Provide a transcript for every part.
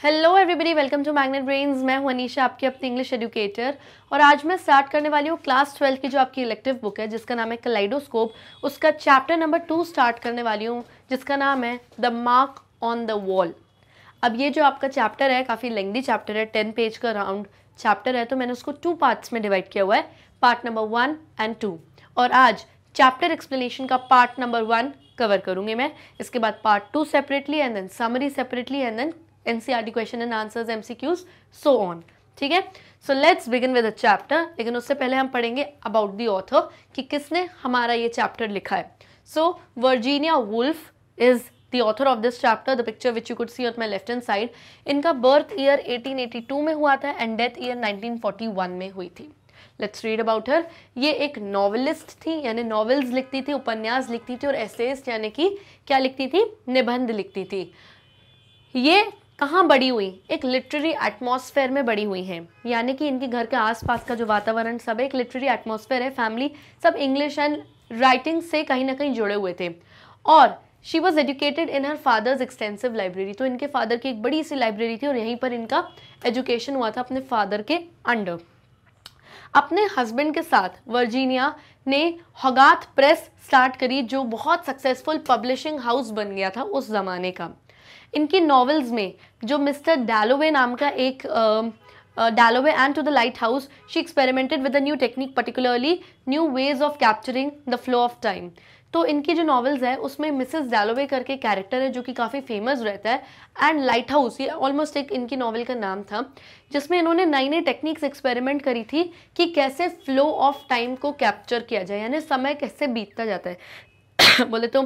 Hello everybody welcome to Magnet Brains मैं हूँ अनीशा, आपकी अपनी इंग्लिश एजुकेटर और आज मैं स्टार्ट करने वाली हूँ क्लास ट्वेल्थ की जो आपकी इलेक्टिव बुक है, जिसका नाम है कलाइडोस्कोप उसका चैप्टर नंबर टू स्टार्ट करने वाली हूँ, जिसका नाम है the mark on the wall अब ये जो आपका चैप्टर है, काफ़ी लेंदी चैप्टर है टेन पेज का राउंड चैप्टर है तो मैंने उसको टू पार्ट्स में डिवाइड किया हुआ है part number one and two और आज चैप्टर एक्सप्लेनेशन का पार्ट नंबर वन कवर करूँगी मैं. इसके बाद part two separately and then summary separately and then NCERT question and answers MCQs so on ठीक है? So let's begin with a chapter लेकिन उससे पहले हम पढ़ेंगे अबाउट द ऑथर कि किसने हमारा ये चैप्टर लिखा है. So Virginia Woolf is the author of this chapter the picture which you could see on my left hand side इनका बर्थ ईयर 1882 में हुआ था एंड डेथ ईयर 1941 में हुई थी. लेट्स रीड अबाउट हर ये एक नॉवलिस्ट थी, यानी नॉवेल्स लिखती थी, उपन्यास लिखती थी और एसेस्ट यानी कि क्या लिखती थी? निबंध लिखती थी. ये कहाँ बड़ी हुई? एक लिटरेरी एटमॉस्फेयर में बड़ी हुई हैं। यानी कि इनके घर के आसपास का जो वातावरण सब एक लिटरेरी एटमॉस्फेयर है। फैमिली सब इंग्लिश एंड राइटिंग से कहीं ना कहीं जुड़े हुए थे। और she was educated in her father's extensive library तो इनके फादर की एक बड़ी सी लाइब्रेरी थी और यहीं पर इनका एजुकेशन हुआ था अपने फादर के अंडर अपने हस्बैंड के साथ वर्जीनिया ने हगात प्रेस स्टार्ट करी, जो बहुत सक्सेसफुल पब्लिशिंग हाउस बन गया था उस ज़माने का। इनकी नॉवेल्स में, जो मिस्टर डैलोवे नाम का एक Dalloway and to the lighthouse she experimented with a new technique particularly new ways of capturing the flow of time तो इनकी जो नॉवेल्स है, उसमें मिसेस डैलोवे करके कैरेक्टर है, जो कि काफ़ी फ़ेमस रहता है एंड लाइट हाउस ये ऑलमोस्ट एक इनकी नॉवल का नाम था, जिसमें इन्होंने नई नई टेक्निक्स एक्सपेरिमेंट करी थी कि कैसे फ्लो ऑफ़ टाइम को कैप्चर किया जाए, यानी समय कैसे बीतता जाता है। बोले तो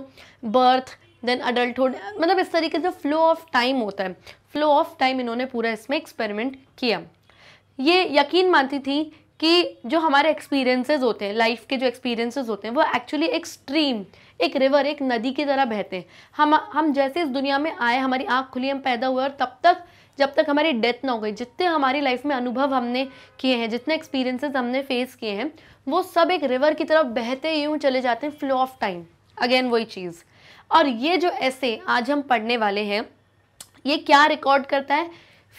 बर्थ देन अडल्टहुड मतलब इस तरीके से फ्लो ऑफ़ टाइम होता है। फ्लो ऑफ़ टाइम इन्होंने पूरा इसमें एक्सपेरिमेंट किया। ये यकीन मानती थी कि जो हमारे एक्सपीरियंसेस होते हैं लाइफ के जो एक्सपीरियंसेस होते हैं, वो एक्चुअली एक स्ट्रीम एक रिवर एक नदी की तरह बहते हैं। हम हम जैसे इस दुनिया में आए, हमारी आँख खुली, हम पैदा हुए, और तब तक, जब तक हमारी डेथ ना हो गई, जितने हमारी लाइफ में अनुभव हमने किए हैं, जितने एक्सपीरियंसेस हमने फेस किए हैं, वो सब एक रिवर की तरफ़ बहते यूँ चले जाते हैं फ्लो ऑफ़ टाइम अगेन वही चीज़। और ये जो ऐसे आज हम पढ़ने वाले हैं, ये क्या रिकॉर्ड करता है?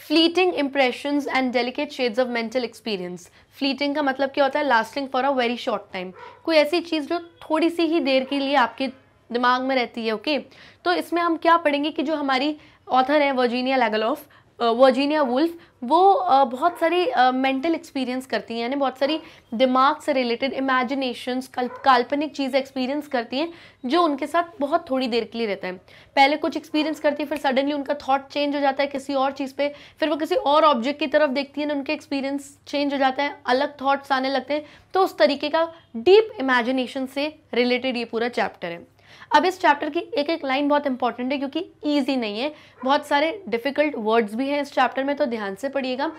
Fleeting impression and delicate shades of mental experience fleeting का मतलब क्या होता है? Lasting for a very short time कोई ऐसी चीज़ जो थोड़ी सी ही देर के लिए आपके दिमाग में रहती है ओके okay? तो इसमें हम क्या पढ़ेंगे कि जो हमारी ऑथर है वर्जीनिया लेगलोफ वर्जीनिया वुल्फ वो बहुत सारी मेंटल एक्सपीरियंस करती हैं, यानी बहुत सारी दिमाग से रिलेटेड इमेजिनेशंस काल्पनिक चीज़ें एक्सपीरियंस करती हैं, जो उनके साथ बहुत थोड़ी देर के लिए रहता है। पहले कुछ एक्सपीरियंस करती है, फिर सडनली उनका थॉट चेंज हो जाता है किसी और चीज़ पे, फिर वो किसी और ऑब्जेक्ट की तरफ़ देखती हैं, उनके एक्सपीरियंस चेंज हो जाता है, अलग थाट्स आने लगते हैं तो उस तरीके का डीप इमेजिनेशन से रिलेटेड ये पूरा चैप्टर है। अब इस चैप्टर की एक एक लाइन बहुत इंपॉर्टेंट है क्योंकि ईजी नहीं है। बहुत सारे डिफ़िकल्ट वर्ड्स भी हैं इस चैप्टर में तो ध्यान से पढ़िएगा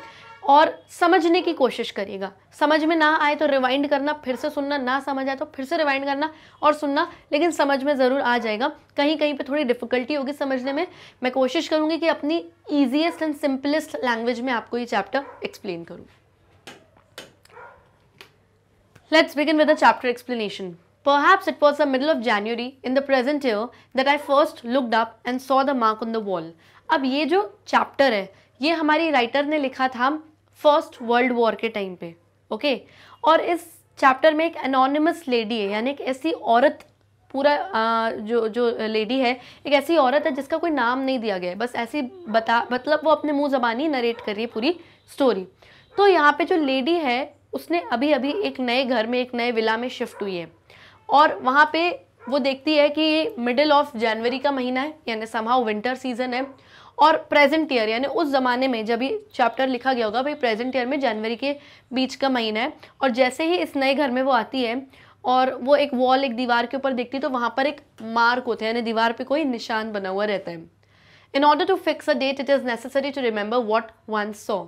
और समझने की कोशिश करिएगा। समझ में ना आए तो रिवाइंड करना, फिर से सुनना, ना समझ आए तो फिर से रिवाइंड करना और सुनना, लेकिन समझ में ज़रूर आ जाएगा। कहीं कहीं पे थोड़ी डिफ़िकल्टी होगी समझने में। मैं कोशिश करूँगी कि अपनी ईजिएस्ट एंड सिंपलेस्ट लैंग्वेज में आपको ये चैप्टर एक्सप्लेन करूँ। Let's begin with the chapter explanation Perhaps it was the middle of January in the present year that I first looked up and saw the mark on the wall. अब ये जो chapter है ये हमारी writer ने लिखा था first world war के टाइम पे ओके और इस चैप्टर में एक एनोनिमस लेडी है यानी एक ऐसी औरत पूरा आ, जो जो लेडी है एक ऐसी औरत है जिसका कोई नाम नहीं दिया गया है बस ऐसी बता मतलब वो अपने मुँह जबानी नरेट कर रही है पूरी स्टोरी तो यहाँ पे जो लेडी है उसने अभी अभी एक नए घर में एक नए विला में शिफ्ट हुई है। और वहाँ पे वो देखती है कि ये मिडिल ऑफ़ जनवरी का महीना है, यानी समहाउ विंटर सीज़न है और प्रेजेंट ईयर यानी उस ज़माने में जब ये चैप्टर लिखा गया होगा, भाई प्रेजेंट ईयर में जनवरी के बीच का महीना है और जैसे ही इस नए घर में वो आती है और वो एक वॉल एक दीवार के ऊपर देखती है तो वहाँ पर एक मार्क होता है, यानी दीवार पे कोई निशान बना हुआ रहता है। In order to fix a date it is necessary to remember what one so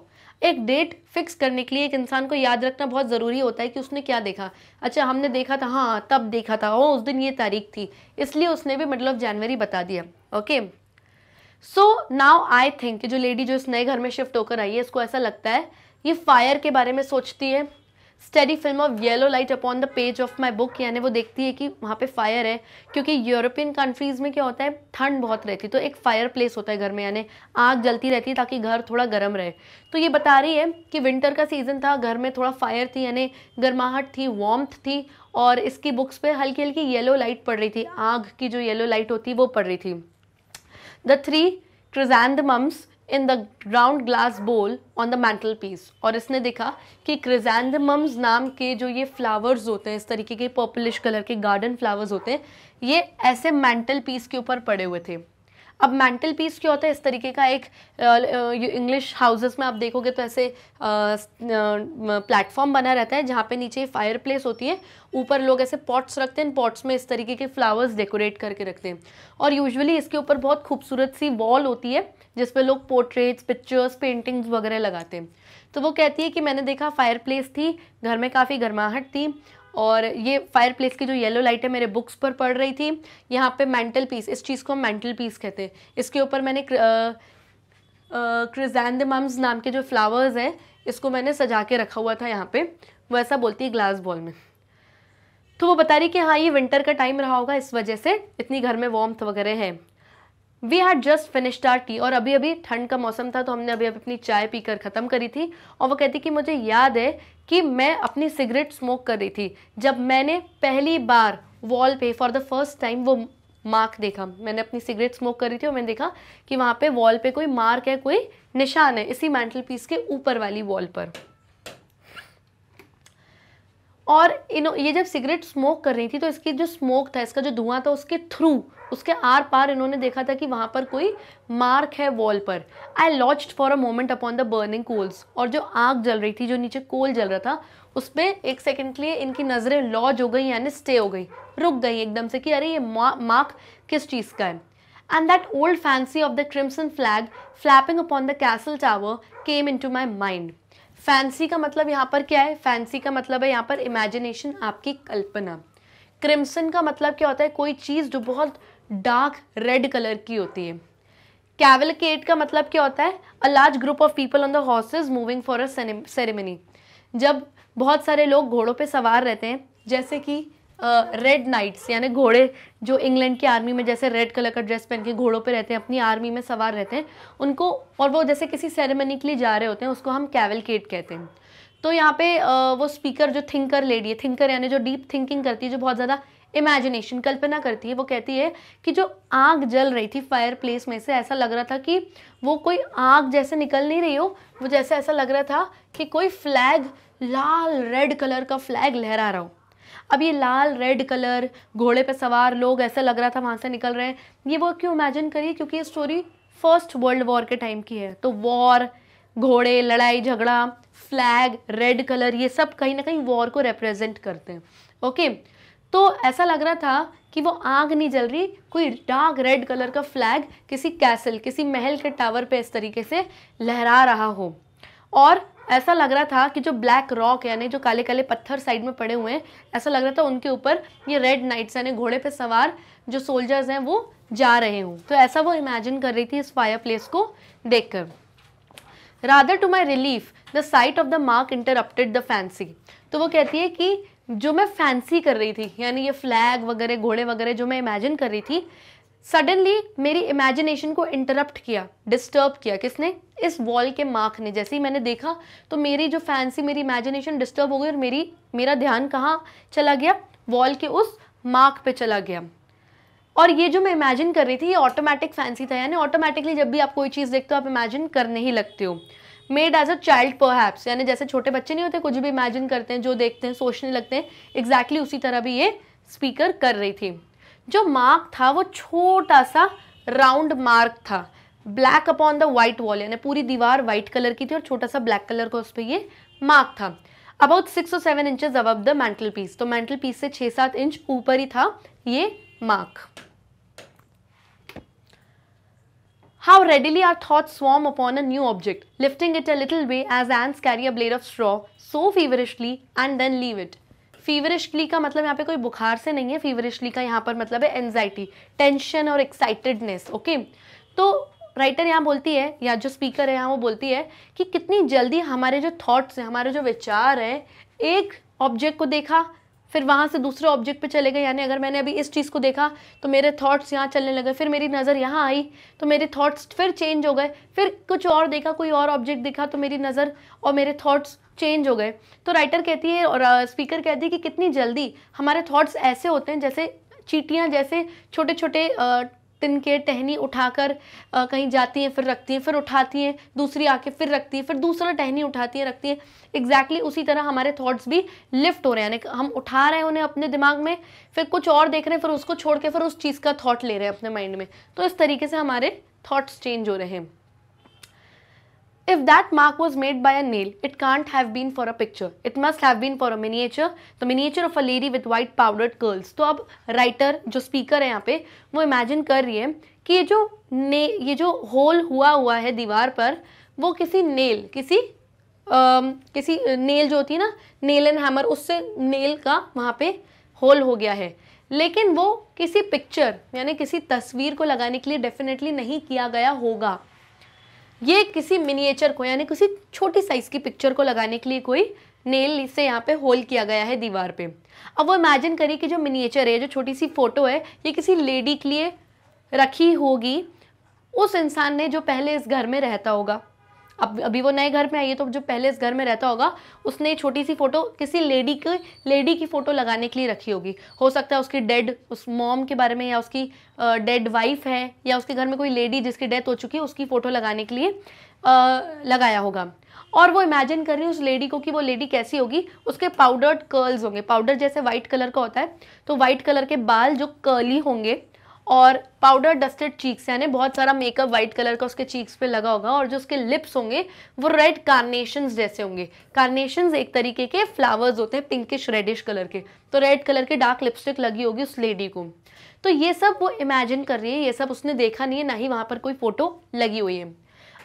एक डेट फिक्स करने के लिए एक इंसान को याद रखना बहुत ज़रूरी होता है कि उसने क्या देखा। अच्छा हमने देखा था हाँ तब देखा था ओ उस दिन ये तारीख थी। इसलिए उसने भी मिडल ऑफ़ जनवरी बता दिया okay so now I think जो लेडी जो इस नए घर में शिफ्ट होकर आई है, इसको ऐसा लगता है, ये फायर के बारे में सोचती है steady film of yellow light upon the page of my book यानी वो देखती है कि वहाँ पे फायर है, क्योंकि यूरोपियन कंट्रीज़ में क्या होता है, ठंड बहुत रहती है तो एक फायर प्लेस होता है घर में, यानी आग जलती रहती है ताकि घर थोड़ा गर्म रहे। तो ये बता रही है कि विंटर का सीज़न था, घर में थोड़ा फायर थी, यानी गर्माहट थी वार्मथ थी, और इसकी बुक्स पे हल्की हल्की येलो लाइट पड़ रही थी, आग की जो येलो लाइट होती वो पड़ रही थी। The three chrysanthemums in the round glass bowl on the mantelpiece और इसने देखा कि क्रिजेंडमम्स नाम के जो ये फ्लावर्स होते हैं, इस तरीके के पर्पलिश कलर के गार्डन फ्लावर्स होते हैं, ये ऐसे मेंटल पीस के ऊपर पड़े हुए थे। अब मेंटल पीस क्या होता है? इस तरीके का एक इंग्लिश हाउसेस में आप देखोगे तो ऐसे प्लेटफॉर्म बना रहता है जहाँ पे नीचे फायर प्लेस होती है। ऊपर लोग ऐसे पॉट्स रखते हैं पॉट्स में इस तरीके के फ्लावर्स डेकोरेट करके रखते हैं। और यूजुअली इसके ऊपर बहुत खूबसूरत सी वॉल होती है, जिसपे लोग पोर्ट्रेट्स पिक्चर्स पेंटिंग्स वगैरह लगाते हैं। तो वो कहती है कि मैंने देखा फायर प्लेस थी, घर में काफ़ी गर्माहट थी और ये फायर प्लेस की जो येलो लाइट है, मेरे बुक्स पर पड़ रही थी। यहाँ पे मेंटल पीस इस चीज़ को हम मेंटल पीस कहते हैं। इसके ऊपर मैंने क्रिजैंडमम्स नाम के जो फ्लावर्स हैं, इसको मैंने सजा के रखा हुआ था यहाँ पे। वो ऐसा बोलती है ग्लास बॉल में। तो वो बता रही कि हाँ ये विंटर का टाइम रहा होगा, इस वजह से इतनी घर में वार्मथ वगैरह है। We had just finished our tea और अभी अभी ठंड का मौसम था तो हमने अभी अभी अपनी चाय पीकर ख़त्म करी थी और वो कहती कि मुझे याद है कि मैं अपनी सिगरेट स्मोक कर रही थी। जब मैंने पहली बार वॉल पे फॉर द फ़र्स्ट टाइम वो मार्क देखा, मैंने अपनी सिगरेट स्मोक कर रही थी और मैंने देखा कि वहाँ पे वॉल पे कोई मार्क है कोई निशान है इसी मैंटल पीस के ऊपर वाली वॉल पर। और इन, ये जब सिगरेट स्मोक कर रही थी तो इसकी जो स्मोक था, इसका जो धुआँ था उसके थ्रू उसके आर पार इन्होंने देखा था कि वहाँ पर कोई मार्क है वॉल पर। I looked for a moment upon the burning coals और जो आग जल रही थी, जो नीचे कोल जल रहा था उस पर एक सेकेंड के लिए इनकी नज़रें लॉज हो गई, यानी स्टे हो गई। रुक गई एकदम से कि अरे ये मार्क किस चीज़ का है? And that old fancy of the crimson flag flapping upon the castle tower came into my mind fancy का मतलब यहाँ पर क्या है? फैंसी का मतलब है यहाँ पर इमेजिनेशन आपकी कल्पना। क्रिम्सन का मतलब क्या होता है? कोई चीज़ जो बहुत डार्क रेड कलर की होती है। कैवलकेट का मतलब क्या होता है? A large group of people on the horses moving for a ceremony जब बहुत सारे लोग घोड़ों पे सवार रहते हैं, जैसे कि रेड नाइट्स यानी घोड़े जो इंग्लैंड की आर्मी में जैसे रेड कलर का ड्रेस पहन के घोड़ों पे रहते हैं, अपनी आर्मी में सवार रहते हैं, उनको और वो जैसे किसी सेरेमनी के लिए जा रहे होते हैं, उसको हम कैवलकेट कहते हैं। तो यहाँ पे वो स्पीकर जो थिंकर लेडी है थिंकर यानी जो डीप थिंकिंग करती है, जो बहुत ज़्यादा इमेजिनेशन कल्पना करती है, वो कहती है कि जो आग जल रही थी फायर प्लेस में से, ऐसा लग रहा था कि वो कोई आग जैसे निकल नहीं रही हो, वो जैसे ऐसा लग रहा था कि कोई फ्लैग लाल रेड कलर का फ्लैग लहरा रहा हो। अब ये लाल रेड कलर घोड़े पे सवार लोग ऐसा लग रहा था वहाँ से निकल रहे हैं। ये वो क्यों इमेजिन करिए क्योंकि ये स्टोरी फ़र्स्ट वर्ल्ड वॉर के टाइम की है। तो वॉर घोड़े, लड़ाई, झगड़ा फ्लैग रेड कलर ये सब कहीं ना कहीं वॉर को रिप्रेजेंट करते हैं। ओके तो ऐसा लग रहा था कि वो आग नहीं जल रही, कोई डार्क रेड कलर का फ्लैग किसी कैसल, किसी महल के टावर पे इस तरीके से लहरा रहा हो। और ऐसा लग रहा था कि जो ब्लैक रॉक यानी जो काले काले पत्थर साइड में पड़े हुए हैं, ऐसा लग रहा था उनके ऊपर ये रेड नाइट्स यानी घोड़े पे सवार जो सोल्जर्स हैं वो जा रहे हों। तो ऐसा वो इमेजिन कर रही थी इस फायर प्लेस को देखकर। Rather to my relief the sight of the mark interrupted the fancy तो वो कहती है कि जो मैं फैंसी कर रही थी, यानी ये फ्लैग वगैरह, घोड़े वगैरह जो मैं इमेजिन कर रही थी सडनली मेरी इमेजिनेशन को इंटरप्ट किया डिस्टर्ब किया किसने? इस वॉल के मार्क ने। जैसे ही मैंने देखा तो मेरी जो फैंसी मेरी इमेजिनेशन डिस्टर्ब हो गई और मेरी, मेरा ध्यान कहाँ चला गया? वॉल के उस मार्क पे चला गया। और ये जो मैं इमेजिन कर रही थी, ये ऑटोमेटिक फैंसी था। यानी ऑटोमेटिकली जब भी आप कोई चीज़ देखते हो, आप इमेजिन करने ही लगते हो। मेड एज अ चाइल्ड पर यानी जैसे छोटे बच्चे नहीं होते, कुछ भी इमेजिन करते हैं, जो देखते हैं, सोचने लगते हैं एग्जैक्टली exactly उसी तरह भी ये स्पीकर कर रही थी। जो मार्क था, वो छोटा सा राउंड मार्क था। Black upon the white wall यानी पूरी दीवार वाइट कलर की थी और छोटा सा ब्लैक कलर का उस पर ये मार्क था। About six or seven inches above the mantelpiece तो मेंटल पीस से छः सात इंच ऊपर ही था ये mark How readily our thoughts swarm upon a new object, lifting it a little way as ants carry a blade of straw so feverishly and then leave it. Feverishly का मतलब यहाँ पे कोई बुखार से नहीं है फीवरिशली का यहाँ पर मतलब है एनजाइटी टेंशन और एक्साइटेडनेस ओके तो राइटर यहाँ बोलती है या जो स्पीकर है यहाँ वो बोलती है कि कितनी जल्दी हमारे जो थॉट्स हैं हमारे जो विचार हैं एक ऑब्जेक्ट को देखा फिर वहाँ से दूसरे ऑब्जेक्ट पे चले गए, यानी अगर मैंने अभी इस चीज़ को देखा तो मेरे थॉट्स यहाँ चलने लगे, फिर मेरी नज़र यहाँ आई तो मेरे थॉट्स फिर चेंज हो गए, फिर कुछ और देखा, कोई और ऑब्जेक्ट देखा तो मेरी नज़र और मेरे थॉट्स चेंज हो गए। तो राइटर कहती है और स्पीकर कहती है कि कितनी जल्दी हमारे थॉट्स ऐसे होते हैं, जैसे चीटियाँ, जैसे छोटे छोटे तिनके टहनी उठाकर कहीं जाती हैं, फिर रखती हैं, फिर उठाती हैं, दूसरी आके फिर रखती हैं, फिर दूसरा टहनी उठाती हैं, रखती हैं। एग्जैक्टली exactly उसी तरह हमारे थॉट्स भी लिफ्ट हो रहे हैं, यानी हम उठा रहे हैं उन्हें अपने दिमाग में, फिर कुछ और देख रहे हैं, फिर उसको छोड़ के फिर उस चीज़ का थाट ले रहे हैं अपने माइंड में। तो इस तरीके से हमारे थाट्स चेंज हो रहे हैं। If that mark was made by a nail, it can't have been for a picture. It must have been for a miniature. The miniature of a lady with white powdered curls. तो अब writer जो speaker है यहाँ पे वो imagine कर रही है कि ये जो ने ये जो होल हुआ हुआ है दीवार पर वो किसी नेल किसी आ, किसी नेल जो होती है ना नेल एंड हैमर उससे नेल का वहाँ पे होल हो गया है लेकिन वो किसी पिक्चर यानी किसी तस्वीर को लगाने के लिए डेफिनेटली नहीं किया गया होगा ये किसी मिनिएचर को, यानी किसी छोटी साइज़ की पिक्चर को लगाने के लिए कोई नेल से यहाँ पे होल किया गया है दीवार पे। अब वो इमेजिन करिए कि जो मिनिएचर है, जो छोटी सी फ़ोटो है, ये किसी लेडी के लिए रखी होगी। उस इंसान ने जो पहले इस घर में रहता होगा अब अभी वो नए घर में आई है तो जो पहले इस घर में रहता होगा उसने छोटी सी फ़ोटो किसी लेडी के लेडी की फ़ोटो लगाने के लिए रखी होगी। हो सकता है उसकी डेड उस मॉम के बारे में या उसकी डेड वाइफ है या उसके घर में कोई लेडी जिसकी डेथ हो चुकी है उसकी फ़ोटो लगाने के लिए आ, लगाया होगा। और वो इमेजिन कर रही है उस लेडी को कि वो लेडी कैसी होगी उसके पाउडर्ड कर्ल्स होंगे। पाउडर जैसे वाइट कलर का होता है तो वाइट कलर के बाल जो कर्ली होंगे और पाउडर डस्टेड चीक्स यानी बहुत सारा मेकअप वाइट कलर का उसके चीक्स पे लगा होगा और जो उसके लिप्स होंगे, वो रेड कार्नेशन जैसे होंगे। कार्नेशन एक तरीके के फ्लावर्स होते हैं पिंकिश रेडिश कलर के। तो रेड कलर की डार्क लिपस्टिक लगी होगी उस लेडी को। तो ये सब वो इमेजिन कर रही है, ये सब उसने देखा नहीं है, ना ही वहाँ पर कोई फ़ोटो लगी हुई है।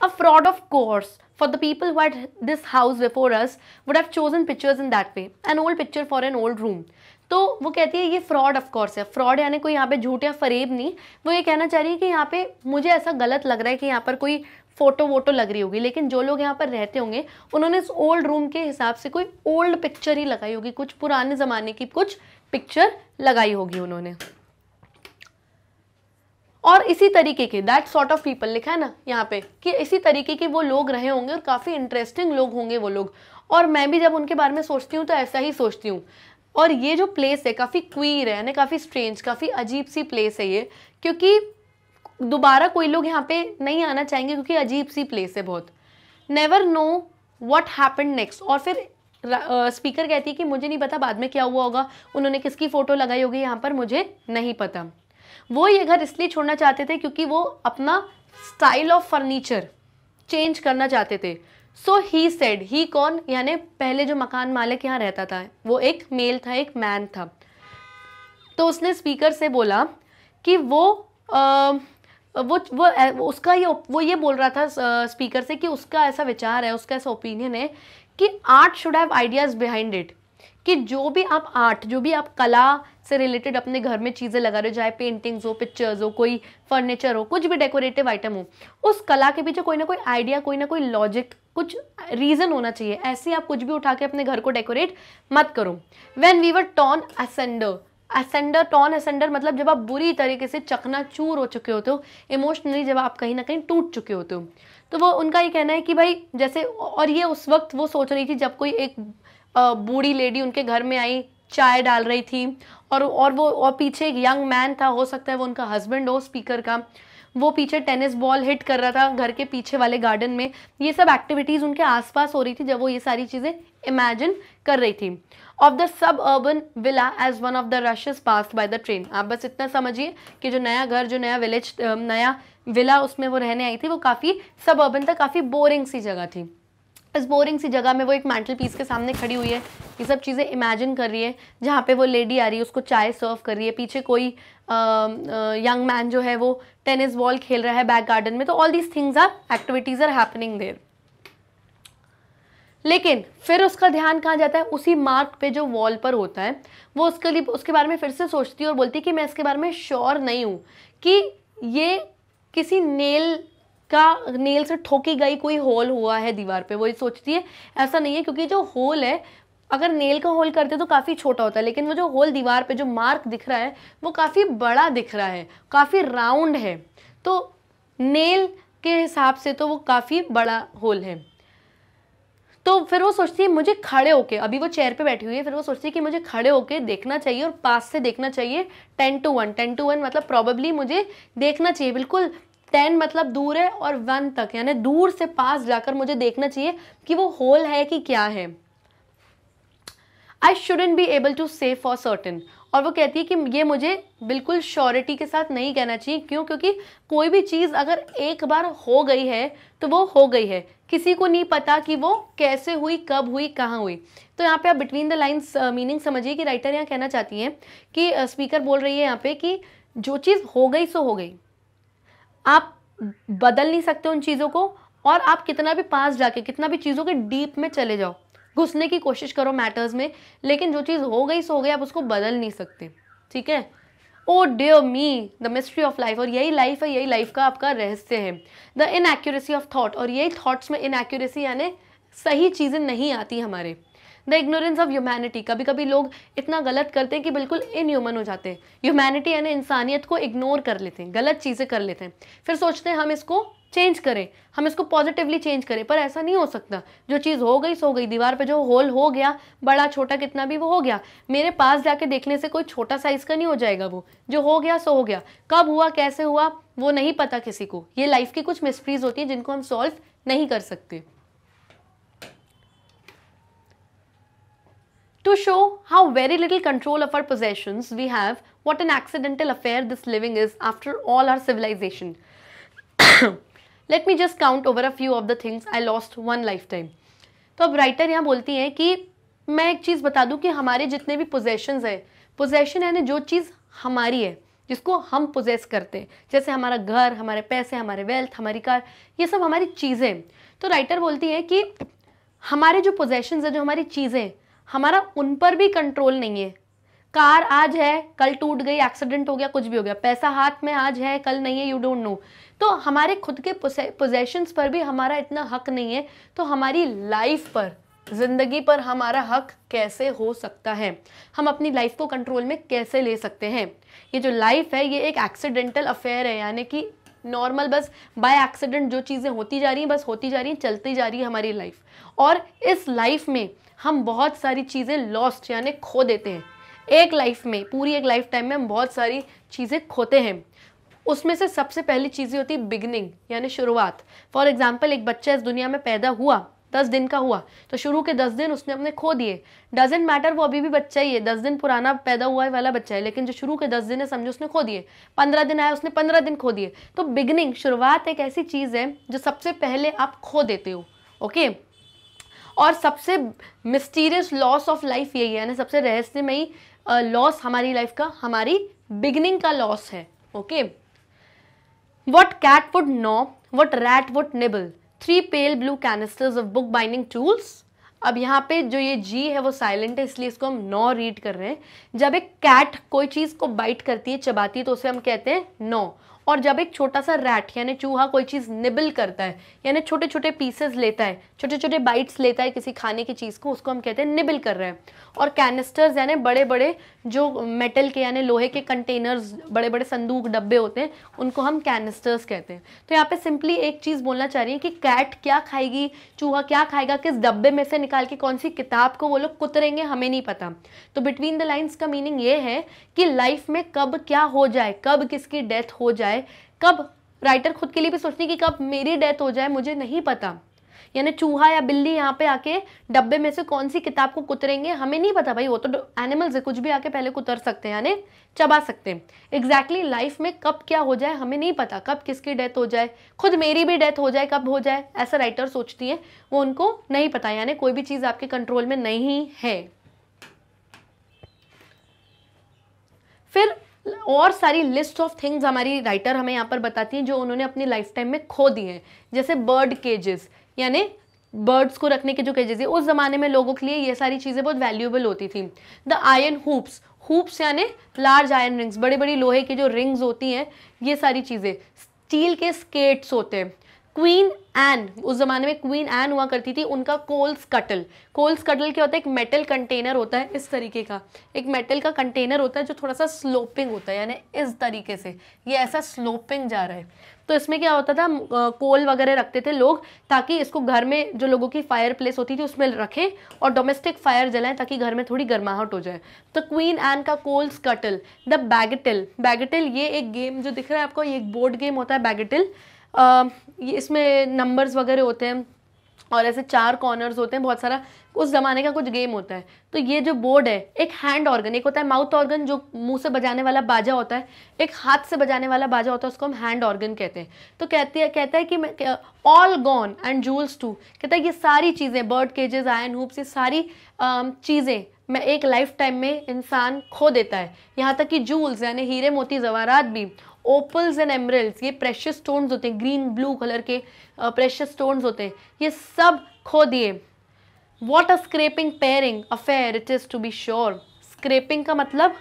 A fraud of course for the people who had this house before us would have chosen pictures in that an old picture for an old room. तो वो कहती है, ये फ्रॉड ऑफ़ कोर्स है। फ्रॉड यानी कोई यहाँ पे झूठ या फरेब नहीं। वो ये कहना चाह रही है कि यहाँ पे मुझे ऐसा गलत लग रहा है कि यहाँ पर कोई फ़ोटो वोटो लग रही होगी, लेकिन जो लोग यहाँ पर रहते होंगे, उन्होंने इस ओल्ड रूम के हिसाब से कोई ओल्ड पिक्चर ही लगाई होगी, कुछ पुराने ज़माने की कुछ पिक्चर लगाई होगी उन्होंने। और इसी तरीके के दैट सॉर्ट ऑफ़ पीपल लिखा है ना यहाँ पे, कि इसी तरीके के वो लोग रहे होंगे और काफ़ी इंटरेस्टिंग लोग होंगे वो लोग। और मैं भी जब उनके बारे में सोचती हूँ तो ऐसा ही सोचती हूँ। और ये जो प्लेस है, काफ़ी क्वीर है यानी काफ़ी स्ट्रेंज काफ़ी अजीब सी प्लेस है ये, क्योंकि दोबारा कोई लोग यहाँ पे नहीं आना चाहेंगे क्योंकि अजीब सी प्लेस है बहुत। Never know what happen next और फिर स्पीकर कहती है कि मुझे नहीं पता बाद में क्या हुआ होगा, उन्होंने किसकी फ़ोटो लगाई होगी, यहाँ पर मुझे नहीं पता। वो ये घर इसलिए छोड़ना चाहते थे क्योंकि वो अपना स्टाइल ऑफ़ फर्नीचर चेंज करना चाहते थे। सो ही सेड ही कौन? यानी पहले जो मकान मालिक यहाँ रहता था वो एक मेल था एक मैन था। तो उसने स्पीकर से बोला कि वो आ, वो वो उसका ये वो ये बोल रहा था स्पीकर से कि उसका ऐसा विचार है उसका ऐसा ओपिनियन है कि art should have ideas behind it कि जो भी आप आर्ट जो भी आप कला से रिलेटेड अपने घर में चीज़ें लगा रहे हो चाहे पेंटिंग्स हो पिक्चर्स हो कोई फर्नीचर हो कुछ भी डेकोरेटिव आइटम हो उस कला के पीछे कोई ना कोई आइडिया कोई ना कोई लॉजिक कुछ रीज़न होना चाहिए। ऐसे आप कुछ भी उठा के अपने घर को डेकोरेट मत करो। When we were torn asunder asunder torn asunder मतलब जब आप बुरी तरीके से चकना चूर हो चुके होते हो इमोशनली जब आप कहीं ना कहीं टूट चुके होते हो तो वो उनका ये कहना है कि भाई, जैसे और ये उस वक्त वो सोच रही थी जब कोई एक बूढ़ी लेडी उनके घर में आई, चाय डाल रही थी, और और वो, और पीछे एक यंग मैन था, हो सकता है वो उनका हस्बैंड हो स्पीकर का वो पीछे टेनिस बॉल हिट कर रहा था घर के पीछे वाले गार्डन में। ये सब एक्टिविटीज़ उनके आसपास हो रही थी जब वो ये सारी चीज़ें इमेजिन कर रही थी। Of the suburban villa as one of the rushes pass by the train आप बस इतना समझिए कि जो नया घर, जो नया विलेज नया विला उसमें वो रहने आई थी, वो काफ़ी सब अर्बन था, काफ़ी बोरिंग सी जगह थी। इस बोरिंग सी जगह में वो एक मैंटल पीस के सामने खड़ी हुई है। ये सब चीज़ें इमेजिन कर रही है, जहाँ पे वो लेडी आ रही है, उसको चाय सर्व कर रही है। पीछे कोई यंग मैन जो है वो टेनिस बॉल खेल रहा है बैक गार्डन में। तो all these things are activities are happening there लेकिन फिर उसका ध्यान कहाँ जाता है? उसी मार्क पे जो वॉल पर होता है। वो उसके लिए, उसके बारे में फिर से सोचती है और बोलती है कि मैं इसके बारे में श्योर नहीं हूँ कि ये किसी नेल का नेल से ठोकी गई कोई होल हुआ है दीवार पे, वो ये सोचती है, ऐसा नहीं है क्योंकि जो होल है, अगर नेल का होल करते तो काफ़ी छोटा होता है, लेकिन वो जो होल दीवार पे जो मार्क दिख रहा है, वो काफ़ी बड़ा दिख रहा है, काफ़ी राउंड है। तो नेल के हिसाब से तो वो काफ़ी बड़ा होल है। तो फिर वो सोचती है, मुझे खड़े होके, अभी वो चेयर पे बैठी हुई है, फिर वो सोचती है कि मुझे खड़े होके देखना चाहिए और पास से देखना चाहिए ten to one ten to one मतलब प्रॉबेबली मुझे देखना चाहिए, बिल्कुल टेन मतलब दूर है और वन तक यानी दूर से पास जाकर मुझे देखना चाहिए कि वो होल है कि क्या है। I shouldn't be able to save for certain और वो कहती है कि ये मुझे बिल्कुल श्योरिटी के साथ नहीं कहना चाहिए। क्यों? क्योंकि कोई भी चीज़ अगर एक बार हो गई है तो वो हो गई है। किसी को नहीं पता कि वो कैसे हुई कब हुई कहाँ हुई। तो यहाँ पे आप बिटवीन द लाइन्स मीनिंग समझिए कि राइटर यहाँ कहना चाहती हैं कि स्पीकर uh, बोल रही है यहाँ पे कि जो चीज़ हो गई सो हो गई। आप बदल नहीं सकते उन चीज़ों को, और आप कितना भी पास जाके, कितना भी चीज़ों के डीप में चले जाओ, घुसने की कोशिश करो मैटर्स में, लेकिन जो चीज़ हो गई, सो हो गई, आप उसको बदल नहीं सकते, ठीक है? ओ dear me the mystery of life और यही लाइफ है, यही लाइफ का आपका रहस्य है। द इनएक्यूरेसी ऑफ़ थॉट और यही थॉट्स में इनएक्यूरेसी यानी सही चीज़ें नहीं आती हमारे। द इग्नोरेंस ऑफ़ ह्यूमैनिटी कभी कभी लोग इतना गलत करते हैं कि बिल्कुल इनह्यूमन हो जाते हैं। ह्यूमैनिटी यानी इंसानियत को इग्नोर कर लेते हैं, गलत चीज़ें कर लेते हैं। फिर सोचते हैं, हम इसको चेंज करें, हम इसको पॉजिटिवली चेंज करें, पर ऐसा नहीं हो सकता। जो चीज़ हो गई, सो गई। दीवार पे जो होल हो गया, बड़ा, छोटा, कितना भी वो हो गया, मेरे पास जाके देखने से कोई छोटा साइज़ का नहीं हो जाएगा वो। जो हो गया, सो हो गया। कब हुआ, कैसे हुआ, वो नहीं पता किसी को। ये लाइफ की कुछ मिस्ट्रीज होती हैं जिनको हम सॉल्व नहीं कर सकते। To show how very little control of our possessions we have, what an accidental affair this living is after all our civilization. Let me just count over a few of the things I lost one lifetime तो अब writer यहाँ बोलती हैं कि मैं एक चीज़ बता दूँ कि हमारे जितने भी पोजेशंस हैं पोजेशन यानी जो चीज़ हमारी है जिसको हम पोजेस करते हैं जैसे हमारा घर हमारे पैसे हमारे वेल्थ हमारी कार ये सब हमारी चीज़ें तो राइटर बोलती है कि हमारे जो पोजेशन है जो हमारी चीज़ें हमारा उन पर भी कंट्रोल नहीं है। कार आज है, कल टूट गई एक्सीडेंट हो गया, कुछ भी हो गया। पैसा हाथ में आज है, कल नहीं है यू डोंट नो तो हमारे खुद के पोजेशंस पर भी हमारा इतना हक नहीं है। तो हमारी लाइफ पर, ज़िंदगी पर हमारा हक कैसे हो सकता है? हम अपनी लाइफ को कंट्रोल में कैसे ले सकते हैं? ये जो लाइफ है, ये एक एक्सीडेंटल अफेयर है, यानी कि नॉर्मल बस बाय एक्सीडेंट जो चीज़ें होती जा रही हैं, बस होती जा रही हैं, चलती जा रही है हमारी लाइफ और इस लाइफ में हम बहुत सारी चीज़ें लॉस्ट यानी खो देते हैं। एक लाइफ में, पूरी एक लाइफ टाइम में हम बहुत सारी चीज़ें खोते हैं। उसमें से सबसे पहली चीज़ें होती है बिगनिंग यानी शुरुआत। फॉर एग्ज़ाम्पल एक बच्चा इस दुनिया में पैदा हुआ, दस दिन का हुआ तो शुरू के दस दिन उसने अपने खो दिए। डजेंट मैटर वो अभी भी बच्चा ही है, दस दिन पुराना पैदा हुआ है वाला बच्चा है, लेकिन जो शुरू के दस दिन है, समझो उसने खो दिए। पंद्रह दिन आया, उसने पंद्रह दिन खो दिए। तो बिगनिंग शुरुआत एक ऐसी चीज़ है, जो सबसे पहले आप खो देते हो ओके और सबसे मिस्टीरियस लॉस ऑफ़ लाइफ यही है यानी सबसे रहस्यमयी लॉस हमारी लाइफ का हमारी बिगनिंग का लॉस है okay? What cat would gnaw, what rat would nibble. Three pale blue canisters of book binding tools. अब यहाँ पे जो ये जी है वो साइलेंट है इसलिए इसको हम नौ रीड कर रहे हैं जब एक कैट कोई चीज़ को बाइट करती है चबाती है तो उसे हम कहते हैं नौ और जब एक छोटा सा रैट यानी चूहा कोई चीज़ निबल करता है, यानी छोटे छोटे पीसेस लेता है छोटे छोटे बाइट्स लेता है किसी खाने की चीज़ को, उसको हम कहते हैं निबल कर रहे हैं। और कैनिस्टर्स यानी बड़े बड़े जो मेटल के, यानी लोहे के कंटेनर्स बड़े बड़े संदूक डब्बे होते हैं, उनको हम कैनिस्टर्स कहते हैं। तो यहाँ पे सिंपली एक चीज़ बोलना चाह रही है कि कैट क्या खाएगी, चूहा क्या खाएगा, किस डब्बे में से निकाल के कौन सी किताब को वो लोग कुतरेंगे, हमें नहीं पता। तो बिटवीन द लाइन्स का मीनिंग ये है कि लाइफ में कब क्या हो जाए, कब किसकी डेथ हो जाए कब? राइटर खुद के लिए भी सोचती कि कब मेरी डेथ हो जाए, मुझे नहीं पता। यानी चूहा या बिल्ली यहाँ पे आके डब्बे में से कौन सी किताब को कुतरेंगे, हमें नहीं पता भाई, वो तो एनिमल्स है, कुछ भी आके पहले कुतर सकते हैं, यानी चबा सकते हैं। एग्जैक्टली exactly लाइफ में कब क्या हो जाए, हमें नहीं पता, कब किसकी डेथ हो जाए, खुद मेरी भी डेथ हो जाए, कब हो जाए, ऐसा राइटर सोचती है, वो उनको नहीं पता, यानी कोई भी चीज़ आपके कंट्रोल में नहीं है। फिर और सारी लिस्ट ऑफ़ थिंग्स हमारी राइटर हमें यहाँ पर बताती हैं जो उन्होंने अपनी लाइफ टाइम में खो दिए हैं। जैसे बर्ड केजेस यानी बर्ड्स को रखने के जो केजेस है, उस ज़माने में लोगों के लिए ये सारी चीज़ें बहुत वैल्यूएबल होती थी। द आयन हुप्स हुप्स यानी लार्ज आयन रिंग्स बड़ी बड़ी लोहे की जो रिंग्स होती हैं, ये सारी चीज़ें। स्टील के स्केट्स होते हैं। क्वीन एन उस जमाने में क्वीन एन हुआ करती थी, उनका कोल्स कटल कोल्स कटल क्या होता है? एक मेटल कंटेनर होता है, इस तरीके का. एक मेटल का कंटेनर होता है जो थोड़ा सा स्लोपिंग होता है, यानी इस तरीके से. ये ऐसा स्लोपिंग जा रहा है. तो इसमें क्या होता था? कोल वगैरह रखते थे लोग, ताकि इसको घर में जो लोगों की फायर प्लेस होती थी, उसमें रखें और डोमेस्टिक फायर जलाएँ, ताकि घर में थोड़ी गर्माहट हो जाए. तो क्वीन एन का coal scuttle the bagatelle bagatelle ये एक गेम जो दिख रहा है आपको? ये एक बोर्ड गेम होता है बैगेटिल ये इसमें नंबर्स वगैरह होते हैं और ऐसे चार कॉर्नर्स होते हैं, बहुत सारा, उस ज़माने का कुछ गेम होता है। तो ये जो बोर्ड है, एक हैंड ऑर्गन एक होता है माउथ ऑर्गन जो मुँह से बजाने वाला बाजा होता है, एक हाथ से बजाने वाला बाजा होता है, उसको हम हैंड ऑर्गन कहते हैं। तो कहते हैं, कहता है कि all gone and jewels too कहता है ये सारी चीज़ें बर्ड केजेस आयन हुप्स ये सारी चीज़ें मैं एक लाइफ टाइम में इंसान खो देता है। यहाँ तक कि जूल्स यानी हीरे मोती जवारात भी ओपल्स एंड एमरल्स ये प्रेशस स्टोन्स होते हैं ग्रीन ब्लू कलर के प्रेशस स्टोन्स होते हैं। ये सब खो दिए। What a scraping paring affair it is to be sure scraping का मतलब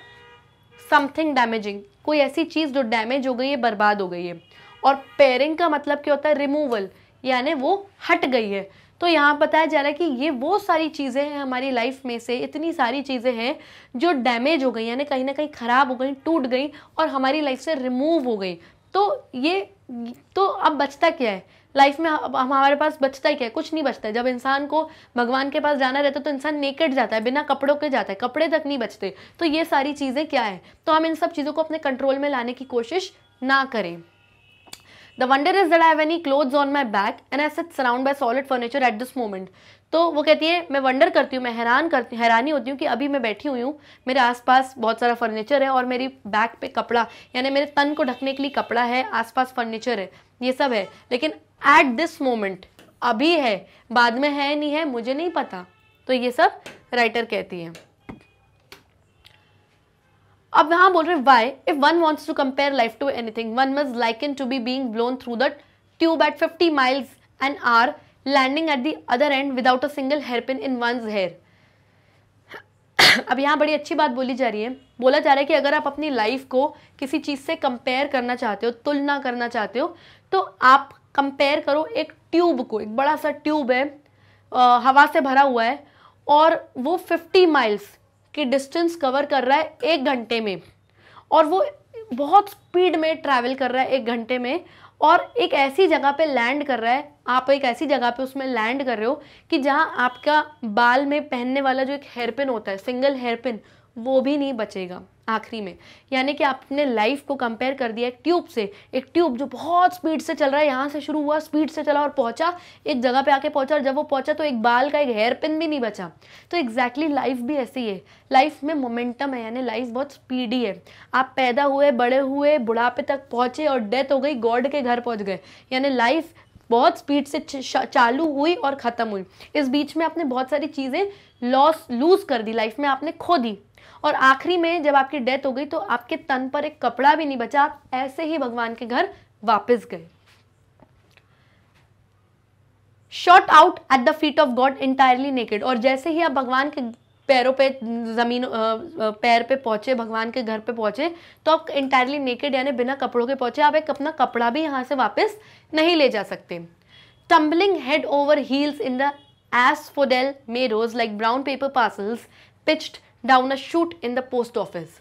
समथिंग डैमेजिंग कोई ऐसी चीज़ जो डैमेज हो गई है, बर्बाद हो गई है। और पेयरिंग का मतलब क्या होता है? रिमूवल यानी वो हट गई है। तो यहाँ बताया जा रहा है कि ये वो सारी चीज़ें हैं हमारी लाइफ में से, इतनी सारी चीज़ें हैं जो डैमेज हो गई, यानी कहीं ना कहीं ख़राब हो गई, टूट गई और हमारी लाइफ से रिमूव हो गई। तो ये तो अब बचता क्या है? लाइफ में हमारे पास बचता ही क्या है? कुछ नहीं बचता है। जब इंसान को भगवान के पास जाना रहता है तो इंसान नेकेड जाता है, बिना कपड़ों के जाता है, कपड़े तक नहीं बचते। तो ये सारी चीज़ें क्या है? तो हम इन सब चीज़ों को अपने कंट्रोल में लाने की कोशिश ना करें। The wonder is that I have any clothes on my back and I sit surround by solid furniture at this moment तो वो कहती है, मैं वंडर करती हूँ, मैं हैरान करती, हैरानी होती हूँ कि अभी मैं बैठी हुई हूँ, मेरे आसपास बहुत सारा फर्नीचर है और मेरी बैक पे कपड़ा, यानी मेरे तन को ढकने के लिए कपड़ा है, आसपास फर्नीचर है, ये सब है। लेकिन एट दिस मोमेंट अभी है, बाद में है नहीं है, मुझे नहीं पता। तो ये सब राइटर कहती है। अब यहाँ बोल रहे हैं why if one wants to compare life to anything one must like in to be being blown through the tube at fifty miles an hour landing at the other end without a single hairpin in one's hair अब यहाँ बड़ी अच्छी बात बोली जा रही है। बोला जा रहा है कि अगर आप अपनी लाइफ को किसी चीज़ से कंपेयर करना चाहते हो तुलना करना चाहते हो तो आप कंपेयर करो एक ट्यूब को एक बड़ा सा ट्यूब है आ, हवा से भरा हुआ है और वो 50 माइल्स की डिस्टेंस कवर कर रहा है एक घंटे में। और वो बहुत स्पीड में ट्रैवल कर रहा है एक घंटे में और एक ऐसी जगह पे लैंड कर रहा है। आप एक ऐसी जगह पे उसमें लैंड कर रहे हो कि जहाँ आपका बाल में पहनने वाला जो एक हेयरपिन होता है, सिंगल हेयरपिन, वो भी नहीं बचेगा। आखिरी में। यानी कि आपने लाइफ को कंपेयर कर दिया एक ट्यूब से। एक ट्यूब जो बहुत स्पीड से चल रहा है, यहाँ से शुरू हुआ स्पीड से चला और पहुँचा। एक जगह पे आके पहुँचा और जब वो पहुँचा तो एक बाल का एक हेयर पिन भी नहीं बचा। तो एग्जैक्टली exactly लाइफ भी ऐसी है। लाइफ में मोमेंटम है, यानी लाइफ बहुत स्पीडी है। आप पैदा हुए, बड़े हुए, बुढ़ापे तक पहुँचे और डेथ हो गई गॉड के घर पहुँच गए। यानी लाइफ बहुत स्पीड से चालू हुई और ख़त्म हुई। इस बीच में आपने बहुत सारी चीज़ें लॉस लूज़ कर दी लाइफ में आपने खो दी। और आखिरी में जब आपकी डेथ हो गई तो आपके तन पर एक कपड़ा भी नहीं बचा, आप ऐसे ही भगवान के घर वापस गए। Shot out at the feet of God entirely naked और जैसे ही आप भगवान के पैरों पे, ज़मीन पैर पे पहुँचे, भगवान के घर पे पहुँचे तो आप इंटायरली नेकेड यानी बिना कपड़ों के पहुँचे, आप एक अपना कपड़ा भी यहाँ से वापस नहीं ले जा सकते। Tumbling head over heels in the asphodel meadows like brown paper parcels pitched down a shoot in the post office.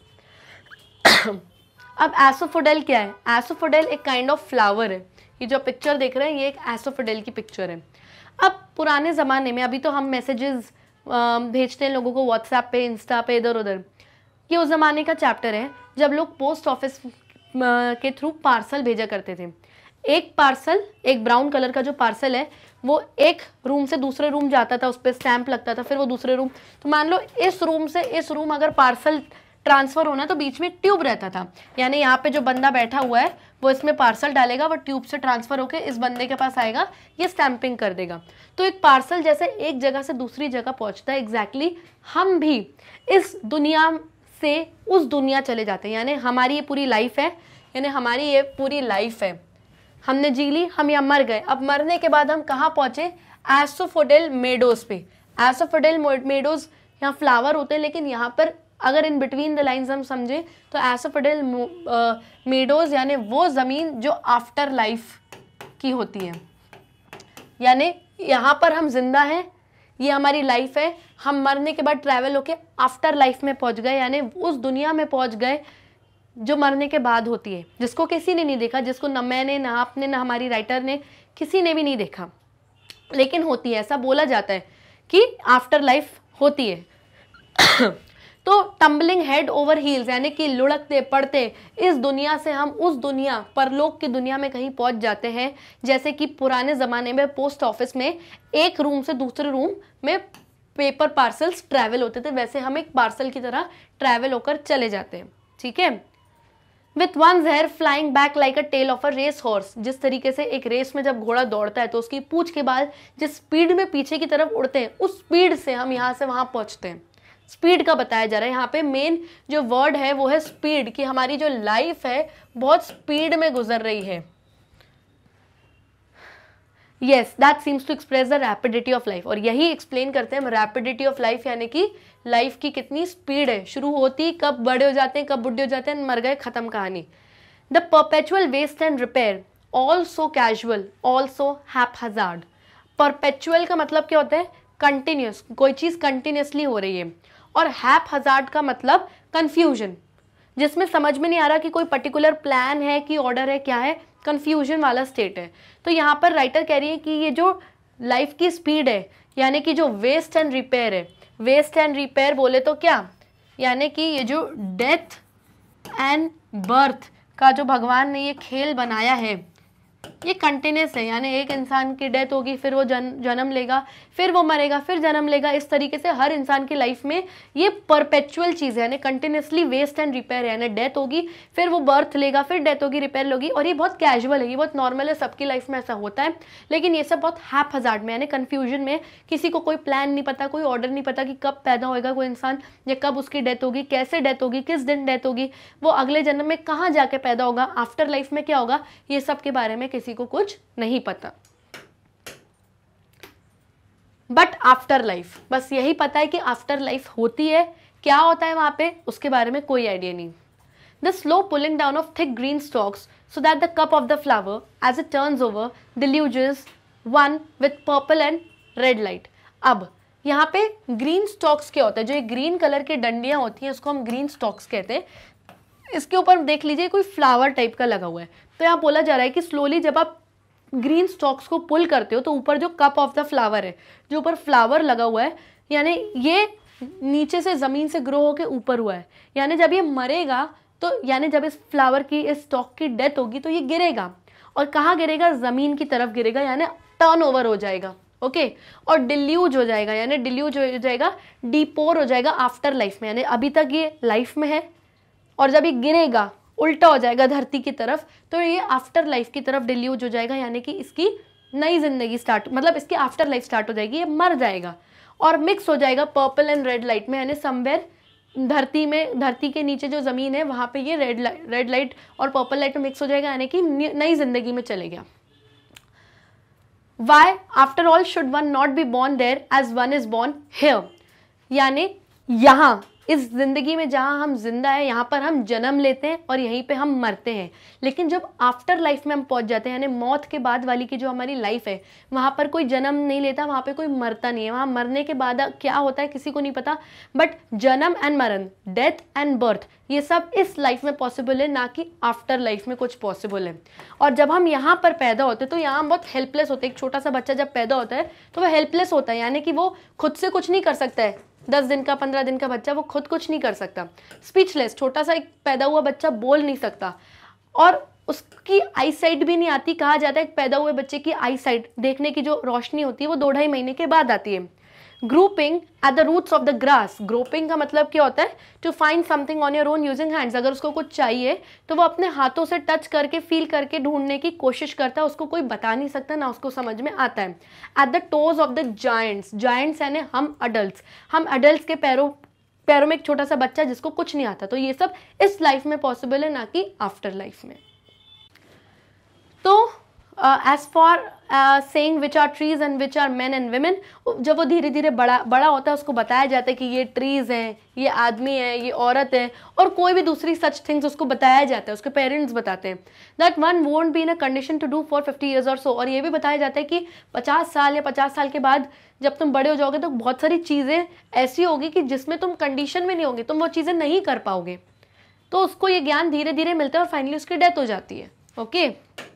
अब एसोफोडेल क्या है? एसोफोडेल एक काइंड ऑफ़ फ्लावर है। ये जो पिक्चर देख रहे हैं, ये एक एसोफोडेल की पिक्चर है। अब पुराने ज़माने में, अभी तो हम मैसेजेस भेजते हैं लोगों को व्हाट्सएप पे इंस्टा पे इधर उधर ये उस ज़माने का चैप्टर है, जब लोग पोस्ट ऑफ़िस के थ्रू पार्सल भेजा करते थे। एक पार्सल एक ब्राउन कलर का जो पार्सल है, वो एक रूम से दूसरे रूम जाता था, उस पर स्टैंप लगता था, फिर वो दूसरे रूम तो मान लो इस रूम से इस रूम अगर पार्सल ट्रांसफ़र होना तो बीच में ट्यूब रहता था। यानी यहाँ पे जो बंदा बैठा हुआ है, वो इसमें पार्सल डालेगा, वो ट्यूब से ट्रांसफ़र होकर इस बंदे के पास आएगा, ये स्टैंपिंग कर देगा। तो एक पार्सल जैसे एक जगह से दूसरी जगह पहुँचता है एग्जैक्टली हम भी इस दुनिया से उस दुनिया चले जाते हैं। यानी हमारी ये पूरी लाइफ है, यानी हमारी ये पूरी लाइफ है। हमने जी ली, हम यहाँ मर गए। अब मरने के बाद हम कहाँ पहुँचे? एसोफोडेल मेडोज पे। एसोफोडेल मेडोज यहाँ फ्लावर होते हैं, लेकिन यहाँ पर अगर इन बिटवीन द लाइन्स हम समझे तो एसोफोडेल मेडोज यानी वो ज़मीन जो आफ्टर लाइफ की होती है। यानी यहाँ पर हम ज़िंदा हैं, ये हमारी लाइफ है। हम मरने के बाद ट्रैवल होके आफ्टर लाइफ में पहुँच गए, यानी उस दुनिया में पहुँच गए जो मरने के बाद होती है, जिसको किसी ने नहीं देखा, जिसको न मैंने, ना आपने, ना हमारी राइटर ने, किसी ने भी नहीं देखा। लेकिन होती है, ऐसा बोला जाता है कि आफ्टर लाइफ होती है। तो टम्बलिंग हेड ओवर हील्स यानी कि लुढ़कते पड़ते इस दुनिया से हम उस दुनिया, परलोक की दुनिया में कहीं पहुँच जाते हैं, जैसे कि पुराने ज़माने में पोस्ट ऑफ़िस में एक रूम से दूसरे रूम में पेपर पार्सल्स ट्रैवल होते थे, वैसे हम एक पार्सल की तरह ट्रैवल होकर चले जाते हैं, ठीक है? With one hair flying back like a tail of a race horse. जिस तरीके से एक रेस में जब घोड़ा दौड़ता है तो उसकी पूछ के बाद जिस स्पीड में पीछे की तरफ़ उड़ते हैं, उस स्पीड से हम यहाँ से वहाँ पहुँचते हैं। स्पीड का बताया जा रहा है। यहाँ पे मेन जो वर्ड है, वो है स्पीड कि हमारी जो लाइफ है, बहुत स्पीड में गुजर रही है। Yes that seems to express the rapidity of life और यही एक्सप्लेन करते हैं हम रैपिडिटी ऑफ़ लाइफ यानी कि लाइफ की कितनी स्पीड है। शुरू होती, कब बड़े हो जाते हैं, कब बुढ़े हो जाते हैं मर गए, खत्म कहानी। The perpetual waste and repair all so casual all so haphazard perpetual का मतलब क्या होता है? कंटिन्यूस कोई चीज़ कंटिन्यूसली हो रही है। और हैप हजार्ड का मतलब कन्फ्यूज़न जिसमें समझ में नहीं आ रहा कि कोई पर्टिकुलर प्लान है, कि ऑर्डर है, क्या है। कन्फ्यूज़न वाला स्टेट है। तो यहाँ पर राइटर कह रही है कि ये जो लाइफ की स्पीड है, यानी कि जो वेस्ट एंड रिपेयर है वेस्ट एंड रिपेयर बोले तो क्या? यानी कि ये जो डेथ एंड बर्थ का जो भगवान ने ये खेल बनाया है ये कंटिन्यूस है, यानी एक इंसान की डेथ होगी, फिर वो जन, जन्म लेगा, फिर वो मरेगा, फिर जन्म लेगा, इस तरीके से हर इंसान की लाइफ में ये परपेचुअल चीज़ है, यानी कंटिन्यूसली वेस्ट एंड रिपेयर है, यानी डेथ होगी, फिर वो बर्थ लेगा, फिर डेथ होगी रिपेयर होगी और ये बहुत कैजुअल है, ये बहुत नॉर्मल है, सबकी लाइफ में ऐसा होता है, लेकिन ये सब बहुत हैप हजार्ड में यानी कन्फ्यूज़न में, किसी को कोई प्लान नहीं पता, कोई ऑर्डर नहीं पता कि कब पैदा होएगा कोई इंसान, या कब उसकी डेथ होगी, कैसे डेथ होगी, किस दिन डेथ होगी, वो अगले जन्म में कहाँ जाके पैदा होगा आफ्टर लाइफ में क्या होगा, ये सब के बारे में किसी को कुछ नहीं पता। बट आफ्टर लाइफ बस यही पता है कि आफ्टर लाइफ होती है, क्या होता है वहाँ पे, उसके बारे में कोई आइडिया नहीं। The slow pulling down of thick green stalks so that the cup of the flower as it turns over deluges one with purple and red light अब, यहाँ पे ग्रीन स्टॉक्स क्या होता है? जो ये ग्रीन कलर की डंडियाँ होती हैं उसको हम ग्रीन स्टॉक्स कहते हैं। इसके ऊपर देख लीजिए, कोई फ्लावर टाइप का लगा हुआ है। तो यहाँ बोला जा रहा है कि स्लोली जब आप ग्रीन स्टॉक्स को पुल करते हो तो ऊपर जो कप ऑफ़ द फ्लावर है, जो ऊपर फ्लावर लगा हुआ है, यानी ये नीचे से ज़मीन से ग्रो होकर ऊपर हुआ है, यानी जब ये मरेगा तो यानी जब इस फ्लावर की, इस स्टॉक की डेथ होगी तो ये गिरेगा और कहाँ गिरेगा ज़मीन की तरफ़ गिरेगा, यानी टर्न ओवर हो जाएगा ओके okay? और डिल्यूज हो जाएगा, यानी डिल्यूज हो जाएगा डीपोर हो जाएगा आफ्टर लाइफ में, यानी अभी तक ये लाइफ में है, और जब ये गिरेगा उल्टा हो जाएगा धरती की तरफ़। तो ये आफ्टर लाइफ की तरफ़ डिल्यूज हो जाएगा, यानी कि इसकी नई ज़िंदगी स्टार्ट मतलब इसकी आफ्टर लाइफ स्टार्ट हो जाएगी, ये मर जाएगा। और मिक्स हो जाएगा पर्पल एंड रेड लाइट में, यानी समवेयर धरती में, धरती के नीचे जो ज़मीन है, वहाँ पे ये रेड लाइट रेड लाइट और पर्पल लाइट में मिक्स हो जाएगा, यानी कि नई ज़िंदगी में चले गया। Why after all should one not be born there as one is born here यानी यहाँ इस ज़िंदगी में जहाँ हम ज़िंदा है, यहाँ पर हम जन्म लेते हैं और यहीं पे हम मरते हैं। लेकिन जब आफ्टर लाइफ में हम पहुँच जाते हैं, यानी मौत के बाद वाली की जो हमारी लाइफ है, वहाँ पर कोई जन्म नहीं लेता, वहाँ पे कोई मरता नहीं है। वहाँ मरने के बाद क्या होता है किसी को नहीं पता बट जन्म एंड मरण डेथ एंड बर्थ ये सब इस लाइफ में पॉसिबल है, ना कि आफ्टर लाइफ में कुछ पॉसिबल है। और जब हम यहाँ पर पैदा होते हैं तो यहाँ बहुत हेल्पलेस होते हैं। एक छोटा सा बच्चा जब पैदा होता है तो वह हेल्पलेस होता है, यानी कि वो खुद से कुछ नहीं कर सकता है। दस दिन का, पंद्रह दिन का बच्चा वो खुद कुछ नहीं कर सकता। स्पीचलेस छोटा सा एक पैदा हुआ बच्चा बोल नहीं सकता। और उसकी आई साइट भी नहीं आती, कहा जाता है पैदा हुए बच्चे की आई साइट देखने की जो रोशनी होती है वो दो ढाई महीने के बाद आती है। Groping at the roots of the grass groping का मतलब क्या होता है? To find something on your own using hands अगर उसको कुछ चाहिए तो वो अपने हाथों से टच करके फील करके ढूँढने की कोशिश करता है। उसको कोई बता नहीं सकता, ना उसको समझ में आता है। At the toes of the giants giants यानी हम अडल्ट हम अडल्ट के पैरों पैरों में एक छोटा सा बच्चा जिसको कुछ नहीं आता। तो ये सब इस लाइफ में पॉसिबल है, ना कि आफ्टर लाइफ में। तो as for saying which are trees and which are men and women जब वो धीरे धीरे बड़ा बड़ा होता है, उसको बताया जाता है कि ये ट्रीज हैं, ये आदमी है, ये औरत है, और कोई भी दूसरी सच थिंग्स उसको बताया जाता है, उसके पेरेंट्स बताते हैं। That one won't be in a condition to do for fifty years और सो और ये भी बताया जाता है कि पचास साल या पचास साल के बाद जब तुम बड़े हो जाओगे तो बहुत सारी चीज़ें ऐसी होगी कि जिसमें तुम कंडीशन में नहीं होगी, तुम वो चीज़ें नहीं कर पाओगे। तो उसको ये ज्ञान धीरे धीरे मिलता है और फाइनली उसकी डेथ हो जाती है ओके okay?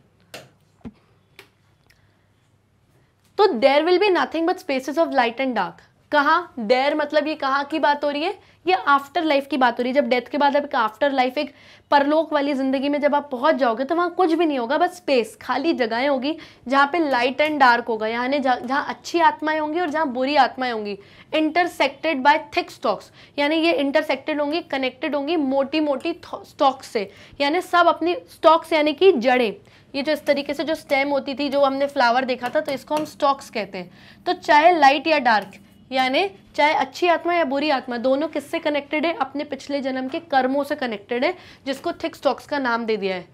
तो there will be nothing but spaces of light and dark कहाँ? देर मतलब ये कहाँ की बात हो रही है? ये आफ्टर लाइफ की बात हो रही है। जब डेथ के बाद अब आफ्टर लाइफ एक परलोक वाली ज़िंदगी में जब आप पहुँच जाओगे तो वहाँ कुछ भी नहीं होगा, बस स्पेस खाली जगहें होगी, जहाँ पे लाइट एंड डार्क होगा यानी जहाँ अच्छी आत्माएँ होंगी और जहाँ बुरी आत्माएँ होंगी। इंटरसेक्टेड बाय थिक स्टॉक्स यानी ये इंटरसेक्टेड होंगी कनेक्टेड होंगी मोटी मोटी स्टॉक्स से। यानी सब अपनी स्टॉक्स यानी कि जड़ें। ये जो इस तरीके से जो स्टेम होती थी, जो हमने फ्लावर देखा था तो इसको हम स्टॉक्स कहते हैं। तो चाहे लाइट या डार्क यानी चाहे अच्छी आत्मा या बुरी आत्मा, दोनों किससे कनेक्टेड है? अपने पिछले जन्म के कर्मों से कनेक्टेड है, जिसको थिक स्टॉक्स का नाम दे दिया है।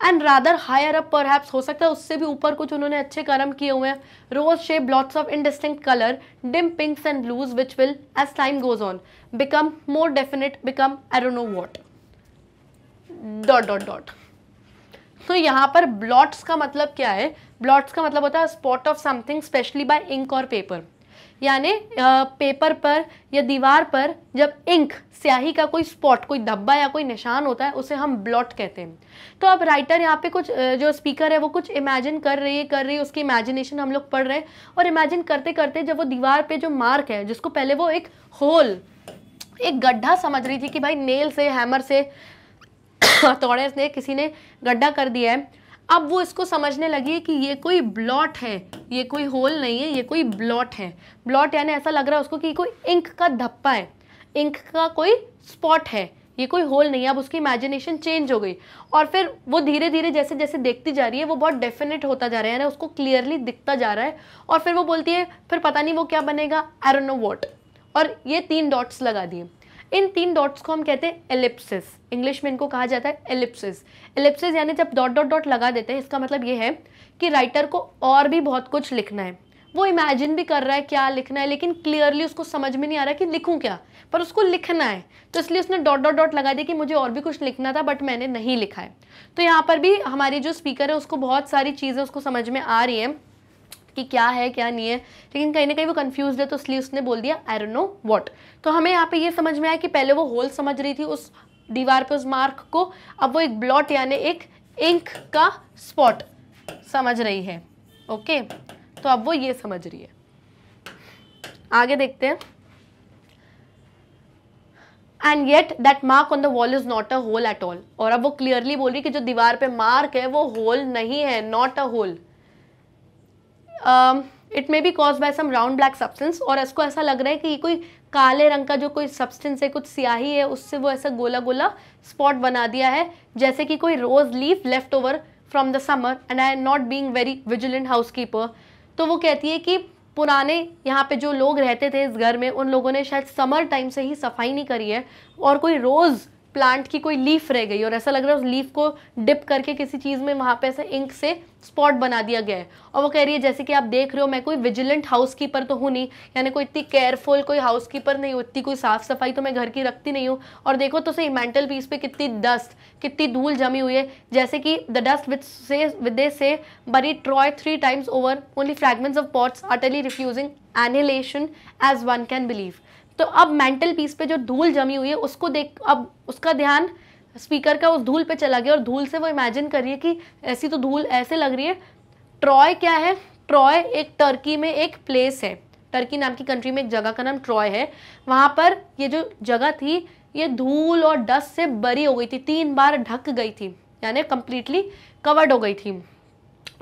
एंड रादर हायर अप पर हो सकता है उससे भी ऊपर कुछ उन्होंने अच्छे कर्म किए हुए हैं। Rose shape blots of indistinct colour dim pinks and blues which will as time goes on become more definite become I know what dot dot dot तो यहाँ पर ब्लॉट्स का मतलब क्या है? ब्लॉट्स का मतलब होता है spot of something specially by ink और पेपर यानी पेपर पर या दीवार पर जब इंक स्याही का कोई स्पॉट कोई धब्बा या कोई निशान होता है, उसे हम ब्लॉट कहते हैं। तो अब राइटर यहाँ पे कुछ जो स्पीकर है, वो कुछ इमेजिन कर रही है, कर रही है, उसकी इमेजिनेशन हम लोग पढ़ रहे हैं। और इमेजिन करते करते जब वो दीवार पे जो मार्क है, जिसको पहले वो एक होल एक गड्ढा समझ रही थी कि भाई नेल से हैमर से हथौड़े से किसी ने गड्ढा कर दिया है। अब वो इसको समझने लगी है कि ये कोई ब्लॉट है, ये कोई होल नहीं है, ये कोई ब्लॉट है। ब्लॉट यानी ऐसा लग रहा है उसको कि कोई इंक का धप्पा है, इंक का कोई स्पॉट है, ये कोई होल नहीं है। अब उसकी इमेजिनेशन चेंज हो गई और फिर वो धीरे धीरे जैसे जैसे देखती जा रही है, वो बहुत डेफिनेट होता जा रहा है ना उसको क्लियरली दिखता जा रहा है और फिर वो बोलती है, फिर पता नहीं वो क्या बनेगा? आई डोंट नो वॉट और ये तीन डॉट्स लगा दिए। इन तीन डॉट्स को हम कहते हैं एलिप्सिस इंग्लिश में इनको कहा जाता है एलिप्सिस एलिप्सिस यानी जब डॉट डॉट डॉट लगा देते हैं, इसका मतलब ये है कि राइटर को और भी बहुत कुछ लिखना है। वो इमेजिन भी कर रहा है क्या लिखना है, लेकिन क्लियरली उसको समझ में नहीं आ रहा कि लिखूं क्या। पर उसको लिखना है। तो इसलिए उसने डॉट डॉट डॉट लगा दिया कि मुझे और भी कुछ लिखना था बट मैंने नहीं लिखा है। तो यहाँ पर भी हमारी जो स्पीकर है, उसको बहुत सारी चीज़ें उसको समझ में आ रही हैं। कि क्या है, क्या नहीं है। लेकिन कहीं ना कहीं वो कंफ्यूज है तो इसलिए उसने बोल दिया आई नो वॉट तो हमें यहाँ पे ये समझ में आया कि पहले वो होल समझ रही थी उस दीवार पे, उस मार्क को। अब वो एक ब्लॉट यानी एक इंक का स्पॉट समझ रही है। ओके तो अब वो ये समझ रही है। आगे देखते हैं। And yet that mark on the wall is not a hole at all और अब वो क्लियरली बोल रही कि जो दीवार पे मार्क है, वो होल नहीं है not a hole it may be cause by some round black substance और इसको ऐसा लग रहा है कि ये कोई काले रंग का जो कोई सब्सटेंस है, कुछ स्याही है, उससे वो ऐसा गोला गोला स्पॉट बना दिया है, जैसे कि कोई rose leaf left over from the summer and I am not being very vigilant housekeeper तो वो कहती है कि पुराने यहाँ पे जो लोग रहते थे इस घर में, उन लोगों ने शायद समर टाइम से ही सफ़ाई नहीं करी है, और कोई रोज़ प्लांट की कोई लीफ रह गई और ऐसा लग रहा है उस लीफ को डिप करके किसी चीज़ में वहाँ पे ऐसे इंक से स्पॉट बना दिया गया है। और वो कह रही है, जैसे कि आप देख रहे हो, मैं कोई विजिलेंट हाउस कीपर तो हूँ नहीं, यानी कोई इतनी केयरफुल कोई हाउस कीपर नहीं हूँ, इतनी कोई साफ़ सफ़ाई तो मैं घर की रखती नहीं हूँ। और देखो तो सही मेंटल पीस पे कितनी डस्ट कितनी धूल जमी हुई है। जैसे कि द डस्ट विच से with they say bury Troy three times over only fragments of pots utterly refusing annihilation as one can believe तो अब मेंटल पीस पे जो धूल जमी हुई है, उसको देख, अब उसका ध्यान स्पीकर का उस धूल पे चला गया और धूल से वो इमेजिन करिए कि ऐसी तो धूल ऐसे लग रही है। ट्रॉय क्या है? ट्रॉय एक टर्की में एक प्लेस है। टर्की नाम की कंट्री में एक जगह का नाम ट्रॉय है। वहाँ पर ये जो जगह थी, ये धूल और डस्ट से बरी हो गई थी। तीन बार ढक गई थी, यानी कंप्लीटली कवर्ड हो गई थी।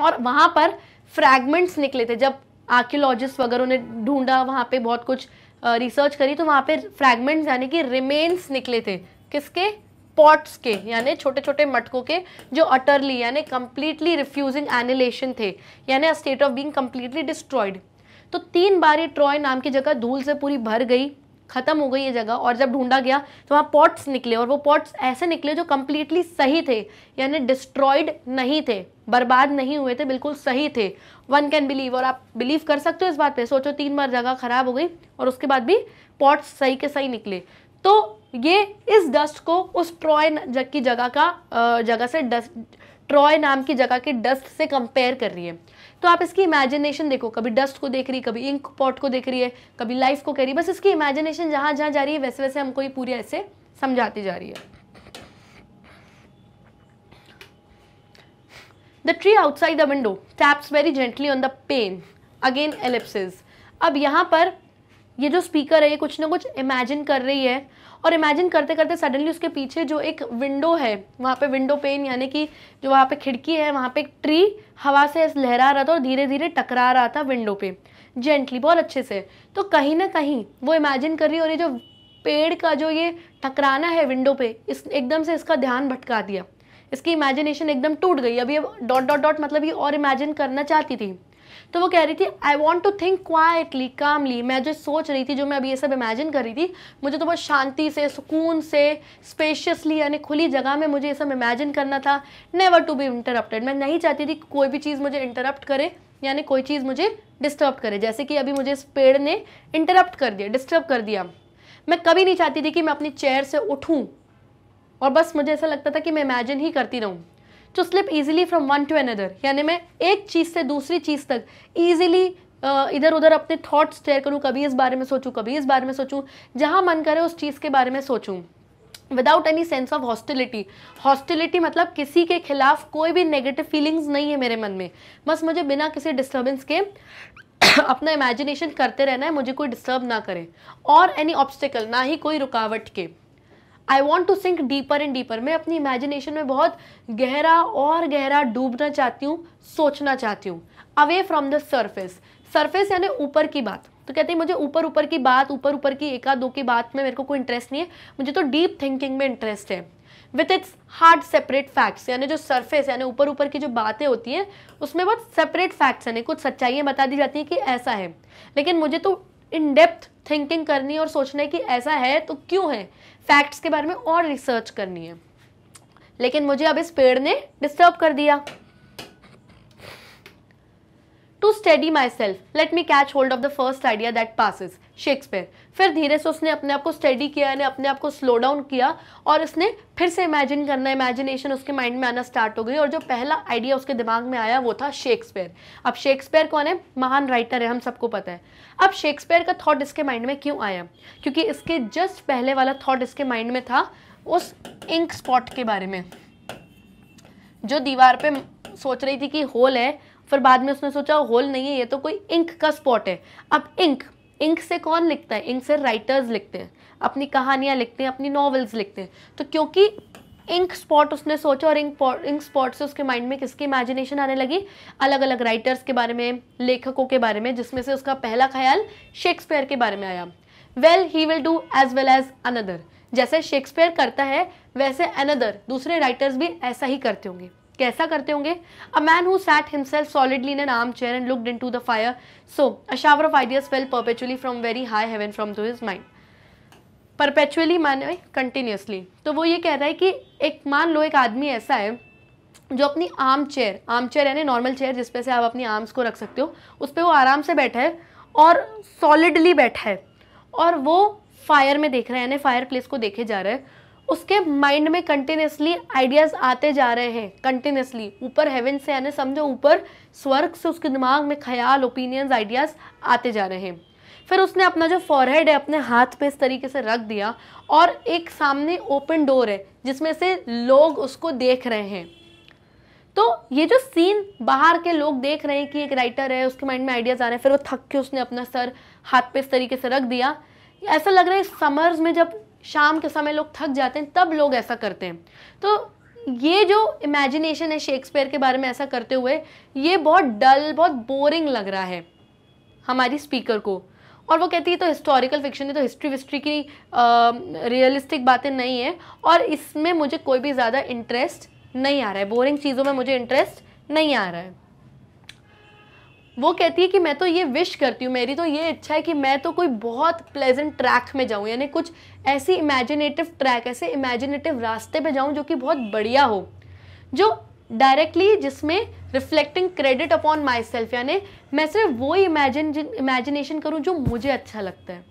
और वहाँ पर फ्रैगमेंट्स निकले थे। जब आर्क्योलॉजिस्ट वगैरह ने ढूंढा, वहाँ पे बहुत कुछ रिसर्च करी तो वहाँ पे फ्रैगमेंट्स यानी कि रिमेन्स निकले थे। किसके? पॉट्स के, यानी छोटे छोटे मटकों के, जो अटरली यानी कम्प्लीटली रिफ्यूजिंग एनिलेशन थे। यानी state of being completely destroyed तो तीन बार ये ट्रॉय नाम की जगह धूल से पूरी भर गई। ख़त्म हो गई ये जगह और जब ढूंढा गया तो वहाँ पॉट्स निकले और वो पॉट्स ऐसे निकले जो कम्प्लीटली सही थे, यानी डिस्ट्रॉयड नहीं थे, बर्बाद नहीं हुए थे, बिल्कुल सही थे। वन कैन बिलीव और आप बिलीव कर सकते हो इस बात पे। सोचो तीन बार जगह ख़राब हो गई और उसके बाद भी पॉट्स सही के सही निकले। तो ये इस डस्ट को उस ट्रॉय की जगह का जगह से डस्ट ट्रॉय नाम की जगह के डस्ट से कंपेयर कर रही है। तो आप इसकी इमेजिनेशन देखो, कभी डस्ट को देख रही, कभी इंक पॉट को देख रही है, कभी लाइफ को कह रही है, बस इसकी इमेजिनेशन जहाँ जहाँ जा रही है, वैसे वैसे हमको ये पूरी ऐसे समझाती जा रही है। The tree outside the window taps very gently on the pane again ellipsis अब यहाँ पर ये जो स्पीकर है, ये कुछ ना कुछ इमेजिन कर रही है। और इमेजिन करते करते सडनली उसके पीछे जो एक विंडो है, वहाँ पे विंडो पेन यानी कि जो वहाँ पे खिड़की है, वहाँ पे एक ट्री हवा से लहरा रहा था और धीरे धीरे टकरा रहा था विंडो पे जेंटली बहुत अच्छे से। तो कहीं ना कहीं वो इमेजिन कर रही और ये जो पेड़ का जो ये टकराना है विंडो पे, इस एकदम से इसका ध्यान भटका दिया। इसकी इमेजिनेशन एकदम टूट गई। अभी ये डॉट डॉट डॉट मतलब ये और इमेजिन करना चाहती थी। तो वो कह रही थी I want to think quietly calmly मैं जो सोच रही थी, जो मैं अभी ये सब इमेजिन कर रही थी, मुझे तो बहुत शांति से, सुकून से स्पेशियसली यानी खुली जगह में मुझे ये सब इमेजिन करना था नेवर टू बी इंटरप्टेड मैं नहीं चाहती थी कोई भी चीज़ मुझे इंटरप्ट करे, यानी कोई चीज़ मुझे डिस्टर्ब करे, जैसे कि अभी मुझे इस पेड़ ने इंटरप्ट कर दिया डिस्टर्ब कर दिया। मैं कभी नहीं चाहती थी कि मैं अपनी चेयर से उठूँ, और बस मुझे ऐसा लगता था कि मैं इमेजिन ही करती रहूँ। To slip easily from one to another यानी मैं एक चीज़ से दूसरी चीज़ तक ईजिली इधर उधर अपने थॉट्स शेयर करूँ, कभी इस बारे में सोचूं, कभी इस बारे में सोचूं, जहाँ मन करे उस चीज़ के बारे में सोचूं। Without any sense of hostility hostility मतलब किसी के खिलाफ कोई भी नेगेटिव फीलिंग्स नहीं है मेरे मन में। बस मुझे बिना किसी डिस्टर्बेंस के अपना इमेजिनेशन करते रहना है, मुझे कोई डिस्टर्ब ना करे। और एनी ऑब्स्टिकल ना ही कोई रुकावट के। I want to sink deeper and deeper मैं अपनी इमेजिनेशन में बहुत गहरा और गहरा डूबना चाहती हूँ, सोचना चाहती हूँ। Away from the surface surface यानी ऊपर की बात। तो कहते हैं मुझे ऊपर ऊपर की बात, ऊपर ऊपर की एक दो की बात में मेरे को कोई इंटरेस्ट नहीं है। मुझे तो डीप थिंकिंग में इंटरेस्ट है। With its hard separate facts यानी जो सरफेस यानी ऊपर ऊपर की जो बातें होती हैं, उसमें बहुत सेपरेट फैक्ट्स यानी कुछ सच्चाइयाँ बता दी जाती हैं कि ऐसा है। लेकिन मुझे तो इन डेप्थ थिंकिंग करनी और सोचना है कि ऐसा है तो क्यों है? फैक्ट्स के बारे में और रिसर्च करनी है। लेकिन मुझे अब इस पेड़ ने डिस्टर्ब कर दिया। To study myself let me catch hold of the first idea that passes Shakespeare फिर धीरे से उसने अपने आप को स्टडी किया यानी अपने आप को स्लो डाउन किया और उसने फिर से इमेजिन करना इमेजिनेशन उसके माइंड में आना स्टार्ट हो गई और जो पहला आइडिया उसके दिमाग में आया वो था शेक्सपियर अब शेक्सपियर कौन है? महान राइटर है, हम सबको पता है। अब शेक्सपियर का थॉट इसके माइंड में क्यों आया? क्योंकि इसके जस्ट पहले वाला थॉट इसके माइंड में था उस इंक स्पॉट के बारे में। जो दीवार पे सोच रही थी कि होल है, फिर बाद में उसने सोचा, होल नहीं है, ये तो कोई इंक का स्पॉट है। अब इंक इंक से कौन लिखता है? इंक से राइटर्स लिखते हैं। अपनी कहानियाँ लिखते हैं, अपनी नॉवेल्स लिखते हैं। तो क्योंकि इंक स्पॉट उसने सोचा और इंक इंक स्पॉट से उसके माइंड में किसकी इमेजिनेशन आने लगी? अलग अलग राइटर्स के बारे में, लेखकों के बारे में, जिसमें से उसका पहला ख्याल शेक्सपियर के बारे में आया। Well he will do as well as another जैसे शेक्सपियर करता है, वैसे अनदर दूसरे राइटर्स भी ऐसा ही करते होंगे। कैसा करते होंगे? A man who sat himself solidly in an armchair and looked into the fire so a shower of ideas fell perpetually from very high heaven from to his mind perpetually माने continuously तो वो ये कह रहा है कि एक मान लो एक आदमी ऐसा है, जो अपनी आर्म चेयर आर्म चेयर यानी नॉर्मल चेयर जिसपे से आप अपनी आर्म्स को रख सकते हो, उस पर वो आराम से बैठा है और सॉलिडली बैठा है। और वो फायर में देख रहा है, यानी फायर प्लेस को देखे जा रहा है। उसके माइंड में कंटिन्यूसली आइडियाज़ आते जा रहे हैं कंटिन्यूसली ऊपर हेवन से यानी समझो ऊपर स्वर्ग से उसके दिमाग में ख्याल ओपिनियंस आइडियाज़ आते जा रहे हैं। फिर उसने अपना जो फॉरहेड है, अपने हाथ पे इस तरीके से रख दिया और एक सामने ओपन डोर है, जिसमें से लोग उसको देख रहे हैं। तो ये जो सीन बाहर के लोग देख रहे हैं कि एक राइटर है, उसके माइंड में आइडियाज़ आ रहे हैं, फिर वो थक के उसने अपना सर हाथ पे इस तरीके से रख दिया। ऐसा लग रहा है समर्स में जब शाम के समय लोग थक जाते हैं, तब लोग ऐसा करते हैं। तो ये जो इमेजिनेशन है शेक्सपियर के बारे में ऐसा करते हुए, ये बहुत डल बहुत बोरिंग लग रहा है हमारी स्पीकर को। और वो कहती है तो हिस्टोरिकल फिक्शन है तो हिस्ट्री विस्ट्री की रियलिस्टिक बातें नहीं है और इसमें मुझे कोई भी ज़्यादा इंटरेस्ट नहीं आ रहा है। बोरिंग चीज़ों में मुझे इंटरेस्ट नहीं आ रहा है। वो कहती है कि मैं तो ये विश करती हूँ, मेरी तो ये इच्छा है कि मैं तो कोई बहुत प्लेजेंट ट्रैक में जाऊँ, यानी कुछ ऐसी इमेजिनेटिव ट्रैक ऐसे इमेजिनेटिव रास्ते पे जाऊँ जो कि बहुत बढ़िया हो, जो डायरेक्टली जिसमें reflecting credit upon myself यानी मैं सिर्फ़ वो इमेजिन इमेजिनेशन करूँ जो मुझे अच्छा लगता है,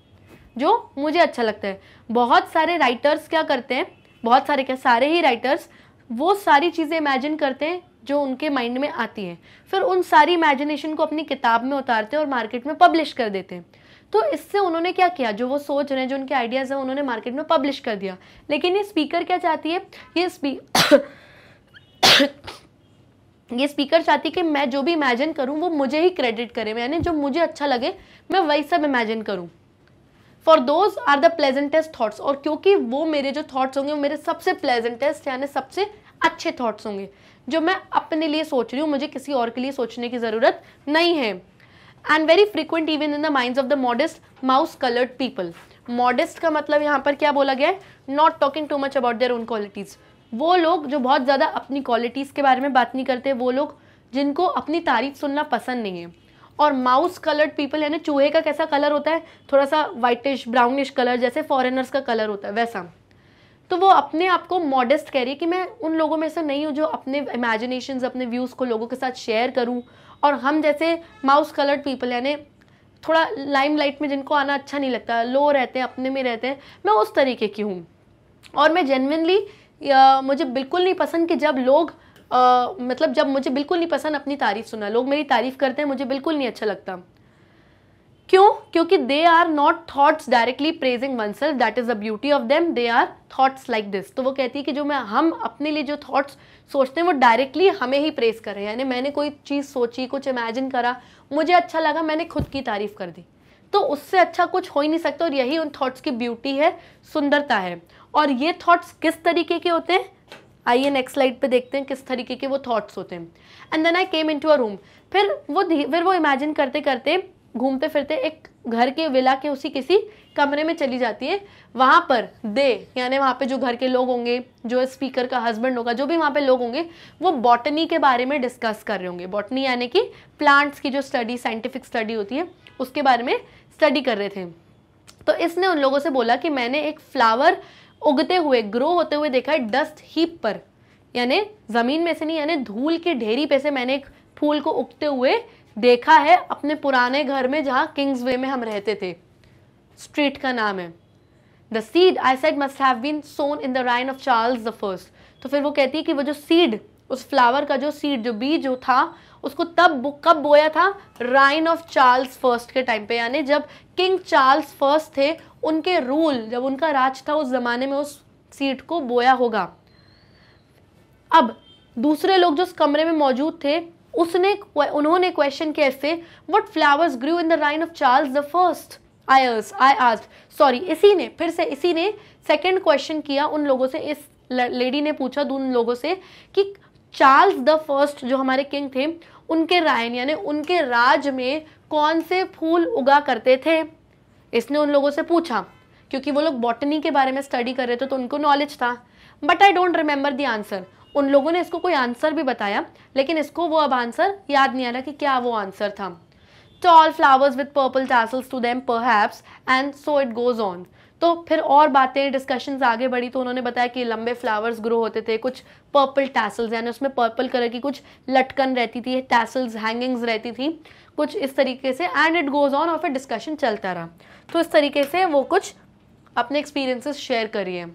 जो मुझे अच्छा लगता है। बहुत सारे राइटर्स क्या करते हैं, बहुत सारे क्या, सारे ही राइटर्स वो सारी चीज़ें इमेजिन करते हैं जो उनके माइंड में आती हैं, फिर उन सारी इमेजिनेशन को अपनी किताब में उतारते हैं और मार्केट में पब्लिश कर देते हैं। तो इससे उन्होंने क्या किया? जो वो सोच रहे हैं, जो उनके आइडियाज़ हैं, उन्होंने मार्केट में पब्लिश कर दिया। लेकिन ये स्पीकर क्या चाहती है? ये स्पीकर ये स्पीकर चाहती कि मैं जो भी इमेजिन करूँ, वो मुझे ही क्रेडिट करे। यानी जो मुझे अच्छा लगे, मैं वही सब इमेजिन करूँ। For those are the pleasantest thoughts और क्योंकि वो मेरे जो थाट्स होंगे, वो मेरे सबसे प्लेजेंटेस्ट यानी सबसे अच्छे थाट्स होंगे। जो मैं अपने लिए सोच रही हूँ, मुझे किसी और के लिए सोचने की ज़रूरत नहीं है। And very frequent even in the mind of the modest mouse coloured people modest का मतलब यहाँ पर क्या बोला गया है? Not talking too much about their own qualities वो लोग जो बहुत ज़्यादा अपनी क्वालिटीज़ के बारे में बात नहीं करते, वो लोग जिनको अपनी तारीफ़ सुनना पसंद नहीं है। और माउस कलर्ड पीपल यानी चूहे का कैसा कलर होता है? थोड़ा सा वाइटिश ब्राउनिश कलर जैसे फॉरेनर्स का कलर होता है, वैसा। तो वो अपने आप को मॉडेस्ट कह रही है कि मैं उन लोगों में से नहीं हूँ जो अपने इमेजिनेशन अपने व्यूज़ को लोगों के साथ शेयर करूँ। और हम जैसे माउस कलर्ड पीपल यानी थोड़ा लाइमलाइट में जिनको आना अच्छा नहीं लगता लो रहते हैं अपने में रहते हैं मैं उस तरीके की हूँ। और मैं जेनविनली मुझे बिल्कुल नहीं पसंद कि जब लोग आ, मतलब जब मुझे बिल्कुल नहीं पसंद अपनी तारीफ़ सुना लोग मेरी तारीफ़ करते हैं मुझे बिल्कुल नहीं अच्छा लगता। क्यों? क्योंकि they are not thoughts directly praising oneself that is the beauty of them they are thoughts like this तो वो कहती है कि जो मैं, हम अपने लिए जो थॉट्स सोचते हैं, वो डायरेक्टली हमें ही प्रेस कर रहे हैं। यानी मैंने कोई चीज़ सोची, कुछ इमेजिन करा, मुझे अच्छा लगा, मैंने खुद की तारीफ़ कर दी। तो उससे अच्छा कुछ हो ही नहीं सकता और यही उन थॉट्स की ब्यूटी है, सुंदरता है। और ये थॉट्स किस तरीके के होते हैं? आइए नेक्स्ट स्लाइड पे देखते हैं किस तरीके के वो थॉट्स होते हैं। And then I came into a room फिर वो फिर वो इमेजिन करते करते घूमते फिरते एक घर के विला के उसी किसी कमरे में चली जाती है। वहाँ पर दे, यानी वहाँ पे जो घर के लोग होंगे, जो स्पीकर का हस्बैंड होगा, जो भी वहाँ पे लोग होंगे, वो बॉटनी के बारे में डिस्कस कर रहे होंगे। बॉटनी यानी कि प्लांट्स की जो स्टडी साइंटिफिक स्टडी होती है, उसके बारे में स्टडी कर रहे थे। तो इसने उन लोगों से बोला कि मैंने एक फ्लावर उगते हुए ग्रो होते हुए देखा है डस्ट हीप पर। यानी ज़मीन में से नहीं, यानी धूल के ढेरी पे से मैंने एक फूल को उगते हुए देखा है अपने पुराने घर में जहाँ किंग्स वे में हम रहते थे। स्ट्रीट का नाम है। The seed I said must have been sown in the reign of Charles the First तो फिर वो कहती है कि वो जो सीड उस फ्लावर का जो सीड जो बीज जो था, उसको तब कब बोया था? राइन ऑफ़ चार्ल्स फ़र्स्ट के टाइम पे। यानी जब किंग चार्ल्स फ़र्स्ट थे, उनके रूल जब उनका राज था, उस जमाने में उस सीट को बोया होगा। अब दूसरे लोग जो उस कमरे में मौजूद थे उसने उन्होंने क्वेश्चन किया इससे what flowers grew in the reign of Charles the First Aires I asked sorry इसी ने, फिर से इसी ने सेकेंड क्वेश्चन किया उन लोगों से, इस लेडी ने पूछा उन लोगों से कि चार्ल्स द फ़र्स्ट जो हमारे किंग थे, उनके रायन यानी उनके राज में कौन से फूल उगा करते थे? इसने उन लोगों से पूछा, क्योंकि वो लोग बॉटनी के बारे में स्टडी कर रहे थे तो उनको नॉलेज था। But I don't remember the answer उन लोगों ने इसको कोई आंसर भी बताया, लेकिन इसको वो अब आंसर याद नहीं आ रहा कि क्या वो आंसर था। Tall flowers with purple tassels to them perhaps and so it goes on तो फिर और बातें डिस्कशंस आगे बढ़ी तो उन्होंने बताया कि लंबे फ्लावर्स ग्रो होते थे, कुछ पर्पल टैसल्स यानी उसमें पर्पल कलर की कुछ लटकन रहती थी टैसल्स हैंगिंग्स रहती थी, कुछ इस तरीके से एंड इट गोज ऑन और फिर डिस्कशन चलता रहा। तो इस तरीके से वो कुछ अपने एक्सपीरियंसेस शेयर करिए।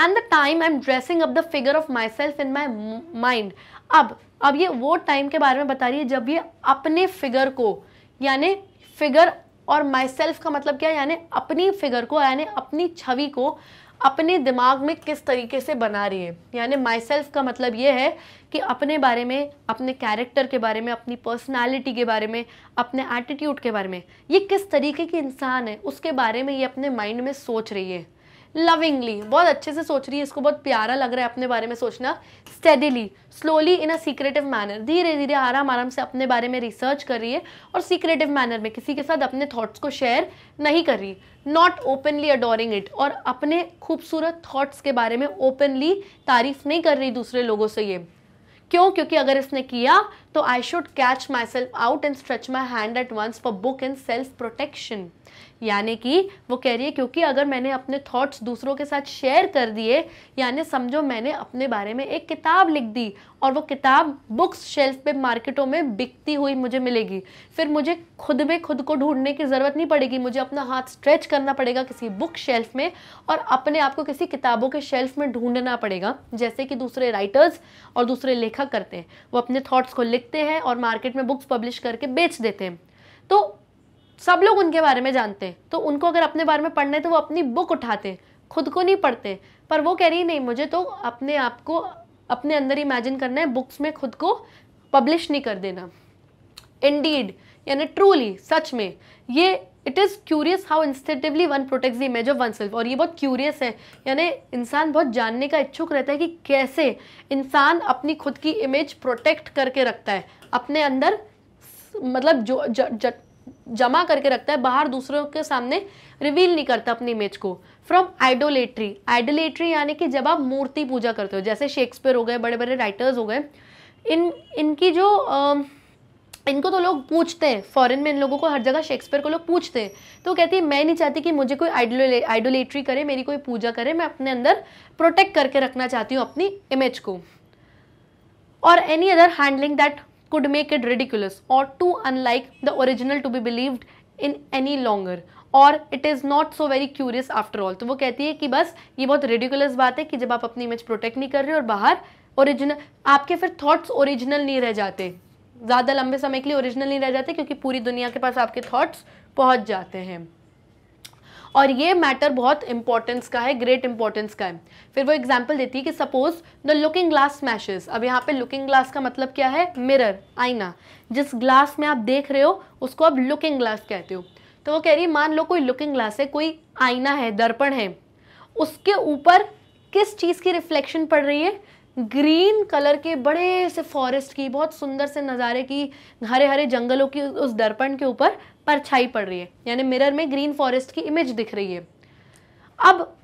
And the time I am dressing up the figure of myself in my mind अब अब ये वो टाइम के बारे में बता रही है जब ये अपने फिगर को, यानी फिगर और माई सेल्फ का मतलब क्या यानी अपनी फिगर को, यानी अपनी छवि को अपने दिमाग में किस तरीके से बना रही है? यानी माई सेल्फ का मतलब ये है कि अपने बारे में, अपने कैरेक्टर के बारे में, अपनी पर्सनालिटी के बारे में, अपने एटीट्यूड के बारे में, ये किस तरीके की इंसान है, उसके बारे में ये अपने माइंड में सोच रही है। लविंगली बहुत अच्छे से सोच रही है, इसको बहुत प्यारा लग रहा है अपने बारे में सोचना। Steadily slowly in a secretive manner धीरे धीरे आराम आराम से अपने बारे में रिसर्च कर रही है और सीक्रेटिव मैनर में किसी के साथ अपने थॉट्स को शेयर नहीं कर रही। नॉट ओपनली अडोरिंग इट और अपने खूबसूरत थॉट्स के बारे में ओपनली तारीफ़ नहीं कर रही दूसरे लोगों से ये। क्यों? क्योंकि अगर इसने किया तो I should catch myself out and stretch my hand at once for book and self protection यानी कि वो कह रही है, क्योंकि अगर मैंने अपने थॉट्स दूसरों के साथ शेयर कर दिए, यानी समझो मैंने अपने बारे में एक किताब लिख दी और वो किताब बुक्स शेल्फ पे मार्केटों में बिकती हुई मुझे मिलेगी, फिर मुझे खुद में खुद को ढूँढने की ज़रूरत नहीं पड़ेगी, मुझे अपना हाथ स्ट्रेच करना पड़ेगा किसी बुक शेल्फ में और अपने आप को किसी किताबों के शेल्फ में ढूंढना पड़ेगा, जैसे कि दूसरे राइटर्स और दूसरे लेखक करते हैं। वो अपने थॉट्स को लिखते हैं और मार्केट में बुक्स पब्लिश करके बेच देते हैं। तो सब लोग उनके बारे में जानते हैं। तो उनको अगर अपने बारे में पढ़ना है तो वो अपनी बुक उठाते खुद को नहीं पढ़ते। पर वो कह रही नहीं मुझे तो अपने आप को अपने अंदर इमेजिन करना है बुक्स में खुद को पब्लिश नहीं कर देना। इंडीड यानी ट्रूली सच में ये it is curious how instinctively one protect the image of oneself और ये बहुत क्यूरियस है। यानी इंसान बहुत जानने का इच्छुक रहता है कि कैसे इंसान अपनी खुद की इमेज प्रोटेक्ट करके रखता है। अपने अंदर मतलब जो ज, ज, जमा करके रखता है बाहर दूसरों के सामने रिवील नहीं करता अपनी इमेज को। फ्रॉम आइडोलेट्री आइडोलेट्री यानी कि जब आप मूर्ति पूजा करते हो जैसे शेक्सपियर हो गए बड़े बड़े राइटर्स हो गए इन इनकी जो आ, इनको तो लोग पूछते हैं फॉरेन में इन लोगों को हर जगह शेक्सपियर को लोग पूछते हैं। तो कहती है मैं नहीं चाहती कि मुझे कोई आइडोले आइडोलेट्री करे मेरी कोई पूजा करे मैं अपने अंदर प्रोटेक्ट करके रखना चाहती हूँ अपनी इमेज को। और any other handling that could make it ridiculous or too unlike the original to be believed in any longer. और it is not so very curious after all तो वो कहती है कि बस, ये बहुत रेडिकुलस बात है कि जब आप अपनी इमेज प्रोटेक्ट नहीं कर रहे और बाहर ओरिजिनल आपके फिर थॉट्स ओरिजिनल नहीं रह जाते। ज़्यादा लंबे समय के लिए ओरिजिनल नहीं रह जाते क्योंकि पूरी दुनिया के पास आपके थॉट्स पहुँच जाते हैं। और ये मैटर बहुत इंपॉर्टेंस का है ग्रेट इंपॉर्टेंस का है। फिर वो एग्ज़ाम्पल देती है कि suppose the looking glass smashes अब यहाँ पे लुकिंग ग्लास का मतलब क्या है? मिरर आईना। जिस ग्लास में आप देख रहे हो, उसको आप लुकिंग ग्लास कहते हो। तो वो कह रही मान लो कोई लुकिंग ग्लास है, कोई आईना है, दर्पण है, उसके ऊपर किस चीज़ की रिफ्लेक्शन पड़ रही है? ग्रीन कलर के बड़े से फॉरेस्ट की, बहुत सुंदर से नज़ारे की हरे हरे जंगलों की उस दर्पण के ऊपर परछाई पड़ रही है। यानी मिरर में ग्रीन फॉरेस्ट की इमेज दिख रही है। अब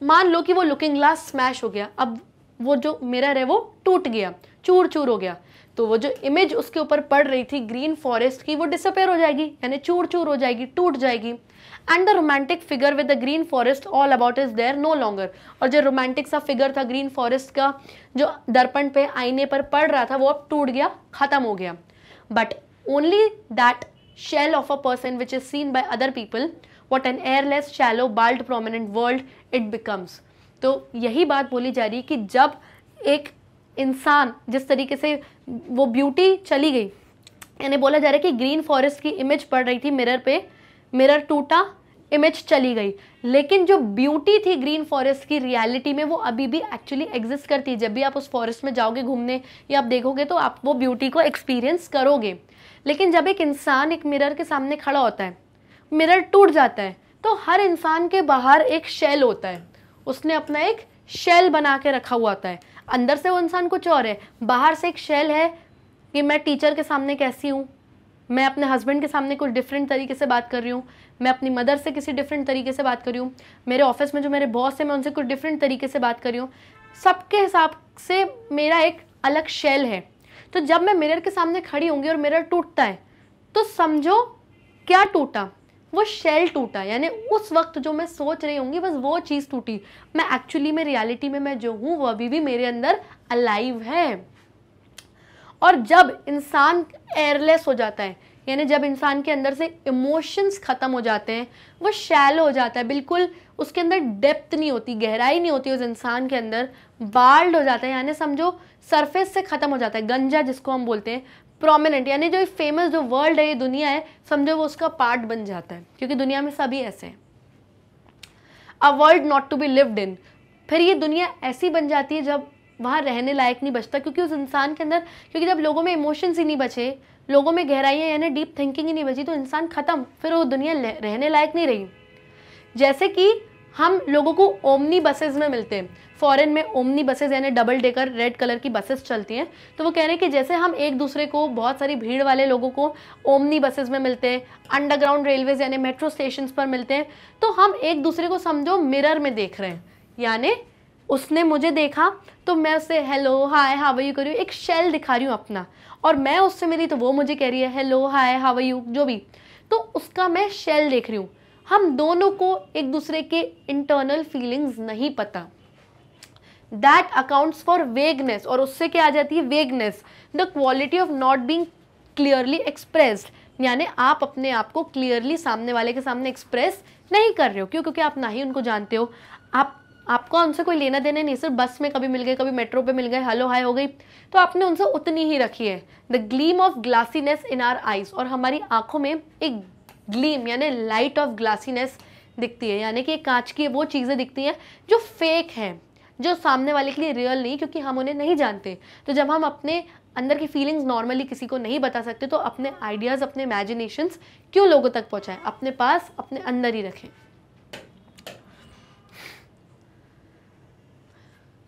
मान लो कि वो लुकिंग ग्लास स्मैश हो गया। अब वो जो मिरर है वो टूट गया चूर चूर हो गया। तो वो जो इमेज उसके ऊपर पड़ रही थी ग्रीन फॉरेस्ट की, वो डिसअपेयर हो जाएगी। यानी चूर चूर हो जाएगी, टूट जाएगी। And the romantic figure with the green forest all about is there no longer और जो रोमांटिक सा फिगर था ग्रीन फॉरेस्ट का, जो दर्पण पे आईने पर पड़ रहा था, वो अब टूट गया, खत्म हो गया. But only that shell of a person which is seen by other people, what an airless, shallow, bald, prominent world it becomes. तो यही बात बोली जा रही है कि जब एक इंसान, जिस तरीके से वो ब्यूटी चली गई, यानी बोला जा रहा है कि ग्रीन फॉरेस्ट की इमेज पड़ रही थी मिरर पे मिरर टूटा इमेज चली गई। लेकिन जो ब्यूटी थी ग्रीन फॉरेस्ट की रियलिटी में, वो अभी भी एक्चुअली एग्जिस्ट करती है। जब भी आप उस फॉरेस्ट में जाओगे घूमने या आप देखोगे तो आप वो ब्यूटी को एक्सपीरियंस करोगे। लेकिन जब एक इंसान एक मिरर के सामने खड़ा होता है मिरर टूट जाता है तो हर इंसान के बाहर एक शेल होता है। उसने अपना एक शेल बना के रखा हुआ होता है। अंदर से वो इंसान कुछ और है, बाहर से एक शेल है कि मैं टीचर के सामने कैसी हूँ? मैं अपने हस्बैंड के सामने कुछ डिफरेंट तरीके से बात कर रही हूँ, मैं अपनी मदर से किसी डिफरेंट तरीके से बात कर रही हूँ, मेरे ऑफ़िस में जो मेरे बॉस है, मैं उनसे कुछ डिफरेंट तरीके से बात कर रही हूँ, सबके हिसाब से मेरा एक अलग शेल है। तो जब मैं मिरर के सामने खड़ी होंगी और मिरर टूटता है तो समझो क्या टूटा? वो शेल टूटा, यानी उस वक्त जो मैं सोच रही होंगी, बस वो चीज़ टूटी। मैं एक्चुअली में रियलिटी में मैं जो हूँ, वो अभी भी मेरे अंदर अलाइव है। और जब इंसान एयरलेस हो जाता है, यानी जब इंसान के अंदर से इमोशंस ख़त्म हो जाते हैं, वो शैल हो जाता है, बिल्कुल उसके अंदर डेप्थ नहीं होती, गहराई नहीं होती उस इंसान के अंदर बाल्ड हो जाता है, यानी समझो सरफेस से ख़त्म हो जाता है, गंजा जिसको हम बोलते हैं प्रोमिनेंट यानी जो फ़ेमस जो वर्ल्ड है, ये दुनिया है, समझो वो उसका पार्ट बन जाता है, क्योंकि दुनिया में सभी ऐसे हैं। A world not to be lived in फिर ये दुनिया ऐसी बन जाती है जब वहाँ रहने लायक नहीं बचता, क्योंकि उस इंसान के अंदर, क्योंकि जब लोगों में इमोशंस ही नहीं बचे, लोगों में गहराइयाँ यानी डीप थिंकिंग ही नहीं बची तो इंसान ख़त्म, फिर वो दुनिया रहने लायक नहीं रही। जैसे कि हम लोगों को ओमनी बसेज में मिलते हैं। फॉरेन में ओमनी बसेज यानी डबल डेकर रेड कलर की बसेस चलती हैं। तो वो कह रहे हैं कि जैसे हम एक दूसरे को, बहुत सारी भीड़ वाले लोगों को ओमनी बसेज में मिलते हैं अंडरग्राउंड रेलवेज यानी मेट्रो स्टेशन पर मिलते हैं तो हम एक दूसरे को समझो मिरर में देख रहे हैं। यानी उसने मुझे देखा तो मैं उससे हेलो हाय हाउ यू करी एक शेल दिखा रही हूँ अपना। और मैं उससे मिली तो वो मुझे कह रही है हेलो हाय हाउ यू जो भी। तो उसका मैं शेल देख रही हूँ। हम दोनों को एक दूसरे के इंटरनल फीलिंग्स नहीं पता। दैट अकाउंट्स फॉर वेगनेस और उससे क्या आ जाती है? Vagueness the quality of not being clearly expressed यानी आप अपने आप को क्लियरली सामने वाले के सामने एक्सप्रेस नहीं कर रहे हो। क्यों? क्योंकि आप ना ही उनको जानते हो। आप आपको उनसे कोई लेना देना नहीं, सिर्फ़ बस में कभी मिल गए, कभी मेट्रो पे मिल गए हेलो हाय हो गई। तो आपने उनसे उतनी ही रखी है। The gleam of glassiness in our eyes और हमारी आँखों में एक ग्लीम यानी लाइट ऑफ़ ग्लासीनेस दिखती है। यानी कि कांच की वो चीज़ें दिखती हैं जो फेक हैं, जो सामने वाले के लिए रियल नहीं, क्योंकि हम उन्हें नहीं जानते। तो जब हम अपने अंदर की फीलिंग्स नॉर्मली किसी को नहीं बता सकते तो अपने आइडियाज़ अपने इमेजिनेशंस क्यों लोगों तक पहुँचाएँ? अपने पास, अपने अंदर ही रखें।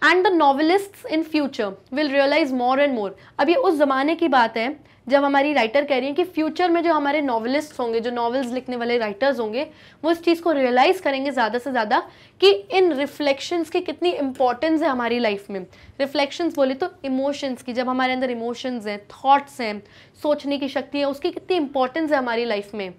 And the novelist in future will realise more and more अब ये उस ज़माने की बात है, जब हमारी राइटर कह रही है कि फ्यूचर में जो हमारे नॉवलिस्ट होंगे, जो नॉवेल्स लिखने वाले राइटर्स होंगे, वो इस चीज़ को रियलाइज़ करेंगे ज़्यादा से ज़्यादा कि इन रिफ्लेक्शंस की कितनी इंपॉर्टेंस है हमारी लाइफ में। रिफ्लेक्शंस बोले तो इमोशंस की, जब हमारे अंदर इमोशंस हैं थॉट्स हैं, सोचने की शक्ति है, उसकी कितनी इंपॉर्टेंस है हमारी लाइफ में।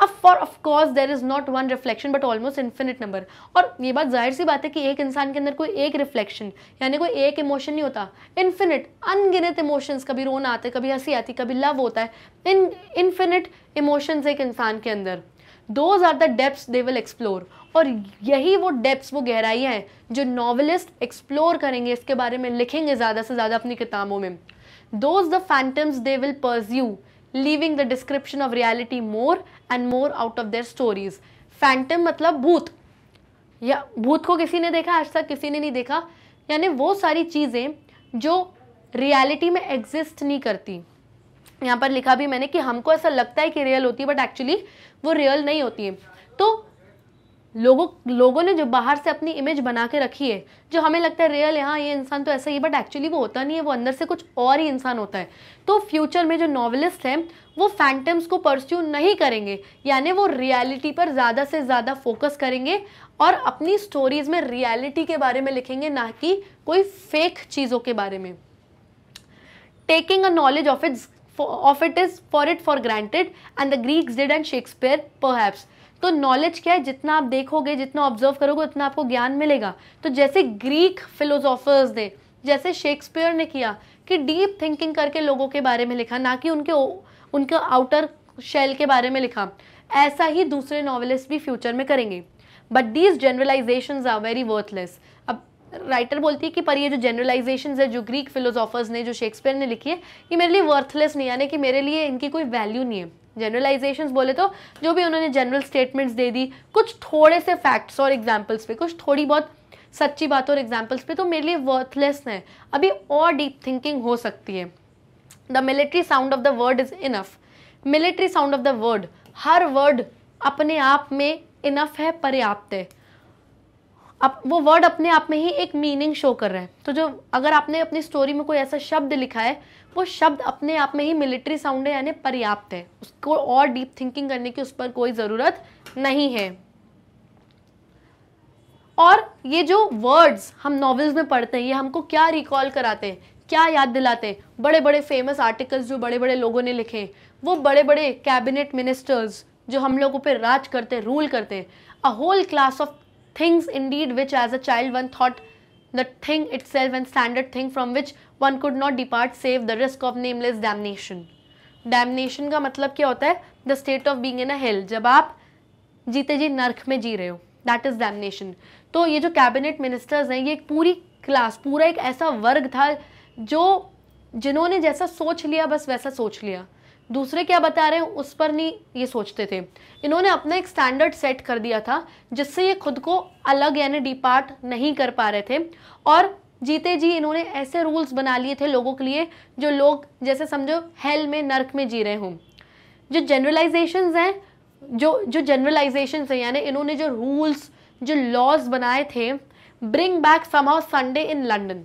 अब for of course there is not one reflection but almost infinite number और ये बात ज़ाहिर सी बात है कि एक इंसान के अंदर कोई एक रिफ्लेक्शन यानी कोई एक इमोशन नहीं होता। इन्फिनिट अनगिनत इमोशंस कभी रोना आते, कभी हँसी आती, कभी लव होता है। इन इन्फिनिट इमोशंस एक इंसान के अंदर। Those are the depths they will explore और यही वो डेप्स वो गहराई हैं, जो नॉवलिस्ट एक्सप्लोर करेंगे, इसके बारे में लिखेंगे ज़्यादा से ज़्यादा अपनी किताबों में। Those the phantoms they will pursue leaving the description of reality more and more out of their stories phantom मतलब भूत। या भूत को किसी ने देखा, आज तक किसी ने नहीं देखा। यानी वो सारी चीज़ें जो रियलिटी में एग्जिस्ट नहीं करती। यहाँ पर लिखा भी मैंने कि हमको ऐसा लगता है कि रियल होती है बट एक्चुअली वो रियल नहीं होती है। तो लोगों लोगों ने जो बाहर से अपनी इमेज बना के रखी है, जो हमें लगता है रियल है हाँ ये इंसान तो ऐसा ही है बट एक्चुअली वो होता नहीं है, वो अंदर से कुछ और ही इंसान होता है। तो फ्यूचर में जो नॉवलिस्ट हैं, वो फैंटम्स को परस्यू नहीं करेंगे, यानी वो रियलिटी पर ज़्यादा से ज़्यादा फोकस करेंगे और अपनी स्टोरीज में रियलिटी के बारे में लिखेंगे, ना कि कोई फेक चीज़ों के बारे में। Taking a knowledge of its of it is for it for granted and the Greeks did and Shakespeare पर तो नॉलेज क्या है? जितना आप देखोगे, जितना ऑब्ज़र्व करोगे, उतना आपको ज्ञान मिलेगा। तो जैसे ग्रीक फिलोसोफर्स ने जैसे शेक्सपियर ने किया कि डीप थिंकिंग करके लोगों के बारे में लिखा, ना कि उनके उनके आउटर शेल के बारे में लिखा। ऐसा ही दूसरे नॉवलिस्ट भी फ्यूचर में करेंगे। But these generalisation are very worthless अब राइटर बोलती है कि, पर ये जो जनरलाइजेशन है, जो ग्रीक फिलोसॉफर्स ने, जो शेक्सपियर ने लिखी है, ये मेरे लिए वर्थलेस नहीं यानी कि मेरे लिए इनकी कोई वैल्यू नहीं है। जनरलाइजेशंस बोले तो जो भी उन्होंने जनरल स्टेटमेंट्स दे दी, कुछ थोड़े से फैक्ट्स और एग्जाम्पल्स पे, कुछ थोड़ी बहुत सच्ची बात और एग्जाम्पल्स पे तो मेरे लिए वर्थलेस है। अभी और डीप थिंकिंग हो सकती है। The military sound of the word is enough military sound of the word her word अपने आप में इनफ है, पर्याप्त है। अब वो वर्ड अपने आप में ही एक मीनिंग शो कर रहा है। तो जो अगर आपने अपनी स्टोरी में कोई ऐसा शब्द लिखा है वो शब्द अपने आप में ही मिलिट्री साउंड है, यानी पर्याप्त है। उसको और डीप थिंकिंग करने की उस पर कोई ज़रूरत नहीं है। और ये जो वर्ड्स हम नॉवेल्स में पढ़ते हैं, ये हमको क्या रिकॉल कराते हैं, क्या याद दिलाते हैं? बड़े बड़े फ़ेमस आर्टिकल्स जो बड़े बड़े लोगों ने लिखे वो बड़े बड़े कैबिनेट मिनिस्टर्स जो हम लोगों पे राज करते रूल करते a whole class of things indeed which as a child one thought thing itself and standard thing from which one could not depart save the risk of nameless damnation damnation का मतलब क्या होता है? The state of being in a hill जब आप जीते जी नर्क में जी रहे हो दैट इज़ डैमनेशन तो ये जो कैबिनेट मिनिस्टर्स हैं, ये एक पूरी क्लास पूरा एक ऐसा वर्ग था जो जिन्होंने जैसा सोच लिया, बस वैसा सोच लिया। दूसरे क्या बता रहे हैं, उस पर नहीं ये सोचते थे। इन्होंने अपना एक स्टैंडर्ड सेट कर दिया था, जिससे ये खुद को अलग यानी डिपार्ट नहीं कर पा रहे थे। और जीते जी इन्होंने ऐसे रूल्स बना लिए थे लोगों के लिए, जो लोग, जैसे समझो हेल में, नर्क में जी रहे हों। जो जनरलाइजेशंस हैं, जो जो जनरलाइजेशंस हैं, यानी इन्होंने जो रूल्स जो लॉज बनाए थे bring back somehow Sunday in London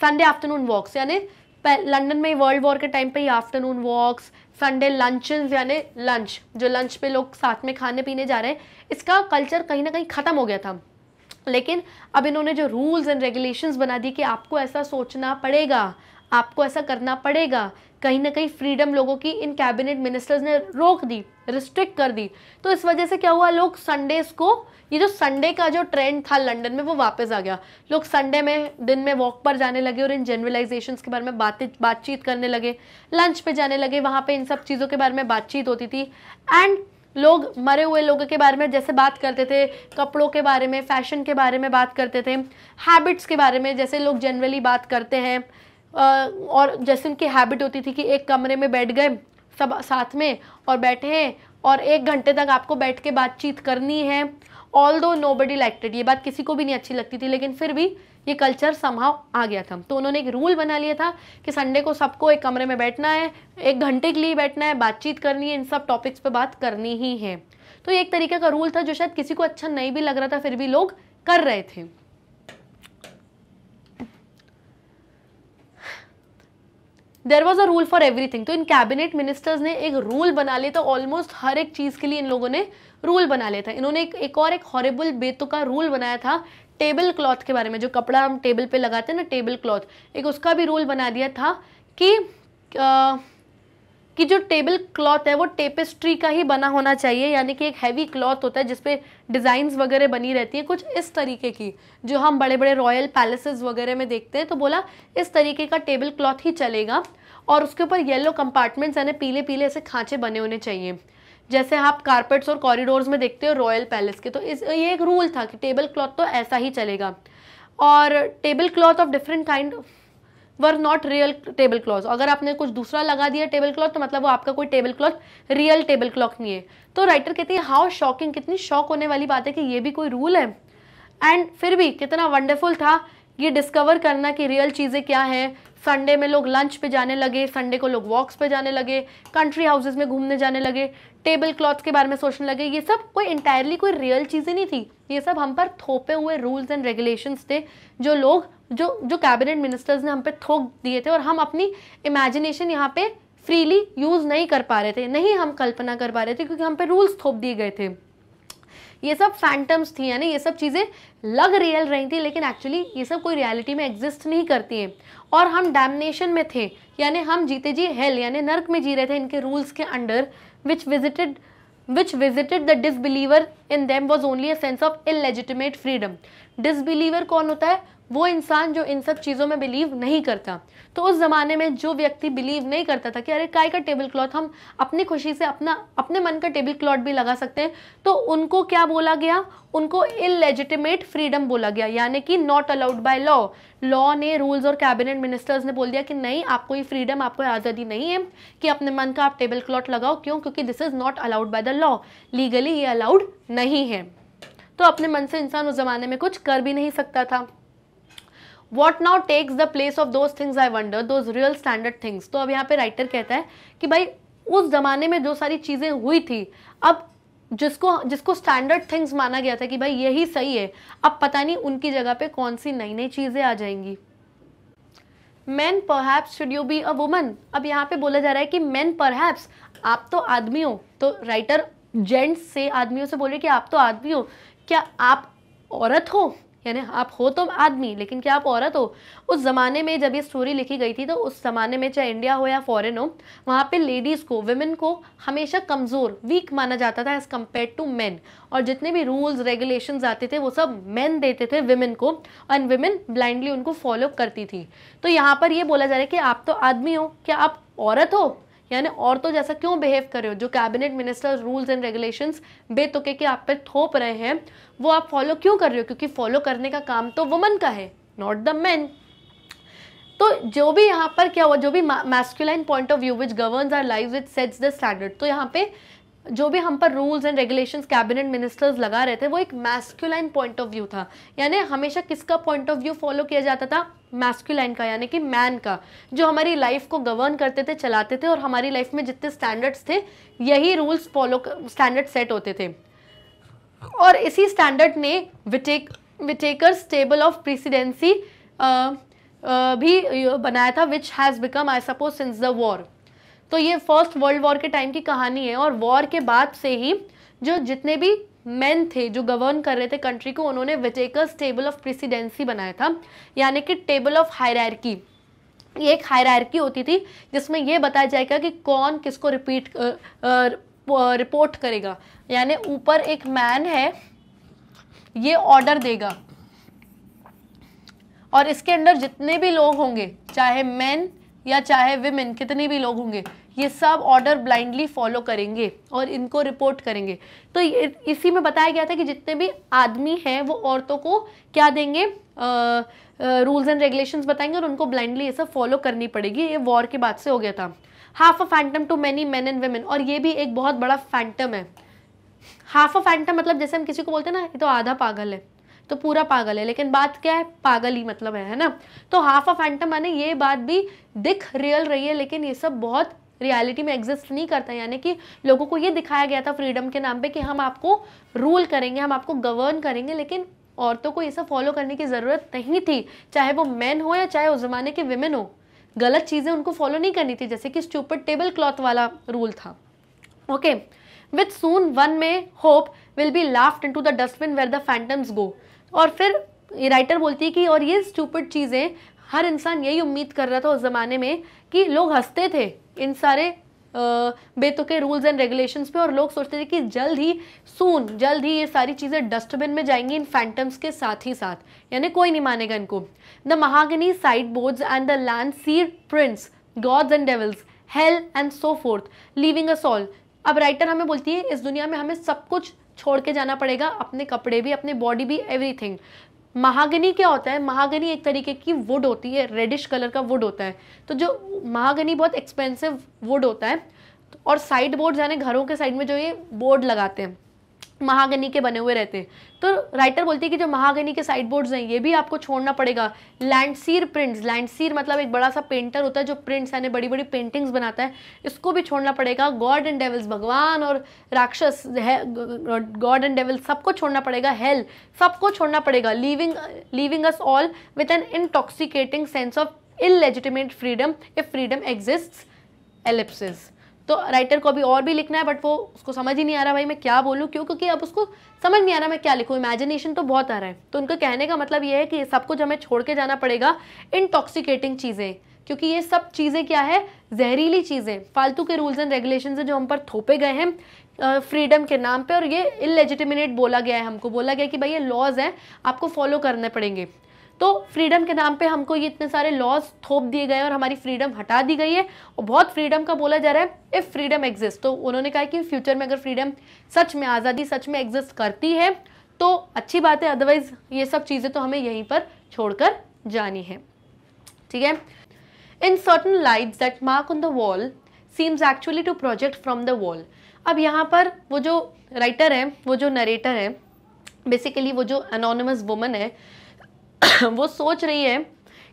Sunday afternoon walks यानी लंडन में वर्ल्ड वॉर के टाइम पे ही आफ्टरनून वॉक्स संडे लंचन्स यानी लंच जो लंच पे लोग साथ में खाने पीने जा रहे हैं, इसका कल्चर कहीं ना कहीं ख़त्म हो गया था। लेकिन अब इन्होंने जो रूल्स एंड रेगुलेशंस बना दी कि आपको ऐसा सोचना पड़ेगा, आपको ऐसा करना पड़ेगा, कहीं ना कहीं फ्रीडम लोगों की इन कैबिनेट मिनिस्टर्स ने रोक दी रिस्ट्रिक्ट कर दी। तो इस वजह से क्या हुआ? लोग संडेज को ये जो संडे का जो ट्रेंड था लंदन में, वो वापस आ गया। लोग संडे में दिन में वॉक पर जाने लगे और इन जनरलाइजेशन के बारे में बातें, बातचीत करने लगे। लंच पे जाने लगे, वहाँ पे इन सब चीज़ों के बारे में बातचीत होती थी। एंड लोग, मरे हुए लोगों के बारे में जैसे बात करते थे, कपड़ों के बारे में फ़ैशन के बारे में बात करते थे हैबिट्स के बारे में जैसे लोग जनरली बात करते हैं और जैसे उनकी हैबिट होती थी कि एक कमरे में बैठ गए, सब साथ में और बैठे हैं, और एक घंटे तक आपको बैठ के बातचीत करनी है। ऑल दो नो बडी लाइकटेड ये बात किसी को भी नहीं अच्छी लगती थी, लेकिन फिर भी ये कल्चर संभाव आ गया था। तो उन्होंने एक रूल बना लिया था कि संडे को सबको एक कमरे में बैठना है, एक घंटे के लिए बैठना है, बातचीत करनी है, इन सब टॉपिक्स पे बात करनी ही है। तो एक तरीके का रूल था जो शायद किसी को अच्छा नहीं भी लग रहा था, फिर भी लोग कर रहे थे। There was a rule for everything तो इन कैबिनेट मिनिस्टर्स ने एक रूल बना लिया था ऑलमोस्ट हर एक चीज़ के लिए इन लोगों ने रूल बना लिया था। इन्होंने एक, एक और एक हॉरेबल बेतु का रूल बनाया था टेबल क्लॉथ के बारे में जो कपड़ा हम टेबल पे लगाते हैं ना टेबल क्लॉथ एक उसका भी रूल बना दिया था कि आ, कि जो टेबल क्लॉथ है वो टेपेस्ट्री का ही बना होना चाहिए यानी कि एक हैवी क्लॉथ होता है जिसपे डिज़ाइंस वगैरह बनी रहती है कुछ इस तरीके की। जो हम बड़े बड़े रॉयल पैलेसेस वगैरह में देखते हैं तो बोला इस तरीके का टेबल क्लॉथ ही चलेगा और उसके ऊपर येलो कंपार्टमेंट्स यानी पीले पीले ऐसे खांचे बने होने चाहिए। जैसे आप कारपेट्स और कॉरिडोर्स में देखते हो रॉयल पैलेस के तो इस, ये एक रूल था कि टेबल क्लॉथ तो ऐसा ही चलेगा। और table cloth of different kind were not real table cloth अगर आपने कुछ दूसरा लगा दिया टेबल क्लॉथ तो मतलब वो आपका कोई table cloth real table cloth नहीं है। तो राइटर कहती है हाउ शॉकिंग कितनी शॉक होने वाली बात है कि ये भी कोई रूल है। एंड फिर भी कितना वंडरफुल था ये डिस्कवर करना कि रियल चीज़ें क्या हैं संडे में लोग लंच पे जाने लगे संडे को लोग वॉक्स पे जाने लगे कंट्री हाउसेज में घूमने जाने लगे टेबल क्लॉथ के बारे में सोचने लगे। ये सब कोई इंटायरली कोई रियल चीज़ें नहीं थी। ये सब हम पर थोपे हुए रूल्स एंड रेगुलेशंस थे, जो लोग, जो जो कैबिनेट मिनिस्टर्स ने हम पे थोक दिए थे और हम अपनी इमेजिनेशन यहाँ पे फ्रीली यूज़ नहीं कर पा रहे थे। नहीं हम कल्पना कर पा रहे थे, क्योंकि हम पे रूल्स थोप दिए गए थे। ये सब फैंटम्स थी, यानी ये सब चीज़ें लग रियल रही थी, लेकिन एक्चुअली ये सब कोई रियलिटी में एग्जिस्ट नहीं करती हैं। और हम डैमनेशन में थे, यानी हम जीते जी हेल यानी नर्क में जी रहे थे, इनके रूल्स के under which visited which visited the disbeliever in them was only a sense of illegitimate freedom disbeliever कौन होता है? वो इंसान जो इन सब चीज़ों में बिलीव नहीं करता। तो उस ज़माने में जो व्यक्ति बिलीव नहीं करता था कि अरे, काय का टेबल क्लॉथ हम अपनी खुशी से अपना, अपने मन का टेबल क्लॉथ भी लगा सकते हैं तो उनको क्या बोला गया? उनको इलेजिटिमेट फ्रीडम बोला गया, यानी कि not allowed by law law ने रूल्स और कैबिनेट मिनिस्टर्स ने बोल दिया कि नहीं, आपको ये फ्रीडम आपको आज़ादी नहीं है कि अपने मन का आप टेबल क्लॉथ लगाओ, क्यों? क्योंकि this is not allowed by the law legally ये अलाउड नहीं है। तो अपने मन से इंसान उस ज़माने में कुछ कर भी नहीं सकता था। What now takes the place of those things I wonder those real standard things तो अब यहाँ पे राइटर कहता है कि भाई, उस जमाने में जो सारी चीज़ें हुई थी, अब जिसको जिसको स्टैंडर्ड थिंग्स माना गया था कि भाई, यही सही है, अब पता नहीं उनकी जगह पे कौन सी नई नई चीज़ें आ जाएँगी। Man perhaps should you be a woman अब यहाँ पे बोला जा रहा है कि मैन परहैप्स आप तो आदमी हो। तो राइटर जेंट्स से आदमियों से बोले कि आप तो आदमी हो। क्या आप औरत हो? यानी आप हो तो आदमी, लेकिन क्या आप औरत हो? उस ज़माने में जब ये स्टोरी लिखी गई थी तो उस ज़माने में चाहे इंडिया हो या फॉरेन हो, वहाँ पे लेडीज़ को वुमेन को हमेशा कमज़ोर वीक माना जाता था एज़ कंपेयर टू मैन और जितने भी रूल्स रेगुलेशन आते थे, वो सब मैन देते थे वुमेन को एंड वुमेन ब्लाइंडली उनको फॉलो करती थी. तो यहाँ पर ये बोला जा रहा है कि आप तो आदमी हो, क्या आप औरत हो? यानी औरतों जैसा क्यों बिहेव कर रहे हो? जो cabinet minister rules and regulation बेतुके के आप पे थोप रहे हैं, वो आप फॉलो क्यों कर रहे हो? क्योंकि फॉलो करने का काम तो वुमन का है नॉट द मैन तो जो भी यहाँ पर क्या हुआ, जो भी masculine point of view which govern our live which sets the standard तो यहाँ पे जो भी हम पर rules and regulations cabinet ministers लगा रहे थे, वो एक मैस्कुलाइन पॉइंट ऑफ़ व्यू था। यानी हमेशा किसका पॉइंट ऑफ़ व्यू फॉलो किया जाता था? मैस्कुलाइन का, यानी कि मैन का, जो हमारी लाइफ को गवर्न करते थे, चलाते थे, और हमारी लाइफ में जितने स्टैंडर्ड्स थे, यही रूल्स फॉलो स्टैंडर्ड सेट होते थे। और इसी स्टैंडर्ड ने विटेक विटेकर टेबल ऑफ़ प्रेसिडेंसी भी बनाया था which has become I suppose since the war तो ये फ़र्स्ट वर्ल्ड वॉर के टाइम की कहानी है और वॉर के बाद से ही जो जितने भी मैन थे, जो गवर्न कर रहे थे कंट्री को, उन्होंने विटेकर्स टेबल ऑफ़ प्रेसिडेंसी बनाया था। यानी कि टेबल ऑफ़ हायरार्की ये एक हायरार्की होती थी, जिसमें यह बताया जाएगा कि कौन किसको रिपीट रिपोर्ट करेगा। यानी ऊपर एक मैन है, ये ऑर्डर देगा। और इसके अंदर जितने भी लोग होंगे, चाहे मेन या चाहे विमेन कितने भी लोग होंगे ये सब ऑर्डर ब्लाइंडली फॉलो करेंगे और इनको रिपोर्ट करेंगे। तो इसी में बताया गया था कि जितने भी आदमी हैं, वो औरतों को क्या देंगे? रूल्स एंड रेगुलेशंस बताएँगे और उनको ब्लाइंडली ये सब फॉलो करनी पड़ेगी। ये वॉर के बाद से हो गया था। Half a phantom too many men and women और ये भी एक बहुत बड़ा फैंटम है। हाफ़ अ फैंटम मतलब जैसे हम किसी को बोलते हैं ना, ये तो आधा पागल है। तो पूरा पागल है। लेकिन बात क्या है? पागल ही मतलब है है ना? तो हाफ़ अ फैंटम माने ये बात भी दिख रियल रही है, लेकिन ये सब बहुत रियलिटी में एग्जिस्ट नहीं करता, यानी कि लोगों को ये दिखाया गया था फ्रीडम के नाम पे कि हम आपको रूल करेंगे, हम आपको गवर्न करेंगे, लेकिन औरतों को ये सब फॉलो करने की ज़रूरत नहीं थी, चाहे वो मैन हो या चाहे उस ज़माने के विमेन हो। गलत चीज़ें उनको फॉलो नहीं करनी थी, जैसे कि स्टूपर टेबल क्लॉथ वाला रूल था। Okay with soon one may hope will be laughed into the dustbin where the phantoms go और फिर राइटर बोलती है कि और ये स्टूपिड चीज़ें, हर इंसान यही उम्मीद कर रहा था उस ज़माने में कि लोग हँसते थे। इन सारे बेतुके रूल्स एंड रेगुलेशंस पे और लोग सोचते थे कि जल्द ही सून जल्द ही ये सारी चीज़ें डस्टबिन में जाएँगी इन फैंटम्स के साथ ही साथ। यानी कोई नहीं मानेगा इनको। The mahogany sideboards and the Landseer prints gods and devils hell and so forth leaving a soul अब राइटर हमें बोलती है, इस दुनिया में हमें सब कुछ छोड़ के जाना पड़ेगा, अपने कपड़े भी, अपने बॉडी भी एवरीथिंग महागनी क्या होता है? महागनी एक तरीके की वुड होती है रेडिश कलर का वुड होता है। तो जो महागनी बहुत एक्सपेंसिव वुड होता है और साइड बोर्ड यानी घरों के साइड में जो ये बोर्ड लगाते हैं। महागनी के बने हुए रहते हैं। तो राइटर बोलती है कि जो महागनी के साइड बोर्ड्स हैं, ये भी आपको छोड़ना पड़ेगा। लैंडसीर प्रिंट्स लैंडसीर मतलब एक बड़ा सा पेंटर होता है जो प्रिंट्स यानी बड़ी बड़ी पेंटिंग्स बनाता है, इसको भी छोड़ना पड़ेगा। गॉड एंड डेविल्स भगवान और राक्षस गॉड एंड डेविल्स सबको छोड़ना पड़ेगा। हेल सबको छोड़ना पड़ेगा। Leaving leaving us all with an intoxicating sense of illegitimate freedom if freedom exist ellipsis तो राइटर को अभी और भी लिखना है बट वो उसको समझ ही नहीं आ रहा भाई मैं क्या बोलूँ, क्यों? क्योंकि अब उसको समझ नहीं आ रहा मैं क्या लिखूँ। इमेजिनेशन तो बहुत आ रहा है। तो उनका कहने का मतलब ये है कि सब कुछ हमें छोड़ के जाना पड़ेगा इंटॉक्सिकेटिंग चीज़ें। क्योंकि ये सब चीज़ें क्या है? जहरीली चीज़ें। फालतू के रूल्स एंड रेगुलेशन जो हम पर थोपे गए हैं फ्रीडम के नाम पे, और ये इलेजिटिमिनेट बोला गया है हमको। बोला गया कि भाई ये लॉज हैं, आपको फॉलो करने पड़ेंगे। तो फ्रीडम के नाम पे हमको ये इतने सारे लॉज थोप दिए गए और हमारी फ्रीडम हटा दी गई है। और बहुत फ्रीडम का बोला जा रहा है इफ़ फ्रीडम एग्जिस्ट तो उन्होंने कहा कि फ्यूचर में अगर फ्रीडम सच में आज़ादी सच में एग्जिस्ट करती है तो अच्छी बात है अदरवाइज़ ये सब चीज़ें तो हमें यहीं पर छोड़कर जानी है। ठीक है? In certain lights that mark on the wall seems actually to project from the wall अब यहाँ पर वो जो राइटर है, वो जो नरेटर है बेसिकली वो जो अनोनमस वुमन है वो सोच रही है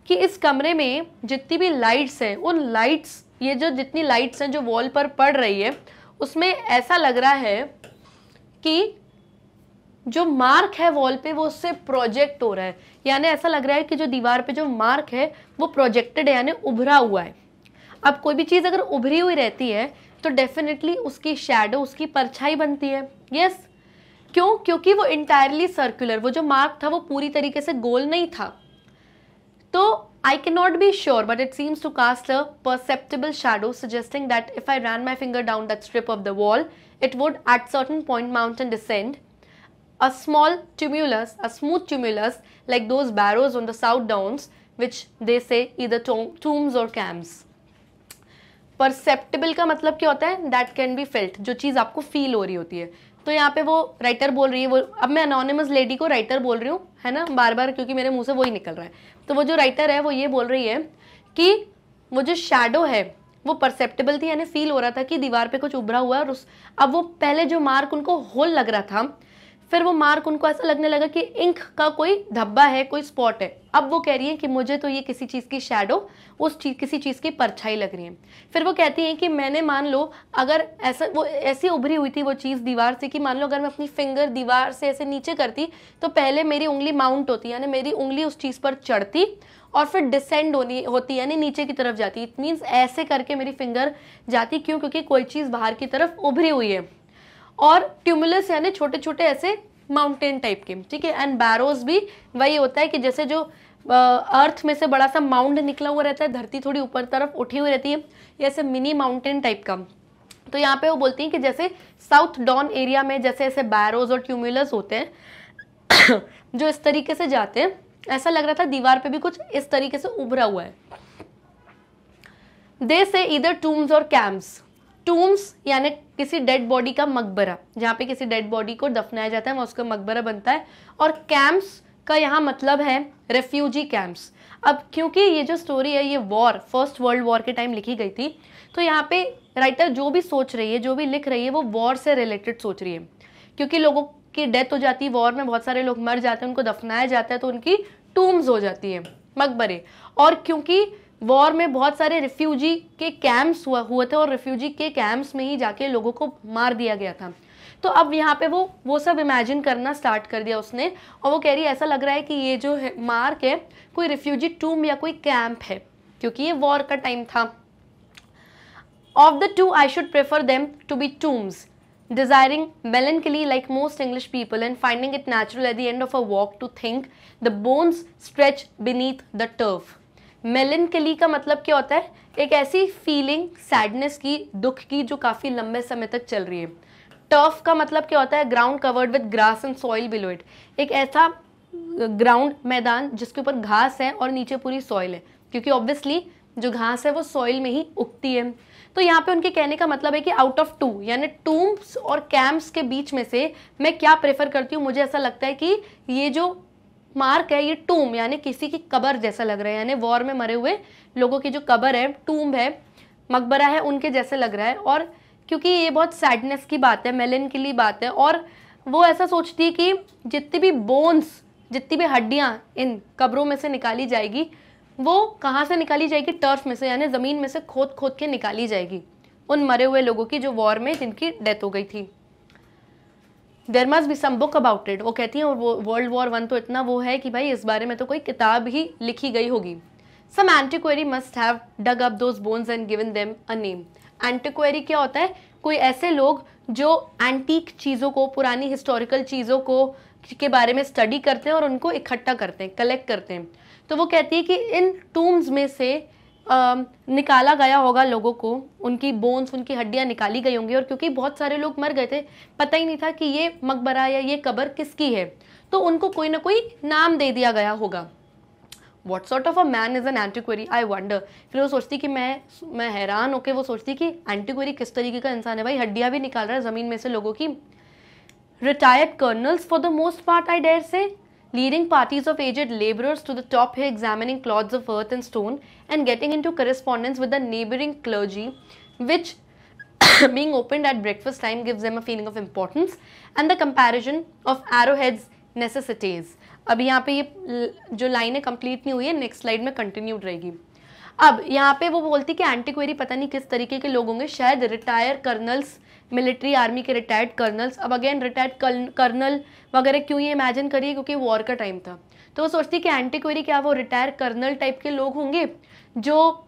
कि इस कमरे में जितनी भी लाइट्स हैं उन लाइट्स ये जो जितनी लाइट्स हैं जो वॉल पर पड़ रही है उसमें ऐसा लग रहा है कि जो मार्क है वॉल पे वो उससे प्रोजेक्ट हो रहा है। यानी ऐसा लग रहा है कि जो दीवार पे जो मार्क है वो प्रोजेक्टेड है यानी उभरा हुआ है। अब कोई भी चीज़ अगर उभरी हुई रहती है तो डेफिनेटली उसकी शेडो उसकी परछाई बनती है। यस yes, क्यों क्योंकि वो इंटायरली सर्कुलर वो जो मार्क था वो पूरी तरीके से गोल नहीं था तो I can not be sure but it seems to cast a perceptible shadow suggesting that if I run my finger down that strip of the wall would at certain point mount and descend. A small tumulus, a smooth tumulus like those barrows on the south downs which they say either tombs or camps. Perceptible का मतलब क्या होता है that can be felt जो चीज़ आपको feel हो रही होती है तो यहाँ पे वो राइटर बोल रही है, वो, अब मैं अनोनिमस लेडी को राइटर बोल रही हूँ, है ना बार बार क्योंकि मेरे मुँह से वही निकल रहा है। तो वो जो राइटर है, वो ये बोल रही है कि वो जो शेडो है, वो परसेप्टेबल थी, यानी फील हो रहा था कि दीवार पे कुछ उभरा हुआ है और उस, अब वो पहले जो मार्क उनको होल लग रहा था फिर वो मार्क उनको ऐसा लगने लगा कि इंक का कोई धब्बा है, कोई स्पॉट है। अब वो कह रही है कि मुझे तो ये किसी चीज़ की शेडो उस चीज़ किसी चीज़ की परछाई लग रही है। फिर वो कहती हैं कि मैंने मान लो, अगर ऐसा, वो ऐसी उभरी हुई थी वो चीज़ दीवार से कि मान लो अगर मैं अपनी फिंगर दीवार से ऐसे नीचे करती तो पहले मेरी उंगली माउंट होती, यानी मेरी उंगली उस चीज़ पर चढ़ती और फिर डिसेंड होनी, होती, यानी नीचे की तरफ़ जाती। इट मीन्स ऐसे करके मेरी फिंगर जाती, क्यों? क्योंकि कोई चीज़ बाहर की तरफ़ उभरी हुई है। और ट्यूमुलस यानी छोटे छोटे ऐसे माउंटेन टाइप के, ठीक है? एंड बैरोज भी वही होता है कि जैसे जो अर्थ में से बड़ा सा माउंड निकला हुआ रहता है, धरती थोड़ी ऊपर तरफ़ उठी हुई रहती है, ये ऐसे मिनी माउंटेन टाइप का। तो यहाँ पे वो बोलती हैं कि जैसे साउथ डॉन एरिया में जैसे ऐसे बैरोज और ट्यूमुलस होते हैं, जो इस तरीके से जाते हैं, ऐसा लग रहा था दीवार पे भी कुछ इस तरीके से उभरा हुआ है। दे से इधर टूम्स और कैम्प्स टूम्स यानी किसी डेड बॉडी का मकबरा, जहाँ पे किसी डेड बॉडी को दफनाया जाता है, वहाँ उसका मकबरा बनता है। और कैंप्स का यहाँ मतलब है रेफ्यूजी कैंप्स अब क्योंकि ये जो स्टोरी है, ये वॉर फ़र्स्ट वर्ल्ड वॉर के टाइम लिखी गई थी तो यहाँ पे राइटर जो भी सोच रही है, जो भी लिख रही है, वो वॉर से रिलेटेड सोच रही है। क्योंकि लोगों की डेथ हो जाती है वॉर में बहुत सारे लोग मर जाते हैं, उनको दफनाया जाता है तो उनकी टूम्स हो जाती है, मकबरे। और क्योंकि वॉर में बहुत सारे रिफ्यूजी के कैंप्स हुआ, हुए थे और रिफ्यूजी के कैंप्स में ही जाके लोगों को मार दिया गया था तो अब यहाँ पे वो वो सब इमेजिन करना स्टार्ट कर दिया उसने और वो कह रही है, ऐसा लग रहा है कि ये जो है मार्क है कोई रिफ्यूजी टूम या कोई कैंप है, क्योंकि ये वॉर का टाइम था of the two I should prefer them to be tombs desiring melancholy like most English people and finding it natural at the end of a walk to think the bones stretch beneath the turf. Melancholy का मतलब क्या होता है? एक ऐसी feeling sadness की, दुख की, जो काफ़ी लंबे समय तक चल रही है। टर्फ का मतलब क्या होता है? Ground covered with grass and soil below it एक ऐसा ग्राउंड मैदान जिसके ऊपर घास है और नीचे पूरी सॉइल है। क्योंकि ऑब्वियसली जो घास है वो सॉइल में ही उगती है। तो यहाँ पे उनके कहने का मतलब है कि आउट ऑफ़ टू यानी टूम्स और कैंप्स के बीच में से मैं क्या प्रेफर करती हूँ? मुझे ऐसा लगता है कि ये जो मार्क है, ये टूम, यानी किसी की कबर जैसा लग रहा है, यानी वॉर में मरे हुए लोगों की जो कबर है, टूम है, मकबरा है, उनके जैसे लग रहा है। और क्योंकि ये बहुत सैडनेस की बात है मेलिन के लिए बात है, और वो ऐसा सोचती है कि जितनी भी बोन्स जितनी भी हड्डियाँ इन कब्रों में से निकाली जाएगी, वो कहाँ से निकाली जाएगी? टर्फ में से, यानी ज़मीन में से खोद खोद के निकाली जाएगी, उन मरे हुए लोगों की जो वॉर में जिनकी डेथ हो गई थी। There must be some book about it वो कहती हैं, और वो वर्ल्ड वॉर वन तो इतना वो है कि भाई, इस बारे में तो कोई किताब ही लिखी गई होगी। Some antiquary must have dug up those bones and given them a name antiquary क्या होता है? कोई ऐसे लोग जो एंटीक चीज़ों को, पुरानी हिस्टोरिकल चीज़ों को, के बारे में स्टडी करते हैं और उनको इकट्ठा करते हैं कलेक्ट करते हैं। तो वो कहती है कि इन टूम्स में से निकाला गया होगा लोगों को। उनकी बोन्स उनकी हड्डियाँ निकाली गई होंगी और क्योंकि बहुत सारे लोग मर गए थे, पता ही नहीं था कि ये मकबरा या ये कबर किसकी है। तो उनको कोई ना कोई नाम दे दिया गया होगा। What sort of a man is an antiquary I wonder फिर वो सोचती कि मैं मैं हैरान होकर वो सोचती कि एंटीक्वेरी किस तरीके का इंसान है? भाई, हड्डियाँ भी निकाल रहा है ज़मीन में से लोगों की। Retired colonels for the most part I dare say leading parties of aged laborers to the top hill examining clods of earth and stone and getting into correspondence with the neighboring clergy, which being opened at breakfast time gives them a feeling of importance and the comparison of arrowheads necessities. अब यहाँ पे ये जो लाइनें complete नहीं हुई है next slide में कंटिन्यूड रहेगी अब यहाँ पे वो बोलती कि एंटीक्वेरी पता नहीं किस तरीके के लोग होंगे शायद रिटायर कर्नल्स मिलिट्री आर्मी के रिटायर्ड कर्नल्स अब अगेन रिटायर्ड कर्नल वगैरह क्यों ये इमेजिन करिए, क्योंकि वॉर का टाइम था। तो वो सोचती कि एंटीक्वेरी क्या, वो रिटायर कर्नल टाइप के लोग होंगे, जो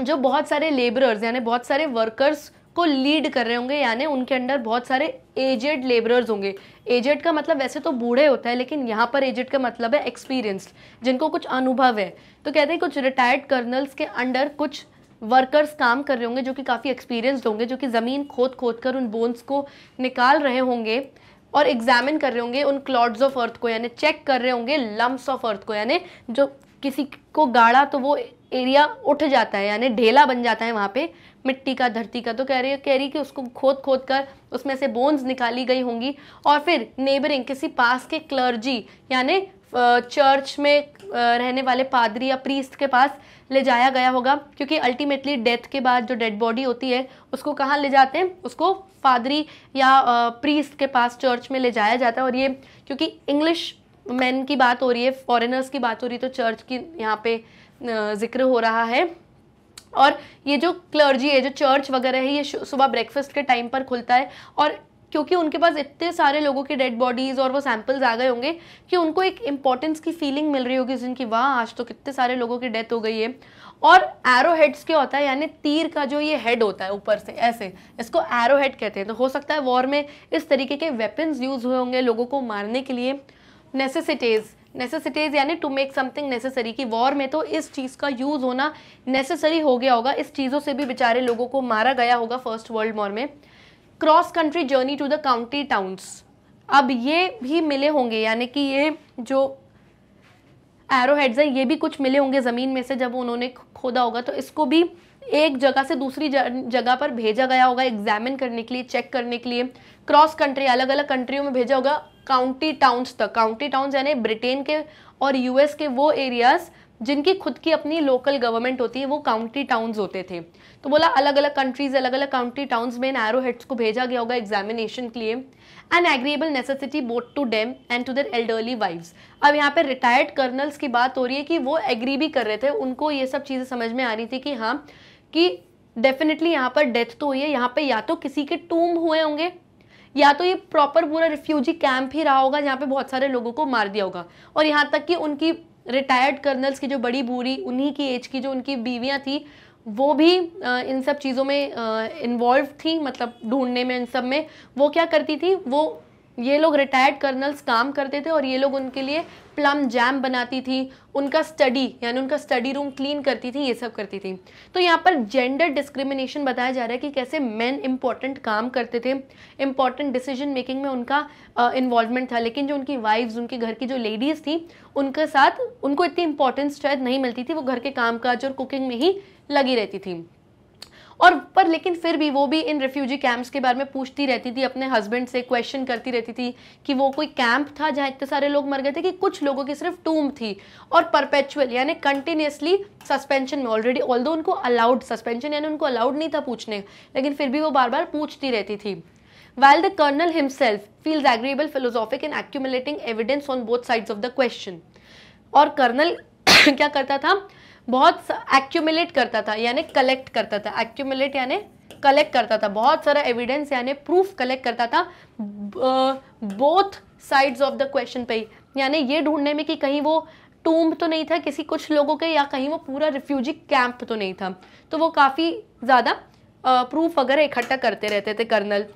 जो बहुत सारे लेबरर्स यानी बहुत सारे वर्कर्स को लीड कर रहे होंगे, यानी उनके अंडर बहुत सारे एजेड लेबरर्स होंगे। एजेड का मतलब वैसे तो बूढ़े होता है, लेकिन यहाँ पर एजेड का मतलब है एक्सपीरियंस्ड जिनको कुछ अनुभव है। तो कहते हैं कुछ रिटायर्ड कर्नल्स के अंडर कुछ वर्कर्स काम कर रहे होंगे, जो कि काफ़ी एक्सपीरियंसड होंगे, जो कि ज़मीन खोद खोद कर उन बोन्स को निकाल रहे होंगे और एग्जामिन कर रहे होंगे उन क्लॉड्स ऑफ़ अर्थ को, यानी चेक कर रहे होंगे लम्ब्स ऑफ़ अर्थ को, यानी जो किसी को गाड़ा तो वो एरिया उठ जाता है, यानी ढेला बन जाता है वहाँ पे मिट्टी का, धरती का। तो कह रही है, कह रही कि उसको खोद खोद कर उसमें से बोन्स निकाली गई होंगी और फिर नेबरिंग किसी पास के क्लर्जी यानी चर्च में रहने वाले पादरी या प्रीस्ट के पास ले जाया गया होगा, क्योंकि अल्टीमेटली डेथ के बाद जो डेड बॉडी होती है, उसको कहाँ ले जाते हैं? उसको पादरी या प्रीस्ट के पास चर्च में ले जाया जाता है। और ये, क्योंकि इंग्लिश मैन की बात हो रही है फॉरेनर्स की बात हो रही है तो चर्च की यहाँ पे ज़िक्र हो रहा है। और ये जो क्लर्जी है, जो चर्च वगैरह है, ये सुबह ब्रेकफास्ट के टाइम पर खुलता है। और क्योंकि उनके पास इतने सारे लोगों की डेड बॉडीज़ और वो सैंपल्स आ गए होंगे कि उनको एक इंपॉर्टेंस की फीलिंग मिल रही होगी जिनकी वाह, आज तो कितने सारे लोगों की डेथ हो गई है। और एरो हेड्स क्या होता है? यानी तीर का जो ये हेड होता है ऊपर से, ऐसे। इसको एरो हेड कहते हैं। तो हो सकता है वॉर में इस तरीके के वेपन्स यूज़ हुए होंगे लोगों को मारने के लिए। नेसेसिटीज नेसेसिटीज यानी टू मेक समथिंग नेसेसरी कि वॉर में तो इस चीज़ का यूज़ होना नेसेसरी हो गया होगा। इस चीज़ों से भी बेचारे लोगों को मारा गया होगा फ़र्स्ट वर्ल्ड वॉर में। Cross country journey to the county towns अब ये भी मिले होंगे, यानी कि ये जो एरो हेड्स हैं, ये भी कुछ मिले होंगे ज़मीन में से जब उन्होंने खोदा होगा तो इसको भी एक जगह से दूसरी जगह पर भेजा गया होगा एग्जामिन करने के लिए चेक करने के लिए। क्रॉस कंट्री अलग अलग कंट्रियों में भेजा होगा काउंटी टाउन्स तक। काउंटी टाउन्स यानी ब्रिटेन के और यूएस के वो एरियाज़ जिनकी खुद की अपनी लोकल गवर्नमेंट होती है, वो काउंटी टाउन्स होते थे। तो बोला अलग अलग कंट्रीज़ अलग अलग काउंटी टाउन्स में एरो हेड्स को भेजा गया होगा एग्जामिनेशन के लिए। An agreeable necessity both to them and to their elderly wives अब यहाँ पे रिटायर्ड कर्नल्स की बात हो रही है कि वो एग्री भी कर रहे थे। उनको ये सब चीज़ें समझ में आ रही थी कि हाँ कि डेफिनेटली यहाँ पर डेथ तो हुई है। यहाँ पे या तो किसी के टूम हुए होंगे, या तो ये प्रॉपर पूरा रिफ्यूजी कैंप ही रहा होगा जहाँ पे बहुत सारे लोगों को मार दिया होगा। और यहाँ तक कि उनकी रिटायर्ड कर्नल्स की जो बड़ी बूढ़ी, उन्हीं की एज की जो उनकी बीवियाँ थी, वो भी इन सब चीज़ों में इन्वॉल्व थी मतलब ढूँढने में, इन सब में। वो क्या करती थी, वो, ये लोग रिटायर्ड कर्नल्स काम करते थे और ये लोग उनके लिए प्लम जैम बनाती थी, उनका स्टडी यानी उनका स्टडी रूम क्लीन करती थी, ये सब करती थी। तो यहाँ पर जेंडर डिस्क्रिमिनेशन बताया जा रहा है कि कैसे मेन इंपॉर्टेंट काम करते थे। इंपॉर्टेंट डिसीज़न मेकिंग में उनका इन्वॉल्वमेंट था, लेकिन जो उनकी वाइफ्स उनके घर की जो लेडीज़ थी, उनके साथ उनको इतनी इंपॉर्टेंस शायद नहीं मिलती थी, वो घर के काम काज और कुकिंग में ही लगी रहती थी। और पर लेकिन फिर भी वो भी इन रिफ्यूजी कैंप्स के बारे में पूछती रहती थी, अपने हस्बैंड से क्वेश्चन करती रहती थी कि वो कोई कैंप था जहाँ इतने सारे लोग मर गए थे कि कुछ लोगों की सिर्फ़ टूम थी और परपेचुअल यानी कंटिन्यूसली सस्पेंशन में ऑलरेडी ऑल उनको अलाउड सस्पेंशन यानी उनको अलाउड नहीं था पूछने, लेकिन फिर भी वो बार बार पूछती रहती थी। While the colonel himself feels agreeable, philosophic in accumulating evidence on both sides of the question. और कर्नल क्या करता था? बहुत एक्यूमुलेट करता था, यानी कलेक्ट करता था। एक्यूमुलेट यानी कलेक्ट करता था। बहुत सारा एविडेंस यानी प्रूफ कलेक्ट करता था। Both sides of the question पे यानी ये ढूँढने में कि कहीं वो टूम तो नहीं था किसी कुछ लोगों के, या कहीं वो पूरा रिफ्यूजी कैंप तो नहीं था। तो वो काफ़ी ज़्यादा प्रूफ वगैरह इकट्ठा करते रहते थे, कर्नल।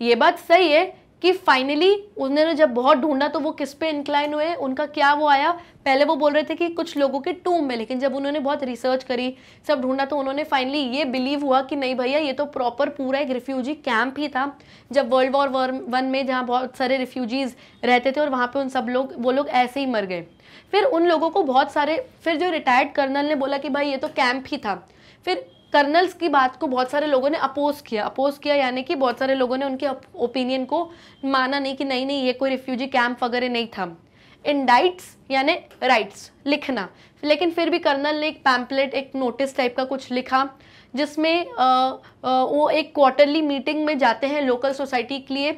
ये बात सही है कि फाइनली उन्होंने जब बहुत ढूंढा तो वो किस पे इंक्लाइन हुए, उनका क्या वो आया? पहले वो बोल रहे थे कि कुछ लोगों के टूम में, लेकिन जब उन्होंने बहुत रिसर्च करी, सब ढूंढा तो उन्होंने फाइनली ये बिलीव हुआ कि नहीं भैया, ये तो प्रॉपर पूरा एक रिफ्यूजी कैंप ही था। जब वर्ल्ड वॉर वन में जहाँ बहुत सारे रिफ्यूजीज रहते थे और वहाँ पर उन सब लोग, वो लोग ऐसे ही मर गए। फिर उन लोगों को बहुत सारे, फिर जो रिटायर्ड कर्नल ने बोला कि भाई ये तो कैंप ही था। फिर कर्नल्स की बात को बहुत सारे लोगों ने अपोज किया। अपोज किया यानी कि बहुत सारे लोगों ने उनके ओपिनियन को माना नहीं कि नहीं नहीं, ये कोई रिफ्यूजी कैंप वगैरह नहीं था। इंडाइट्स यानी राइट्स लिखना। लेकिन फिर भी कर्नल ने एक पैम्पलेट एक नोटिस टाइप का कुछ लिखा, जिसमें वो एक क्वार्टरली मीटिंग में जाते हैं लोकल सोसाइटी के लिए।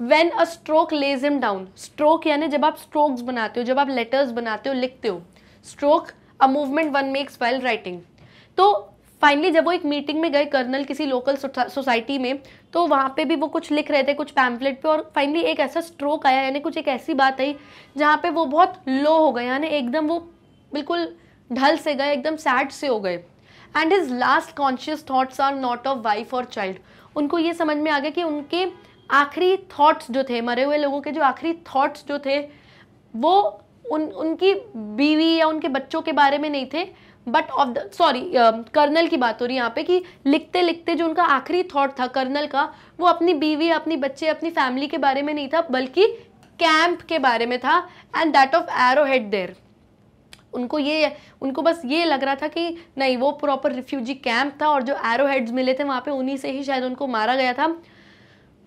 When a stroke lays him down stroke यानी जब आप स्ट्रोक्स बनाते हो, जब आप लेटर्स बनाते हो, लिखते हो stroke a movement one makes well writing तो फाइनली जब वो एक मीटिंग में गए कर्नल किसी लोकल सोसाइटी में तो वहाँ पे भी वो कुछ लिख रहे थे, कुछ पैम्पलेट पे और फाइनली एक ऐसा स्ट्रोक आया, यानी कुछ एक ऐसी बात आई जहाँ पे वो बहुत लो हो गए, यानी एकदम वो बिल्कुल ढल से गए, एकदम सैड से हो गए। And his last conscious thoughts are not of wife और चाइल्ड उनको ये समझ में आ गया कि उनके आखिरी थाट्स जो थे, मरे हुए लोगों के जो आखिरी थाट्स जो थे, वो उन उनकी बीवी या उनके बच्चों के बारे में नहीं थे but of the sorry colonel की बात हो रही है यहाँ पे कि लिखते लिखते जो उनका आखिरी थॉट था कर्नल का, वो अपनी बीवी, अपनी बच्चे, अपनी फैमिली के बारे में नहीं था, बल्कि कैंप के बारे में था and that of arrowhead there उनको ये, उनको बस ये लग रहा था कि नहीं, वो प्रॉपर रिफ्यूजी कैंप था और जो एरो हेड्स मिले थे वहाँ पे, उन्हीं से ही शायद उनको मारा गया था।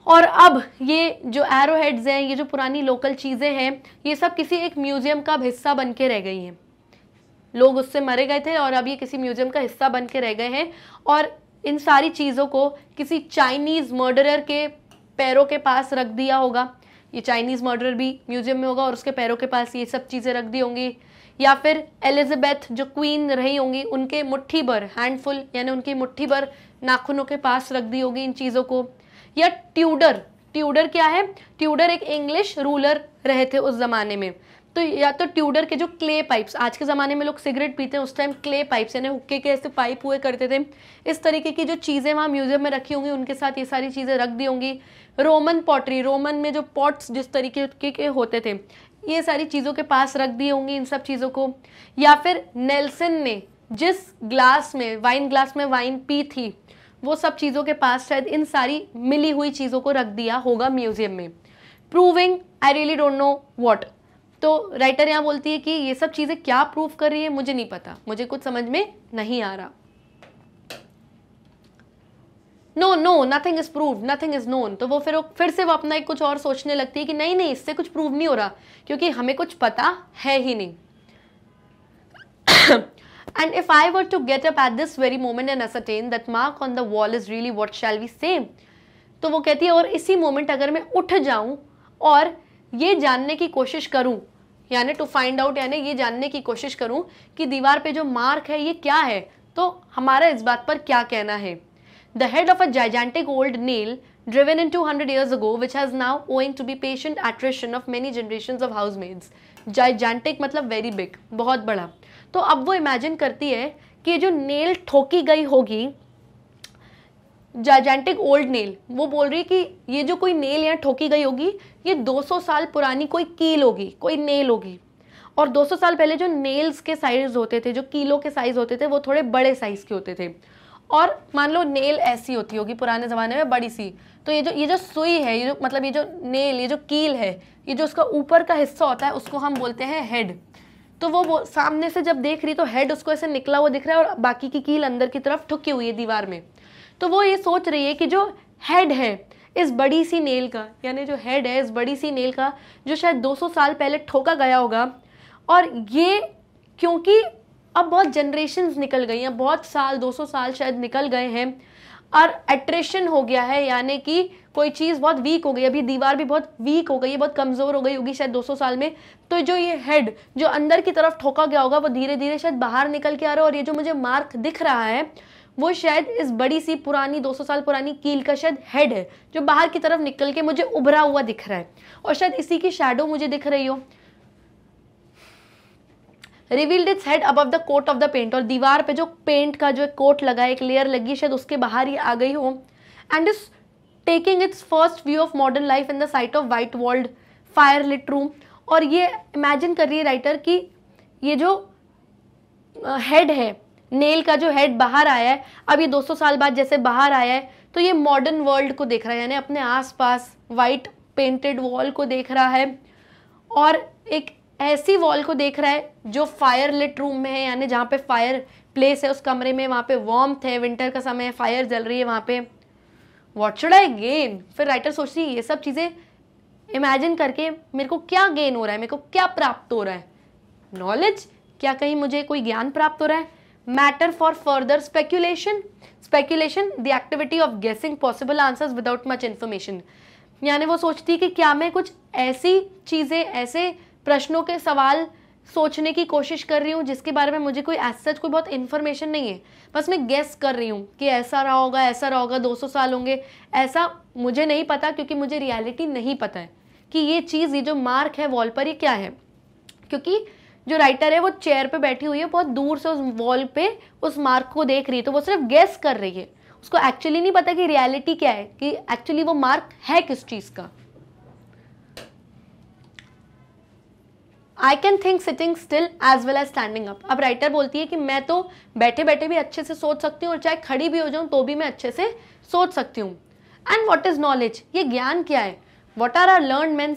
और अब ये जो एरो हेड्स हैं, ये जो पुरानी लोकल चीज़ें हैं, ये सब किसी एक म्यूज़ियम का हिस्सा बन के रह गई हैं। लोग उससे मरे गए थे और अब ये किसी म्यूज़ियम का हिस्सा बन के रह गए हैं। और इन सारी चीज़ों को किसी चाइनीज़ मर्डरर के पैरों के पास रख दिया होगा। ये चाइनीज़ मर्डरर भी म्यूज़ियम में होगा और उसके पैरों के पास ये सब चीज़ें रख दी होंगी। या फिर एलिजाबेथ जो क्वीन रही होंगी, उनके मुट्ठी भर हैंडफुल यानी उनकी मुट्ठी भर नाखूनों के पास रख दी होगी इन चीज़ों को। या ट्यूडर ट्यूडर क्या है? ट्यूडर एक इंग्लिश रूलर रहे थे उस ज़माने में। तो या तो ट्यूडर के जो क्ले पाइप्स, आज के ज़माने में लोग सिगरेट पीते हैं, उस टाइम क्ले पाइप्स, यानी हुक्के के ऐसे पाइप हुए करते थे। इस तरीके की जो चीज़ें वहाँ म्यूज़ियम में रखी होंगी, उनके साथ ये सारी चीज़ें रख दी होंगी। रोमन पॉटरी रोमन में जो पॉट्स जिस तरीके के होते थे, ये सारी चीज़ों के पास रख दी होंगी इन सब चीज़ों को। या फिर नेल्सन ने जिस ग्लास में वाइन ग्लास में वाइन पी थी, वो सब चीज़ों के पास शायद इन सारी मिली हुई चीज़ों को रख दिया होगा म्यूज़ियम में। Proving I really don't know what तो राइटर यहाँ बोलती है कि ये सब चीज़ें क्या प्रूव कर रही है, मुझे नहीं पता। मुझे कुछ समझ में नहीं आ रहा। No no nothing is prove nothing is known तो वो फिर फिर से वो अपना एक कुछ और सोचने लगती है कि नहीं नहीं, इससे कुछ प्रूव नहीं हो रहा, क्योंकि हमें कुछ पता है ही नहीं। And if I were to get up at this very moment and ascertain that mark on the wall is really what shall we say? तो वो कहती है, और इसी मोमेंट अगर मैं उठ जाऊँ और ये जानने की कोशिश करूँ, यानी टू फाइंड आउट यानी ये जानने की कोशिश करूँ कि दीवार पे जो मार्क है, ये क्या है? तो हमारा इस बात पर क्या कहना है? The head of a gigantic old nail driven in 200 years ago, which has now, owing to be patient, attrition of many generations of housemaids. Gigantic मतलब very big, बहुत बड़ा। तो अब वो इमेजिन करती है कि जो नेल ठोकी गई होगी जाइजेंटिक ओल्ड नेल वो बोल रही है कि ये जो कोई नेल यहाँ ठोकी गई होगी, ये 200 साल पुरानी कोई कील होगी, कोई नेल होगी। और 200 साल पहले जो नेल्स के साइज़ होते थे, जो कीलों के साइज़ होते थे, वो थोड़े बड़े साइज़ के होते थे। और मान लो नेल ऐसी होती होगी पुराने ज़माने में बड़ी सी तो ये जो ये जो सुई है, ये जो मतलब ये जो नेल ये जो कील है, ये जो उसका ऊपर का हिस्सा होता है, उसको हम बोलते हैं हेड तो वो सामने से जब देख रही तो हेड उसको ऐसे निकला हुआ दिख रहा है और बाकी की कील अंदर की तरफ़ ठुकी हुई है दीवार में। तो वो ये सोच रही है कि जो हेड है, इस बड़ी सी नेल का, यानी जो हेड है, इस बड़ी सी नेल का, जो शायद 200 साल पहले ठोका गया होगा, और ये क्योंकि अब बहुत जनरेशन निकल गई हैं, बहुत साल 200 साल शायद निकल गए हैं, और एट्रेशन हो गया है, यानी कि कोई चीज़ बहुत वीक हो गई, अभी दीवार भी बहुत वीक हो गई है, बहुत कमज़ोर हो गई होगी शायद 200 साल में तो जो ये हेड जो अंदर की तरफ़ ठोका गया होगा, वो धीरे धीरे शायद बाहर निकल के आ रहा है, और ये जो मुझे मार्क दिख रहा है वो शायद इस बड़ी सी पुरानी 200 साल पुरानी कील का शायद हेड है, जो बाहर की तरफ़ निकल के मुझे उभरा हुआ दिख रहा है। और शायद इसी की शेडो मुझे दिख रही हो। Revealed its head above the coat of the paint और दीवार पे जो पेंट का जो एक कोट लगा, एक लेयर लगी, शायद उसके बाहर ही आ गई हो। And is taking its first view of modern life in the sight of white world fire lit room और ये इमेजिन कर रही है राइटर कि ये जो हेड है नेल का जो हेड बाहर आया है, अब ये 200 साल बाद जैसे बाहर आया है तो ये मॉडर्न वर्ल्ड को देख रहा है, यानी अपने आसपास वाइट पेंटेड वॉल को देख रहा है, और एक ऐसी वॉल को देख रहा है, जो फायर लिट रूम में है, यानी जहाँ पे फायर प्लेस है, उस कमरे में वहाँ पे वॉर्म है विंटर का समय है फायर जल रही है वहाँ पे। वॉट शुड आई गेन फिर राइटर सोचती है, ये सब चीज़ें इमेजिन करके मेरे को क्या गेन हो रहा है, मेरे को क्या प्राप्त हो रहा है? नॉलेज क्या कहीं मुझे कोई ज्ञान प्राप्त हो रहा है? Matter for further speculation speculation the activity of guessing possible answers without much information यानी वो सोचती है कि क्या मैं कुछ ऐसी चीज़ें, ऐसे प्रश्नों के सवाल सोचने की कोशिश कर रही हूँ जिसके बारे में मुझे कोई एज कोई बहुत इन्फॉर्मेशन नहीं है। बस मैं गेस कर रही हूँ कि ऐसा रहा होगा, ऐसा रहा होगा 200 साल होंगे। ऐसा मुझे नहीं पता क्योंकि मुझे रियलिटी नहीं पता है कि ये चीज़, ये जो मार्क है वॉल पर ये क्या है? क्योंकि जो राइटर है, वो चेयर पे बैठी हुई है, बहुत दूर से उस वॉल पे उस मार्क को देख रही है तो वो सिर्फ़ गेस कर रही है। उसको एक्चुअली नहीं पता कि रियलिटी क्या है, कि एक्चुअली वो मार्क है किस चीज़ का। I can think sitting still as well as standing up अब राइटर बोलती है कि मैं तो बैठे बैठे भी अच्छे से सोच सकती हूँ और चाहे खड़ी भी हो जाऊँ तो भी मैं अच्छे से सोच सकती हूँ। एंड वॉट इज़ नॉलेज ये ज्ञान क्या है? What are our learn men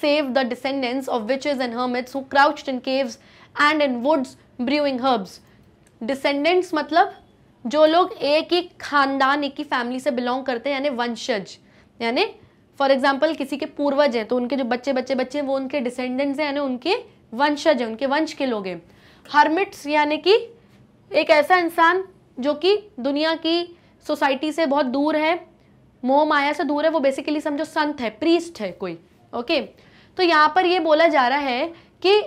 save the descendants of witches and hermits who crouched in caves and in woods brewing herbs descendants मतलब जो लोग एक ही खानदान, एक ही फैमिली से बिलोंग करते हैं, यानी वंशज। यानी फॉर एग्ज़ाम्पल किसी के पूर्वज हैं तो उनके जो बच्चे बच्चे बच्चे हैं, वो उनके डिसेंडेंट्स हैं, यानी उनके वंशज हैं, उनके वंश के लोग हैं। हर्मिट्स यानी कि एक ऐसा इंसान जो कि दुनिया की सोसाइटी से बहुत दूर है, मोह माया से दूर है, वो बेसिकली समझो संत है प्रीस्ट है कोई ओके तो यहाँ पर ये बोला जा रहा है कि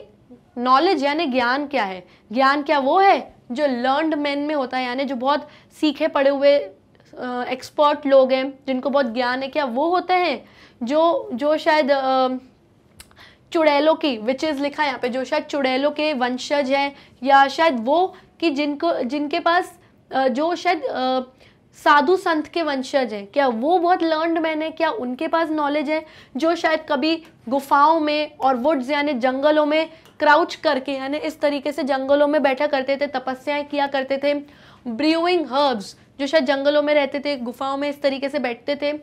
नॉलेज यानी ज्ञान क्या है? ज्ञान क्या वो है जो लर्नड मैन में होता है? यानी जो बहुत सीखे पड़े हुए एक्सपर्ट लोग हैं, जिनको बहुत ज्ञान है, क्या वो होते हैं? जो जो शायद चुड़ैलों की विच इज़ लिखा है यहाँ पे, जो शायद चुड़ैलों के वंशज हैं, या शायद वो कि जिनको, जिनके पास जो शायद साधु संत के वंशज हैं। क्या वो बहुत लर्नड मैन है? क्या उनके पास नॉलेज है? जो शायद कभी गुफाओं में और वुड्स यानी जंगलों में क्राउच करके, यानी इस तरीके से जंगलों में बैठा करते थे, तपस्याएँ किया करते थे ब्रियूइंग हर्ब्स जो शायद जंगलों में रहते थे, गुफाओं में इस तरीके से बैठते थे,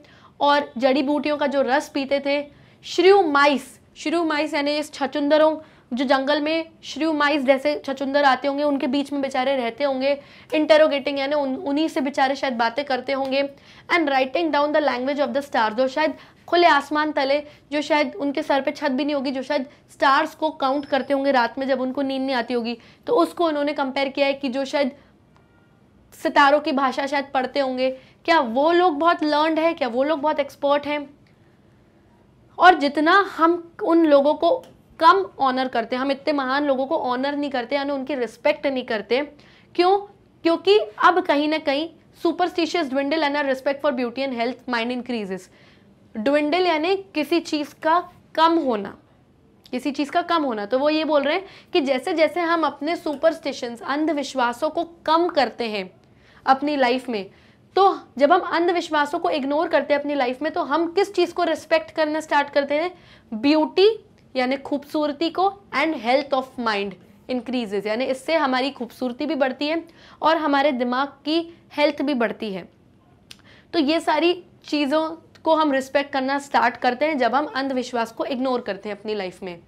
और जड़ी बूटियों का जो रस पीते थे श्रीव माइस श्रीव माइस यानी इस छचुंदरों जो जंगल में श्रीव माइस जैसे छचुंदर आते होंगे उनके बीच में बेचारे रहते होंगे इंटरोगेटिंग यानी उन, उन्हीं से बेचारे शायद बातें करते होंगे and writing down the language of the star जो शायद खुले आसमान तले जो शायद उनके सर पे छत भी नहीं होगी जो शायद स्टार्स को काउंट करते होंगे रात में जब उनको नींद नहीं आती होगी। तो उसको उन्होंने कंपेयर किया है कि जो शायद सितारों की भाषा शायद पढ़ते होंगे। क्या वो लोग बहुत लर्नड है? क्या वो लोग बहुत एक्सपर्ट हैं? और जितना हम उन लोगों को कम ऑनर करते हम इतने महान लोगों को ऑनर नहीं करते, यानी उनकी रिस्पेक्ट नहीं करते। क्यों? क्योंकि अब कहीं ना कहीं superstitious dwindle and respect for beauty and health mind increases dwindle यानी किसी चीज़ का कम होना। किसी चीज़ का कम होना। तो वो ये बोल रहे हैं कि जैसे जैसे हम अपने सुपरस्टिशंस अंधविश्वासों को कम करते हैं अपनी लाइफ में तो जब हम अंधविश्वासों को इग्नोर करते हैं अपनी लाइफ में तो हम किस चीज़ को रिस्पेक्ट करना स्टार्ट करते हैं? ब्यूटी यानी खूबसूरती को and health of mind increases यानी इससे हमारी खूबसूरती भी बढ़ती है और हमारे दिमाग की हेल्थ भी बढ़ती है। तो ये सारी चीज़ों को हम रिस्पेक्ट करना स्टार्ट करते हैं जब हम अंधविश्वास को इग्नोर करते हैं अपनी लाइफ में।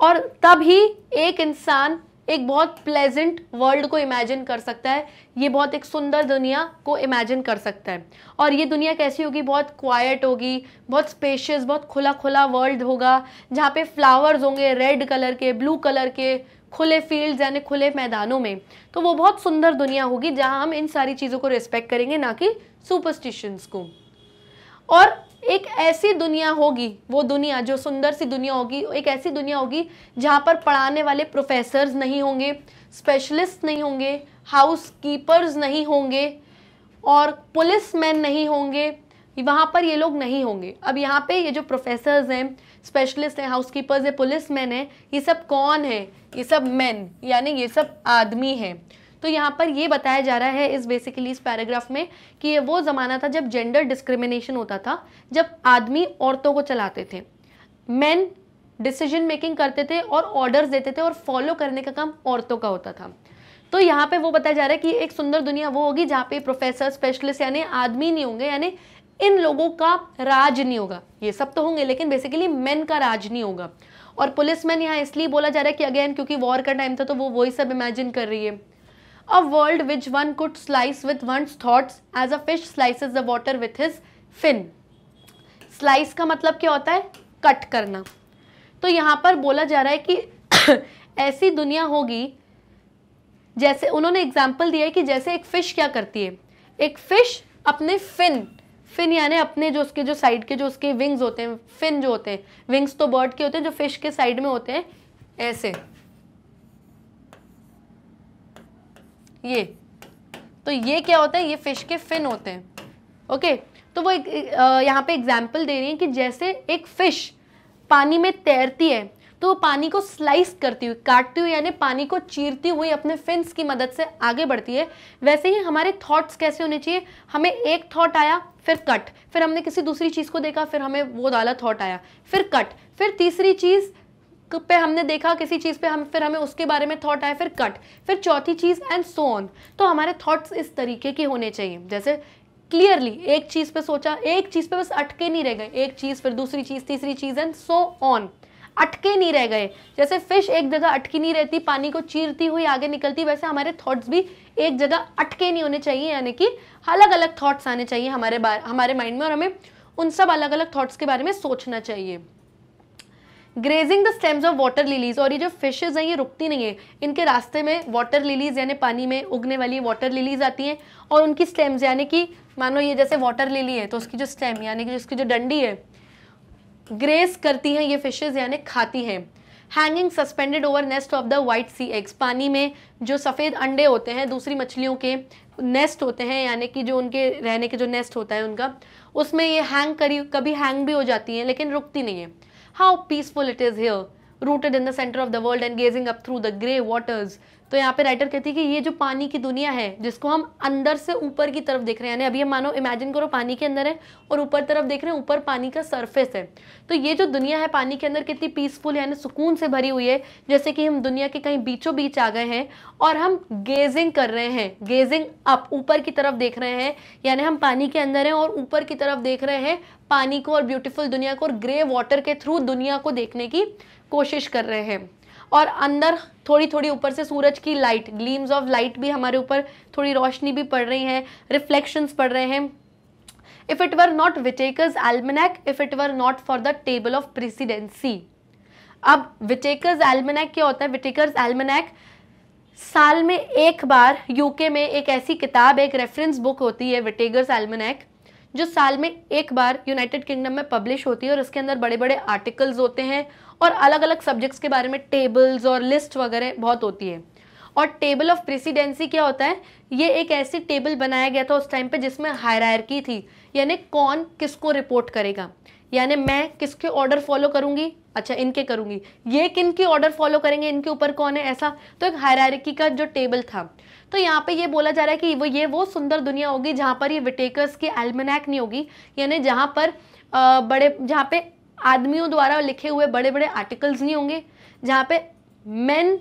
और तब ही एक इंसान एक बहुत प्लेजेंट वर्ल्ड को इमेजिन कर सकता है। ये बहुत एक सुंदर दुनिया को इमेजिन कर सकता है। और ये दुनिया कैसी होगी? बहुत क्वाइट होगी, बहुत स्पेशियस बहुत खुला खुला वर्ल्ड होगा, जहाँ पे फ्लावर्स होंगे रेड कलर के ब्लू कलर के, खुले फील्ड्स यानी खुले मैदानों में। तो वो बहुत सुंदर दुनिया होगी, जहाँ हम इन सारी चीज़ों को रिस्पेक्ट करेंगे, ना कि सुपरस्टिशंस को। और एक ऐसी दुनिया होगी, वो दुनिया, जो सुंदर सी दुनिया होगी, एक ऐसी दुनिया होगी जहाँ पर पढ़ाने वाले प्रोफेसर्स नहीं होंगे स्पेशलिस्ट नहीं होंगे हाउस कीपर्स नहीं होंगे और पुलिस मैन नहीं होंगे। वहाँ पर ये लोग नहीं होंगे। अब यहाँ पे ये जो प्रोफेसर्स हैं स्पेशलिस्ट हैं हाउस कीपर्स हैं पुलिस मैन हैं, ये सब कौन है? ये सब मैन यानी ये सब आदमी हैं। तो यहाँ पर ये बताया जा रहा है इस बेसिकली इस पैराग्राफ में कि ये वो ज़माना था जब जेंडर डिस्क्रिमिनेशन होता था, जब आदमी औरतों को चलाते थे। मैन डिसीज़न मेकिंग करते थे और ऑर्डर्स देते थे और फॉलो करने का काम औरतों का होता था। तो यहाँ पे वो बताया जा रहा है कि एक सुंदर दुनिया वो होगी जहाँ पे प्रोफेसर स्पेशलिस्ट यानी आदमी नहीं होंगे, यानी इन लोगों का राज नहीं होगा। ये सब तो होंगे, लेकिन बेसिकली मेन का राज नहीं होगा। और पुलिस मैन यहाँ इसलिए बोला जा रहा है कि अगेन क्योंकि वॉर का टाइम था तो वो वही सब इमेजिन कर रही है। A world which one could slice with one's thoughts as a fish slices the water with his fin. Slice का मतलब क्या होता है? कट करना। तो यहाँ पर बोला जा रहा है कि ऐसी दुनिया होगी, जैसे उन्होंने एग्ज़ाम्पल दिया है कि जैसे एक फ़िश क्या करती है? एक फ़िश अपने फिन फिन यानी अपने जो उसके, जो साइड के, जो उसके विंग्स होते हैं फिन जो होते हैं। विंग्स तो बर्ड के होते हैं, जो फ़िश के साइड में होते हैं, ऐसे। ये। तो ये क्या होता है? ये फ़िश के फिन होते हैं। ओके तो वो एक यहाँ पे एग्ज़ाम्पल दे रही है कि जैसे एक फ़िश पानी में तैरती है तो वो पानी को स्लाइस करती हुई, काटती हुई, यानी पानी को चीरती हुई अपने फिन्स की मदद से आगे बढ़ती है। वैसे ही हमारे थॉट्स कैसे होने चाहिए? हमें एक थॉट आया, फिर कट फिर हमने किसी दूसरी चीज़ को देखा, फिर हमें वो वाला थॉट आया, फिर कट फिर तीसरी चीज़ पे हमने देखा किसी चीज़ पे हम, फिर हमें उसके बारे में थॉट आया, फिर कट फिर चौथी चीज़ एंड सो ऑन तो हमारे थॉट्स इस तरीके के होने चाहिए। जैसे क्लियरली एक चीज़ पे सोचा, एक चीज़ पे बस अटके नहीं रह गए। एक चीज़, फिर दूसरी चीज़, तीसरी चीज़ एंड सो ऑन अटके नहीं रह गए। जैसे फ़िश एक जगह अटकी नहीं रहती, पानी को चीरती हुई आगे निकलती, वैसे हमारे थॉट्स भी एक जगह अटके नहीं होने चाहिए। यानी कि अलग अलग थॉट्स आने चाहिए हमारे हमारे माइंड में और हमें उन सब अलग अलग थॉट्स के बारे में सोचना चाहिए। Grazing the stems of water lilies और ये जो फिशेज हैं, ये रुकती नहीं है। इनके रास्ते में वाटर लिलीज यानी पानी में उगने वाली वाटर लिलीज आती हैं, और उनकी स्टेम्स यानी कि मानो ये जैसे वाटर लिली है तो उसकी जो स्टेम यानी कि उसकी जो डंडी है ग्रेस करती हैं, ये फिशेज यानी खाती हैं। Hanging suspended over nest of the white sea eggs पानी में जो सफ़ेद अंडे होते हैं, दूसरी मछलियों के नेस्ट होते हैं, यानी कि जो उनके रहने के जो नेस्ट होता है उनका, उसमें ये हैंग करी, कभी हैंग भी हो जाती हैं, लेकिन रुकती नहीं है। How peaceful it is here, rooted in the center of the world and gazing up through the grey waters. तो यहाँ पे राइटर कहती है कि ये जो पानी की दुनिया है, जिसको हम अंदर से ऊपर की तरफ़ देख रहे हैं, यानी अभी हम मानो इमेजिन करो पानी के अंदर है और ऊपर तरफ़ देख रहे हैं, ऊपर पानी का सरफेस है। तो ये जो दुनिया है पानी के अंदर कितनी पीसफुल यानी सुकून से भरी हुई है, जैसे कि हम दुनिया के कहीं बीचों बीच आ गए हैं और हम गेजिंग कर रहे हैं गेजिंग अप ऊपर की तरफ़ देख रहे हैं, यानी हम पानी के अंदर हैं और ऊपर की तरफ़ देख रहे हैं पानी को और ब्यूटीफुल दुनिया को और ग्रे वाटर के थ्रू दुनिया को देखने की कोशिश कर रहे हैं। और अंदर थोड़ी थोड़ी ऊपर से सूरज की लाइट ग्लीम्स ऑफ़ लाइट भी हमारे ऊपर थोड़ी रोशनी भी पड़ रही है रिफ्लेक्शंस पड़ रहे हैं। If it were not Whitaker's Almanack if it were not for the table of precedency अब विटेकर्स एल्मेनेक क्या होता है? विटेकर्स एल्मेनेक साल में एक बार यूके में एक ऐसी किताब, एक रेफरेंस बुक होती है विटेगर्स एल्मेनेक जो साल में एक बार यूनाइटेड किंगडम में पब्लिश होती है और इसके अंदर बड़े बड़े आर्टिकल्स होते हैं और अलग अलग सब्जेक्ट्स के बारे में टेबल्स और लिस्ट वगैरह बहुत होती है। और टेबल ऑफ़ प्रेसिडेंसी क्या होता है? ये एक ऐसी टेबल बनाया गया था उस टाइम पे जिसमें हायरार्की थी। यानी कौन किसको रिपोर्ट करेगा? यानी मैं किसके ऑर्डर फॉलो करूँगी? अच्छा इनके करूँगी। ये किन के ऑर्डर फॉलो करेंगे? इनके ऊपर कौन है ऐसा? तो एक हायरार्की का जो टेबल था। तो यहाँ पे ये बोला जा रहा है कि वो ये वो सुंदर दुनिया होगी जहाँ पर ये विटेकर्स की एल्मेनैक नहीं होगी। यानी जहाँ पर आ, बड़े जहाँ पे आदमियों द्वारा लिखे हुए बड़े बड़े आर्टिकल्स नहीं होंगे, जहाँ पे मेन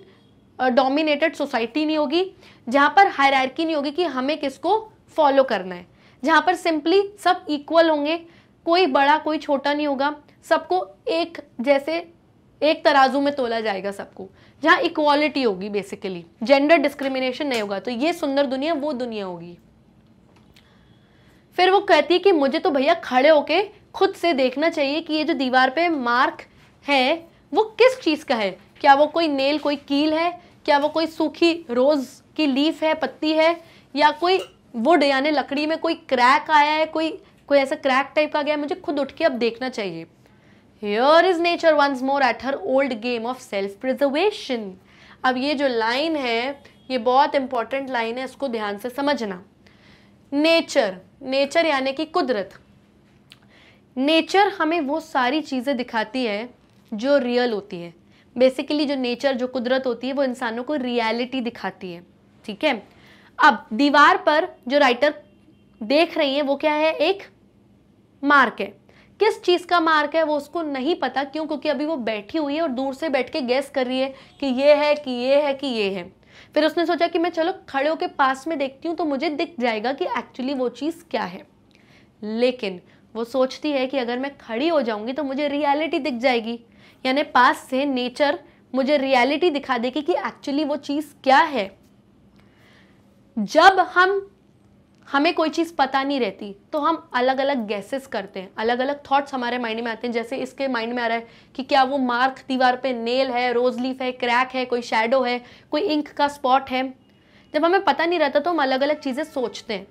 डोमिनेटेड सोसाइटी नहीं होगी, जहाँ पर हायरार्की नहीं होगी कि हमें किसको फॉलो करना है। जहाँ पर सिंपली सब इक्वल होंगे, कोई बड़ा, कोई छोटा नहीं होगा, सबको एक जैसे, एक तराजू में तोला जाएगा सबको। जहाँ इक्वालिटी होगी बेसिकली जेंडर डिस्क्रिमिनेशन नहीं होगा तो ये सुंदर दुनिया, वो दुनिया होगी। फिर वो कहती है कि मुझे तो भैया खड़े होके खुद से देखना चाहिए कि ये जो दीवार पे मार्क है, वो किस चीज़ का है? क्या वो कोई नेल, कोई कील है? क्या वो कोई सूखी रोज़ की लीफ है, पत्ती है? या कोई वुड, यानी लकड़ी में कोई क्रैक आया है, कोई कोई ऐसा क्रैक टाइप का गया है? मुझे खुद उठ के अब देखना चाहिए। Here is nature once more at her old game of self preservation अब ये जो लाइन है, ये बहुत इंपॉर्टेंट लाइन है, इसको ध्यान से समझना। नेचर नेचर यानी कि कुदरत। नेचर हमें वो सारी चीज़ें दिखाती है जो रियल होती है। बेसिकली जो नेचर जो कुदरत होती है, वो इंसानों को रियलिटी दिखाती है। ठीक है? अब दीवार पर जो राइटर देख रही है, वो क्या है? एक मार्क है। किस चीज़ का मार्क है, वो उसको नहीं पता। क्यों? क्योंकि अभी वो बैठी हुई है और दूर से बैठ के गैस कर रही है कि ये है, कि ये है, कि ये है। फिर उसने सोचा कि मैं चलो खड़े होकर पास में देखती हूँ तो मुझे दिख जाएगा कि एक्चुअली वो चीज़ क्या है। लेकिन वो सोचती है कि अगर मैं खड़ी हो जाऊँगी तो मुझे रियलिटी दिख जाएगी। यानी पास से नेचर मुझे रियलिटी दिखा देगी कि एक्चुअली वो चीज़ क्या है। जब हम, हमें कोई चीज़ पता नहीं रहती तो हम अलग अलग गैसेस करते हैं। अलग अलग थॉट्स हमारे माइंड में आते हैं। जैसे इसके माइंड में आ रहा है कि क्या वो मार्क दीवार पे नेल है रोज लीफ है क्रैक है, कोई शेडो है, कोई इंक का स्पॉट है। जब हमें पता नहीं रहता तो हम अलग अलग चीज़ें सोचते हैं।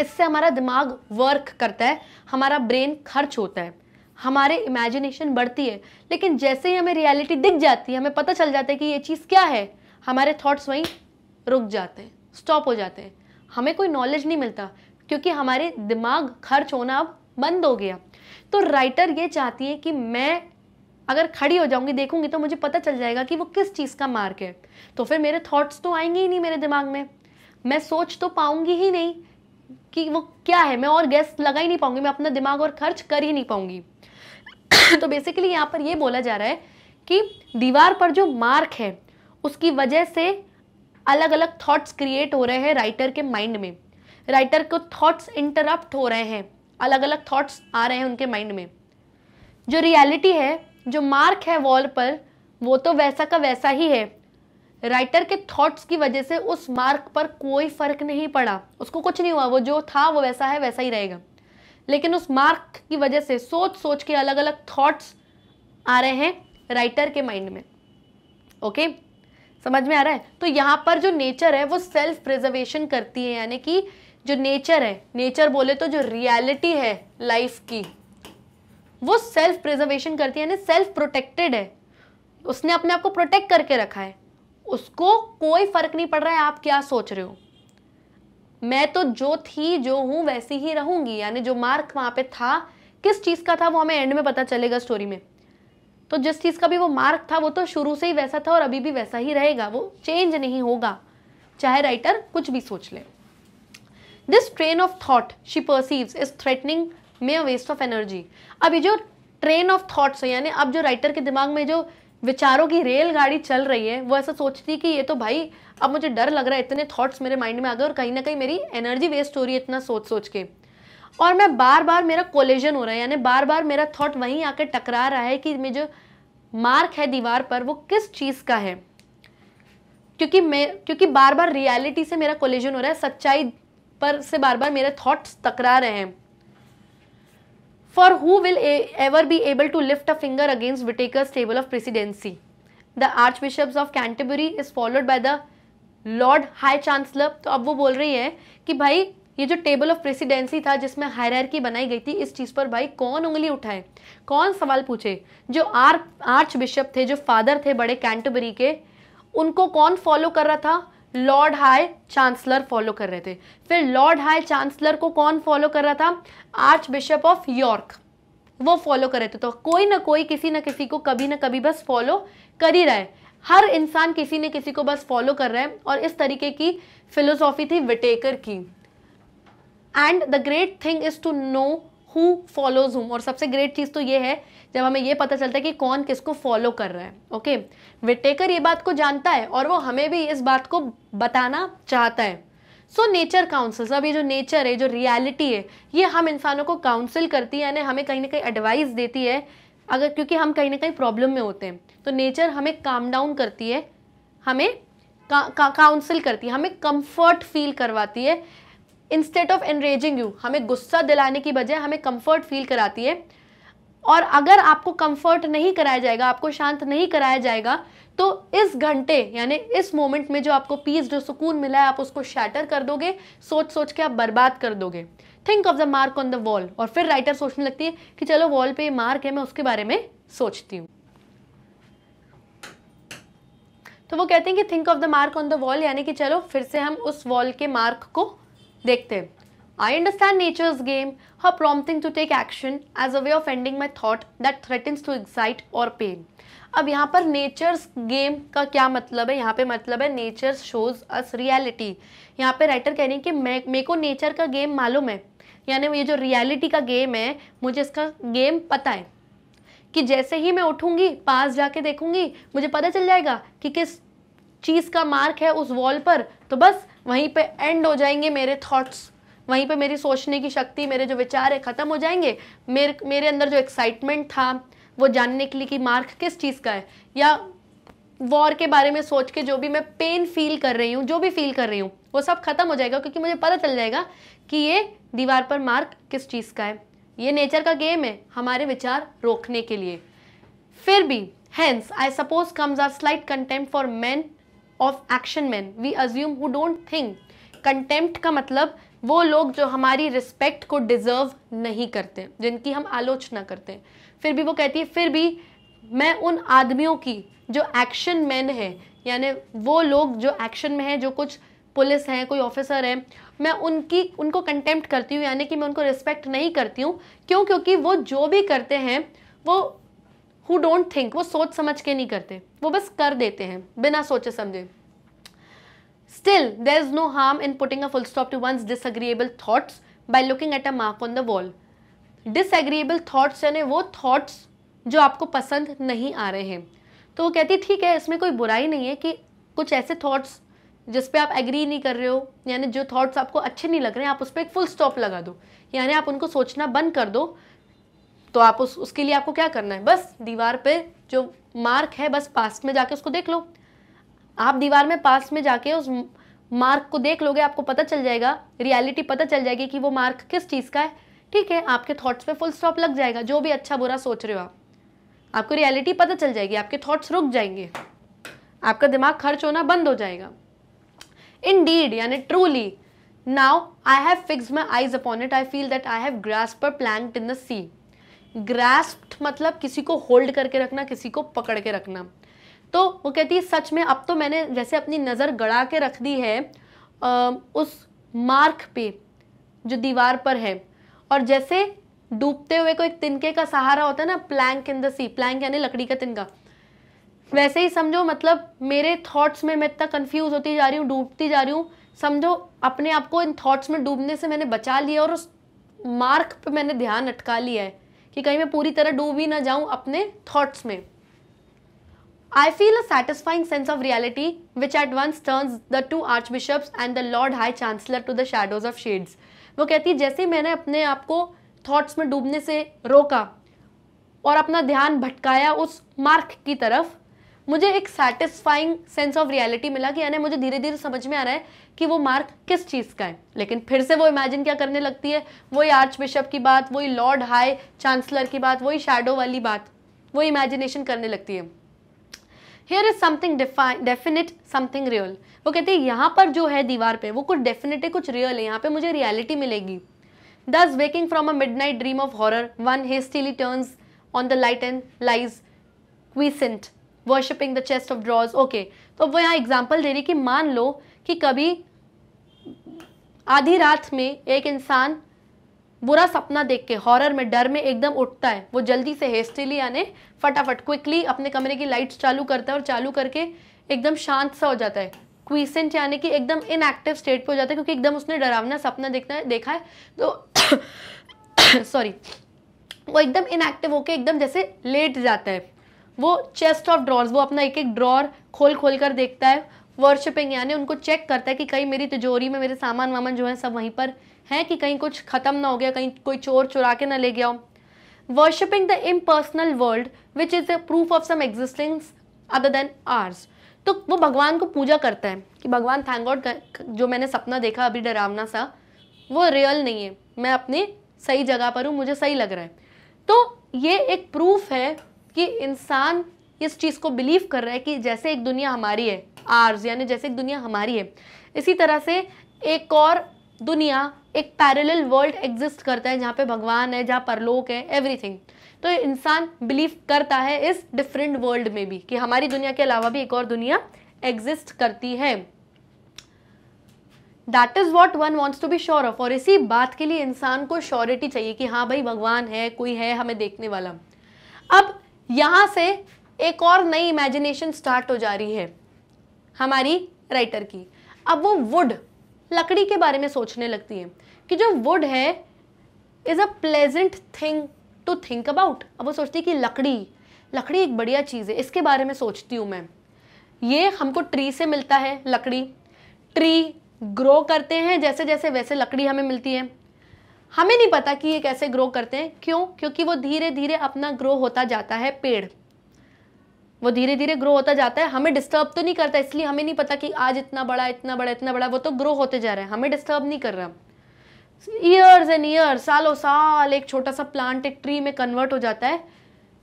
इससे हमारा दिमाग वर्क करता है, हमारा ब्रेन खर्च होता है, हमारे इमेजिनेशन बढ़ती है। लेकिन जैसे ही हमें रियलिटी दिख जाती है, हमें पता चल जाता है कि ये चीज़ क्या है, हमारे थॉट्स वहीं रुक जाते हैं स्टॉप हो जाते हैं। हमें कोई नॉलेज नहीं मिलता, क्योंकि हमारे दिमाग खर्च होना अब बंद हो गया। तो राइटर ये चाहती है कि मैं अगर खड़ी हो जाऊँगी, देखूँगी तो मुझे पता चल जाएगा कि वो किस चीज़ का मार्क है। तो फिर मेरे थॉट्स तो आएँगे ही नहीं मेरे दिमाग में। मैं सोच तो पाऊँगी ही नहीं। कि वो क्या है? मैं और गैस लगा ही नहीं पाऊँगी, मैं अपना दिमाग और खर्च कर ही नहीं पाऊँगी। तो बेसिकली यहाँ पर ये बोला जा रहा है कि दीवार पर जो मार्क है, उसकी वजह से अलग अलग थॉट्स क्रिएट हो रहे हैं राइटर के माइंड में। राइटर को थॉट्स इंटरप्ट हो रहे हैं अलग अलग थॉट्स आ रहे हैं उनके माइंड में। जो रियलिटी है, जो मार्क है वॉल पर, वो तो वैसा का वैसा ही है। राइटर के थॉट्स की वजह से उस मार्क पर कोई फ़र्क नहीं पड़ा। उसको कुछ नहीं हुआ, वो जो था, वो वैसा है, वैसा ही रहेगा। लेकिन उस मार्क की वजह से सोच सोच के अलग अलग थॉट्स आ रहे हैं राइटर के माइंड में। ओके समझ में आ रहा है? तो यहाँ पर जो नेचर है, वो सेल्फ प्रिजर्वेशन करती है, यानी कि जो नेचर है नेचर बोले तो जो रियलिटी है लाइफ की, वो सेल्फ प्रिजर्वेशन करती है, यानी सेल्फ प्रोटेक्टेड है। उसने अपने आप को प्रोटेक्ट करके रखा है। उसको कोई फ़र्क नहीं पड़ रहा है, आप क्या सोच रहे हो? मैं तो जो थी, जो हूँ, वैसी ही रहूँगी। यानी जो मार्क वहाँ पे था, किस चीज़ का था वो हमें एंड में पता चलेगा स्टोरी में। तो जिस चीज़ का भी वो मार्क था, वो तो शुरू से ही वैसा था और अभी भी वैसा ही रहेगा। वो चेंज नहीं होगा। चाहे राइटर कुछ भी सोच ले। This train of thought she perceives is threatening may a waste of energy ये जो ट्रेन ऑफ़ थॉट्स है, यानी अब जो राइटर के दिमाग में जो विचारों की रेलगाड़ी चल रही है, वो ऐसा सोचती है कि ये तो भाई, अब मुझे डर लग रहा है, इतने थॉट्स मेरे माइंड में आ गए और कहीं ना कहीं मेरी एनर्जी वेस्ट हो रही है इतना सोच सोच के। और मैं बार बार मेरा कोलेजन हो रहा है, यानी बार बार मेरा थॉट वहीं आकर टकरा रहा है कि मैं जो मार्क है दीवार पर, वो किस चीज़ का है? क्योंकि मैं, क्योंकि बार बार रियलिटी से मेरा कोलेजन हो रहा है, सच्चाई पर से बार बार मेरे थॉट्स टकरा रहे हैं। For who will ever be able to lift a finger against Whitaker's table of precedency the archbishops of Canterbury is followed by the Lord High Chancellor तो अब वो बोल रही है कि भाई, ये जो टेबल ऑफ़ प्रेसिडेंसी था जिसमें हायरार्की बनाई गई थी, इस चीज़ पर भाई कौन उंगली उठाए? कौन सवाल पूछे? जो आर आर्च बिशप थे, जो फादर थे बड़े कैंटबरी के, उनको कौन फॉलो कर रहा था? लॉर्ड हाई चांसलर फॉलो कर रहे थे। फिर लॉर्ड हाई चांसलर को कौन फॉलो कर रहा था? Archbishop of York. वो फॉलो कर रहे थे। तो कोई ना कोई, किसी ना किसी को कभी ना कभी बस फॉलो कर ही रहा है। हर इंसान किसी न किसी को बस फॉलो कर रहा है और इस तरीके की फिलोसॉफी थी विटेकर की। And the great thing is to know who follows whom और सबसे ग्रेट चीज़ तो ये है जब हमें ये पता चलता है कि कौन किसको फॉलो कर रहा है ओके विटेकर ये बात को जानता है और वो हमें भी इस बात को बताना चाहता है। सो नेचर काउंसिल्स अब ये जो नेचर है, जो रियलिटी है, ये हम इंसानों को काउंसिल करती है, यानी हमें कहीं ना कहीं एडवाइस देती है, अगर, क्योंकि हम कहीं ना कहीं प्रॉब्लम में होते हैं। तो नेचर हमें काम डाउन करती है, हमें काउंसिल करती है, हमें कंफर्ट फील करवाती है। इंस्टेड ऑफ़ एनरेजिंग यू हमें गुस्सा दिलाने की बजाय हमें कंफर्ट फील कराती है। और अगर आपको कंफर्ट नहीं कराया जाएगा, आपको शांत नहीं कराया जाएगा तो इस घंटे, यानी इस मोमेंट में जो आपको पीस जो सुकून मिला है, आप उसको शैटर कर दोगे सोच सोच के आप बर्बाद कर दोगे। Think of the mark on the wall और फिर राइटर सोचने लगती है कि चलो वॉल पे मार्क है, मैं उसके बारे में सोचती हूँ। तो वो कहते हैं कि think of the mark on the wall यानी कि चलो फिर से हम उस वॉल के मार्क को देखते हैं। I understand nature's game her prompting to take action as a way of ending my thought that threatens to excite or pain अब यहाँ पर नेचर्स गेम का क्या मतलब है? यहाँ पे मतलब है नेचर्स शोज़ अस रियलिटी यहाँ पे राइटर कह रही है कि मैं, मेरे को नेचर का गेम मालूम है। यानी ये जो रियलिटी का गेम है, मुझे इसका गेम पता है। कि जैसे ही मैं उठूँगी, पास जाके देखूँगी, मुझे पता चल जाएगा कि किस चीज़ का मार्क है उस वॉल पर। तो बस वहीं पे एंड हो जाएँगे मेरे थॉट्स वहीं पे मेरी सोचने की शक्ति, मेरे जो विचार है, ख़त्म हो जाएँगे? मेरे मेरे अंदर जो एक्साइटमेंट था, वो जानने के लिए कि मार्क किस चीज़ का है? या वॉर के बारे में सोच के जो भी मैं पेन फील कर रही हूँ, जो भी फील कर रही हूँ, वो सब खत्म हो जाएगा क्योंकि मुझे पता चल जाएगा कि ये दीवार पर मार्क किस चीज़ का है। ये नेचर का गेम है हमारे विचार रोकने के लिए। फिर भी hence I suppose comes our slight contempt for men of action men we assume who don't think contempt का मतलब वो लोग जो हमारी रिस्पेक्ट को डिजर्व नहीं करते, जिनकी हम आलोचना करते हैं। फिर भी वो कहती है, फिर भी मैं उन आदमियों की जो एक्शन मैन है, यानी वो लोग जो एक्शन में है, जो कुछ पुलिस हैं, कोई ऑफिसर है, मैं उनकी, उनको कंटेम्प्ट करती हूँ, यानी कि मैं उनको रिस्पेक्ट नहीं करती हूँ। क्यों? क्योंकि वो जो भी करते हैं, वो हु डोंट थिंक वो सोच समझ के नहीं करते। वो बस कर देते हैं, बिना सोचे समझे। Still there is no harm in putting a full stop to one's disagreeable thoughts by looking at a mark on the wall disagreeable thoughts यानी वो थॉट्स जो आपको पसंद नहीं आ रहे हैं। तो वो कहती, ठीक है, इसमें कोई बुराई नहीं है कि कुछ ऐसे थॉट्स जिस पे आप एग्री नहीं कर रहे हो, यानी जो थॉट्स आपको अच्छे नहीं लग रहे हैं, आप उस पर एक फुल स्टॉप लगा दो। यानी आप उनको सोचना बंद कर दो तो आप उस, उसके लिए आपको क्या करना है? बस दीवार पे जो मार्क है, बस पास में जाके उसको देख लो। आप दीवार में पास में जाके उस मार्क को देख लोगे, आपको पता चल जाएगा रियलिटी पता चल जाएगी कि वो मार्क किस चीज़ का है। ठीक है, आपके थॉट्स पे फुल स्टॉप लग जाएगा, जो भी अच्छा बुरा सोच रहे हो आप। आपको रियलिटी पता चल जाएगी, आपके थॉट्स रुक जाएँगे। आपका दिमाग खर्च होना बंद हो जाएगा। इन डीड यानी truly now I have fix my eyes upon it I feel that I have grasp plant in the sea grasp मतलब किसी को होल्ड करके रखना, किसी को पकड़ के रखना। तो वो कहती है सच में अब तो मैंने जैसे अपनी नज़र गड़ा के रख दी है आ, उस मार्क पे जो दीवार पर है। और जैसे डूबते हुए कोई तिनके का सहारा होता है ना plank in the sea plank यानी लकड़ी का तिनका वैसे ही समझो मतलब मेरे थॉट्स में मैं इतना कंफ्यूज होती जा रही हूँ डूबती जा रही हूँ समझो अपने आप को इन थॉट्स में डूबने से मैंने बचा लिया और उस मार्क पे मैंने ध्यान अटका लिया है कि कहीं मैं पूरी तरह डूब ही ना जाऊँ अपने थॉट्स में। I feel a satisfying sense of reality, which at once turns the two archbishops and the Lord High Chancellor to the shadows of shades. वो कहती है, जैसे मैंने अपने आप को थॉट्स में डूबने से रोका और अपना ध्यान भटकाया उस मार्क की तरफ़, मुझे एक सेटिस्फाइंग सेंस ऑफ़ रियलिटी मिला कि यानी मुझे धीरे धीरे समझ में आ रहा है कि वो मार्क किस चीज़ का है। लेकिन फिर से वो इमेजिन क्या करने लगती है? वही आर्च बिशप की बात, वही लॉर्ड हाई चांसलर की बात, वही शेडो वाली बात, वो इमेजिनेशन करने लगती है। Here is something definite something real वो कहते हैं, यहाँ पर जो है दीवार पे, वो कुछ डेफिनेट है, कुछ रियल है, यहाँ पे मुझे रियलिटी मिलेगी। Thus waking from a midnight dream of horror one hastily turns on the light and lies quiescent worshipping the chest of drawers okay तो वो यहाँ एग्ज़ाम्पल दे रही कि मान लो कि कभी आधी रात में एक इंसान बुरा सपना देख के हॉरर में, डर में एकदम उठता है, वो जल्दी से हेस्टिली यानी फटाफट क्विकली अपने कमरे की लाइट्स चालू करता है और चालू करके एकदम शांत सा हो जाता है। क्वीसेंट यानी कि एकदम इनएक्टिव स्टेट पे हो जाता है क्योंकि एकदम उसने डरावना सपना देखना है देखा है। तो सॉरी वो एकदम इनएक्टिव होके एकदम जैसे लेट जाता है। वो चेस्ट ऑफ़ ड्रॉर्स वो अपना एक एक ड्रॉर खोल खोल कर देखता है। वर्शिपिंग यानी उनको चेक करता है कि कहीं मेरी तिजोरी में मेरे सामान वामान जो है सब वहीं पर हैं कि कहीं कुछ ख़त्म ना हो गया, कहीं कोई चोर चुरा के ना ले गया हो। Worshipping the impersonal world which is the proof of some existence other than ours तो वो भगवान को पूजा करता है कि भगवान थैंक गॉड जो मैंने सपना देखा अभी डरावना सा, वो रियल नहीं है। मैं अपनी सही जगह पर हूँ, मुझे सही लग रहा है। तो ये एक प्रूफ है कि इंसान इस चीज़ को बिलीव कर रहा है कि जैसे एक दुनिया हमारी है आर्स यानी जैसे एक दुनिया हमारी है। इसी तरह से एक और दुनिया एक पैरेलल वर्ल्ड एग्जिस्ट करता है, जहाँ पे भगवान है, जहाँ परलोक है एवरीथिंग तो इंसान बिलीव करता है इस डिफरेंट वर्ल्ड में भी कि हमारी दुनिया के अलावा भी एक और दुनिया एग्जिस्ट करती है। That is what one wants to be sure of और इसी बात के लिए इंसान को श्योरिटी चाहिए कि हाँ भाई, भगवान है, कोई है हमें देखने वाला। अब यहाँ से एक और नई इमेजिनेशन स्टार्ट हो जा रही है, हमारी राइटर की। अब वो वुड लकड़ी के बारे में सोचने लगती है कि जो वुड है is a pleasant thing to think about अब वो सोचती है कि लकड़ी लकड़ी एक बढ़िया चीज़ है, इसके बारे में सोचती हूँ मैं। ये हमको ट्री से मिलता है, लकड़ी। ट्री ग्रो करते हैं, जैसे जैसे वैसे लकड़ी हमें मिलती है। हमें नहीं पता कि ये कैसे ग्रो करते हैं, क्यों? क्योंकि वो धीरे धीरे अपना ग्रो होता जाता है पेड़। वो धीरे धीरे ग्रो होता जाता है। हमें डिस्टर्ब तो नहीं करता, इसलिए हमें नहीं पता कि आज इतना बड़ा इतना बड़ा इतना बड़ा, वो तो ग्रो होते जा रहा है। हमें डिस्टर्ब नहीं कर रहा। ईयर्स एंड ईयर्स सालों साल एक छोटा सा प्लांट एक ट्री में कन्वर्ट हो जाता है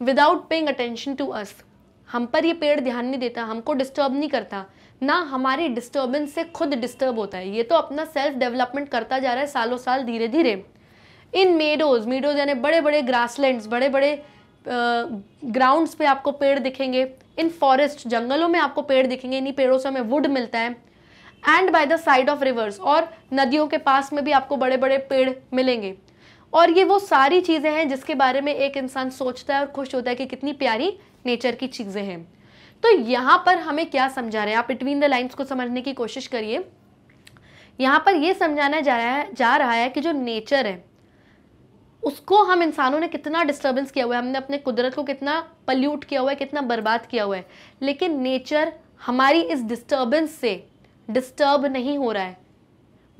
without paying attention to us हम पर ये पेड़ ध्यान नहीं देता, हमको डिस्टर्ब नहीं करता। ना हमारी डिस्टर्बेंस से खुद डिस्टर्ब होता है। ये तो अपना सेल्फ डेवलपमेंट करता जा रहा है सालों साल धीरे धीरे इन मेडोज मेडोज यानी बड़े बड़े ग्रासलैंड्स बड़े बड़े ग्राउंड्स पे आपको पेड़ दिखेंगे, इन फॉरेस्ट जंगलों में आपको पेड़ दिखेंगे, इन्हीं पेड़ों से हमें वुड मिलता है। And by the side of rivers और नदियों के पास में भी आपको बड़े बड़े पेड़ मिलेंगे। और ये वो सारी चीज़ें हैं जिसके बारे में एक इंसान सोचता है और खुश होता है कि कितनी प्यारी नेचर की चीज़ें हैं। तो यहाँ पर हमें क्या समझा रहे हैं? आप बिटवीन द लाइन्स को समझने की कोशिश करिए। यहाँ पर ये समझाना जा रहा है, जा रहा है कि जो नेचर है उसको हम इंसानों ने कितना डिस्टर्बेंस किया हुआ है, हमने अपने कुदरत को कितना पल्यूट किया हुआ है, कितना बर्बाद किया हुआ है। लेकिन नेचर हमारी इस डिस्टर्बेंस से डिस्टर्ब नहीं हो रहा है।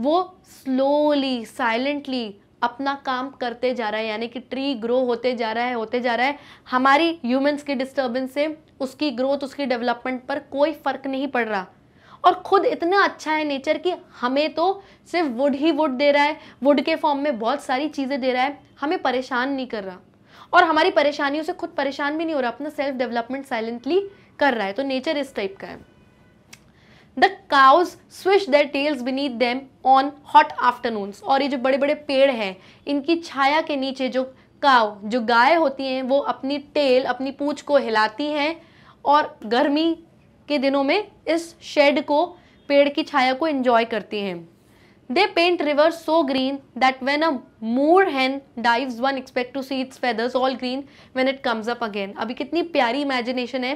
वो स्लोली साइलेंटली अपना काम करते जा रहा है, यानी कि ट्री ग्रो होते जा रहा है, होते जा रहा है। हमारी ह्यूमंस के डिस्टर्बेंस से उसकी ग्रोथ उसकी डेवलपमेंट पर कोई फ़र्क नहीं पड़ रहा। और खुद इतना अच्छा है नेचर कि हमें तो सिर्फ़ वुड ही वुड दे रहा है। वुड के फॉर्म में बहुत सारी चीज़ें दे रहा है। हमें परेशान नहीं कर रहा। और हमारी परेशानियों से खुद परेशान भी नहीं हो रहा, अपना सेल्फ डेवलपमेंट साइलेंटली कर रहा है। तो नेचर इस टाइप का है। The cows swish their tails beneath them on hot afternoons और ये जो बड़े बड़े पेड़ हैं, इनकी छाया के नीचे जो काव जो गाय होती हैं, वो अपनी टेल अपनी पूछ को हिलाती हैं। और गर्मी के दिनों में इस शेड को, पेड़ की छाया को एंजॉय करती हैं। They paint river so green that when a moorhen dives one expect to see its feathers all green when it comes up again अभी कितनी प्यारी इमेजिनेशन है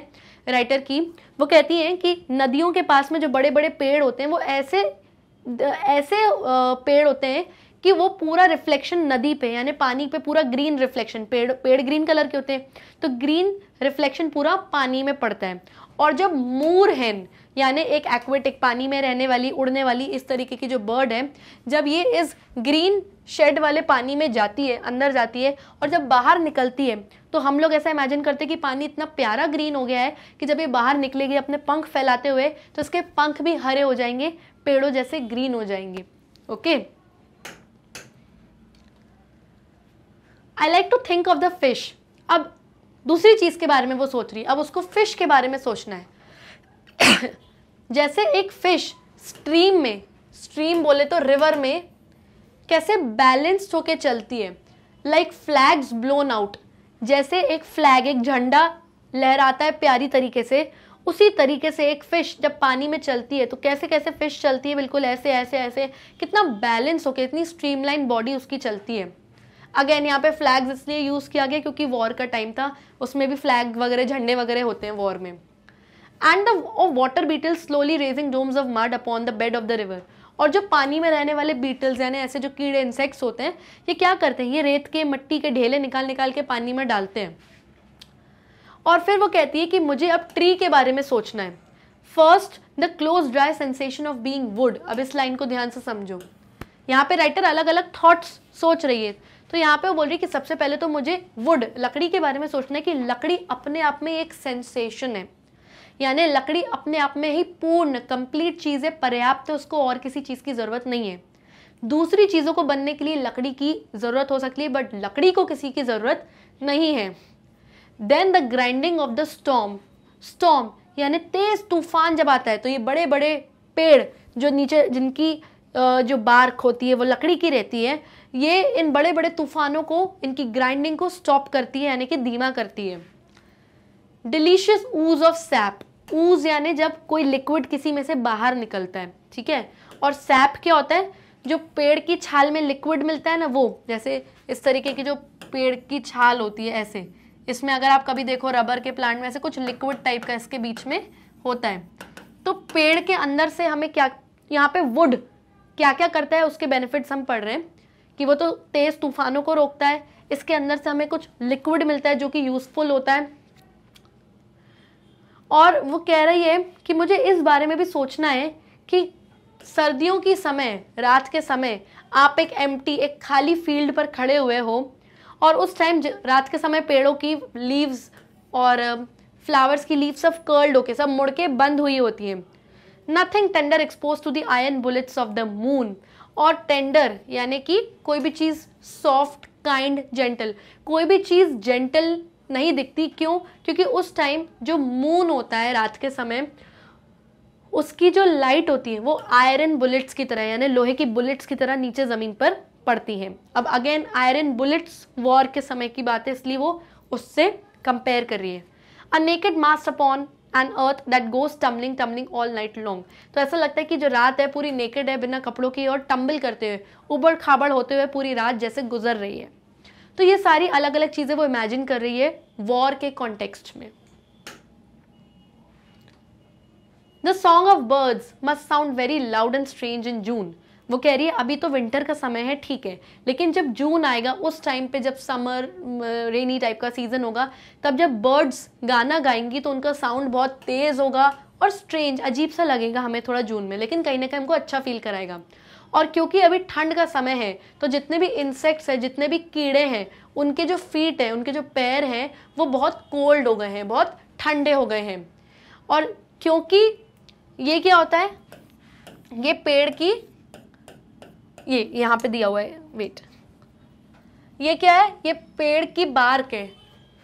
राइटर की। वो कहती हैं कि नदियों के पास में जो बड़े बड़े पेड़ होते हैं, वो ऐसे ऐसे पेड़ होते हैं कि वो पूरा रिफ्लेक्शन नदी पे, यानी पानी पे पूरा ग्रीन रिफ्लेक्शन पेड़ पेड़ ग्रीन कलर के होते हैं। तो ग्रीन रिफ्लेक्शन पूरा पानी में पड़ता है। और जब मूर हैन यानी एक एक्वेटिक पानी में रहने वाली, उड़ने वाली, इस तरीके की जो बर्ड है, जब ये इस ग्रीन शेड वाले पानी में जाती है, अंदर जाती है और जब बाहर निकलती है तो हम लोग ऐसा इमेजिन करते हैं कि पानी इतना प्यारा ग्रीन हो गया है कि जब ये बाहर निकलेगी, अपने पंख फैलाते हुए तो इसके पंख भी हरे हो जाएँगे, पेड़ों जैसे ग्रीन हो जाएँगे okay I like to think of the fish अब दूसरी चीज़ के बारे में वो सोच रही है। अब उसको फ़िश के बारे में सोचना है। जैसे एक फ़िश स्ट्रीम में स्ट्रीम बोले तो रिवर में कैसे बैलेंस्ड होके चलती है। लाइक फ्लैग्स ब्लोन आउट जैसे एक फ्लैग एक झंडा लहराता है प्यारी तरीके से, उसी तरीके से एक फ़िश जब पानी में चलती है तो कैसे कैसे फ़िश चलती है, बिल्कुल ऐसे ऐसे ऐसे, कितना बैलेंस होके, इतनी स्ट्रीमलाइन बॉडी उसकी चलती है। अगेन यहाँ पे फ्लैग्स इसलिए यूज़ किया गया क्योंकि वॉर का टाइम था। उसमें भी फ्लैग वगैरह, झंडे वगैरह होते हैं वॉर में। And the water beetle slowly raising domes of mud upon the bed of the river और जो पानी में रहने वाले बीटल्स यानी ऐसे जो कीड़े इंसेक्ट्स होते हैं, ये क्या करते हैं? ये रेत के, मिट्टी के ढेले निकाल निकाल के पानी में डालते हैं। और फिर वो कहती है कि मुझे अब ट्री के बारे में सोचना है। First the close dry sensation of being wood अब इस लाइन को ध्यान से समझो। यहाँ पे राइटर अलग अलग थॉट्स सोच रही है। तो यहाँ पे वो बोल रही कि सबसे पहले तो मुझे वुड लकड़ी के बारे में सोचना है कि लकड़ी अपने आप में एक सेंसेशन है। यानी लकड़ी अपने आप में ही पूर्ण कंप्लीट चीज़ है, पर्याप्त है, उसको और किसी चीज़ की ज़रूरत नहीं है। दूसरी चीज़ों को बनने के लिए लकड़ी की ज़रूरत हो सकती है बट लकड़ी को किसी की ज़रूरत नहीं है। Then the grinding of the storm storm यानी तेज तूफ़ान जब आता है तो ये बड़े बड़े पेड़ जो नीचे, जिनकी जो बार्क होती है, वो लकड़ी की रहती है ये इन बड़े बड़े तूफानों को, इनकी ग्राइंडिंग को स्टॉप करती है, यानी कि धीमा करती है। Delicious ooze of sap ooze यानी जब कोई लिक्विड किसी में से बाहर निकलता है, ठीक है? और सैप क्या होता है? जो पेड़ की छाल में लिक्विड मिलता है ना वो, जैसे इस तरीके की जो पेड़ की छाल होती है ऐसे। इसमें अगर आप कभी देखो रबर के प्लांट में ऐसे कुछ लिक्विड टाइप का इसके बीच में होता है। तो पेड़ के अंदर से हमें क्या, यहाँ पे वुड क्या क्या करता है, उसके बेनिफिट्स हम पढ़ रहे हैं। कि वो तो तेज़ तूफानों को रोकता है, इसके अंदर से हमें कुछ लिक्विड मिलता है जो कि यूज़फुल होता है। और वो कह रही है कि मुझे इस बारे में भी सोचना है कि सर्दियों की समय, रात के समय, आप एक एम्प्टी एक खाली फ़ील्ड पर खड़े हुए हो और उस टाइम रात के समय पेड़ों की लीव्स और फ्लावर्स की लीव्स सब कर्ल्ड होके, सब मुड़ के बंद हुई होती हैं। Nothing tender exposed to the iron bullets of the moon और टेंडर यानी कि कोई भी चीज़ सॉफ्ट काइंड जेंटल कोई भी चीज़ जेंटल नहीं दिखती, क्यों? क्योंकि उस टाइम जो मून होता है रात के समय, उसकी जो लाइट होती है, वो आयरन बुलेट्स की तरह, यानी लोहे की बुलेट्स की तरह नीचे ज़मीन पर पड़ती हैं। अब अगेन आयरन बुलेट्स वॉर के समय की बात है, इसलिए वो उससे कंपेयर कर रही है। A naked mast upon an earth that goes tumbling tumbling all night long तो ऐसा लगता है कि जो रात है, पूरी नेकेड है, बिना कपड़ों की और टम्बल करते हुए, उबड़ खाबड़ होते हुए पूरी रात जैसे गुजर रही है। तो ये सारी अलग अलग चीज़ें वो इमेजिन कर रही है वॉर के कॉन्टेक्स्ट में। The song of birds must sound very loud and strange in June वो कह रही है, अभी तो विंटर का समय है, ठीक है, लेकिन जब जून आएगा, उस टाइम पे जब समर रेनी टाइप का सीज़न होगा, तब जब बर्ड्स गाना गाएँगी तो उनका साउंड बहुत तेज़ होगा और स्ट्रेंज अजीब सा लगेगा हमें थोड़ा जून में, लेकिन कहीं ना कहीं हमको अच्छा फील कराएगा। और क्योंकि अभी ठंड का समय है तो जितने भी इंसेक्ट्स हैं, जितने भी कीड़े हैं, उनके जो फीट हैं, उनके जो पैर हैं, वो बहुत कोल्ड हो गए हैं, बहुत ठंडे हो गए हैं। और क्योंकि ये क्या होता है, ये पेड़ की ये, यहाँ पे दिया हुआ है वेट ये क्या है? ये पेड़ की बार्क है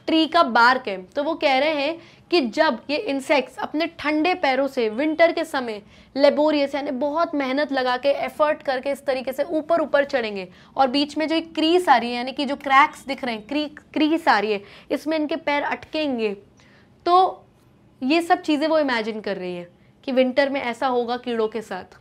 ट्री का बार्क है तो वो कह रहे हैं कि जब ये इंसेक्ट्स अपने ठंडे पैरों से विंटर के समय लेबोरियस यानी बहुत मेहनत लगा के एफर्ट करके इस तरीके से ऊपर ऊपर चढ़ेंगे, और बीच में जो एक क्रीस आ रही है, यानी कि जो क्रैक्स दिख रहे हैं क्री क्रीस आ रही है, इसमें इनके पैर अटकेंगे तो ये सब चीज़ें वो इमेजिन कर रही है कि विंटर में ऐसा होगा कीड़ों के साथ।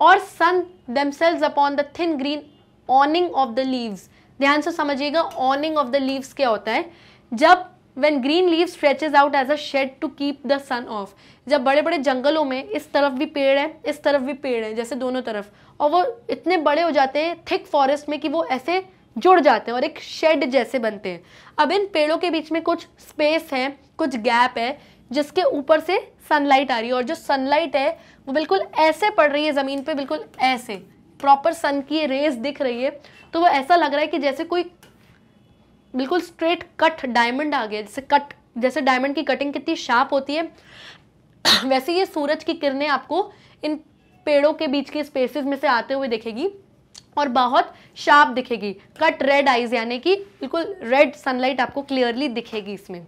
और sun damsels upon the thin green awning of the leaves ध्यान से समझिएगा ऑनिंग ऑफ़ द लीव्स क्या होता है? जब when green leaf stretches out as a shade to keep the sun off जब बड़े बड़े जंगलों में इस तरफ़ भी पेड़ है, इस तरफ़ भी पेड़ है, जैसे दोनों तरफ़, और वो इतने बड़े हो जाते हैं थिक फॉरेस्ट में कि वो ऐसे जुड़ जाते हैं और एक शेड जैसे बनते हैं। अब इन पेड़ों के बीच में कुछ स्पेस है, कुछ गैप है, जिसके ऊपर से सनलाइट आ रही है और जो सनलाइट है, वो बिल्कुल ऐसे पड़ रही है ज़मीन पे, बिल्कुल ऐसे। प्रॉपर सन की रेज दिख रही है। तो वो ऐसा लग रहा है कि जैसे कोई बिल्कुल स्ट्रेट कट डायमंड आ गया, जैसे कट जैसे डायमंड की कटिंग कितनी शार्प होती है। वैसे ये सूरज की किरणें आपको इन पेड़ों के बीच के स्पेसेस में से आते हुए दिखेगी और बहुत शार्प दिखेगी। कट रेड आइज़ यानी कि बिल्कुल रेड सनलाइट आपको क्लियरली दिखेगी इसमें।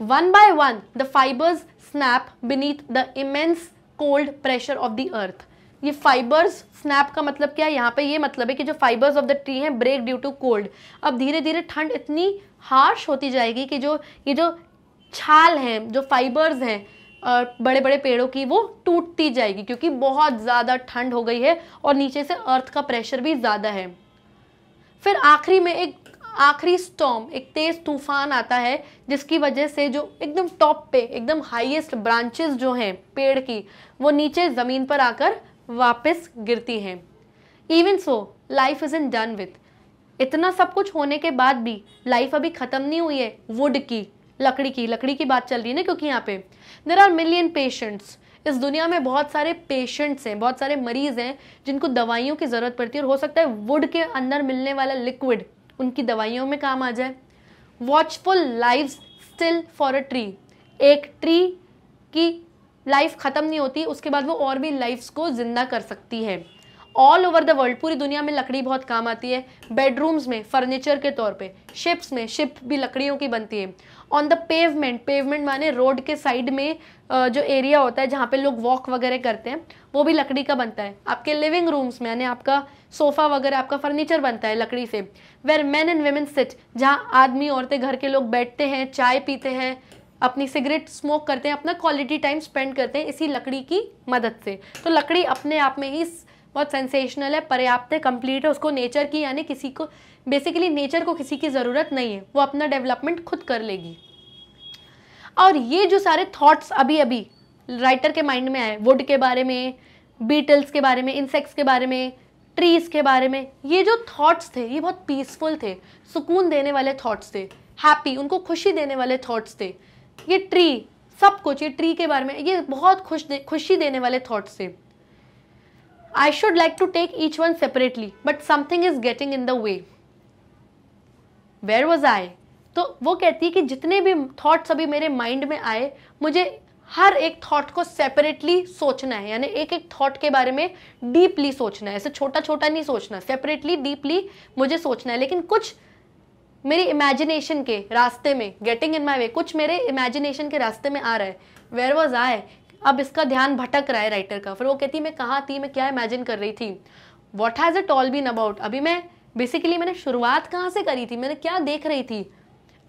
One by one the fibres snap beneath the immense cold pressure of the earth ये फाइबर्स स्नैप का मतलब क्या है? यहाँ पे ये मतलब है कि जो फाइबर्स ऑफ़ द ट्री हैं ब्रेक ड्यू टू कोल्ड अब धीरे धीरे ठंड इतनी हार्श होती जाएगी कि जो, ये जो छाल हैं, जो फाइबर्स हैं बड़े बड़े पेड़ों की वो टूटती जाएगी क्योंकि बहुत ज़्यादा ठंड हो गई है और नीचे से अर्थ का प्रेशर भी ज़्यादा है। फिर आखिरी में एक आखिरी स्टॉम एक तेज तूफ़ान आता है, जिसकी वजह से जो एकदम टॉप पे, एकदम हाईएस्ट ब्रांचेस जो हैं, पेड़ की, वो नीचे ज़मीन पर आकर वापस गिरती हैं। Even so life isn't done with इतना सब कुछ होने के बाद भी लाइफ अभी ख़त्म नहीं हुई है वुड की, लकड़ी की लकड़ी की बात चल रही है ना क्योंकि यहाँ पे। देर आर मिलियन पेशेंट्स इस दुनिया में बहुत सारे पेशेंट्स हैं, बहुत सारे मरीज़ हैं, जिनको दवाइयों की ज़रूरत पड़ती है, और हो सकता है वुड के अंदर मिलने वाला लिक्विड उनकी दवाइयों में काम आ जाए। Watchful life still for a tree एक ट्री की लाइफ ख़त्म नहीं होती, उसके बाद वो और भी लाइफ्स को ज़िंदा कर सकती है। ऑल ओवर द वर्ल्ड पूरी दुनिया में लकड़ी बहुत काम आती है। बेडरूम्स में फर्नीचर के तौर पे शिप्स में शिप भी लकड़ियों की बनती है। ऑन द पेवमेंट पेवमेंट माने रोड के साइड में जो एरिया होता है जहाँ पे लोग वॉक वगैरह करते हैं, वो भी लकड़ी का बनता है। आपके लिविंग रूम्स में, यानी आपका सोफ़ा वगैरह, आपका फर्नीचर बनता है लकड़ी से where men and women sit जहाँ आदमी, औरतें घर के लोग बैठते हैं, चाय पीते हैं, अपनी सिगरेट स्मोक करते हैं, अपना क्वालिटी टाइम स्पेंड करते हैं इसी लकड़ी की मदद से। तो लकड़ी अपने आप में ही बहुत सेंसेशनल है पर्याप्त है कंप्लीट है उसको नेचर की यानी किसी को बेसिकली नेचर को किसी की ज़रूरत नहीं है वो अपना डेवलपमेंट खुद कर लेगी। और ये जो सारे थॉट्स अभी अभी राइटर के माइंड में आए वुड के बारे में बीटल्स के बारे में इंसेक्ट्स के बारे में ट्रीज के बारे में ये जो थॉट्स थे ये बहुत पीसफुल थे सुकून देने वाले थॉट्स थे हैप्पी उनको खुशी देने वाले थॉट्स थे। ये ट्री सब कुछ ये ट्री के बारे में ये बहुत खुश दे, खुशी देने वाले थॉट्स थे। I should like to take each one separately but something is getting in the way where was I तो वो कहती है कि जितने भी थॉट्स अभी मेरे माइंड में आए, मुझे हर एक थॉट को सेपरेटली सोचना है, यानी एक एक थॉट के बारे में डीपली सोचना है। ऐसे छोटा छोटा नहीं सोचना सेपरेटली डीपली मुझे सोचना है। लेकिन कुछ मेरी इमेजिनेशन के रास्ते में गेटिंग इन माई वे कुछ मेरे इमेजिनेशन के रास्ते में आ रहा है। वेयर वॉज़ आए अब इसका ध्यान भटक रहा है राइटर का। फिर वो कहती मैं कहाँ थी? मैं क्या इमेजिन कर रही थी? What has it all been about अभी मैं बेसिकली मैंने शुरुआत कहाँ से करी थी? मैंने क्या देख रही थी?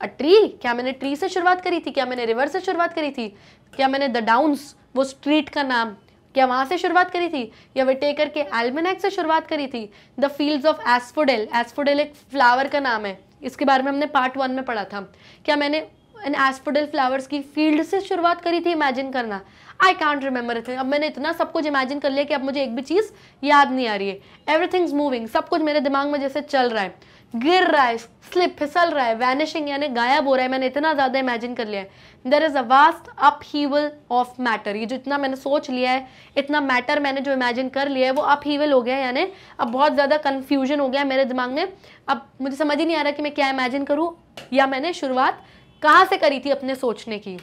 अ ट्री क्या मैंने ट्री से शुरुआत करी थी? क्या मैंने रिवर से शुरुआत करी थी? क्या मैंने द डाउन्स वो स्ट्रीट का नाम, क्या वहाँ से शुरुआत करी थी? या वेटेकर के एल्मेनेक से शुरुआत करी थी? The fields of asphodel asphodel एक फ्लावर का नाम है। इसके बारे में हमने पार्ट वन में पढ़ा था। क्या मैंने इन एस्पोडल फ्लावर्स की फ़ील्ड से शुरुआत करी थी? इमेजिन करना। आई कॉन्ट रिमेंबर इट अब मैंने इतना सब कुछ इमेजिन कर लिया कि अब मुझे एक भी चीज़ याद नहीं आ रही है। एवरीथिंग मूविंग सब कुछ मेरे दिमाग में जैसे चल रहा है। गिर रहा है स्लिप फिसल रहा है वैनिशिंग यानी गायब हो रहा है। मैंने इतना ज़्यादा इमेजिन कर लिया है। There is a vast upheaval of matter ये जो इतना मैंने सोच लिया है, इतना मैटर मैंने जो इमेजिन कर लिया है, वो अप हीवल हो गया है, यानी अब बहुत ज़्यादा कन्फ्यूज़न हो गया है मेरे दिमाग में। अब मुझे समझ ही नहीं आ रहा कि मैं क्या इमेजिन करूँ। या मैंने शुरुआत कहाँ से करी थी अपने सोचने की?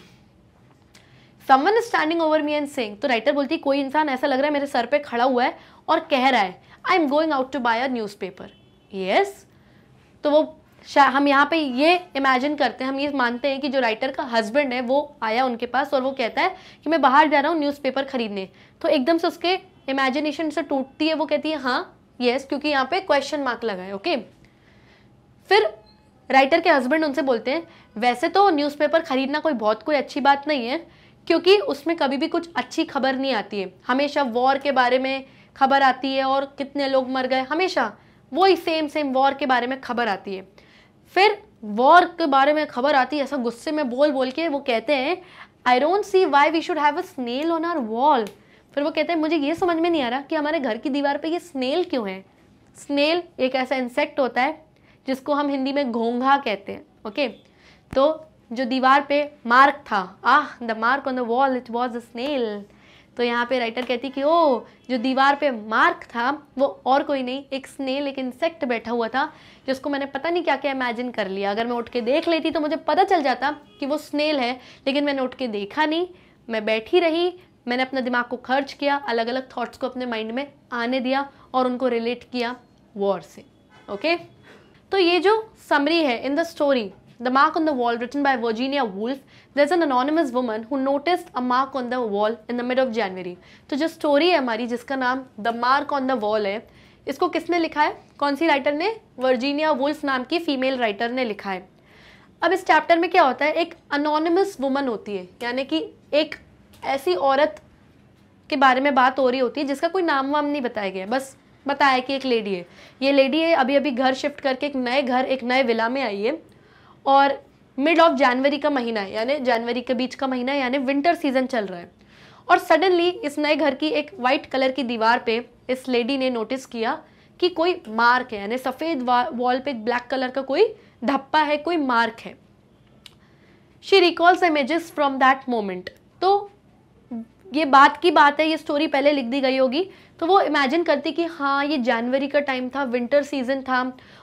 Someone standing over me and sing तो राइटर बोलती है, कोई इंसान ऐसा लग रहा है मेरे सर पे खड़ा हुआ है और कह रहा है I am going out to buy a newspaper yes तो वो हम यहाँ पे ये इमेजिन करते हैं, हम ये मानते हैं कि जो राइटर का हस्बैंड है, वो आया उनके पास और वो कहता है कि मैं बाहर जा रहा हूँ न्यूज़पेपर खरीदने। तो एकदम से उसके इमेजिनेशन से टूटती है, वो कहती है हाँ यस क्योंकि यहाँ पे क्वेश्चन मार्क लगा है ओके फिर राइटर के हस्बैंड उनसे बोलते हैं, वैसे तो न्यूज़पेपर खरीदना कोई बहुत कोई अच्छी बात नहीं है क्योंकि उसमें कभी भी कुछ अच्छी खबर नहीं आती है। हमेशा वॉर के बारे में खबर आती है और कितने लोग मर गए, हमेशा वही सेम सेम वॉर के बारे में खबर आती है। फिर वॉर के बारे में खबर आती है, ऐसा गुस्से में बोल बोल के वो कहते हैं I don't see why we should have a snail on our wall फिर वो कहते हैं, मुझे ये समझ में नहीं आ रहा कि हमारे घर की दीवार पे ये स्नेल क्यों है? स्नेल एक ऐसा इंसेक्ट होता है, जिसको हम हिंदी में घोंघा कहते हैं ओके तो जो दीवार पे मार्क था। आह the mark on the wall it was a snail तो यहाँ पे राइटर कहती कि ओ जो दीवार पे मार्क था, वो और कोई नहीं, एक स्नेल एक इंसेक्ट बैठा हुआ था, जिसको मैंने पता नहीं क्या क्या इमेजिन कर लिया। अगर मैं उठ के देख लेती तो मुझे पता चल जाता कि वो स्नेल है, लेकिन मैंने उठ के देखा नहीं। मैं बैठी रही, मैंने अपना दिमाग को खर्च किया अलग अलग थाट्स को अपने माइंड में आने दिया और उनको रिलेट किया वॉर से ओके तो ये जो समरी है in the story The mark on the wall, written by Virginia Woolf. There's an anonymous woman who noticed a mark on the wall in the mid of January. तो जो story है हमारी, जिसका नाम the mark on the wall है, इसको किसने लिखा है? कौन सी राइटर ने? वर्जीनिया वुल्फ नाम की फीमेल राइटर ने लिखा है। अब इस चैप्टर में क्या होता है? एक अनोनिमस वुमन होती है, यानी कि एक ऐसी औरत के बारे में बात हो रही होती है, जिसका कोई नाम वाम नहीं बताया गया। बस बताया कि एक लेडी है। ये लेडी है अभी अभी घर शिफ्ट करके एक नए घर, एक नए विला में आई है। और मिड ऑफ़ जनवरी का महीना है, यानी जनवरी के बीच का महीना है, यानी विंटर सीज़न चल रहा है। और सडनली इस नए घर की एक वाइट कलर की दीवार पे इस लेडी ने नोटिस किया कि कोई मार्क है, यानी सफ़ेद वॉल पे ब्लैक कलर का कोई धप्पा है, कोई मार्क है। She recalls images from that moment तो ये बात की बात है, ये स्टोरी पहले लिख दी गई होगी तो वो इमेजिन करती कि हाँ ये जनवरी का टाइम था विंटर सीज़न था।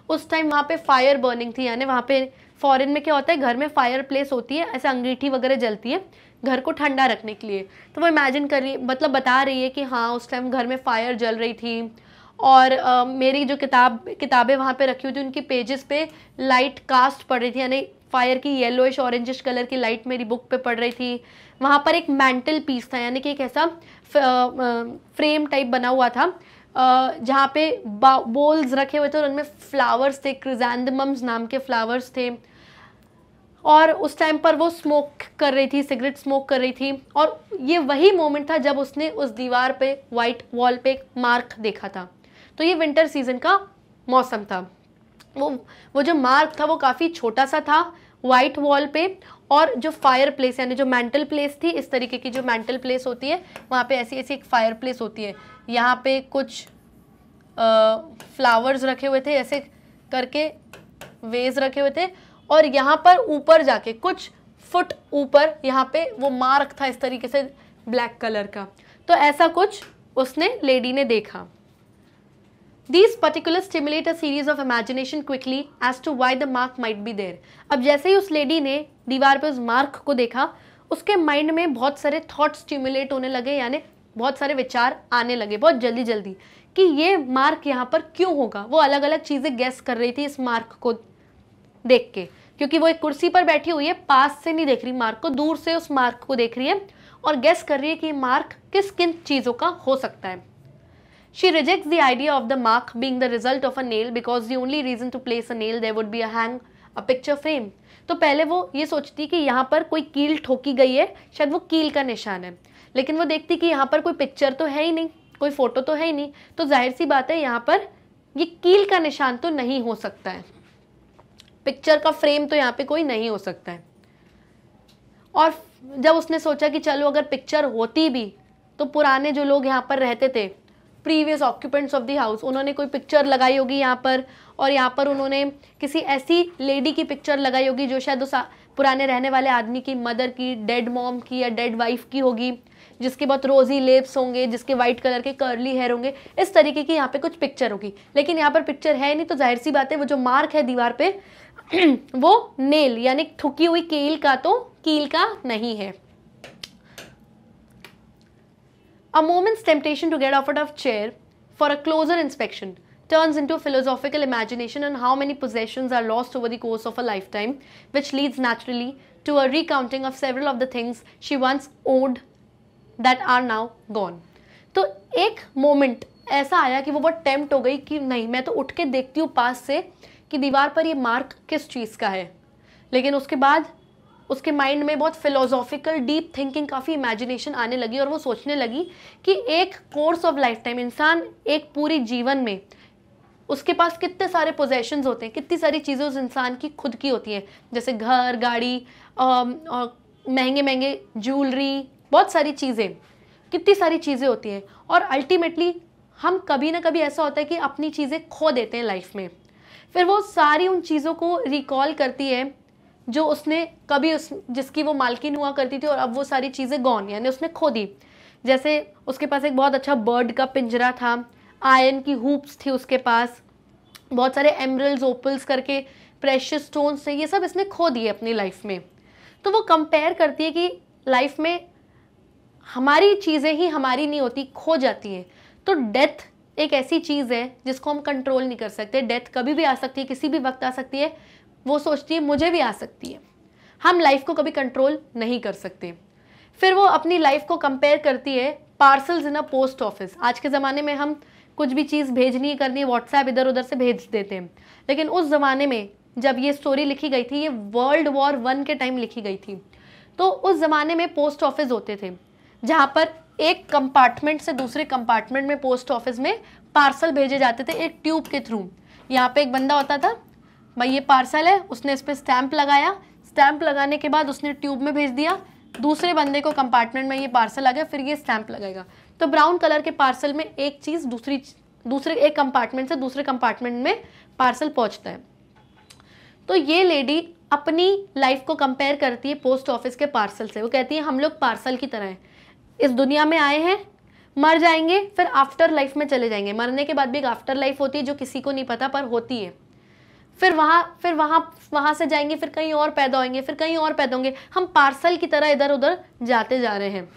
उस टाइम वहाँ पे फायर बर्निंग थी, यानी वहाँ पे फॉरेन में क्या होता है घर में फायर प्लेस होती है ऐसे अंगीठी वगैरह जलती है घर को ठंडा रखने के लिए। तो वो इमेजिन कर रही मतलब बता रही है कि हाँ उस टाइम घर में फायर जल रही थी और आ, मेरी जो किताब किताबें वहाँ पे रखी हुई थी उनकी पेजेस पे लाइट कास्ट पड़ रही थी यानी फायर की येलोइश ऑरेंजिश कलर की लाइट मेरी बुक पे पड़ रही थी। वहाँ पर एक मेंटल पीस था यानी कि एक ऐसा फ्रेम टाइप बना हुआ था जहाँ पे बोल्स रखे हुए थे और उनमें फ्लावर्स थे क्रिजेंडमम्स नाम के फ्लावर्स थे। और उस टाइम पर वो स्मोक कर रही थी सिगरेट स्मोक कर रही थी और ये वही मोमेंट था जब उसने उस दीवार पे वाइट वॉल पे एक मार्क देखा था। तो ये विंटर सीज़न का मौसम था। वो वो जो मार्क था वो काफ़ी छोटा सा था वाइट वॉल पे और जो फायर प्लेस यानी जो मेंटल प्लेस थी, इस तरीके की जो मेंटल प्लेस होती है, वहाँ पे ऐसी ऐसी एक फायर प्लेस होती है। यहाँ पे कुछ फ्लावर्स रखे हुए थे, ऐसे करके वेज रखे हुए थे और यहाँ पर ऊपर जाके, कुछ फुट ऊपर यहाँ पे वो मार्क था इस तरीके से ब्लैक कलर का। तो ऐसा कुछ उसने लेडी ने देखा। These particulars stimulate a series of imagination quickly as to why the mark might be there. अब जैसे ही उस लेडी ने दीवार पे उस मार्क को देखा, उसके माइंड में बहुत सारे थॉट स्टिमुलेट होने लगे, यानी बहुत सारे विचार आने लगे, बहुत जल्दी जल्दी कि ये मार्क यहाँ पर क्यों होगा? वो अलग अलग चीज़ें गैस कर रही थी इस मार्क को देख के। क्योंकि वो एक कुर्सी पर बैठी हुई है, पास से नहीं देख रही मार्क को, दूर से उस मार्क को देख रही है और गेस कर रही है कि मार्क किस किन चीज़ों का हो सकता है। She reject the idea of the mark being the result of a nail because the only reason to place a nail there would be a hang a picture frame तो पहले वो ये सोचती कि यहाँ पर कोई कील ठोकी गई है, शायद वो कील का निशान है। लेकिन वो देखती कि यहाँ पर कोई पिक्चर तो है ही नहीं, कोई फ़ोटो तो है ही नहीं। तो ज़ाहिर सी बात है, यहाँ पर ये कील का निशान तो नहीं हो सकता है। पिक्चर का फ्रेम तो यहाँ पे कोई नहीं हो सकता है। और जब उसने सोचा कि चलो अगर पिक्चर होती भी तो पुराने जो लोग यहाँ पर रहते थे, previous occupants of the house उन्होंने कोई पिक्चर लगाई होगी यहाँ पर, और यहाँ पर उन्होंने किसी ऐसी लेडी की पिक्चर लगाई होगी जो शायद उस पुराने रहने वाले आदमी की मदर की डेड मॉम की या डेड वाइफ की होगी, जिसके बहुत रोजी लेप्स होंगे, जिसके वाइट कलर के कर्ली हेयर होंगे, इस तरीके की यहाँ पे कुछ पिक्चर होगी। लेकिन यहाँ पर पिक्चर है नहीं तो ज़ाहिर सी बात है, वो जो मार्क है दीवार पे वो नेल यानी ठुकी हुई कील का तो कील का नहीं है A moment's temptation to get off of chair for a closer inspection turns into a philosophical imagination on how many possessions are lost over the course of a lifetime, which leads naturally to a recounting of several of the things she once owned that are now gone. तो एक moment ऐसा आया कि वो बहुत tempt हो गई कि नहीं मैं तो उठ के देखती हूँ पास से कि दीवार पर ये मार्क किस चीज़ का है। लेकिन उसके बाद उसके माइंड में बहुत फिलोसॉफिकल, डीप थिंकिंग, काफ़ी इमेजिनेशन आने लगी और वो सोचने लगी कि एक कोर्स ऑफ़ लाइफ टाइम, इंसान एक पूरी जीवन में उसके पास कितने सारे पोजेशन होते हैं, कितनी सारी चीज़ें उस इंसान की खुद की होती हैं। जैसे घर, गाड़ी महँगे महँगे ज्वेलरी बहुत सारी चीज़ें, कितनी सारी चीज़ें होती हैं। और अल्टीमेटली हम कभी ना कभी ऐसा होता है कि अपनी चीज़ें खो देते हैं लाइफ में। फिर वो सारी उन चीज़ों को रिकॉल करती है, जो उसने कभी उस, जिसकी वो मालकिन हुआ करती थी और अब वो सारी चीज़ें गॉन यानी उसने खो दी। जैसे उसके पास एक बहुत अच्छा बर्ड का पिंजरा था आयन की हुप्स थी उसके पास, बहुत सारे एमरल्स ओपल्स करके प्रेशियस स्टोन्स थे ये सब इसने खो दिए अपनी लाइफ में। तो वो कंपेयर करती है कि लाइफ में हमारी चीज़ें ही हमारी नहीं होती, खो जाती हैं। तो डेथ एक ऐसी चीज़ है जिसको हम कंट्रोल नहीं कर सकते। डेथ कभी भी आ सकती है, किसी भी वक्त आ सकती है। वो सोचती है, मुझे भी आ सकती है। हम लाइफ को कभी कंट्रोल नहीं कर सकते। फिर वो अपनी लाइफ को कंपेयर करती है parcels in a post office आज के ज़माने में हम कुछ भी चीज़ भेजनी है, करनी है व्हाट्सएप इधर उधर से भेज देते हैं। लेकिन उस ज़माने में जब ये स्टोरी लिखी गई थी, ये वर्ल्ड वॉर वन के टाइम लिखी गई थी। तो उस ज़माने में पोस्ट ऑफ़िस होते थे, जहाँ पर एक कंपार्टमेंट से दूसरे कंपार्टमेंट में पोस्ट ऑफ़िस में पार्सल भेजे जाते थे एक ट्यूब के थ्रू यहाँ पे एक बंदा होता था, भाई ये पार्सल है, उसने इस पर स्टैंप लगाया। स्टैंप लगाने के बाद उसने ट्यूब में भेज दिया। दूसरे बंदे को कंपार्टमेंट में ये पार्सल आ गया, फिर ये स्टैंप लगेगा तो ब्राउन कलर के पार्सल में एक चीज़ दूसरी, दूसरे, एक कंपार्टमेंट से दूसरे कंपार्टमेंट में पार्सल पहुँचता है। तो ये लेडी अपनी लाइफ को कंपेयर करती है पोस्ट ऑफ़िस के पार्सल से। वो कहती है, हम लोग पार्सल की तरह हैं। इस दुनिया में आए हैं, मर जाएँगे, फिर आफ्टर लाइफ में चले जाएँगे। मरने के बाद भी एक आफ्टर लाइफ होती है जो किसी को नहीं पता, पर होती है। फिर वहाँ फिर वहाँ वहाँ से जाएँगे, फिर कहीं और पैदा होंगे, फिर कहीं और पैदा होंगे। हम पार्सल की तरह इधर उधर जाते जा रहे हैं।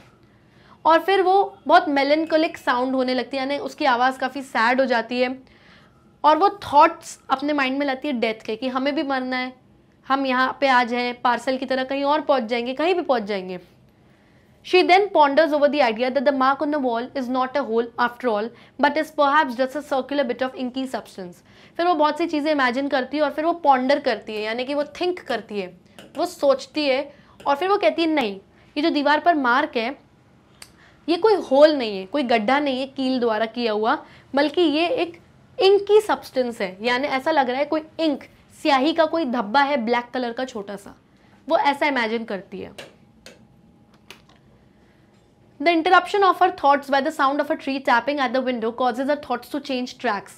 और फिर वो बहुत मेलेंकोलिक साउंड होने लगती है, यानी उसकी आवाज़ काफ़ी सैड हो जाती है। और वो थॉट्स अपने माइंड में लाती है डेथ के, कि हमें भी मरना है, हम यहाँ पे आ जाएँ पार्सल की तरह कहीं और पहुँच जाएँगे, कहीं भी पहुँच जाएँगे। She then ponders over the idea that the mark on the wall is not a hole after all, but is perhaps just a circular bit of inky substance. फिर वो बहुत सी चीज़ें इमेजिन करती है और फिर वो पॉन्डर करती है यानी कि वो थिंक करती है वो सोचती है और फिर वो कहती है नहीं ये जो दीवार पर मार्क है ये कोई होल नहीं है कोई गड्ढा नहीं है कील द्वारा किया हुआ बल्कि ये एक इंक सब्सटेंस है यानी ऐसा लग रहा है कोई इंक स्याही का कोई धब्बा है ब्लैक कलर का छोटा सा वो ऐसा इमेजिन करती है The interruption of her thoughts by the sound of a tree tapping at the window causes her thoughts to change tracks.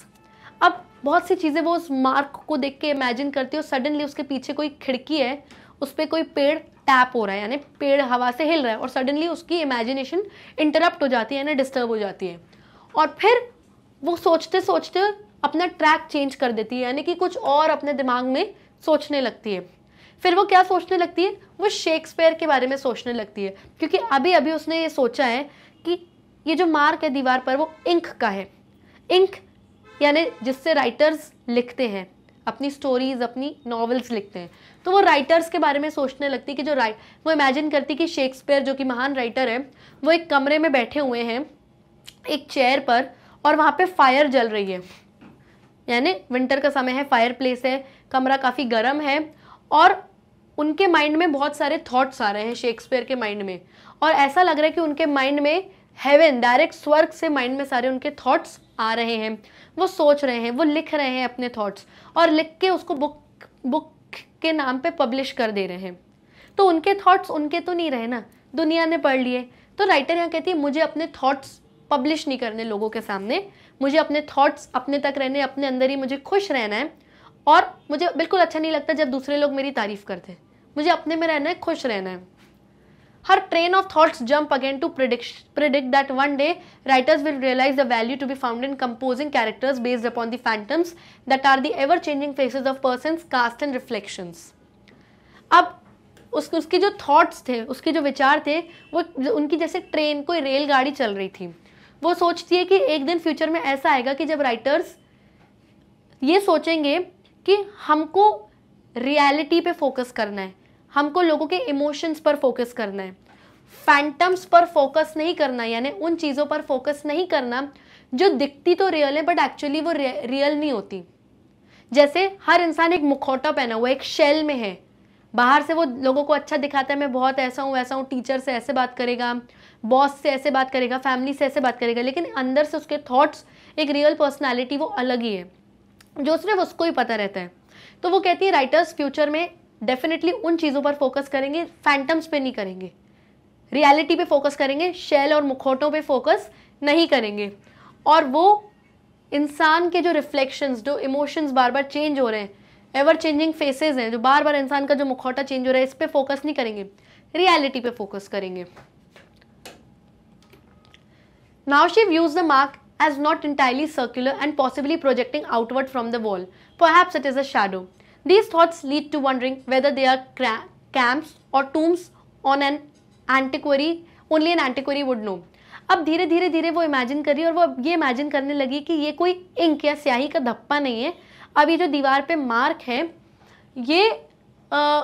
अब बहुत सी चीज़ें वो उस मार्क को देख के इमेजिन करती है और सडनली उसके पीछे कोई खिड़की है, उस पर कोई पेड़ टैप हो रहा है, यानी पेड़ हवा से हिल रहा है और सडनली उसकी इमेजिनेशन इंटरप्ट हो जाती है, यानी डिस्टर्ब हो जाती है और फिर वो सोचते सोचते अपना ट्रैक चेंज कर देती है, यानी कि कुछ और अपने दिमाग में सोचने लगती है फिर वो क्या सोचने लगती है? वो शेक्सपियर के बारे में सोचने लगती है। क्योंकि अभी अभी उसने ये सोचा है कि ये जो मार्क है दीवार पर, वो इंक का है। इंक यानी जिससे राइटर्स लिखते हैं, अपनी स्टोरीज अपनी नॉवेल्स लिखते हैं। तो वो राइटर्स के बारे में सोचने लगती कि जो राइट वो इमेजिन करती कि शेक्सपियर जो कि महान राइटर है, वो एक कमरे में बैठे हुए हैं, एक चेयर पर, और वहाँ पे फायर जल रही है। यानी विंटर का समय है फायर प्लेस है, कमरा काफ़ी गर्म है, और उनके माइंड में बहुत सारे थॉट्स आ रहे हैं शेक्सपियर के माइंड में। और ऐसा लग रहा है कि उनके माइंड में हेवन डायरेक्ट स्वर्ग से माइंड में सारे उनके थॉट्स आ रहे हैं। वो सोच रहे हैं, वो लिख रहे हैं अपने थॉट्स और लिख के उसको बुक बुक के नाम पे पब्लिश कर दे रहे हैं। तो उनके थॉट्स उनके तो नहीं रहे ना, दुनिया ने पढ़ लिए। तो राइटर यहाँ कहती है, मुझे अपने थॉट्स पब्लिश नहीं करने लोगों के सामने। मुझे अपने थॉट्स अपने तक रहने, अपने अंदर ही मुझे खुश रहना है। और मुझे बिल्कुल अच्छा नहीं लगता जब दूसरे लोग मेरी तारीफ़ करते हैं। मुझे अपने में रहना है, खुश रहना है। हर train of thoughts jump again to predict that one day writers will realise the value to be found in composing characters based upon the phantoms that are the ever changing faces of person cast and reflections अब उस, उसके जो thoughts थे, उसके जो विचार थे, वो उनकी जैसे ट्रेन कोई रेलगाड़ी चल रही थी। वो सोचती है कि एक दिन फ्यूचर में ऐसा आएगा कि जब राइटर्स ये सोचेंगे कि हमको रियलिटी पे फोकस करना है हमको लोगों के इमोशंस पर फोकस करना है। फैंटम्स पर फोकस नहीं करना, यानी उन चीज़ों पर फोकस नहीं करना जो दिखती तो रियल है बट एक्चुअली वो रियल नहीं होती। जैसे हर इंसान एक मुखौटा पहना हुआ एक शेल में है। बाहर से वो लोगों को अच्छा दिखाता है, मैं बहुत ऐसा हूँ, वैसा हूँ टीचर से ऐसे बात करेगा बॉस से ऐसे बात करेगा फैमिली से ऐसे बात करेगा। लेकिन अंदर से उसके थॉट्स एक रियल पर्सनैलिटी वो अलग ही है। जो सिर्फ़ उसको ही पता रहता है। तो वो कहती है राइटर्स फ्यूचर में डेफिनेटली उन चीज़ों पर फोकस करेंगे फैंटम्स पे नहीं करेंगे रियलिटी पे फोकस करेंगे शेल और मुखौटों पे फोकस नहीं करेंगे और वो इंसान के जो रिफ्लेक्शंस जो इमोशंस बार बार चेंज हो रहे हैं एवर चेंजिंग फेसेस हैं, जो बार बार इंसान का जो मुखौटा चेंज हो रहा है, इस पर फोकस नहीं करेंगे रियलिटी पे फोकस करेंगे now she views the mark as not entirely circular and possibly projecting outward from the wall. Perhaps it is a shadow. These thoughts lead to wondering whether they are camps or tombs on an antiquary, only an antiquary would know. अब धीरे धीरे धीरे वो imagine करी और वो अब ये इमेजिन करने लगी कि ये कोई इंक या स्याही का धप्पा नहीं है। अब ये जो दीवार पे मार्क है ये आ,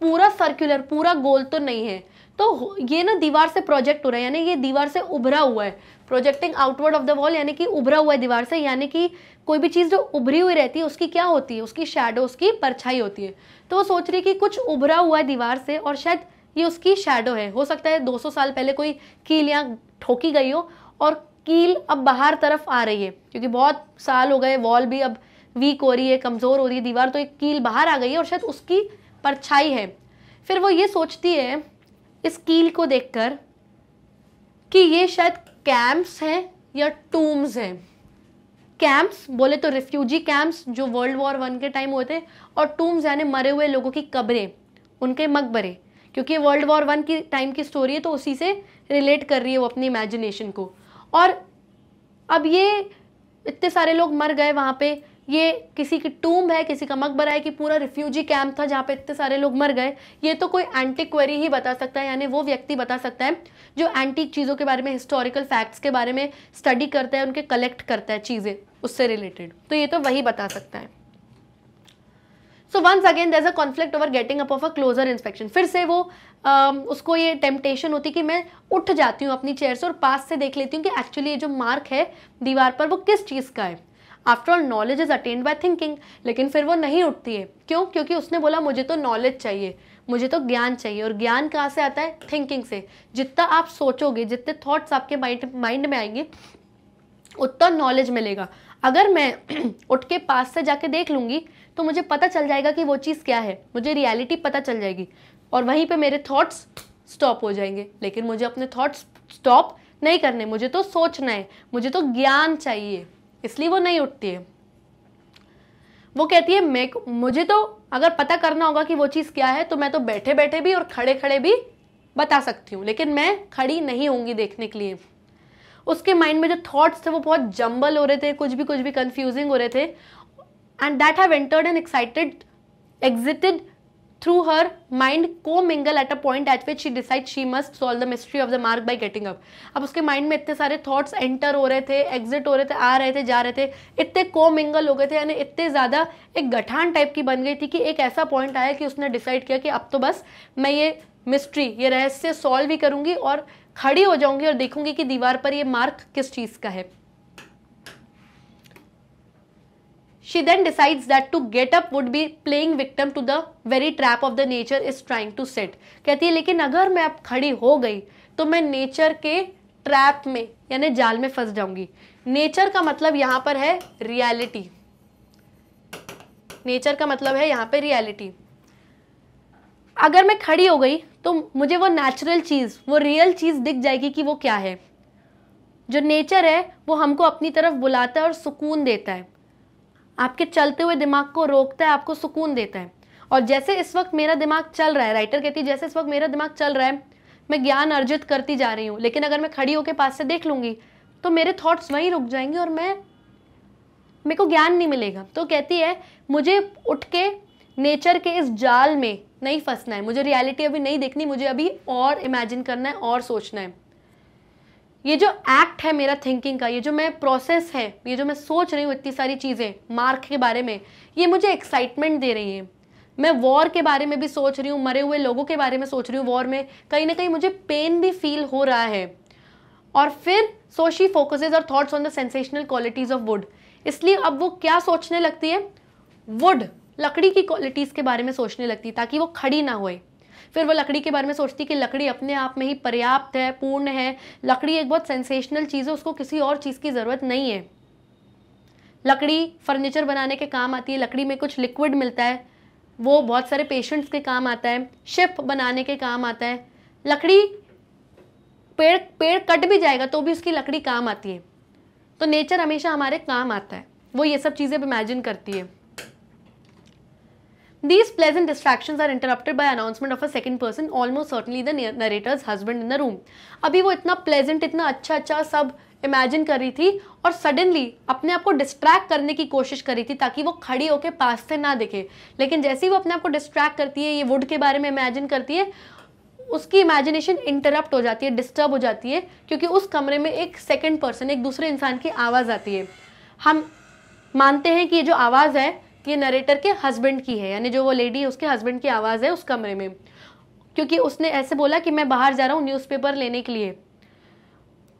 पूरा सर्कुलर पूरा गोल तो नहीं है। तो ये ना दीवार से प्रोजेक्ट हो रहा है यानी ये दीवार से उभरा हुआ है। Projecting outward of the wall यानी कि उभरा हुआ है दीवार से, यानी कि कोई भी चीज़ जो उभरी हुई रहती है, उसकी क्या होती है? उसकी शेडो उसकी परछाई होती है। तो वो सोच रही है कि कुछ उभरा हुआ है दीवार से और शायद ये उसकी शेडो है। हो सकता है 200 साल पहले कोई कील यहाँ ठोकी गई हो और कील अब बाहर तरफ़ आ रही है, क्योंकि बहुत साल हो गए वॉल भी अब वीक हो रही है, कमज़ोर हो रही है दीवार तो एक कील बाहर आ गई है और शायद उसकी परछाई है। फिर वो ये सोचती है, इस कील को देखकर कि ये शायद कैंप्स हैं या टूम्स हैं? कैंप्स, बोले तो रिफ्यूजी कैंप्स जो वर्ल्ड वॉर वन के टाइम हुए थे, और टूम्स यानी मरे हुए लोगों की कब्रें, उनके मकबरे। क्योंकि वर्ल्ड वॉर वन की टाइम की स्टोरी है तो उसी से रिलेट कर रही है वो अपनी इमेजिनेशन को। और अब ये इतने सारे लोग मर गए वहाँ पे ये किसी की टूम है किसी का मकबरा है कि पूरा रिफ्यूजी कैंप था जहाँ पे इतने सारे लोग मर गए। ये तो कोई एंटिक्वेरी ही बता सकता है यानी वो व्यक्ति बता सकता है जो एंटीक चीज़ों के बारे में हिस्टोरिकल फैक्ट्स के बारे में स्टडी करता है उनके कलेक्ट करता है चीज़ें उससे रिलेटेड तो ये तो वही बता सकता है। So once again there a conflict over getting up of a closer inspection फिर से वो आ, उसको ये टेम्पटेशन होती कि मैं उठ जाती हूँ अपनी चेयर से और पास से देख लेती हूँ कि एक्चुअली ये जो मार्क है दीवार पर वो किस चीज़ का है। After all knowledge is attend by thinking लेकिन फिर वो नहीं उठती है। क्यों? क्योंकि उसने बोला, मुझे तो नॉलेज चाहिए। मुझे तो ज्ञान चाहिए। और ज्ञान कहाँ से आता है? थिंकिंग से। जितना आप सोचोगे, जितने थॉट्स आपके माइंड माइंड में आएँगे, उतना नॉलेज मिलेगा। अगर मैं उठ के पास से जाके देख लूँगी तो मुझे पता चल जाएगा कि वो चीज़ क्या है। मुझे रियलिटी पता चल जाएगी। और वहीं पे मेरे थॉट्स स्टॉप हो जाएँगे। लेकिन मुझे अपने थॉट्स स्टॉप नहीं करने। मुझे तो सोचना है। मुझे तो ज्ञान चाहिए। इसलिए वो नहीं उठती है। वो कहती है मैं मुझे तो अगर पता करना होगा कि वो चीज़ क्या है तो मैं तो बैठे बैठे भी और खड़े खड़े भी बता सकती हूँ, लेकिन मैं खड़ी नहीं होंगी देखने के लिए। उसके माइंड में जो थॉट्स थे, वो बहुत जम्बल हो रहे थे, कुछ भी कुछ भी कंफ्यूजिंग हो रहे थे। And that have entered and excited exited through her mind co-mingle at a point at which she decides she must solve the mystery of the mark by getting up. अब उसके माइंड में इतने सारे thoughts enter हो रहे थे exit हो रहे थे, आ रहे थे, जा रहे थे, इतने को मिंगल हो गए थे, यानी इतने ज़्यादा एक गठान टाइप की बन गई थी कि एक ऐसा पॉइंट आया कि उसने डिसाइड किया कि अब तो बस मैं ये मिस्ट्री ये रहस्य सॉल्व ही करूँगी और खड़ी हो जाऊँगी और देखूँगी कि दीवार पर ये मार्क किस चीज़ का है। She then decides that to get up would be playing victim to the very trap of the nature is trying to set. कहती है, लेकिन अगर मैं अब खड़ी हो गई तो मैं नेचर के ट्रैप में, यानी जाल में फंस जाऊँगी। नेचर का मतलब यहाँ पर है रियलिटी नेचर का मतलब है यहाँ पे रियलिटी अगर मैं खड़ी हो गई तो मुझे वो नेचुरल चीज़, वो रियल चीज़ दिख जाएगी कि वो क्या है। जो नेचर है, वो हमको अपनी तरफ़ बुलाता है और सुकून देता है। आपके चलते हुए दिमाग को रोकता है, आपको सुकून देता है। और जैसे इस वक्त मेरा दिमाग चल रहा है, राइटर कहती है, जैसे इस वक्त मेरा दिमाग चल रहा है, मैं ज्ञान अर्जित करती जा रही हूँ, लेकिन अगर मैं खड़ी होकर पास से देख लूँगी तो मेरे थॉट्स वहीं रुक जाएँगे और मैं, मेरे को ज्ञान नहीं मिलेगा। तो कहती है, मुझे उठ के नेचर के इस जाल में नहीं फंसना है, मुझे रियलिटी अभी नहीं देखनी, मुझे अभी और इमेजिन करना है, और सोचना है। ये जो एक्ट है मेरा थिंकिंग का, ये जो मैं प्रोसेस है, ये जो मैं सोच रही हूँ इतनी सारी चीज़ें मार्क के बारे में, ये मुझे एक्साइटमेंट दे रही है। मैं वॉर के बारे में भी सोच रही हूँ, मरे हुए लोगों के बारे में सोच रही हूँ वॉर में, कहीं ना कहीं मुझे पेन भी फील हो रहा है। और फिर सो शी फोकसेज और thoughts on the sensational qualities of wood इसलिए अब वो क्या सोचने लगती है? वुड लकड़ी की क्वालिटीज़ के बारे में सोचने लगती है, ताकि वो खड़ी ना होए। फिर वो लकड़ी के बारे में सोचती कि लकड़ी अपने आप में ही पर्याप्त है, पूर्ण है। लकड़ी एक बहुत सेंसेशनल चीज़ है, उसको किसी और चीज़ की ज़रूरत नहीं है। लकड़ी फर्नीचर बनाने के काम आती है, लकड़ी में कुछ लिक्विड मिलता है, वो बहुत सारे पेशेंट्स के काम आता है शिप बनाने के काम आता है। लकड़ी पेड़ पेड़ कट भी जाएगा तो भी उसकी लकड़ी काम आती है। तो नेचर हमेशा हमारे काम आता है, वो ये सब चीज़ें इमेजिन करती है। These pleasant distractions are interrupted by announcement of a second person, almost certainly the narrator's husband in the room. अभी वो इतना pleasant, इतना अच्छा अच्छा सब इमेजिन कर रही थी और सडनली अपने आप को डिस्ट्रैक्ट करने की कोशिश कर रही थी ताकि वो खड़ी होकर पास से ना दिखे लेकिन जैसे ही वो अपने आप को डिस्ट्रैक्ट करती है ये वुड के बारे में इमेजिन करती है उसकी इमेजिनेशन इंटरप्ट हो जाती है डिस्टर्ब हो जाती है क्योंकि उस कमरे में एक सेकेंड पर्सन एक दूसरे इंसान की आवाज़ आती है हम मानते हैं कि ये जो आवाज़ है ये नरेटर के हस्बैंड की है, यानी जो वो लेडी है, उसके हस्बैंड की आवाज़ है उस कमरे में। क्योंकि उसने ऐसे बोला कि मैं बाहर जा रहा हूँ न्यूज़पेपर लेने के लिए।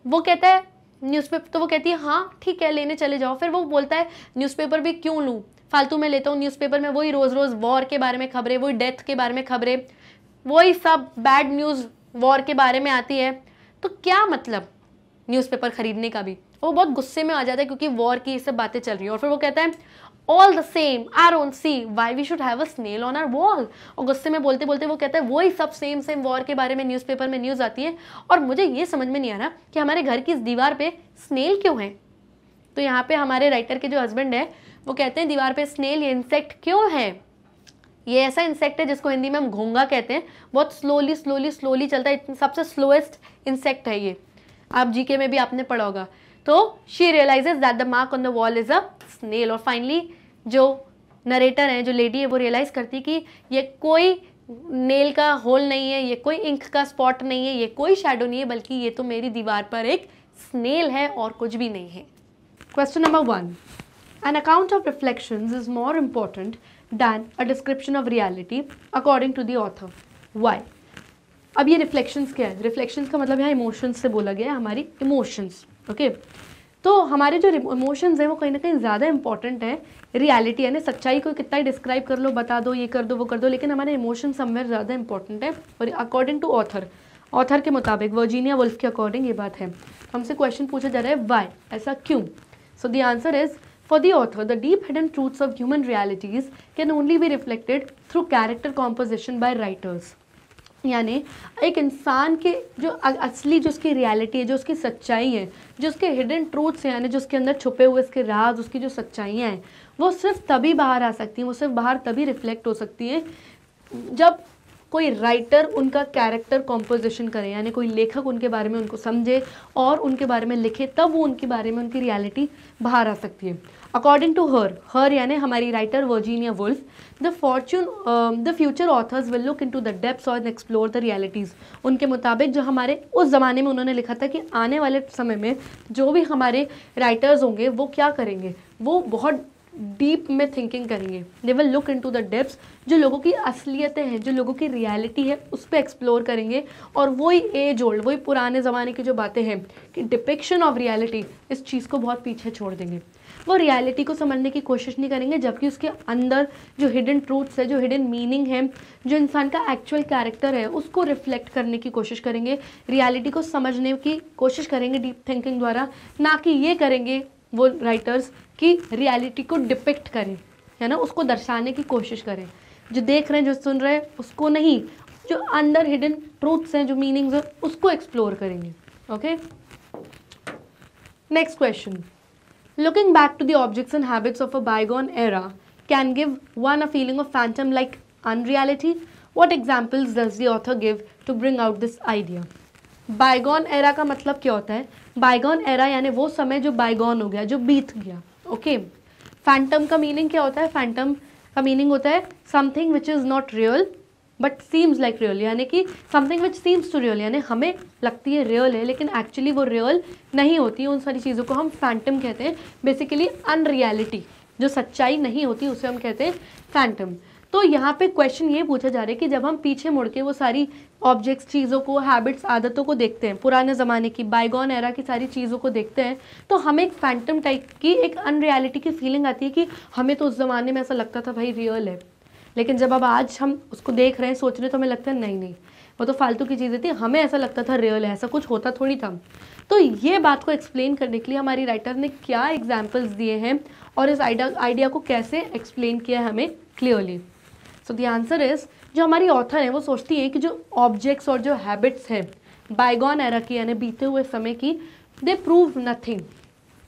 वो कहता है न्यूज़पेपर तो वो कहती है हाँ ठीक है, लेने चले जाओ। फिर वो बोलता है न्यूज़पेपर भी क्यों लूँ? फालतू में लेता हूँ न्यूज़पेपर में, वही रोज़ रोज़ वॉर के बारे में खबरें, वही डेथ के बारे में खबरें, वही सब बैड न्यूज़ वॉर के बारे में आती है। तो क्या मतलब न्यूज़पेपर खरीदने का भी? वो बहुत गुस्से में आ जाता है क्योंकि वॉर की ये सब बातें चल रही हैं। और फिर वो कहता है all the same I don't see why we should have a snail on our wall और गुस्से में बोलते बोलते वो कहता है, वही सब सेम सेम वॉर के बारे में न्यूज़पेपर में न्यूज़ आती है। और मुझे ये समझ में नहीं आ रहा कि हमारे घर की इस दीवार पे स्नेल क्यों है। तो यहाँ पे हमारे राइटर के जो हस्बैंड है, वो कहते हैं, दीवार पे स्नेल ये इंसेक्ट क्यों है? ये ऐसा इंसेक्ट है जिसको हिंदी में हम घोंगा कहते हैं। बहुत स्लोली स्लोली स्लोली चलता है। सबसे स्लोएस्ट इंसेक्ट है ये। आप जीके में भी आपने पढ़ा होगा। तो she realises that the mark on the wall is a snail और फाइनली जो नरेटर है, जो लेडी है, वो रियलाइज़ करती कि ये कोई नेल का होल नहीं है, ये कोई इंक का स्पॉट नहीं है, ये कोई शेडो नहीं है, बल्कि ये तो मेरी दीवार पर एक स्नेल है और कुछ भी नहीं है। Question number one an account of reflection is more important than a description of reality according to the author why अब ये रिफ्लेक्शंस क्या है? रिफ्लेक्शंस का मतलब यहाँ इमोशंस से बोला गया है, हमारी इमोशंस ओके okay? तो हमारे जो इमोशंस हैं, वो कहीं ना कहीं ज़्यादा इंपॉर्टेंट है। रियलिटी यानी सच्चाई को कितना ही डिस्क्राइब कर लो, बता दो, ये कर दो, वो कर दो, लेकिन हमारे इमोशन समवेयर ज़्यादा इंपॉर्टेंट है। और अकॉर्डिंग टू ऑथर ऑथर के मुताबिक वर्जीनिया वुल्फ के अकॉर्डिंग ये बात है। हमसे क्वेश्चन पूछा जा रहा है वाई ऐसा क्यों? So the answer is for the author the deep hidden truths of human realities can only be reflected through character composition by writers यानी एक इंसान के जो असली जो उसकी रियलिटी है, जो उसकी सच्चाई है, जो उसके हिडन ट्रूथ्स हैं, यानी जो उसके अंदर छुपे हुए, उसके राज, उसकी जो सच्चाइयाँ हैं, वो सिर्फ़ तभी बाहर आ सकती हैं, वो सिर्फ़ बाहर तभी रिफ्लेक्ट हो सकती है जब कोई राइटर उनका कैरेक्टर कॉम्पोजिशन करे, यानी कोई लेखक उनके बारे में उनको समझे और उनके बारे में लिखे, तब वो उनके बारे में उनकी रियलिटी बाहर आ सकती है। अकॉर्डिंग टू हर हर यानी हमारी writer Virginia Woolf the fortune the future authors will look into the depths और एक्सप्लोर द रियलिटीज़ उनके मुताबिक जो हमारे उस ज़माने में उन्होंने लिखा था कि आने वाले समय में जो भी हमारे राइटर्स होंगे, वो क्या करेंगे? वो बहुत डीप में थिंकिंग करेंगे। They will look into the depths जो लोगों की असलियतें हैं, जो लोगों की रियलिटी है, उस पर एक्सप्लोर करेंगे। और वही एज ओल्ड वही पुराने ज़माने की जो बातें हैं कि डिपिक्शन ऑफ़ रियलिटी इस चीज़ को बहुत पीछे छोड़ देंगे। वो रियलिटी को समझने की कोशिश नहीं करेंगे, जबकि उसके अंदर जो हिडन ट्रूथ्स है, जो हिडन मीनिंग है, जो इंसान का एक्चुअल कैरेक्टर है, उसको रिफ्लेक्ट करने की कोशिश करेंगे। रियलिटी को समझने की कोशिश करेंगे डीप थिंकिंग द्वारा, ना कि ये करेंगे वो राइटर्स कि रियलिटी को डिपिक्ट करें, है ना? उसको दर्शाने की कोशिश करें। जो देख रहे हैं, जो सुन रहे हैं, उसको नहीं, जो अंदर हिडन ट्रूथ्स हैं, जो मीनिंग्स हैं, उसको एक्सप्लोर करेंगे। Okay next question Looking back to the objects and habits of a bygone era can give one a feeling of phantom like unreality. What examples does the author give to bring out this idea? Bygone era का मतलब क्या होता है bygone era यानी वो समय जो bygone हो गया जो बीत गया ओके फैंटम का मीनिंग क्या होता है फैंटम का मीनिंग होता है something which is not real but seems like real यानी कि something which seems to real यानी हमें लगती है रियल है, लेकिन एक्चुअली वो रियल नहीं होती, उन सारी चीज़ों को हम फैंटम कहते हैं बेसिकली अनरियलिटी जो सच्चाई नहीं होती, उसे हम कहते हैं फैंटम तो यहाँ पे क्वेश्चन ये पूछा जा रहा है कि जब हम पीछे मुड़ के वो सारी ऑब्जेक्ट्स चीज़ों को हैबिट्स आदतों को देखते हैं, पुराने ज़माने की बाइगॉन एरा की सारी चीज़ों को देखते हैं तो हमें एक फैंटम टाइप की, एक अनरियलिटी की फीलिंग आती है कि हमें तो उस ज़माने में ऐसा लगता था, भाई रियल है। लेकिन जब अब आज हम उसको देख रहे हैं सोच रहे हैं तो हमें लगता है, नहीं नहीं, वो तो फालतू की चीज़ें थी, हमें ऐसा लगता था रियल है, ऐसा कुछ होता थोड़ी था। तो ये बात को एक्सप्लेन करने के लिए हमारी राइटर ने क्या एग्जाम्पल्स दिए हैं और इस आइडिया को कैसे एक्सप्लेन किया है हमें clearly so the answer is जो हमारी ऑथर है, वो सोचती है कि जो ऑब्जेक्ट्स और जो हैबिट्स हैं बाइगॉन एरा की, यानी बीते हुए समय की दे प्रूव नथिंग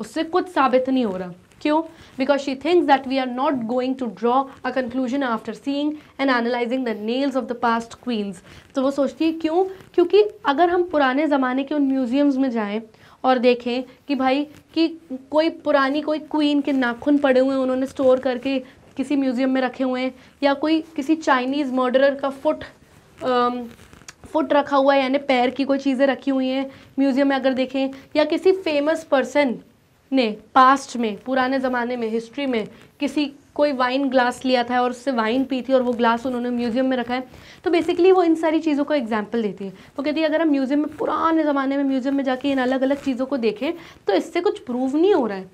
उससे कुछ साबित नहीं हो रहा। क्यों? Because she thinks that we are not going to draw a conclusion after seeing and analysing the nails of the past queens तो वो सोचती है, क्यों? क्योंकि अगर हम पुराने ज़माने के उन म्यूजियम्स में जाएँ और देखें कि भाई, कि कोई पुरानी कोई क्वीन के नाखून पड़े हुए हैं, उन्होंने स्टोर करके किसी म्यूज़ियम में रखे हुए हैं, या कोई किसी चाइनीज़ मर्डरर का फुट फुट रखा हुआ है, यानी पैर की कोई चीज़ें रखी हुई हैं म्यूज़ियम में अगर देखें, या किसी फ़ेमस पर्सन ने पास्ट में, पुराने ज़माने में हिस्ट्री में, किसी, कोई वाइन ग्लास लिया था और उससे वाइन पी थी और वो ग्लास उन्होंने म्यूज़ियम में रखा है तो बेसिकली वो इन सारी चीज़ों को एग्ज़ाम्पल देती है। वो कहती है, अगर हम म्यूज़ियम में, पुराने ज़माने में म्यूज़ियम में जाके इन अलग अलग चीज़ों को देखें तो इससे कुछ प्रूव नहीं हो रहा है।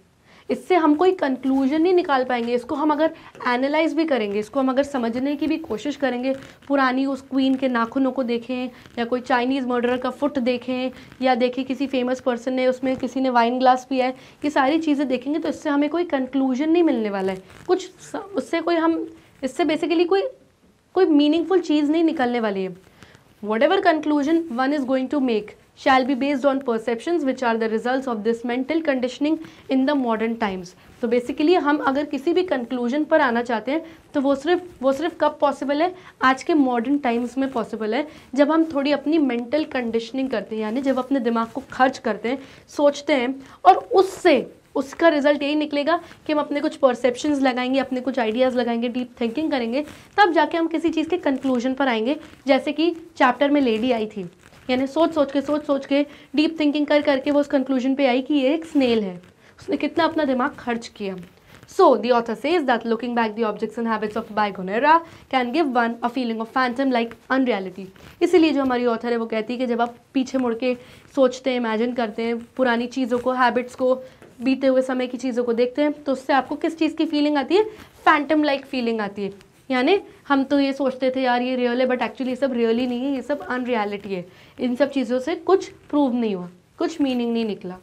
इससे हम कोई कंक्लूजन नहीं निकाल पाएँगे। इसको हम अगर एनालाइज भी करेंगे, इसको हम अगर समझने की भी कोशिश करेंगे, पुरानी उस क्वीन के नाखूनों को देखें, या कोई चाइनीज़ मर्डर का फुट देखें, या देखें किसी फ़ेमस पर्सन ने उसमें किसी ने वाइन ग्लास पिया है, ये सारी चीज़ें देखेंगे तो इससे हमें कोई कंक्लूजन नहीं मिलने वाला है। कुछ उससे कोई हम, इससे बेसिकली कोई कोई मीनिंगफुल चीज़ नहीं निकलने वाली है। Whatever conclusion one is going to make shall be based on perceptions, which are the results of this mental conditioning in the modern times. तो बेसिकली हम अगर किसी भी कंक्लूजन पर आना चाहते हैं तो वो सिर्फ़ वो सिर्फ़ कब पॉसिबल है? आज के मॉडर्न टाइम्स में पॉसिबल है, जब हम थोड़ी अपनी मेंटल कंडीशनिंग करते हैं, यानी जब अपने दिमाग को खर्च करते हैं, सोचते हैं, और उससे, उसका रिज़ल्ट यही निकलेगा कि हम अपने कुछ परसेप्शंस लगाएँगे, अपने कुछ आइडियाज़ लगाएँगे डीप थिंकिंग करेंगे, तब जाके हम किसी चीज़ के कंक्लूजन पर आएँगे, जैसे कि चैप्टर में लेडी आई थी। यानी सोच सोच के सोच सोच के डीप थिंकिंग कर करके वो उस कंक्लूजन पे आई कि ये एक स्नेल है। उसने कितना अपना दिमाग खर्च किया। So, the author says that looking back the objects and habits of bygone era can give one a feeling of phantom. इसीलिए जो हमारी ऑथर है वो कहती है कि जब आप पीछे मुड़ के सोचते हैं इमेजिन करते हैं पुरानी चीज़ों को हैबिट्स को बीते हुए समय की चीज़ों को देखते हैं तो उससे आपको किस चीज़ की फीलिंग आती है? फैंटम लाइक फीलिंग आती है। यानी हम तो ये सोचते थे यार ये रियल है बट एक्चुअली ये सब रियल ही नहीं है, ये सब अनरियलिटी है। इन सब चीज़ों से कुछ प्रूव नहीं हुआ, कुछ मीनिंग नहीं निकला।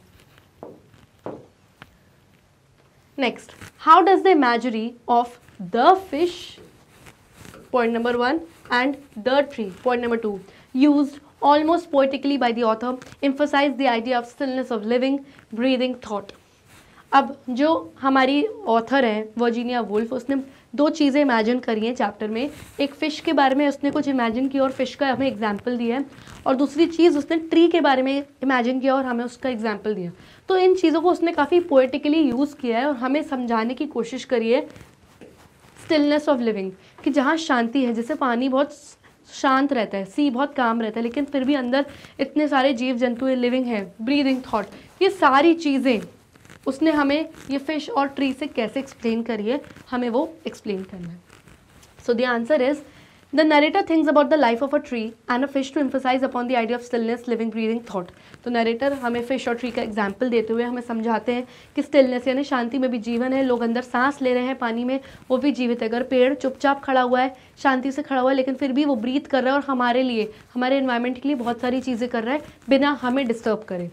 Next how does the imagery of the fish point number one and the tree point number two use almost poetically by the author emphasize the idea of stillness of living breathing thought अब जो हमारी author है Virginia Woolf उसने दो चीज़ें imagine करी हैं chapter में। एक फ़िश के बारे में उसने कुछ इमेजिन किया और फ़िश का हमें एग्ज़ाम्पल दिया है। और दूसरी चीज़ उसने ट्री के बारे में इमेजिन किया और हमें उसका एग्ज़ाम्पल दिया। तो इन चीज़ों को उसने काफ़ी पोइटिकली यूज़ किया है और हमें समझाने की कोशिश करी है स्टिलनेस ऑफ़ लिविंग कि जहाँ शांति है जैसे पानी बहुत शांत रहता है सी बहुत काम रहता है, लेकिन फिर भी अंदर इतने सारे जीव जंतु लिविंग है ब्रीदिंग थाट ये सारी चीज़ें उसने हमें ये फ़िश और ट्री से कैसे एक्सप्लेन करी है हमें वो एक्सप्लेन करना है। So the answer is the narrator things about the life of a tree and a fish to emphasise upon the idea of stillness living breathing thought तो नरेटर हमें फ़िश और ट्री का एग्ज़ाम्पल देते हुए हमें समझाते हैं कि स्टिलनेस यानी शांति में भी जीवन है, लोग अंदर सांस ले रहे हैं पानी में, वो भी जीवित है। अगर पेड़ चुपचाप खड़ा हुआ है, शांति से खड़ा हुआ है, लेकिन फिर भी वो ब्रीथ कर रहा है और हमारे लिए, हमारे इन्वायरमेंट के लिए बहुत सारी चीज़ें कर रहा है, बिना हमें डिस्टर्ब करे।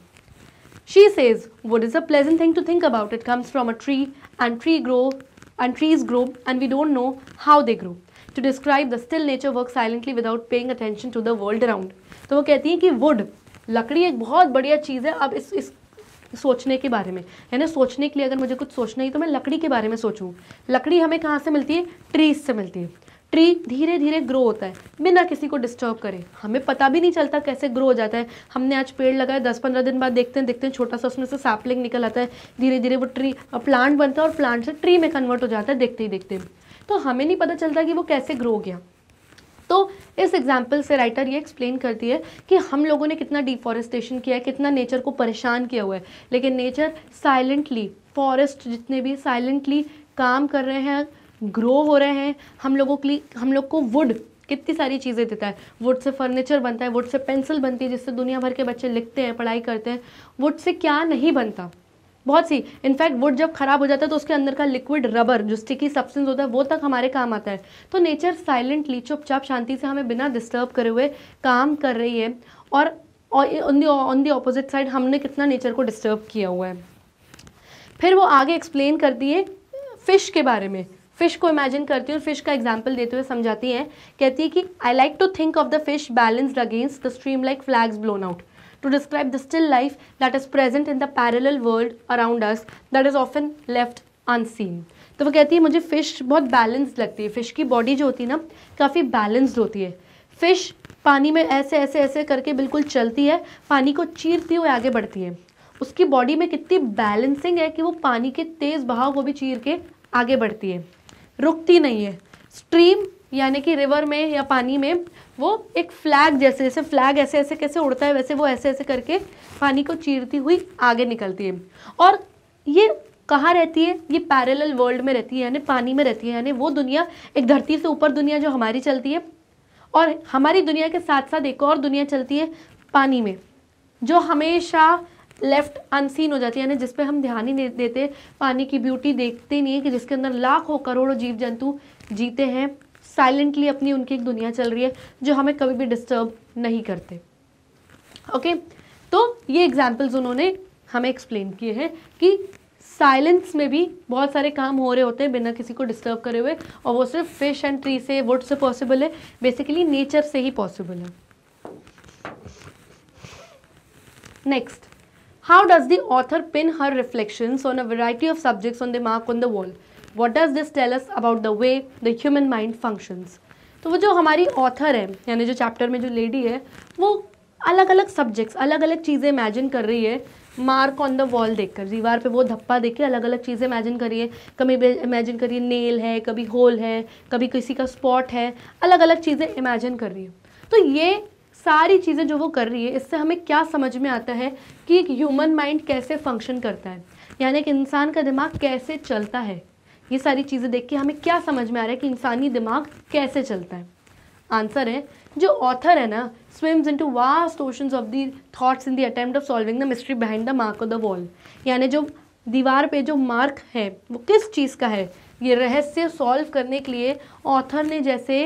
She says, what is a pleasant thing to think about? It comes from a tree and tree grow and trees grow and we don't know how they grow. To describe the still nature works silently without paying attention to the world around. तो वो कहती हैं कि would लकड़ी एक बहुत बढ़िया चीज़ है अब इस इस सोचने के बारे में यानी सोचने के लिए अगर मुझे कुछ सोचना ही तो मैं लकड़ी के बारे में सोचूं लकड़ी हमें कहाँ से मिलती है ट्रीज से मिलती है ट्री धीरे धीरे ग्रो होता है, बिना किसी को डिस्टर्ब करे। हमें पता भी नहीं चलता कैसे ग्रो हो जाता है। हमने आज पेड़ लगाया दस पंद्रह दिन बाद देखते हैं देखते हैं, छोटा सा उसमें से सैपलिंग निकल आता है। धीरे धीरे वो ट्री प्लांट बनता है और प्लांट से ट्री में कन्वर्ट हो जाता है, देखते ही देखते तो हमें नहीं पता चलता कि वो कैसे ग्रो हो गया। तो इस एग्ज़ाम्पल से राइटर ये एक्सप्लेन करती है कि हम लोगों ने कितना डिफॉरेस्टेशन किया है, कितना नेचर को परेशान किया हुआ है। लेकिन नेचर साइलेंटली फॉरेस्ट जितने भी साइलेंटली काम कर रहे हैं ग्रो हो रहे हैं, हम लोगों के लिए, हम लोग को वुड कितनी सारी चीज़ें देता है। वुड से फर्नीचर बनता है वुड से पेंसिल बनती है, जिससे दुनिया भर के बच्चे लिखते हैं, पढ़ाई करते हैं। वुड से क्या नहीं बनता? बहुत सी इनफैक्ट वुड जब खराब हो जाता है तो उसके अंदर का लिक्विड रबर जो स्टिकी सब्सटेंस होता है, वो तक हमारे काम आता है। तो नेचर साइलेंटली चुपचाप शांति से हमें बिना डिस्टर्ब करे हुए काम कर रही है और on the on the opposite side हमने कितना नेचर को डिस्टर्ब किया हुआ है। फिर वो आगे एक्सप्लेन करती है फ़िश के बारे में। फ़िश को इमेजिन करती हूँ फ़िश का एग्ज़ाम्पल देते हुए समझाती है। कहती है कि I like to think of the fish balanced against the stream like flags blown out to describe the still life that is present in the parallel world around us that is often left unseen. तो वो कहती है, मुझे fish बहुत balance लगती है। Fish की body जो होती है ना, काफ़ी बैलेंस्ड होती है। फ़िश पानी में ऐसे ऐसे ऐसे करके बिल्कुल चलती है, पानी को चीरती हुई आगे बढ़ती है। उसकी बॉडी में कितनी बैलेंसिंग है कि वो पानी के तेज़ बहाव को भी चीर के आगे बढ़ती है। रुकती नहीं है। स्ट्रीम यानी कि रिवर में या पानी में, वो एक फ्लैग जैसे जैसे फ्लैग ऐसे ऐसे कैसे उड़ता है, वैसे वो ऐसे ऐसे करके पानी को चीरती हुई आगे निकलती है। और ये कहाँ रहती है? ये पैरेलल वर्ल्ड में रहती है, यानी पानी में रहती है, यानी वो दुनिया, एक धरती से ऊपर दुनिया जो हमारी चलती है, और हमारी दुनिया के साथ साथ एक और दुनिया चलती है पानी में, जो हमेशा लेफ़्ट अनसीन हो जाती है, यानी जिसपे हम ध्यान ही नहीं देते, पानी की ब्यूटी देखते नहीं है कि जिसके अंदर लाखों करोड़ों जीव जंतु जीते हैं साइलेंटली अपनी उनकी एक दुनिया चल रही है, जो हमें कभी भी डिस्टर्ब नहीं करते। ओके तो ये एग्जाम्पल्स उन्होंने हमें एक्सप्लेन किए हैं कि साइलेंस में भी बहुत सारे काम हो रहे होते हैं बिना किसी को डिस्टर्ब करे हुए, और वो सिर्फ़ फ़िश एंड ट्री से वुड से पॉसिबल है बेसिकली नेचर से ही पॉसिबल है। Next how does the author pin her reflections on a variety of subjects on the mark on the wall what does this tell us about the way the human mind functions तो वो जो हमारी author है, यानी जो chapter में जो lady है, वो अलग अलग सब्जेक्ट्स अलग अलग चीज़ें इमेजिन कर रही है मार्क ऑन द वॉल देखकर। दीवार पे वो धप्पा देख के अलग अलग चीज़ें इमेजिन करिए कभी इमेजिन करिए नेल है कभी होल है, कभी किसी का स्पॉट है अलग अलग चीज़ें इमेजिन कर रही है। तो ये सारी चीज़ें जो वो कर रही है, इससे हमें क्या समझ में आता है कि एक ह्यूमन माइंड कैसे फ़ंक्शन करता है? यानी कि इंसान का दिमाग कैसे चलता है? ये सारी चीज़ें देख के हमें क्या समझ में आ रहा है कि इंसानी दिमाग कैसे चलता है? आंसर है, जो ऑथर है ना swims into vast oceans of the thoughts in the attempt of solving the mystery behind the mark of the wall यानी जो दीवार पे जो मार्क है, वो किस चीज़ का है? ये रहस्य सॉल्व करने के लिए ऑथर ने जैसे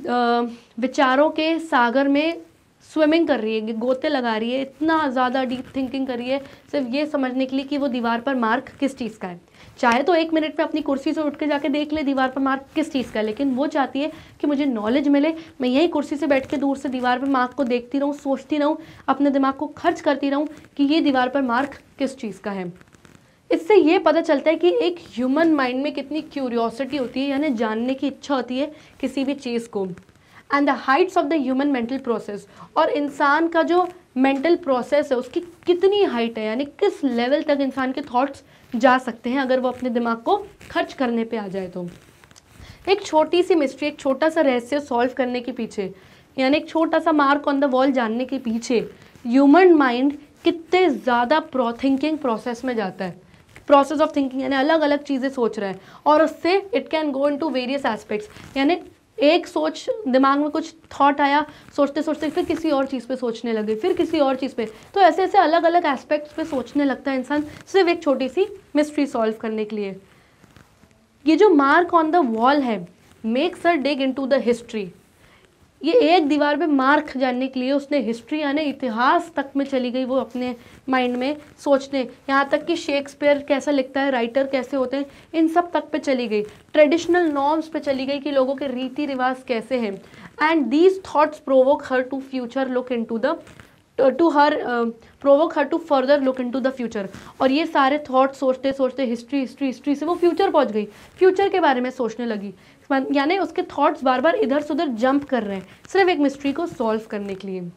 विचारों के सागर में स्विमिंग कर रही है गोते लगा रही है, इतना ज़्यादा डीप थिंकिंग कर रही है, सिर्फ़ ये समझने के लिए कि वो दीवार पर मार्क किस चीज़ का है। चाहे तो एक मिनट में अपनी कुर्सी से उठ के जाके देख ले दीवार पर मार्क किस चीज़ का है, लेकिन वो चाहती है कि मुझे नॉलेज मिले, मैं यही कुर्सी से बैठ के दूर से दीवार पर मार्क को देखती रहूँ, सोचती रहूँ, अपने दिमाग को खर्च करती रहूँ कि ये दीवार पर मार्क किस चीज़ का है। इससे ये पता चलता है कि एक ह्यूमन माइंड में कितनी क्यूरियोसिटी होती है, यानी जानने की इच्छा होती है किसी भी चीज़ को। And the heights of the human mental process और इंसान का जो मेंटल प्रोसेस है, उसकी कितनी हाइट है, यानी किस लेवल तक इंसान के थॉट्स जा सकते हैं अगर वो अपने दिमाग को खर्च करने पे आ जाए तो। एक छोटी सी मिस्ट्री एक छोटा सा रहस्य सॉल्व करने के पीछे, यानी एक छोटा सा मार्क ऑन द वॉल जानने के पीछे ह्यूमन माइंड कितने ज़्यादा थिंकिंग प्रोसेस में जाता है। प्रोसेस ऑफ़ थिंकिंग यानी अलग अलग चीज़ें सोच रहे हैं। और उससे it can go into various aspects यानी एक सोच दिमाग में कुछ थॉट आया सोचते सोचते फिर किसी और चीज़ पे सोचने लगे, फिर किसी और चीज़ पे। तो ऐसे ऐसे अलग अलग एस्पेक्ट्स पे सोचने लगता है इंसान सिर्फ़ एक छोटी सी मिस्ट्री सॉल्व करने के लिए। ये जो मार्क ऑन द वॉल है makes her dig into the history ये एक दीवार पे मार्क जानने के लिए उसने हिस्ट्री, यानी इतिहास तक में चली गई वो अपने माइंड में सोचने। यहाँ तक कि शेक्सपियर कैसा लिखता है, राइटर कैसे होते हैं, इन सब तक पे चली गई। ट्रेडिशनल नॉर्म्स पे चली गई कि लोगों के रीति रिवाज कैसे हैं। And these thoughts provoke her to future look into the to her provoke her to further look into the future और ये सारे थॉट सोचते सोचते हिस्ट्री हिस्ट्री हिस्ट्री से वो फ्यूचर पहुँच गई। फ्यूचर के बारे में सोचने लगी। यानी उसके थॉट्स बार बार इधर से उधर जंप कर रहे हैं। सिर्फ़ एक मिस्ट्री को सॉल्व करने के लिए।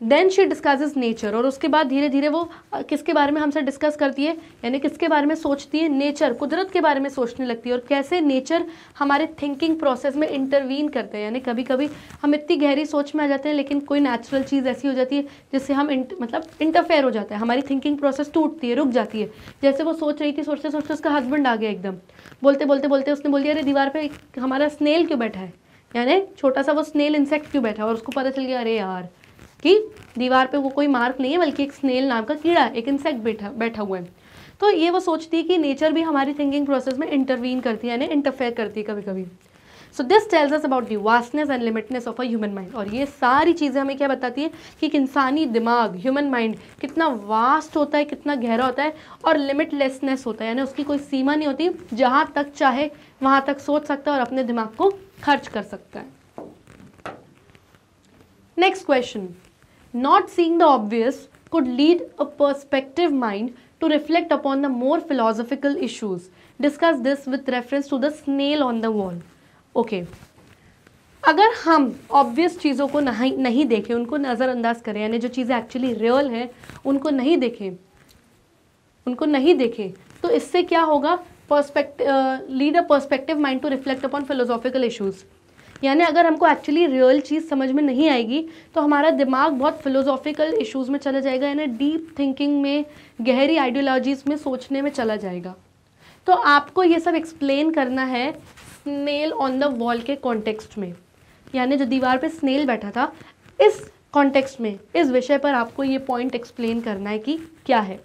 देन शी डिस्कसेस नेचर और उसके बाद धीरे धीरे वो किसके बारे में हमसे डिस्कस करती है? यानी किसके बारे में सोचती है? नेचर कुदरत के बारे में सोचने लगती है। और कैसे नेचर हमारे थिंकिंग प्रोसेस में इंटरवीन करते हैं? यानी कभी कभी हम इतनी गहरी सोच में आ जाते हैं लेकिन कोई नेचुरल चीज़ ऐसी हो जाती है जिससे हम इंट, मतलब इंटरफेयर हो जाता है। हमारी थिंकिंग प्रोसेस टूटती है रुक जाती है। जैसे वो सोच रही थी सोचते सोचते उसका हस्बैंड आ गया एकदम। बोलते बोलते बोलते उसने बोल दिया अरे दीवार पर हमारा स्नेल क्यों बैठा है? यानी छोटा सा वो स्नेल इंसेक्ट क्यों बैठा है? और उसको पता चल गया अरे यार कि दीवार पे वो कोई मार्क नहीं है, बल्कि एक स्नेल नाम का कीड़ा एक इंसेक्ट बैठा बैठा हुआ है। तो ये वो सोचती है कि नेचर भी हमारी थिंकिंग प्रोसेस में इंटरवीन करती है, यानी इंटरफेयर करती है कभी कभी so this tells us about the vastness and limitness of a human mind और ये सारी चीज़ें हमें क्या बताती है कि एक इंसानी दिमाग ह्यूमन माइंड कितना वास्ट होता है, कितना गहरा होता है और लिमिटलेसनेस होता है। यानी उसकी कोई सीमा नहीं होती, जहाँ तक चाहे, वहाँ तक सोच सकता है और अपने दिमाग को खर्च कर सकता है। Next question Not seeing the obvious could lead a perspective mind to reflect upon the more philosophical issues. Discuss this with reference to the snail on the wall. Okay. अगर हम ऑब्वियस चीज़ों को नहीं नहीं देखें उनको नज़रअंदाज करें यानी जो चीज़ें एक्चुअली रियल है उनको नहीं देखें उनको नहीं देखें तो इससे क्या होगा perspective lead a perspective mind to reflect upon philosophical issues यानी अगर हमको एक्चुअली रियल चीज़ समझ में नहीं आएगी तो हमारा दिमाग बहुत फिलोसॉफिकल इश्यूज़ में चला जाएगा, यानी डीप थिंकिंग में, गहरी आइडियोलॉजीज़ में, सोचने में चला जाएगा। तो आपको ये सब एक्सप्लेन करना है स्नेल ऑन द वॉल के कॉन्टेक्स्ट में। यानी जो दीवार पे स्नेल बैठा था, इस कॉन्टेक्स्ट में, इस विषय पर आपको ये पॉइंट एक्सप्लेन करना है कि क्या है।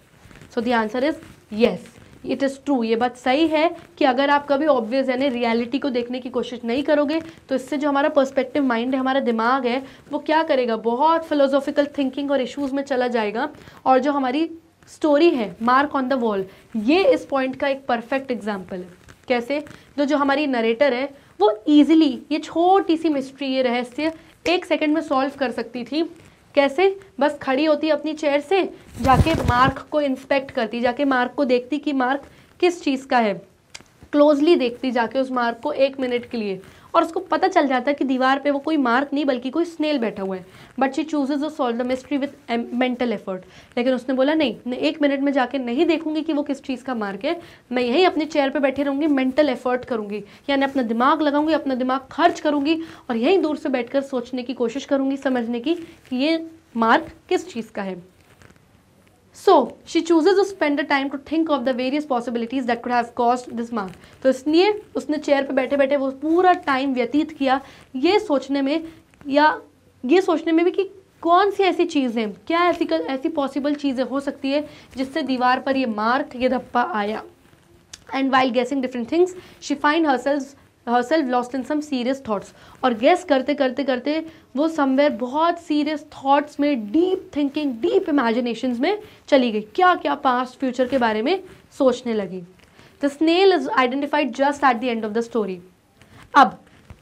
So the answer is yes it is true ये बात सही है कि अगर आप कभी ऑब्वियस यानी रियलिटी को देखने की कोशिश नहीं करोगे तो इससे जो हमारा पर्सपेक्टिव माइंड है, हमारा दिमाग है, वो क्या करेगा? बहुत फिलोसॉफिकल थिंकिंग और इश्यूज़ में चला जाएगा। और जो हमारी स्टोरी है मार्क ऑन द वॉल ये इस पॉइंट का एक परफेक्ट एग्ज़ाम्पल है। कैसे? जो जो हमारी नरेटर है, वो ईजिली ये छोटी सी मिस्ट्री ये रहस्य, एक सेकेंड में सॉल्व कर सकती थी। कैसे? बस खड़ी होती अपनी चेयर से, जाके मार्क को इंस्पेक्ट करती, जाके मार्क को देखती कि मार्क किस चीज़ का है। क्लोजली देखती जाके उस मार्क को एक मिनट के लिए। और उसको पता चल जाता है कि दीवार पे वो कोई मार्क नहीं, बल्कि कोई स्नेल बैठा हुआ है। But she chooses solve the mystery with mental effort लेकिन उसने बोला, नहीं एक मिनट में जाके नहीं देखूँगी कि वो किस चीज़ का मार्क है। मैं यहीं अपने चेयर पर बैठी रहूँगी मेंटल एफर्ट करूँगी। यानी अपना दिमाग लगाऊँगी, अपना दिमाग खर्च करूँगी और यहीं दूर से बैठ सोचने की कोशिश करूँगी, समझने की कि ये मार्क किस चीज़ का है? So she chooses to spend the time to think of the various possibilities that could have cost this mark तो इसलिए उसने चेयर पे बैठे बैठे वो पूरा टाइम व्यतीत किया, ये सोचने में या ये सोचने में भी कि कौन सी ऐसी चीज़ें, क्या ऐसी ऐसी पॉसिबल चीज़ें हो सकती है जिससे दीवार पर ये मार्क ये धप्पा आया। And while guessing different things she find herself herself lost in some serious thoughts और गेस करते करते करते वो समवेयर बहुत सीरियस थाट्स में डीप थिंकिंग डीप इमेजिनेशंस में चली गई। क्या क्या पास्ट फ्यूचर के बारे में सोचने लगी। The snail is identified just at the end of the story अब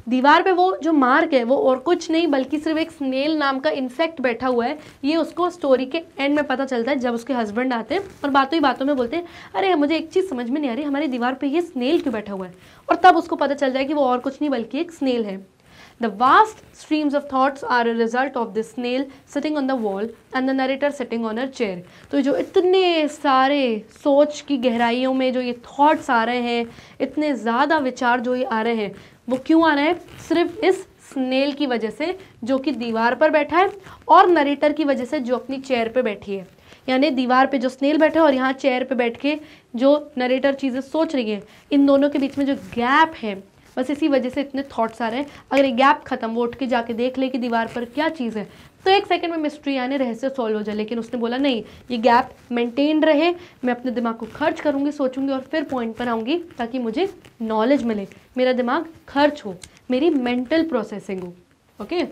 दीवार पे वो जो मार्क है, वो और कुछ नहीं, बल्कि सिर्फ़ एक स्नेल नाम का इंसेक्ट बैठा हुआ है। ये उसको स्टोरी के एंड में पता चलता है, जब उसके हस्बैंड आते हैं और बातों ही बातों में बोलते हैं, अरे, मुझे एक चीज़ समझ में नहीं आ रही, हमारी दीवार पे ये स्नेल क्यों बैठा हुआ है? और तब उसको पता चल जाए कि वो और कुछ नहीं, बल्कि एक स्नेल है। The vast streams of thoughts are a result of this snail sitting on the wall and the narrator sitting on her chair. तो जो इतने सारे सोच की गहराइयों में जो ये थॉट्स आ रहे हैं, इतने ज़्यादा विचार जो ये आ रहे हैं वो क्यों आ रहा है? सिर्फ़ इस स्नेल की वजह से, जो कि दीवार पर बैठा है, और नरेटर की वजह से जो अपनी चेयर पर बैठी है। यानी दीवार पे जो स्नेल बैठा है और यहाँ चेयर पे बैठ के जो नरेटर चीज़ें सोच रही है, इन दोनों के बीच में जो गैप है, बस इसी वजह से इतने थॉट्स आ रहे हैं। अगर ये गैप खत्म, वो उठ के जाके देख ले कि दीवार पर क्या चीज़ है। तो एक सेकंड में मिस्ट्री यानी रहस्य सॉल्व हो जाए, लेकिन उसने बोला, नहीं, ये गैप मेंटेन रहे, मैं अपने दिमाग को खर्च करूँगी, सोचूँगी और फिर पॉइंट पर आऊँगी ताकि मुझे नॉलेज मिले। मेरा दिमाग खर्च हो, मेरी मेंटल प्रोसेसिंग हो okay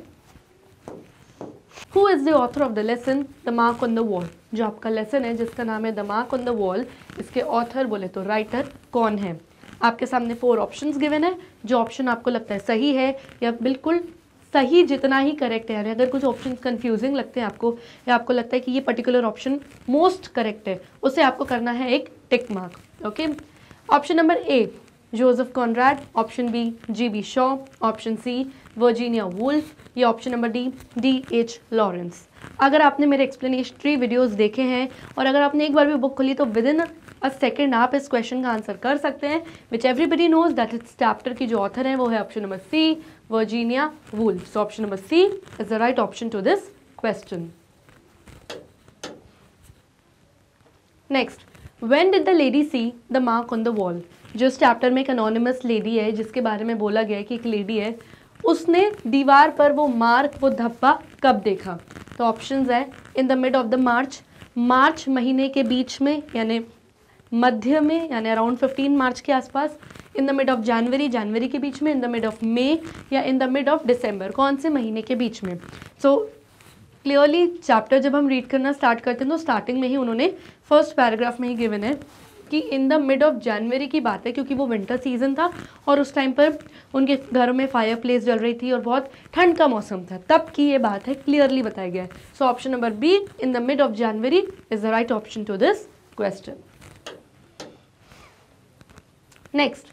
who is the author of the lesson the mark on the wall जो आपका लेसन है, जिसका नाम है the mark on the wall इसके ऑथर बोले तो राइटर कौन है? आपके सामने फोर ऑप्शंस गिवन है। जो ऑप्शन आपको लगता है सही है या बिल्कुल सही जितना ही करेक्ट है। यानी अगर कुछ ऑप्शन कंफ्यूजिंग लगते हैं आपको, या आपको लगता है कि ये पर्टिकुलर ऑप्शन मोस्ट करेक्ट है, उसे आपको करना है एक tick mark okay option number A Joseph Conrad option B G B Shaw option C Virginia Woolf या option number D D H Lawrence अगर आपने मेरे एक्सप्लेनेशनरी वीडियोस देखे हैं, और अगर आपने एक बार भी बुक खोली तो विद इन अ सेकेंड आप इस क्वेश्चन का आंसर कर सकते हैं विच एवरीबडी नोज़ दैट इस चैप्टर की जो ऑथर है, वो है option number C Virginia Woolf so option number C is the right option to this question next when did the lady see the mark on the wall जो इस chapter में एक अनोनिमस लेडी है, जिसके बारे में बोला गया है कि एक लेडी है, उसने दीवार पर वो मार्क वो धब्बा कब देखा? तो ऑप्शंस है in the mid of the March मार्च महीने के बीच में, यानी मध्य में, यानी अराउंड 15 मार्च के आसपास in the mid of January जनवरी के बीच में in the mid of May या in the mid of December कौन से महीने के बीच में? सो क्लियरली चैप्टर जब हम रीड करना स्टार्ट करते हैं तो स्टार्टिंग में ही उन्होंने फ़र्स्ट पैराग्राफ में ही गिवन है कि in the mid of January की बात है, क्योंकि वो विंटर सीज़न था, और उस टाइम पर उनके घरों में फायर प्लेस जल रही थी, और बहुत ठंड का मौसम था। तब की ये बात है क्लियरली बताया गया है। So option number B in the mid of January is the right option to this question next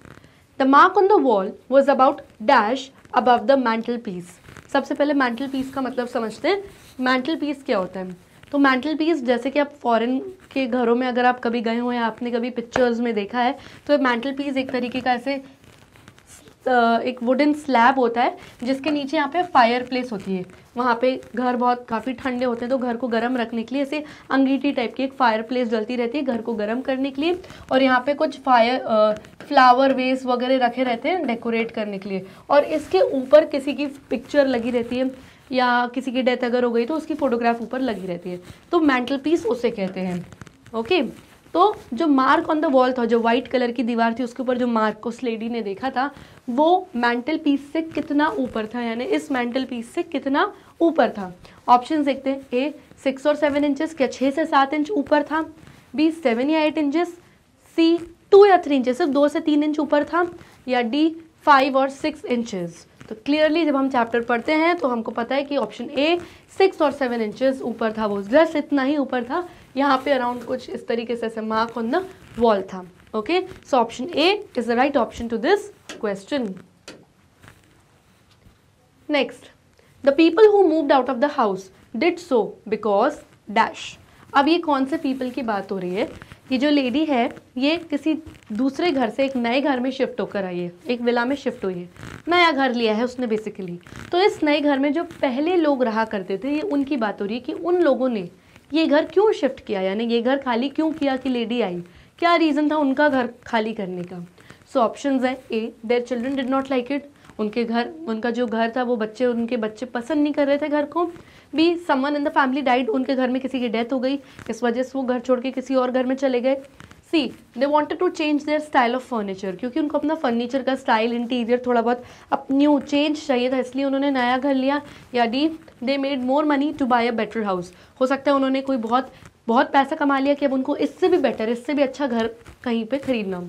the mark on the wall was about dash above the mantelpiece सबसे पहले मैंटल पीस का मतलब समझते हैं mental piece क्या होता है? तो मैंटल पीस जैसे कि आप फॉरेन के घरों में अगर आप कभी गए हो या आपने कभी पिक्चर्स में देखा है तो मैंटल पीस एक तरीके का ऐसे एक वुडन स्लैब होता है, जिसके नीचे यहाँ पे फायर प्लेस होती है। वहाँ पे घर बहुत, काफ़ी ठंडे होते हैं तो घर को गर्म रखने के लिए ऐसे अंगीठी टाइप की एक फायर प्लेस जलती रहती है घर को गर्म करने के लिए। और यहाँ पे कुछ फायर फ्लावर वेस वगैरह रखे रहते हैं डेकोरेट करने के लिए। और इसके ऊपर किसी की पिक्चर लगी रहती है, या किसी की डेथ अगर हो गई तो उसकी फ़ोटोग्राफ ऊपर लगी रहती है। तो मेंटल पीस उसे कहते हैं ओके तो जो मार्क ऑन द वॉल था, जो वाइट कलर की दीवार थी, उसके ऊपर जो मार्क उस लेडी ने देखा था, वो मेंटल पीस से कितना ऊपर था, यानी इस मेंटल पीस से कितना ऊपर था। ऑप्शन देखते हैं। ए सिक्स और सेवन इंचेस क्या छः से सात इंच ऊपर था? बी सेवन या एट इंचेस सी टू या थ्री इंचेस सिर्फ़ दो से तीन इंच ऊपर था? या डी फाइव और सिक्स इंचेस तो क्लियरली जब हम चैप्टर पढ़ते हैं तो हमको पता है कि ऑप्शन ए सिक्स और सेवन इंचेस ऊपर था वो। जस्ट इतना ही ऊपर था। यहाँ पे अराउंड कुछ इस तरीके से ऐसे मार्क ऑन द वॉल था okay so option A is the right option to this question next the people who moved out of the house did so because dash अब ये कौन से पीपल की बात हो रही है? ये जो लेडी है, ये किसी दूसरे घर से एक नए घर में शिफ्ट होकर आई है, एक विला में शिफ्ट हुई है। नया घर लिया है उसने बेसिकली तो इस नए घर में जो पहले लोग रहा करते थे, ये उनकी बात हो रही है कि उन लोगों ने ये घर क्यों शिफ्ट किया? यानी ये घर खाली क्यों किया कि लेडी आई? क्या रीज़न था उनका घर खाली करने का? सो ऑप्शन है A their children did not like it उनके घर, उनका जो घर था, वो बच्चे, उनके बच्चे पसंद नहीं कर रहे थे घर को. B someone in the family died उनके घर में किसी की डेथ हो गई. इस वजह से वो घर छोड़ के किसी और घर में चले गए. C they wanted to change their style of furniture क्योंकि उनको अपना फर्नीचर का स्टाइल इंटीरियर थोड़ा बहुत अप न्यू चेंज चाहिए था, इसलिए उन्होंने नया घर लिया या D they made more money to buy a better house हो सकता है उन्होंने कोई बहुत बहुत पैसा कमा लिया कि अब उनको इससे भी बेटर इससे भी अच्छा घर कहीं पे खरीदना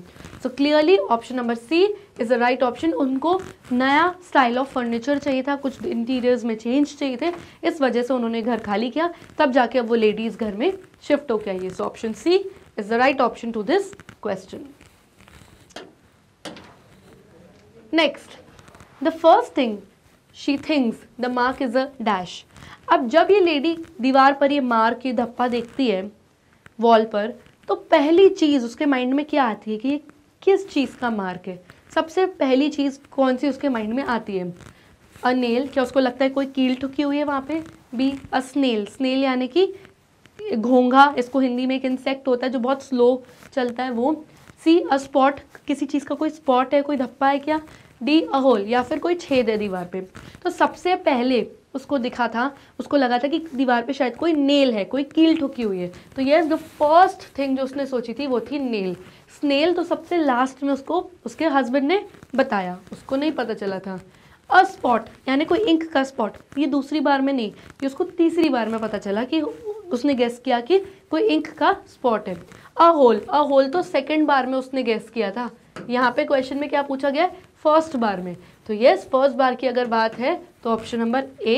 so clearly option number C is the right option उनको नया स्टाइल ऑफ़ फर्नीचर चाहिए था, कुछ इंटीरियर्स में चेंज चाहिए थे, इस वजह से उन्होंने घर खाली किया, तब जाके अब वो लेडीज़ घर में शिफ्ट होकर आई so option C is the right option to this question next the first thing she thinks the mark is a dash अब जब ये लेडी दीवार पर ये मार्क की धप्पा देखती है वॉल पर तो पहली चीज़ उसके माइंड में क्या आती है कि ये किस चीज़ का मार्क है? सबसे पहली चीज़ कौन सी उसके माइंड में आती है? अ नेल क्या उसको लगता है कोई कील ठुकी हुई है वहाँ पे? बी अ स्नेल स्नेल यानी कि घोंघा, इसको हिंदी में एक इंसेक्ट होता है जो बहुत स्लो चलता है वो। सी अ स्पॉट किसी चीज़ का कोई स्पॉट है, कोई धप्पा है क्या? डी अ होल या फिर कोई छेद है दीवार पे। तो सबसे पहले उसको दिखा था, उसको लगा था कि दीवार पे शायद कोई नेल है, कोई कील ठुकी हुई है। तो यस द फ़र्स्ट थिंग जो उसने सोची थी, वो थी नेल स्नेल तो सबसे लास्ट में उसको, उसके हस्बैंड ने बताया, उसको नहीं पता चला था। अ स्पॉट यानी कोई इंक का स्पॉट ये दूसरी बार में नहीं, ये उसको तीसरी बार में पता चला कि उसने गेस किया कि कोई इंक का स्पॉट है। अ होल अ होल तो सेकेंड बार में उसने गेस किया था। यहाँ पे क्वेश्चन में क्या पूछा गया? फ़र्स्ट बार में। तो यस फ़र्स्ट बार की अगर बात है तो option number A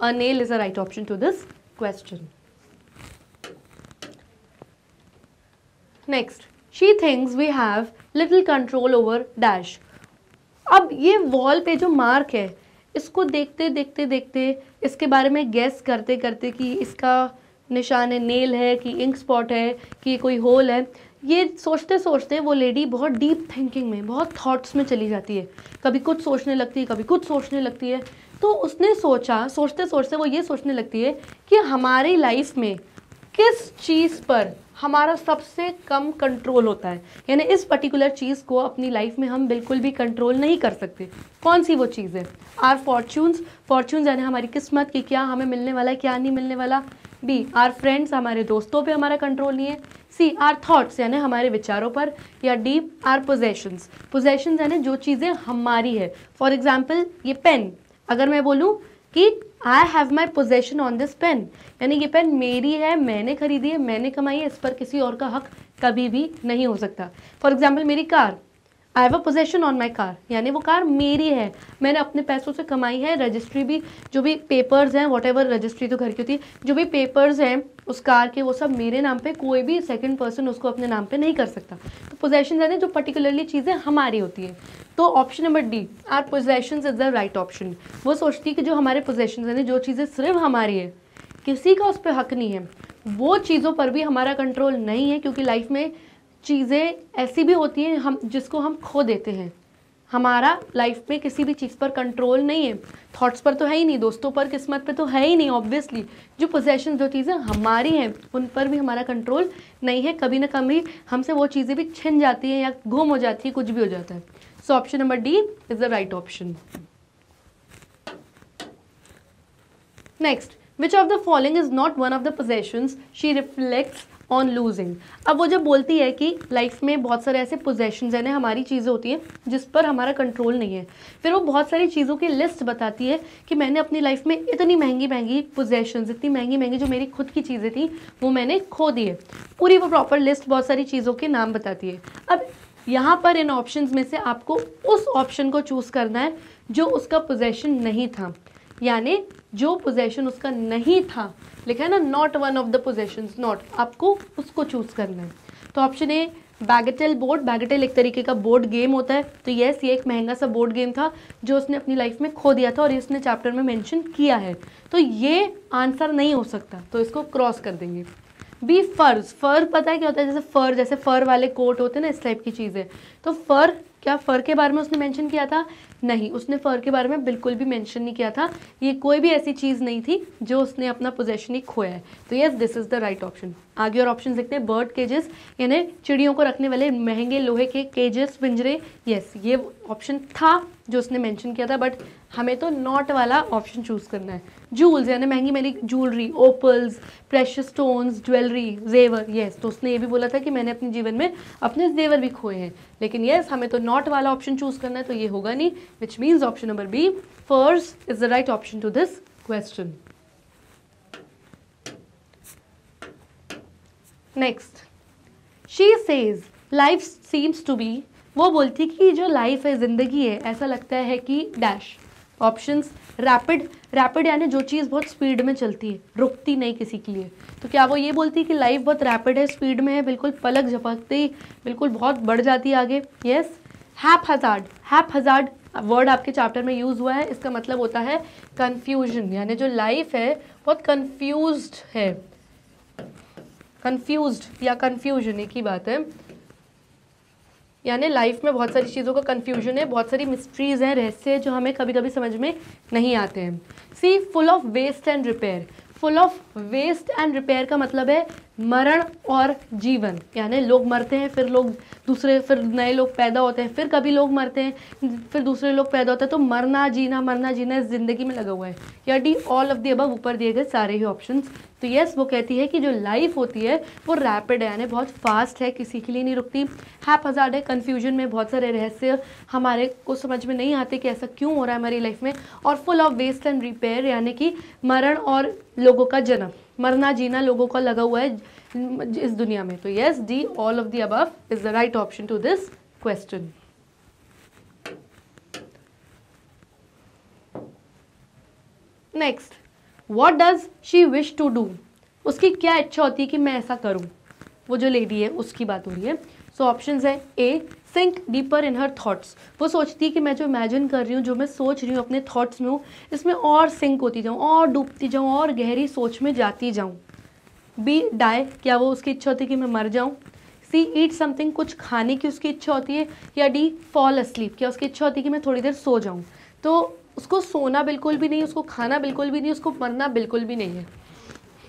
a nail is a right option to this question next she thinks we have little control over dash अब ये वॉल पे जो मार्क है, इसको देखते देखते देखते, इसके बारे में गैस करते करते कि इसका निशान है नेल है, कि इंक स्पॉट है, कि कोई होल है, ये सोचते सोचते वो लेडी बहुत डीप थिंकिंग में, बहुत थॉट्स में चली जाती है। कभी कुछ सोचने लगती है, कभी कुछ सोचने लगती है। तो उसने सोचा, सोचते सोचते वो ये सोचने लगती है कि हमारी लाइफ में किस चीज़ पर हमारा सबसे कम कंट्रोल होता है। यानी इस पर्टिकुलर चीज़ को अपनी लाइफ में हम बिल्कुल भी कंट्रोल नहीं कर सकते। कौन सी वो चीज़ है? आर फॉर्चून्स फॉर्चून्स यानी हमारी किस्मत की क्या हमें मिलने वाला है, क्या नहीं मिलने वाला? बी आर फ्रेंड्स हमारे दोस्तों पे हमारा कंट्रोल नहीं है। सी आर थॉट्स यानी हमारे विचारों पर। या डी आर पोजेशंस पोजेशंस यानी जो चीज़ें हमारी है। फॉर एग्ज़ाम्पल ये पेन अगर मैं बोलूँ कि I have my possession on this pen यानी ये पेन मेरी है, मैंने खरीदी है, मैंने कमाई है, इस पर किसी और का हक कभी भी नहीं हो सकता। फॉर एग्ज़ाम्पल मेरी car. I have a possession on my car यानी वो कार मेरी है। मैंने अपने पैसों से कमाई है। रजिस्ट्री भी, जो भी पेपर्स हैं वॉट एवर रजिस्ट्री तो घर की होती है जो भी पेपर्स हैं, उस कार के, वो सब मेरे नाम पे, कोई भी सेकंड पर्सन उसको अपने नाम पे नहीं कर सकता। तो पोजेशन यानी जो पर्टिकुलरली चीज़ें हमारी होती है। तो option number D our possession is the right option वो सोचती है कि जो हमारे पोजेशन यानी जो चीज़ें सिर्फ़ हमारी है, किसी का उस पर हक नहीं है। वो चीज़ों पर भी हमारा कंट्रोल नहीं है, क्योंकि लाइफ में चीज़ें ऐसी भी होती हैं हम, जिसको हम खो देते हैं। हमारा लाइफ में किसी भी चीज़ पर कंट्रोल नहीं है। थॉट्स पर तो है ही नहीं, दोस्तों पर, किस्मत पे तो है ही नहीं ऑब्वियसली जो पोजेशन जो चीज़ें हमारी हैं, उन पर भी हमारा कंट्रोल नहीं है। कभी ना कभी हमसे वो चीज़ें भी छिन जाती हैं या गुम हो जाती है, कुछ भी हो जाता है। So option number D is the right option next which of the following is not one of the possessions she reflects on losing अब वो जब बोलती है कि लाइफ में बहुत सारे ऐसे पोजेशन यानी हमारी चीज़ें होती हैं, जिस पर हमारा कंट्रोल नहीं है। फिर वो बहुत सारी चीज़ों की लिस्ट बताती है कि मैंने अपनी लाइफ में इतनी महँगी महँगी पोजेशन इतनी महँगी महँगी जो मेरी खुद की चीज़ें थी, वो मैंने खो दी है। पूरी वो प्रॉपर लिस्ट बहुत सारी चीज़ों के नाम बताती है। अब यहाँ पर इन ऑप्शन में से आपको उस ऑप्शन को चूज़ करना है, जो उसका पोजेशन नहीं था। यानी जो पोजेशन उसका नहीं था, लिखा है ना not one of the possession not आपको उसको चूज़ करना है। तो ऑप्शन ए बैगेटेल बोर्ड बैगेटेल एक तरीके का बोर्ड गेम होता है। तो यस ये एक महँगा सा बोर्ड गेम था, जो उसने अपनी लाइफ में खो दिया था और इसने चैप्टर में मेंशन किया है। तो ये आंसर नहीं हो सकता तो इसको क्रॉस कर देंगे। बी फ़र्ज़ फर पता है क्या होता है? जैसे फर जैसे फर वाले कोट होते हैं ना, इस टाइप की चीज़ें। तो फर क्या फ़र के बारे में उसने मेंशन किया था? नहीं, उसने फ़र के बारे में बिल्कुल भी मेंशन नहीं किया था। ये कोई भी ऐसी चीज़ नहीं थी जो उसने अपना पोजेशन ही खोया है। तो yes this is the right option आगे और ऑप्शन देखते हैं। बर्ड केजेस यानी चिड़ियों को रखने वाले महँगे लोहे के केजेस पिंजरे यस ये ऑप्शन था, जो उसने मेंशन किया था बट हमें तो नॉट वाला ऑप्शन चूज़ करना है। जूल्स यानी महँगी महँगी jewellery opals precious stones jewellery जेवर यस तो उसने ये भी बोला था कि मैंने अपने जीवन में अपने जेवर भी खोए हैं। लेकिन यस हमें तो नॉट वाला ऑप्शन चूज़ करना है तो ये होगा नहीं which means option number B first is the right option to this question next she says life seems to be वो बोलती कि जो लाइफ है, ज़िंदगी है, ऐसा लगता है कि डैश ऑप्शंस रैपिड रैपिड यानी जो चीज़ बहुत स्पीड में चलती है, रुकती नहीं किसी के लिए. तो क्या वो ये बोलती है कि लाइफ बहुत रैपिड है स्पीड में है, बिल्कुल पलक झपकते ही बिल्कुल बहुत बढ़ जाती है आगे? Yes haphazard haphazard word आपके चैप्टर में यूज़ हुआ है, इसका मतलब होता है कन्फ्यूज़न यानी जो लाइफ है, बहुत कन्फ्यूज़ है. कन्फ्यूज़ या कन्फ्यूज़न एक ही बात है. यानी लाइफ में बहुत सारी चीज़ों का कन्फ्यूज़न है, बहुत सारी मिस्ट्रीज़ हैं, रहस्य जो हमें कभी कभी समझ में नहीं आते हैं। C full of waste and repair full of waste and repair का मतलब है मरण और जीवन। यानी लोग मरते हैं, फिर लोग दूसरे, फिर नए लोग पैदा होते हैं, फिर कभी लोग मरते हैं, फिर दूसरे लोग पैदा होते हैं तो मरना, जीना मरना, जीना इस ज़िंदगी में लगा हुआ है। या डी ऑल ऑफ़ दी अब ऊपर दिए गए सारे ही ऑप्शंस तो यस वो कहती है कि जो लाइफ होती है, वो रैपिड है, यानी बहुत फास्ट है, किसी के लिए नहीं रुकती। हैप हजार्ड है कन्फ्यूज़न में बहुत सारे रहस्य हमारे को समझ में नहीं आते कि ऐसा क्यों हो रहा है हमारी लाइफ में। और full of waste and repair यानी कि मरण और लोगों का जन्म। मरना, जीना लोगों का लगा हुआ है इस दुनिया में। तो yes D all of the above is the right option to this question next what does she wish to do उसकी क्या इच्छा होती है कि मैं ऐसा करूँ? वो जो लेडी है, उसकी बात हो रही है। सो ऑप्शन है A sink deeper in her thoughts वो सोचती है कि मैं जो इमेजिन कर रही हूँ, जो मैं सोच रही हूँ अपने थाट्स में हूँ, इसमें और सिंक होती जाऊँ, और डूबती जाऊँ, और गहरी सोच में जाती जाऊँ। बी डाई क्या वो उसकी इच्छा होती है कि मैं मर जाऊँ? सी ईट समथिंग कुछ खाने की उसकी इच्छा होती है, या डी फॉल अस्लीप क्या उसकी इच्छा होती है कि मैं थोड़ी देर सो जाऊँ? तो उसको सोना बिल्कुल भी नहीं, उसको खाना बिल्कुल भी नहीं, उसको मरना बिल्कुल भी नहीं है।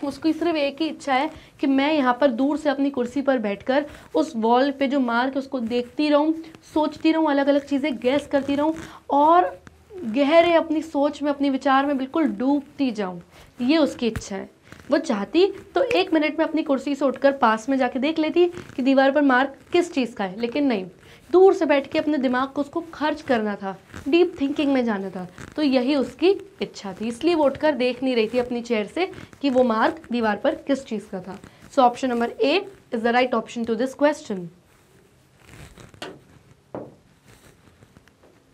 उसकी सिर्फ़ एक ही इच्छा है कि मैं यहाँ पर दूर से अपनी कुर्सी पर बैठकर उस वॉल पे जो मार्क उसको देखती रहूँ, सोचती रहूँ अलग अलग चीज़ें गैस करती रहूँ, और गहरे अपनी सोच में, अपने विचार में बिल्कुल डूबती जाऊँ। ये उसकी इच्छा है। वो चाहती तो एक मिनट में अपनी कुर्सी से उठकर पास में जाके देख लेती कि दीवार पर मार्क किस चीज़ का है, लेकिन नहीं। दूर से बैठ के अपने दिमाग को उसको खर्च करना था, डीप थिंकिंग में जाना था तो यही उसकी इच्छा थी। इसलिए वो उठकर देख नहीं रही थी अपनी चेयर से कि वो मार्क दीवार पर किस चीज़ का था। So option number A is the right option to this question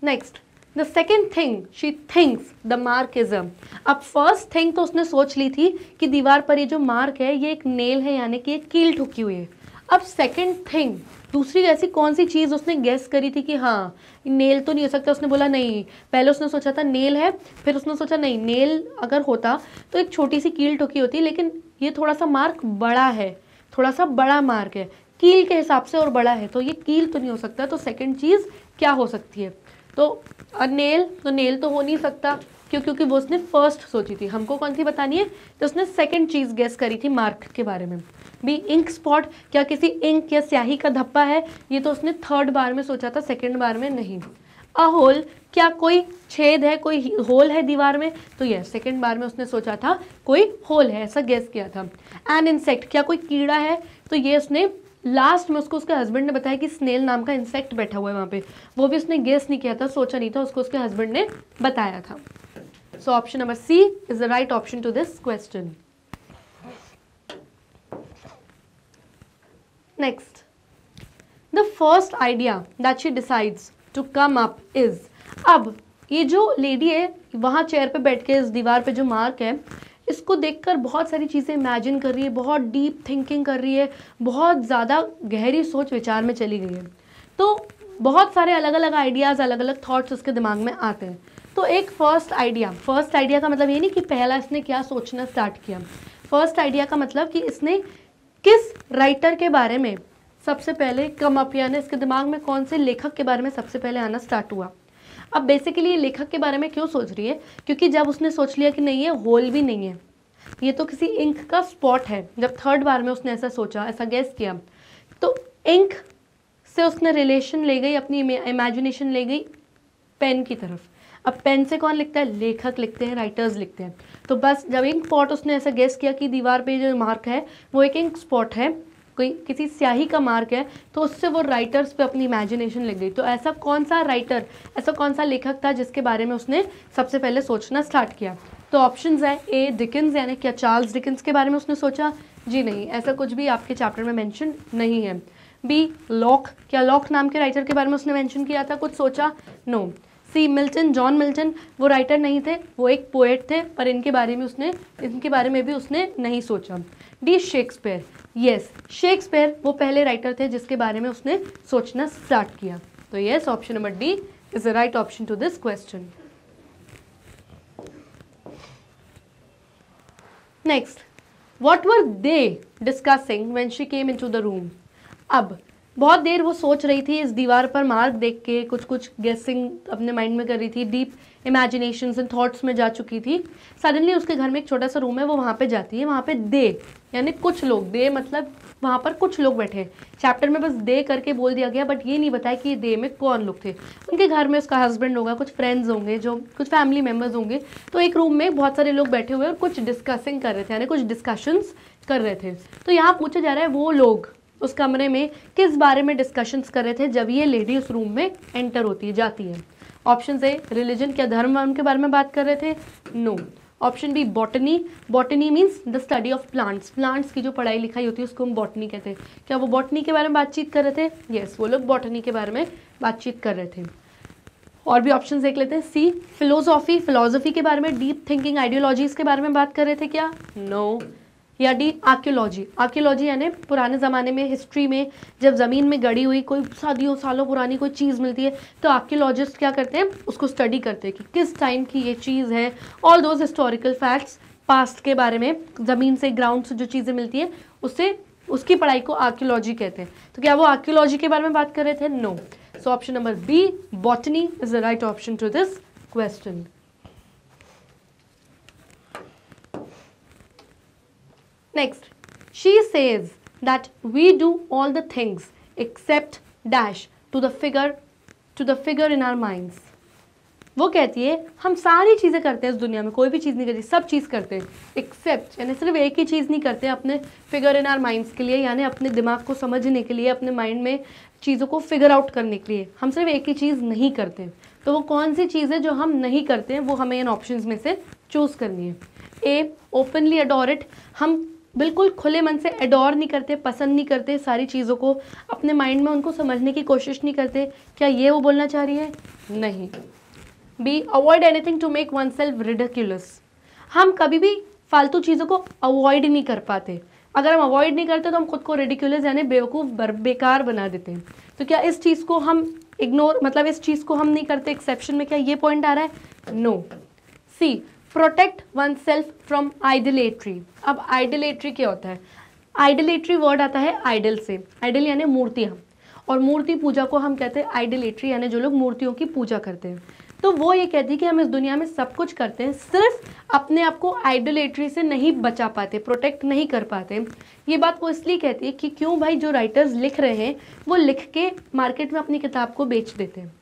next the second thing she thinks the mark is अब फ़र्स्ट थिंग तो उसने सोच ली थी कि दीवार पर ये जो मार्क है, ये एक नेल है, यानी कि एक कील ठुकी हुई है। अब सेकेंड थिंग दूसरी ऐसी कौन सी चीज़ उसने गेस करी थी कि हाँ नेल तो नहीं हो सकता, उसने बोला नहीं। पहले उसने सोचा था नेल है, फिर उसने सोचा नहीं नेल अगर होता तो एक छोटी सी कील ठुकी होती, लेकिन ये थोड़ा सा मार्क बड़ा है थोड़ा सा बड़ा मार्क है। कील के हिसाब से और बड़ा है तो ये कील तो नहीं हो सकता तो सेकेंड चीज़ क्या हो सकती है? तो नेल तो नेल तो हो नहीं सकता, क्यों, क्योंकि वो उसने फ़र्स्ट सोची थी। हमको कौन सी बतानी है? तो उसने सेकंड चीज़ गेस करी थी मार्क के बारे में। बी इंक स्पॉट क्या किसी इंक या स्याही का धब्बा है? ये तो उसने थर्ड बार में सोचा था सेकंड बार में नहीं। अ होल क्या कोई छेद है, कोई होल है दीवार में? तो यह सेकंड बार में उसने सोचा था, कोई होल है, ऐसा गेस किया था। एन इंसेक्ट क्या कोई कीड़ा है? तो ये उसने लास्ट में उसको उसके हस्बैंड ने बताया कि स्नेल नाम का इंसेक्ट बैठा हुआ है वहाँ पे। वो भी उसने गेस नहीं किया था, सोचा नहीं था, उसको उसके हस्बैंड ने बताया था। So option number C is the right option to this question next the first idea that she decides to come up is अब ये जो लेडी है, वहाँ चेयर पे बैठ के इस दीवार पे जो मार्क है इसको देखकर बहुत सारी चीज़ें इमेजिन कर रही है, बहुत डीप थिंकिंग कर रही है, बहुत ज़्यादा गहरी सोच विचार में चली गई है। तो बहुत सारे अलग अलग आइडियाज़ अलग अलग थाट्स उसके दिमाग में आते हैं। तो एक फ़र्स्ट आइडिया फ़र्स्ट आइडिया का मतलब ये नहीं कि पहला इसने क्या सोचना स्टार्ट किया। फ़र्स्ट आइडिया का मतलब कि इसने किस राइटर के बारे में सबसे पहले कम अप यानी इसके दिमाग में कौन से लेखक के बारे में सबसे पहले आना स्टार्ट हुआ। अब बेसिकली ये लेखक के बारे में क्यों सोच रही है? क्योंकि जब उसने सोच लिया कि नहीं ये होल भी नहीं है। ये तो किसी इंक का स्पॉट है। जब थर्ड बार में उसने ऐसा सोचा, ऐसा गैस किया तो इंक से उसने रिलेशन ले गई, अपनी इमेजिनेशन ले गई पेन की तरफ़। अब पेन से कौन लिखता है? लेखक लिखते हैं राइटर्स लिखते हैं। तो बस जब इंक पॉट उसने ऐसा गेस किया कि दीवार पे जो मार्क है, वो एक इंक स्पॉट है। कोई किसी स्याही का मार्क है तो उससे वो राइटर्स पे अपनी इमेजिनेशन लग गई। तो ऐसा कौन सा राइटर ऐसा कौन सा लेखक था जिसके बारे में उसने सबसे पहले सोचना स्टार्ट किया? तो ऑप्शन है ए डिकन्स यानी क्या चार्ल्स डिकन्स के बारे में उसने सोचा? जी नहीं, ऐसा कुछ भी आपके चैप्टर में मैंशन नहीं है। बी लॉक क्या लॉक नाम के राइटर के बारे में उसने मैंशन किया था? कुछ सोचा? No C Milton, John Milton, वो राइटर नहीं थे, वो एक पोएट थे, पर इनके बारे में उसने, इनके बारे में भी उसने नहीं सोचा। डी शेक्सपियर यस शेक्सपियर वो पहले राइटर थे जिसके बारे में उसने सोचना स्टार्ट किया। तो yes option number D is the right option to this question next what were they discussing when she came into the room अब बहुत देर वो सोच रही थी, इस दीवार पर मार्क देख के कुछ कुछ गेसिंग अपने माइंड में कर रही थी डीप इमेजिनेशन एंड थॉट्स में जा चुकी थी। सडनली उसके घर में एक छोटा सा रूम है, वो वहाँ पे जाती है, वहाँ पे दे, यानी कुछ लोग, दे मतलब वहाँ पर कुछ लोग बैठे हैं। चैप्टर में बस दे करके बोल दिया गया बट ये नहीं बताया कि दे में कौन लोग थे। उनके घर में उसका हस्बैंड होगा, कुछ फ्रेंड्स होंगे, जो कुछ फैमिली मेंबर्स होंगे तो एक रूम में बहुत सारे लोग बैठे हुए और कुछ डिस्कसिंग कर रहे थे, यानी कुछ डिस्कशंस कर रहे थे। तो यहाँ पूछा जा रहा है वो लोग उस कमरे में किस बारे में डिस्कशंस कर रहे थे जब ये लेडी उस रूम में एंटर होती है जाती है? ऑप्शन ए रिलीजन क्या धर्म के बारे में बात कर रहे थे? No option B botany botany means the study of plants plants की जो पढ़ाई लिखाई होती है उसको हम बॉटनी कहते हैं। क्या वो बॉटनी के बारे में बातचीत कर रहे थे? यस yes, वो लोग बॉटनी के बारे में बातचीत कर रहे थे। और भी ऑप्शन देख लेते हैं। सी फिलोसॉफी फिलोसफी के बारे में डीप थिंकिंग आइडियोलॉजीज के बारे में बात कर रहे थे क्या? नो या डी आर्क्योलॉजी। आर्कियोलॉजी यानी पुराने ज़माने में हिस्ट्री में, जब ज़मीन में गड़ी हुई कोई सदियों सालों पुरानी कोई चीज़ मिलती है तो आर्क्योलॉजिस्ट क्या करते हैं? उसको स्टडी करते हैं कि किस टाइम की ये चीज़ है। All those historical facts past के बारे में, ज़मीन से ग्राउंड से जो चीज़ें मिलती है उससे उसकी पढ़ाई को आर्क्योलॉजी कहते हैं। तो क्या वो आर्क्योलॉजी के बारे में बात कर रहे थे? No so option number B botany is the right option to this question Next, she says that we do all the things except dash to the figure to the figure in our minds. वो कहती है हम सारी चीज़ें करते हैं इस दुनिया में कोई भी चीज़ नहीं करती सब चीज़ करते हैं एक्सेप्ट यानी सिर्फ़ एक ही चीज़ नहीं करते अपने फिगर इन आर माइंड्स के लिए यानी अपने दिमाग को समझने के लिए अपने माइंड में चीज़ों को फिगर आउट करने के लिए। हम सिर्फ़ एक ही चीज़ नहीं करते तो वो कौन सी चीज़ है जो हम नहीं करते हैं वो हमें इन ऑप्शन में से चूज़ करनी है। ए ओपनली अडोर हम बिल्कुल खुले मन से एडोर नहीं करते, पसंद नहीं करते सारी चीज़ों को। अपने माइंड में उनको समझने की कोशिश नहीं करते। क्या ये वो बोलना चाह रही है? नहीं। B avoid anything to make oneself ridiculous हम कभी भी फालतू चीज़ों को अवॉइड नहीं कर पाते। अगर हम अवॉइड नहीं करते तो हम खुद को रेडिकुलस यानी बेवकूफ़ बेकार बना देते हैं। तो क्या इस चीज़ को हम इग्नोर मतलब इस चीज़ को हम नहीं करते? एक्सेप्शन में क्या ये पॉइंट आ रहा है? No C protect oneself from idolatry अब आइडलेट्री क्या होता है? आइडलेट्री वर्ड आता है आइडल से। आइडल यानी मूर्तियाँ। और मूर्ति पूजा को हम कहते हैं आइडलेट्री यानी जो लोग मूर्तियों की पूजा करते हैं। तो वो ये कहती है कि हम इस दुनिया में सब कुछ करते हैं, सिर्फ़ अपने आप को आइडोलेट्री से नहीं बचा पाते प्रोटेक्ट नहीं कर पाते। ये बात वो इसलिए कहती है कि क्यों भाई जो राइटर्स लिख रहे हैं, वो लिख के मार्केट में अपनी किताब को बेच देते हैं।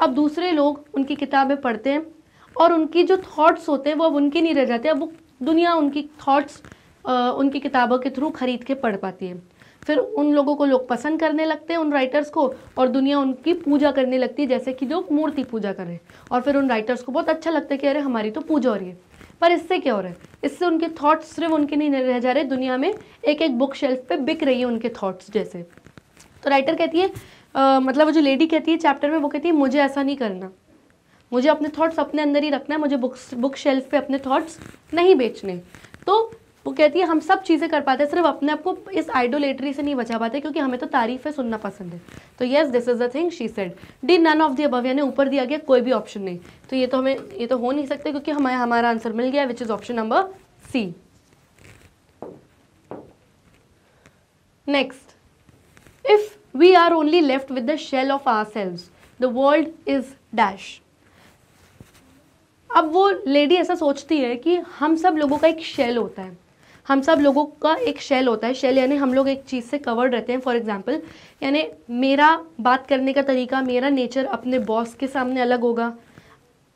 अब दूसरे लोग उनकी किताबें पढ़ते हैं और उनकी जो थॉट्स होते हैं वो अब उनके नहीं रह जाते अब वो दुनिया उनकी थॉट्स उनकी किताबों के थ्रू खरीद के पढ़ पाती है। फिर उन लोगों को लोग पसंद करने लगते हैं उन राइटर्स को और दुनिया उनकी पूजा करने लगती है जैसे कि लोग मूर्ति पूजा करें और फिर उन राइटर्स को बहुत अच्छा लगता है कि अरे हमारी तो पूजा हो रही है। पर इससे क्या हो रहा है? इससे उनके थॉट्स सिर्फ़ उनके नहीं रह जा रहे दुनिया में एक एक बुक शेल्फ पे बिक रही है उनके थॉट्स जैसे। तो राइटर कहती है आ, मतलब वो जो लेडी कहती है चैप्टर में वो कहती है मुझे ऐसा नहीं करना। मुझे अपने थॉट्स अपने अंदर ही रखना है, मुझे बुक्स बुक शेल्फ पे अपने थॉट्स नहीं बेचने। तो वो कहती है, हम सब चीज़ें कर पाते हैं, सिर्फ़ अपने आप को इस आइडोलेटरी से नहीं बचा पाते, क्योंकि हमें तो तारीफ़ें सुनना पसंद है। तो yes this is the thing she said D none of the above यानी ऊपर दिया गया कोई भी ऑप्शन नहीं। तो ये तो हमें, ये तो हो नहीं सकते, क्योंकि हमें हमारा आंसर मिल गया which is option number C next if we are only left with the shell of ourselves the world is dash अब वो लेडी ऐसा सोचती है कि हम सब लोगों का एक शेल होता है। हम सब लोगों का एक शेल होता है। शेल यानी हम लोग एक चीज़ से कवर्ड रहते हैं। फॉर एग्जांपल यानी मेरा बात करने का तरीका, मेरा नेचर अपने बॉस के सामने अलग होगा।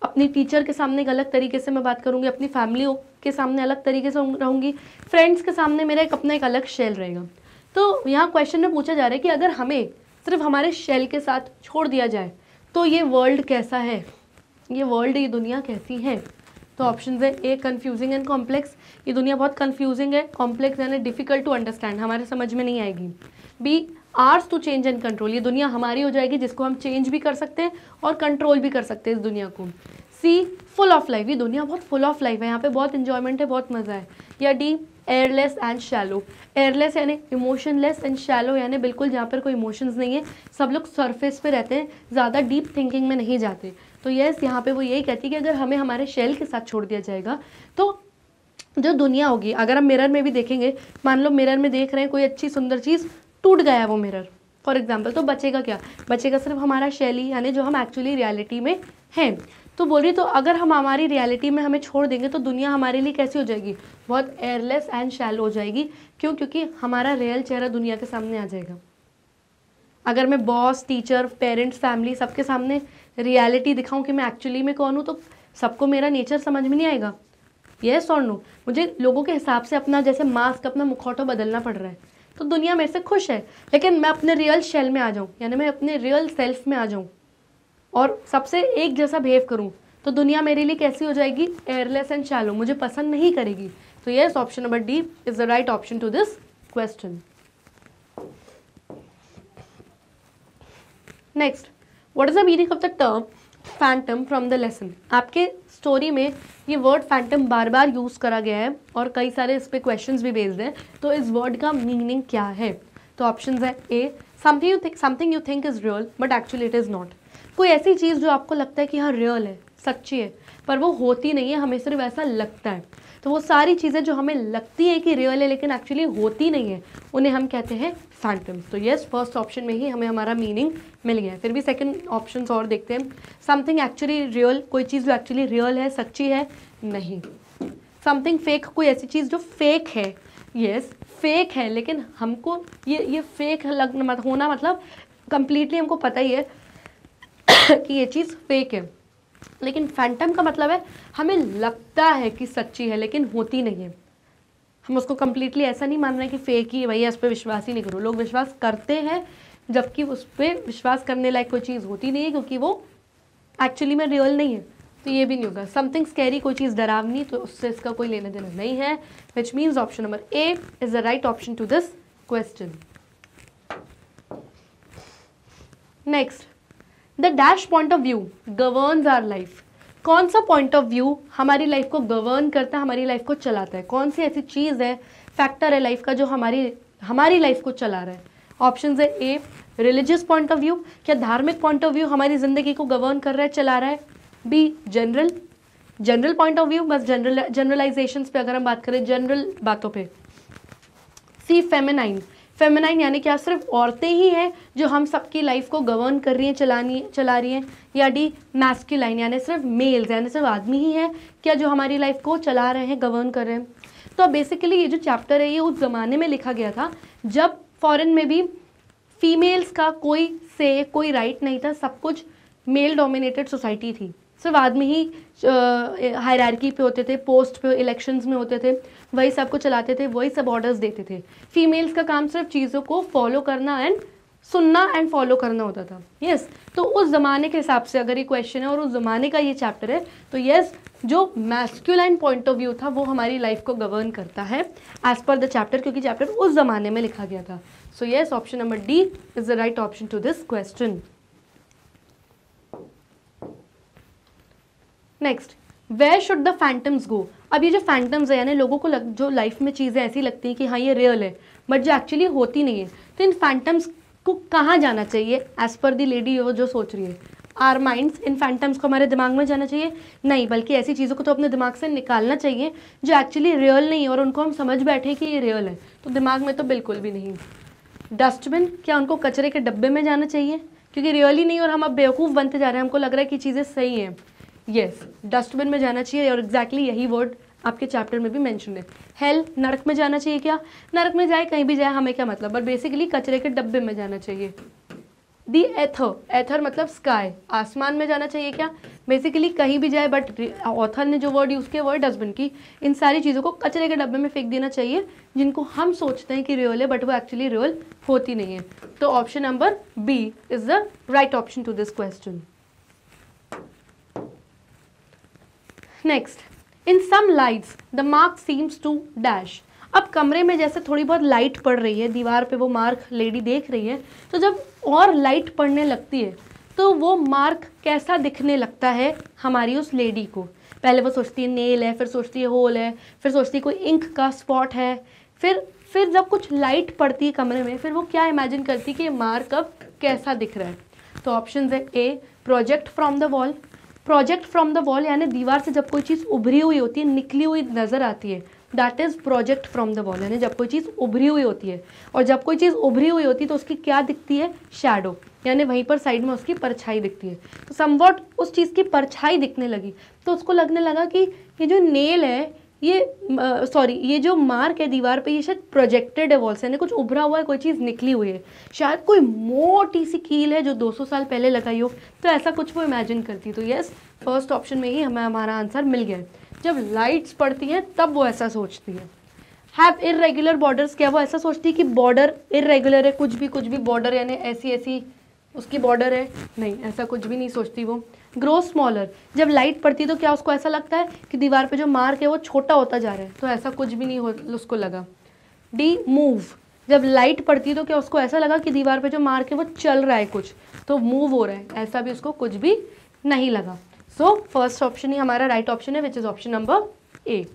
अपनी टीचर के सामने एक अलग तरीके से मैं बात करूँगी। अपनी फैमिली के सामने अलग तरीके से रहूँगी। फ्रेंड्स के सामने मेरा एक अपना एक अलग शेल रहेगा। तो यहाँ क्वेश्चन में पूछा जा रहा है कि अगर हमें सिर्फ़ हमारे शेल के साथ छोड़ दिया जाए तो ये वर्ल्ड कैसा है? ये वर्ल्ड ये दुनिया कैसी है? तो ऑप्शन है ए कन्फ्यूजिंग एंड कॉम्प्लेक्स ये दुनिया बहुत कन्फ्यूजिंग है कॉम्प्लेक्स यानी डिफ़िकल्ट टू अंडरस्टैंड हमारे समझ में नहीं आएगी. B ours to change and control ये दुनिया हमारी हो जाएगी, जिसको हम चेंज भी कर सकते हैं और कंट्रोल भी कर सकते हैं इस दुनिया को. सी फुल ऑफ़ लाइफ ये दुनिया बहुत फुल ऑफ़ लाइफ है. यहाँ पे बहुत इंजॉयमेंट है, बहुत मज़ा है. या the airless and shallow airless यानी इमोशनलेस एंड शैलो यानी बिल्कुल जहाँ पर कोई इमोशंस नहीं है. सब लोग सरफेस पे रहते हैं, ज़्यादा डीप थिंकिंग में नहीं जाते. तो यस यहाँ पे वो यही कहती है कि अगर हमें हमारे शेल के साथ छोड़ दिया जाएगा तो जो दुनिया होगी, अगर हम मिरर में भी देखेंगे, मान लो मिरर में देख रहे हैं, कोई अच्छी सुंदर चीज़, टूट गया है वो मिरर फॉर एग्ज़ाम्पल तो बचेगा क्या? बचेगा सिर्फ़ हमारा शैली यानी जो हम एक्चुअली रियलिटी में हैं। तो बोल रही तो अगर हम हमारी रियलिटी में हमें छोड़ देंगे तो दुनिया हमारे लिए कैसी हो जाएगी? बहुत एयरलेस एंड शैल हो जाएगी। क्यों? क्योंकि हमारा रियल चेहरा दुनिया के सामने आ जाएगा। अगर मैं बॉस टीचर पेरेंट्स फैमिली सबके सामने रियलिटी दिखाऊँ कि मैं एक्चुअली में कौन हूँ तो सबको मेरा नेचर समझ में नहीं आएगा। येस और नो मुझे लोगों के हिसाब से अपना जैसे मास्क अपना मुखौटा बदलना पड़ रहा है। तो दुनिया मेरे से खुश है, लेकिन मैं अपने रियल शेल में आ जाऊँ, यानी मैं अपने रियल सेल्फ में आ जाऊँ और सबसे एक जैसा बिहेव करूँ तो दुनिया मेरे लिए कैसी हो जाएगी? एयरलेस एंड शैलो मुझे पसंद नहीं करेगी। तो yes option number D is the right option to this question next what is the meaning of the term phantom from the lesson आपके स्टोरी में ये वर्ड फैंटम बार बार यूज़ करा गया है और कई सारे इस पर क्वेश्चन भी बेस्ड हैं। तो इस वर्ड का मीनिंग क्या है? तो ऑप्शन है A something you think something you think is real but actually it is not कोई ऐसी चीज़ जो आपको लगता है कि हाँ रियल है, सच्ची है, पर वो होती नहीं है, हमें सिर्फ़ ऐसा लगता है। तो वो सारी चीज़ें जो हमें लगती है कि रियल है, लेकिन एक्चुअली होती नहीं है, उन्हें हम कहते हैं फैंटम्स तो येस फ़र्स्ट ऑप्शन में ही हमें हमारा मीनिंग मिल गया फिर भी सेकेंड ऑप्शन और देखते हैं। समथिंग एक्चुअली रियल कोई चीज़ जो एक्चुअली रियल है, सच्ची है? नहीं। समथिंग फेक कोई ऐसी चीज़ जो फेक है? यस फेक है, लेकिन हमको ये ये फेक लगना मत, होना मतलब कंप्लीटली हमको पता ही है कि ये चीज़ फेक है। लेकिन फैंटम का मतलब है हमें लगता है कि सच्ची है, लेकिन होती नहीं है। हम उसको कम्प्लीटली ऐसा नहीं मान रहे कि फेक ही भैया इस पर विश्वास ही नहीं करो। लोग विश्वास करते हैं, जबकि उस पर विश्वास करने लायक कोई चीज़ होती नहीं है, क्योंकि वो एक्चुअली में रियल नहीं है। तो ये भी नहीं होगा। समथिंग स्कैरी कोई चीज़ डरावनी तो उससे इसका कोई लेना देना नहीं है which means option number A is the right option to this question next the dash point of view governs our life कौन सा पॉइंट ऑफ़ व्यू हमारी लाइफ को गवर्न करता है, हमारी लाइफ को चलाता है? कौन सी ऐसी चीज़ है फैक्टर है लाइफ का, जो हमारी हमारी लाइफ को चला रहा है? ऑप्शन है A religious point of view क्या धार्मिक पॉइंट ऑफ़ व्यू हमारी ज़िंदगी को गवर्न कर रहा है, चला रहा है? B general general point of view बस जनरल जनरलाइजेशन पे अगर हम बात करें जनरल बातों पे। सी फेमेनाइन फेमिनाइन यानी क्या? सिर्फ़ औरतें ही हैं जो हम सबकी लाइफ को गवर्न कर रही हैं, चलानी, चला रही हैं, या डी मैस्कुलाइन यानी सिर्फ़ मेल्स यानी सिर्फ़ आदमी ही हैं, क्या जो हमारी लाइफ को चला रहे हैं गवर्न कर रहे हैं। तो बेसिकली ये जो चैप्टर है, ये उस ज़माने में लिखा गया था, जब फॉरेन में भी फीमेल्स का कोई से कोई राइट नहीं था, सब कुछ मेल डोमिनेटेड सोसाइटी थी। सिर्फ़ आदमी ही हायरार्की पे होते थे पोस्ट पे इलेक्शंस में होते थे। वही सबको चलाते थे वही सब ऑर्डर्स देते थे। फीमेल्स का काम सिर्फ़ चीज़ों को फॉलो करना एंड सुनना एंड फॉलो करना होता था। यस yes, तो उस ज़माने के हिसाब से अगर ये क्वेश्चन है और उस ज़माने का ये चैप्टर है तो यस yes, जो मैस्क्यूलाइन पॉइंट ऑफ़ व्यू था वो हमारी लाइफ को गवर्न करता है एज पर द चैप्टर क्योंकि चैप्टर उस ज़माने में लिखा गया था। So yes option number D is the right option to this question next where should the phantoms go अब ये जो फैंटम्स है यानी लोगों को लग, जो लाइफ में चीज़ें ऐसी लगती हैं कि हाँ ये रियल है बट जो एक्चुअली होती नहीं है तो इन फैंटम्स को कहाँ जाना चाहिए? एज पर दी लेडी वो जो सोच रही है। आर माइंड्स इन फैंटम्स को हमारे दिमाग में जाना चाहिए? नहीं बल्कि ऐसी चीज़ों को तो अपने दिमाग से निकालना चाहिए जो एक्चुअली रियल नहीं है और उनको हम समझ बैठे कि ये रियल है। तो दिमाग में तो बिल्कुल भी नहीं। डस्टबिन क्या उनको कचरे के डब्बे में जाना चाहिए? क्योंकि रियल नहीं और हम अब बेवकूफ़ बनते जा रहे हैं हमको लग रहा है कि चीज़ें सही हैं। यस डस्टबिन में जाना चाहिए और एग्जैक्टली exactly यही वर्ड आपके चैप्टर में भी मेंशन है। हेल नरक में जाना चाहिए क्या? नरक में जाए, कहीं भी जाए, हमें क्या मतलब? बट बेसिकली कचरे के डब्बे में जाना चाहिए। दी एथर एथर मतलब स्काई आसमान में जाना चाहिए क्या? बेसिकली कहीं भी जाए बट ऑथर ने जो वर्ड यूज़ किया वर्ड डस्टबिन की। इन सारी चीज़ों को कचरे के डब्बे में फेंक देना चाहिए, जिनको हम सोचते हैं कि रियल है बट वो एक्चुअली रियल होती नहीं है। तो option number B is the right option to this question next in some lights the mark seems to dash अब कमरे में जैसे थोड़ी बहुत लाइट पड़ रही है, दीवार पे वो मार्क लेडी देख रही है तो जब और लाइट पड़ने लगती है तो वो मार्क कैसा दिखने लगता है हमारी उस लेडी को? पहले वो सोचती है नेल है, फिर सोचती है होल है, फिर सोचती है कोई इंक का स्पॉट है, फिर फिर जब कुछ लाइट पड़ती है कमरे में, फिर वो क्या इमेजिन करती है कि मार्क अब कैसा दिख रहा है? तो ऑप्शन है A project from the wall project from the wall यानी दीवार से जब कोई चीज़ उभरी हुई होती है, निकली हुई नज़र आती है। That is project from the wall यानी जब कोई चीज़ उभरी हुई होती है। और जब कोई चीज़ उभरी हुई होती है तो उसकी क्या दिखती है? शेडो यानी वहीं पर साइड में उसकी परछाई दिखती है। तो समवॉट उस चीज़ की परछाई दिखने लगी। तो उसको लगने लगा कि ये जो नेल है ये सॉरी ये जो मार्क है दीवार पे ये शायद प्रोजेक्टेड है वॉल से यानी कुछ उभरा हुआ है, कोई चीज़ निकली हुई है। शायद कोई मोटी सी कील है जो 200 साल पहले लगाई हो तो ऐसा कुछ वो इमेजिन करती तो यस फ़र्स्ट ऑप्शन में ही हमें हमारा आंसर मिल गया जब लाइट्स पड़ती हैं, तब वो ऐसा सोचती है। हैव इरेगुलर बॉर्डर्स क्या वो ऐसा सोचती है कि बॉर्डर इरेगुलर है, कुछ भी कुछ भी बॉर्डर यानी ऐसी ऐसी उसकी बॉर्डर है? नहीं, ऐसा कुछ भी नहीं सोचती वो। ग्रो स्मॉलर जब लाइट पड़ती है तो क्या उसको ऐसा लगता है कि दीवार पे जो मार्क है वो छोटा होता जा रहा है? तो ऐसा कुछ भी नहीं हो, उसको लगा। डी मूव जब लाइट पड़ती है तो क्या उसको ऐसा लगा कि दीवार पे जो मार्क है वो चल रहा है कुछ? तो मूव हो रहा है। ऐसा भी उसको कुछ भी नहीं लगा। सो फ़र्स्ट ऑप्शन ही हमारा राइट ऑप्शन है which is option number A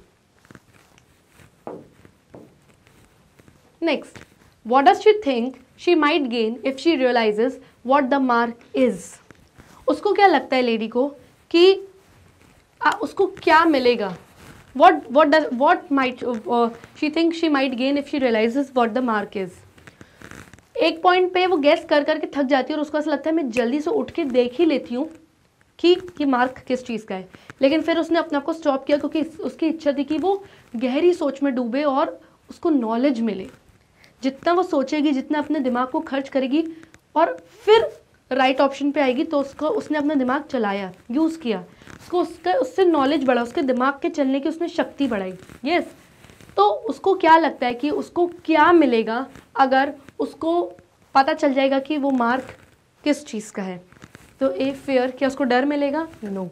next what does she think she might gain if she realizes what the mark is उसको क्या लगता है लेडी को कि आ, उसको क्या मिलेगा? What what does what might she think she might gain if she realizes what the mark is एक पॉइंट पे वो गैस कर करके थक जाती है और उसको ऐसा लगता है मैं जल्दी से उठ के देख ही लेती हूँ कि ये मार्क किस चीज़ का है। लेकिन फिर उसने अपने आप को स्टॉप किया क्योंकि उसकी इच्छा थी कि वो गहरी सोच में डूबे और उसको नॉलेज मिले। जितना वो सोचेगी जितना अपने दिमाग को खर्च करेगी और फिर राइट ऑप्शन पे आएगी तो उसको, उसने अपना दिमाग चलाया यूज़ किया। उसको उसका, उससे नॉलेज बढ़ा, उसके दिमाग के चलने की उसने शक्ति बढ़ाई। यस तो उसको क्या लगता है कि उसको क्या मिलेगा अगर उसको पता चल जाएगा कि वो मार्क किस चीज़ का है? तो ए फेयर क्या उसको डर मिलेगा? नो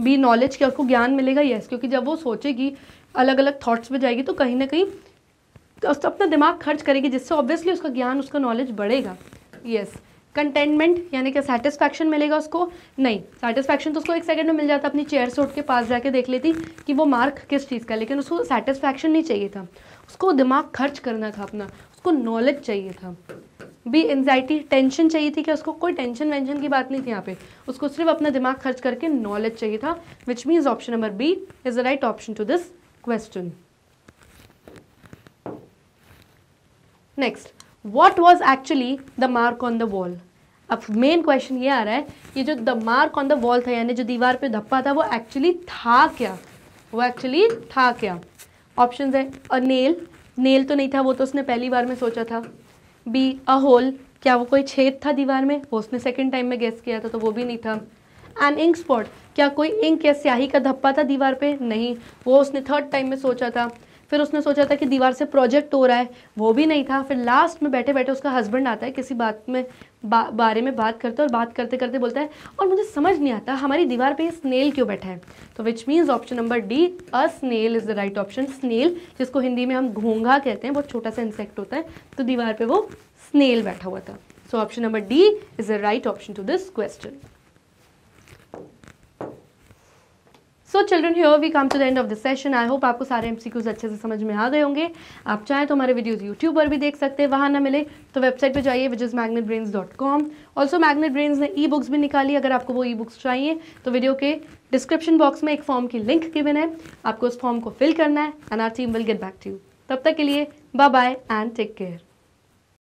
बी नॉलेज क्या उसको ज्ञान मिलेगा? यस क्योंकि जब वो सोचेगी अलग अलग थॉट्स में जाएगी तो कहीं ना कहीं तो अपना दिमाग खर्च करेगी, जिससे ऑब्वियसली उसका ज्ञान, उसका नॉलेज बढ़ेगा। यस कंटेनमेंट यानी कि सेटिस्फैक्शन मिलेगा उसको? नहीं सेटिस्फैक्शन तो उसको एक सेकंड में मिल जाता, अपनी चेयर से उठ के पास जाके देख लेती कि वो मार्क किस चीज़ का लेकिन उसको सेटिस्फैक्शन नहीं चाहिए था। उसको दिमाग खर्च करना था अपना। उसको नॉलेज चाहिए था। बी एनजाइटी टेंशन चाहिए थी कि उसको? कोई टेंशन वेंशन की बात नहीं थी यहाँ पे। उसको सिर्फ़ अपना दिमाग खर्च करके नॉलेज चाहिए था which means option number B is the right option to this question next what was actually the mark on the wall अब मेन क्वेश्चन ये आ रहा है कि जो the mark on the wall था, यानी जो दीवार पे धप्पा था, वो एक्चुअली था क्या? वो एक्चुअली था क्या? ऑप्शन है अ नेल नेल तो नहीं था, वो तो उसने पहली बार में सोचा था। बी अ होल क्या वो कोई छेद था दीवार में? वो उसने सेकेंड टाइम में गेस किया था तो वो भी नहीं था। एन इंक स्पॉट क्या कोई इंक या स्याही का धप्पा था दीवार पे? नहीं। वो उसने थर्ड टाइम में सोचा था। फिर उसने सोचा था कि दीवार से प्रोजेक्ट हो रहा है। वो भी नहीं था। फिर लास्ट में बैठे बैठे उसका हस्बैंड आता है किसी बात में बा, बारे में बात करते और बात करते करते बोलता है और मुझे समझ नहीं आता हमारी दीवार पे स्नेल क्यों बैठा है? तो which means option number D a snail is the right option snail जिसको हिंदी में हम घोंघा कहते हैं बहुत छोटा सा इंसेक्ट होता है तो दीवार पर वो स्नेल बैठा हुआ था। So option number D is the right option to this question so children here we come to the end of the session I hope आपको सारे एमसीक्यूज अच्छे से समझ में आ गए होंगे। आप चाहें तो हमारे वीडियोज़ यूट्यूब पर भी देख सकते हैं, वहाँ ना मिले तो वेबसाइट पे जाइए which is Magnet Brains dot com also Magnet Brains ने ई बुक्स भी निकाली, अगर आपको वो ई बुक्स चाहिए तो वीडियो के डिस्क्रिप्शन बॉक्स में एक फॉर्म की लिंक गिवन है। आपको उस फॉर्म को फिल करना है and our team will get back to you तब तक के लिए bye bye and take care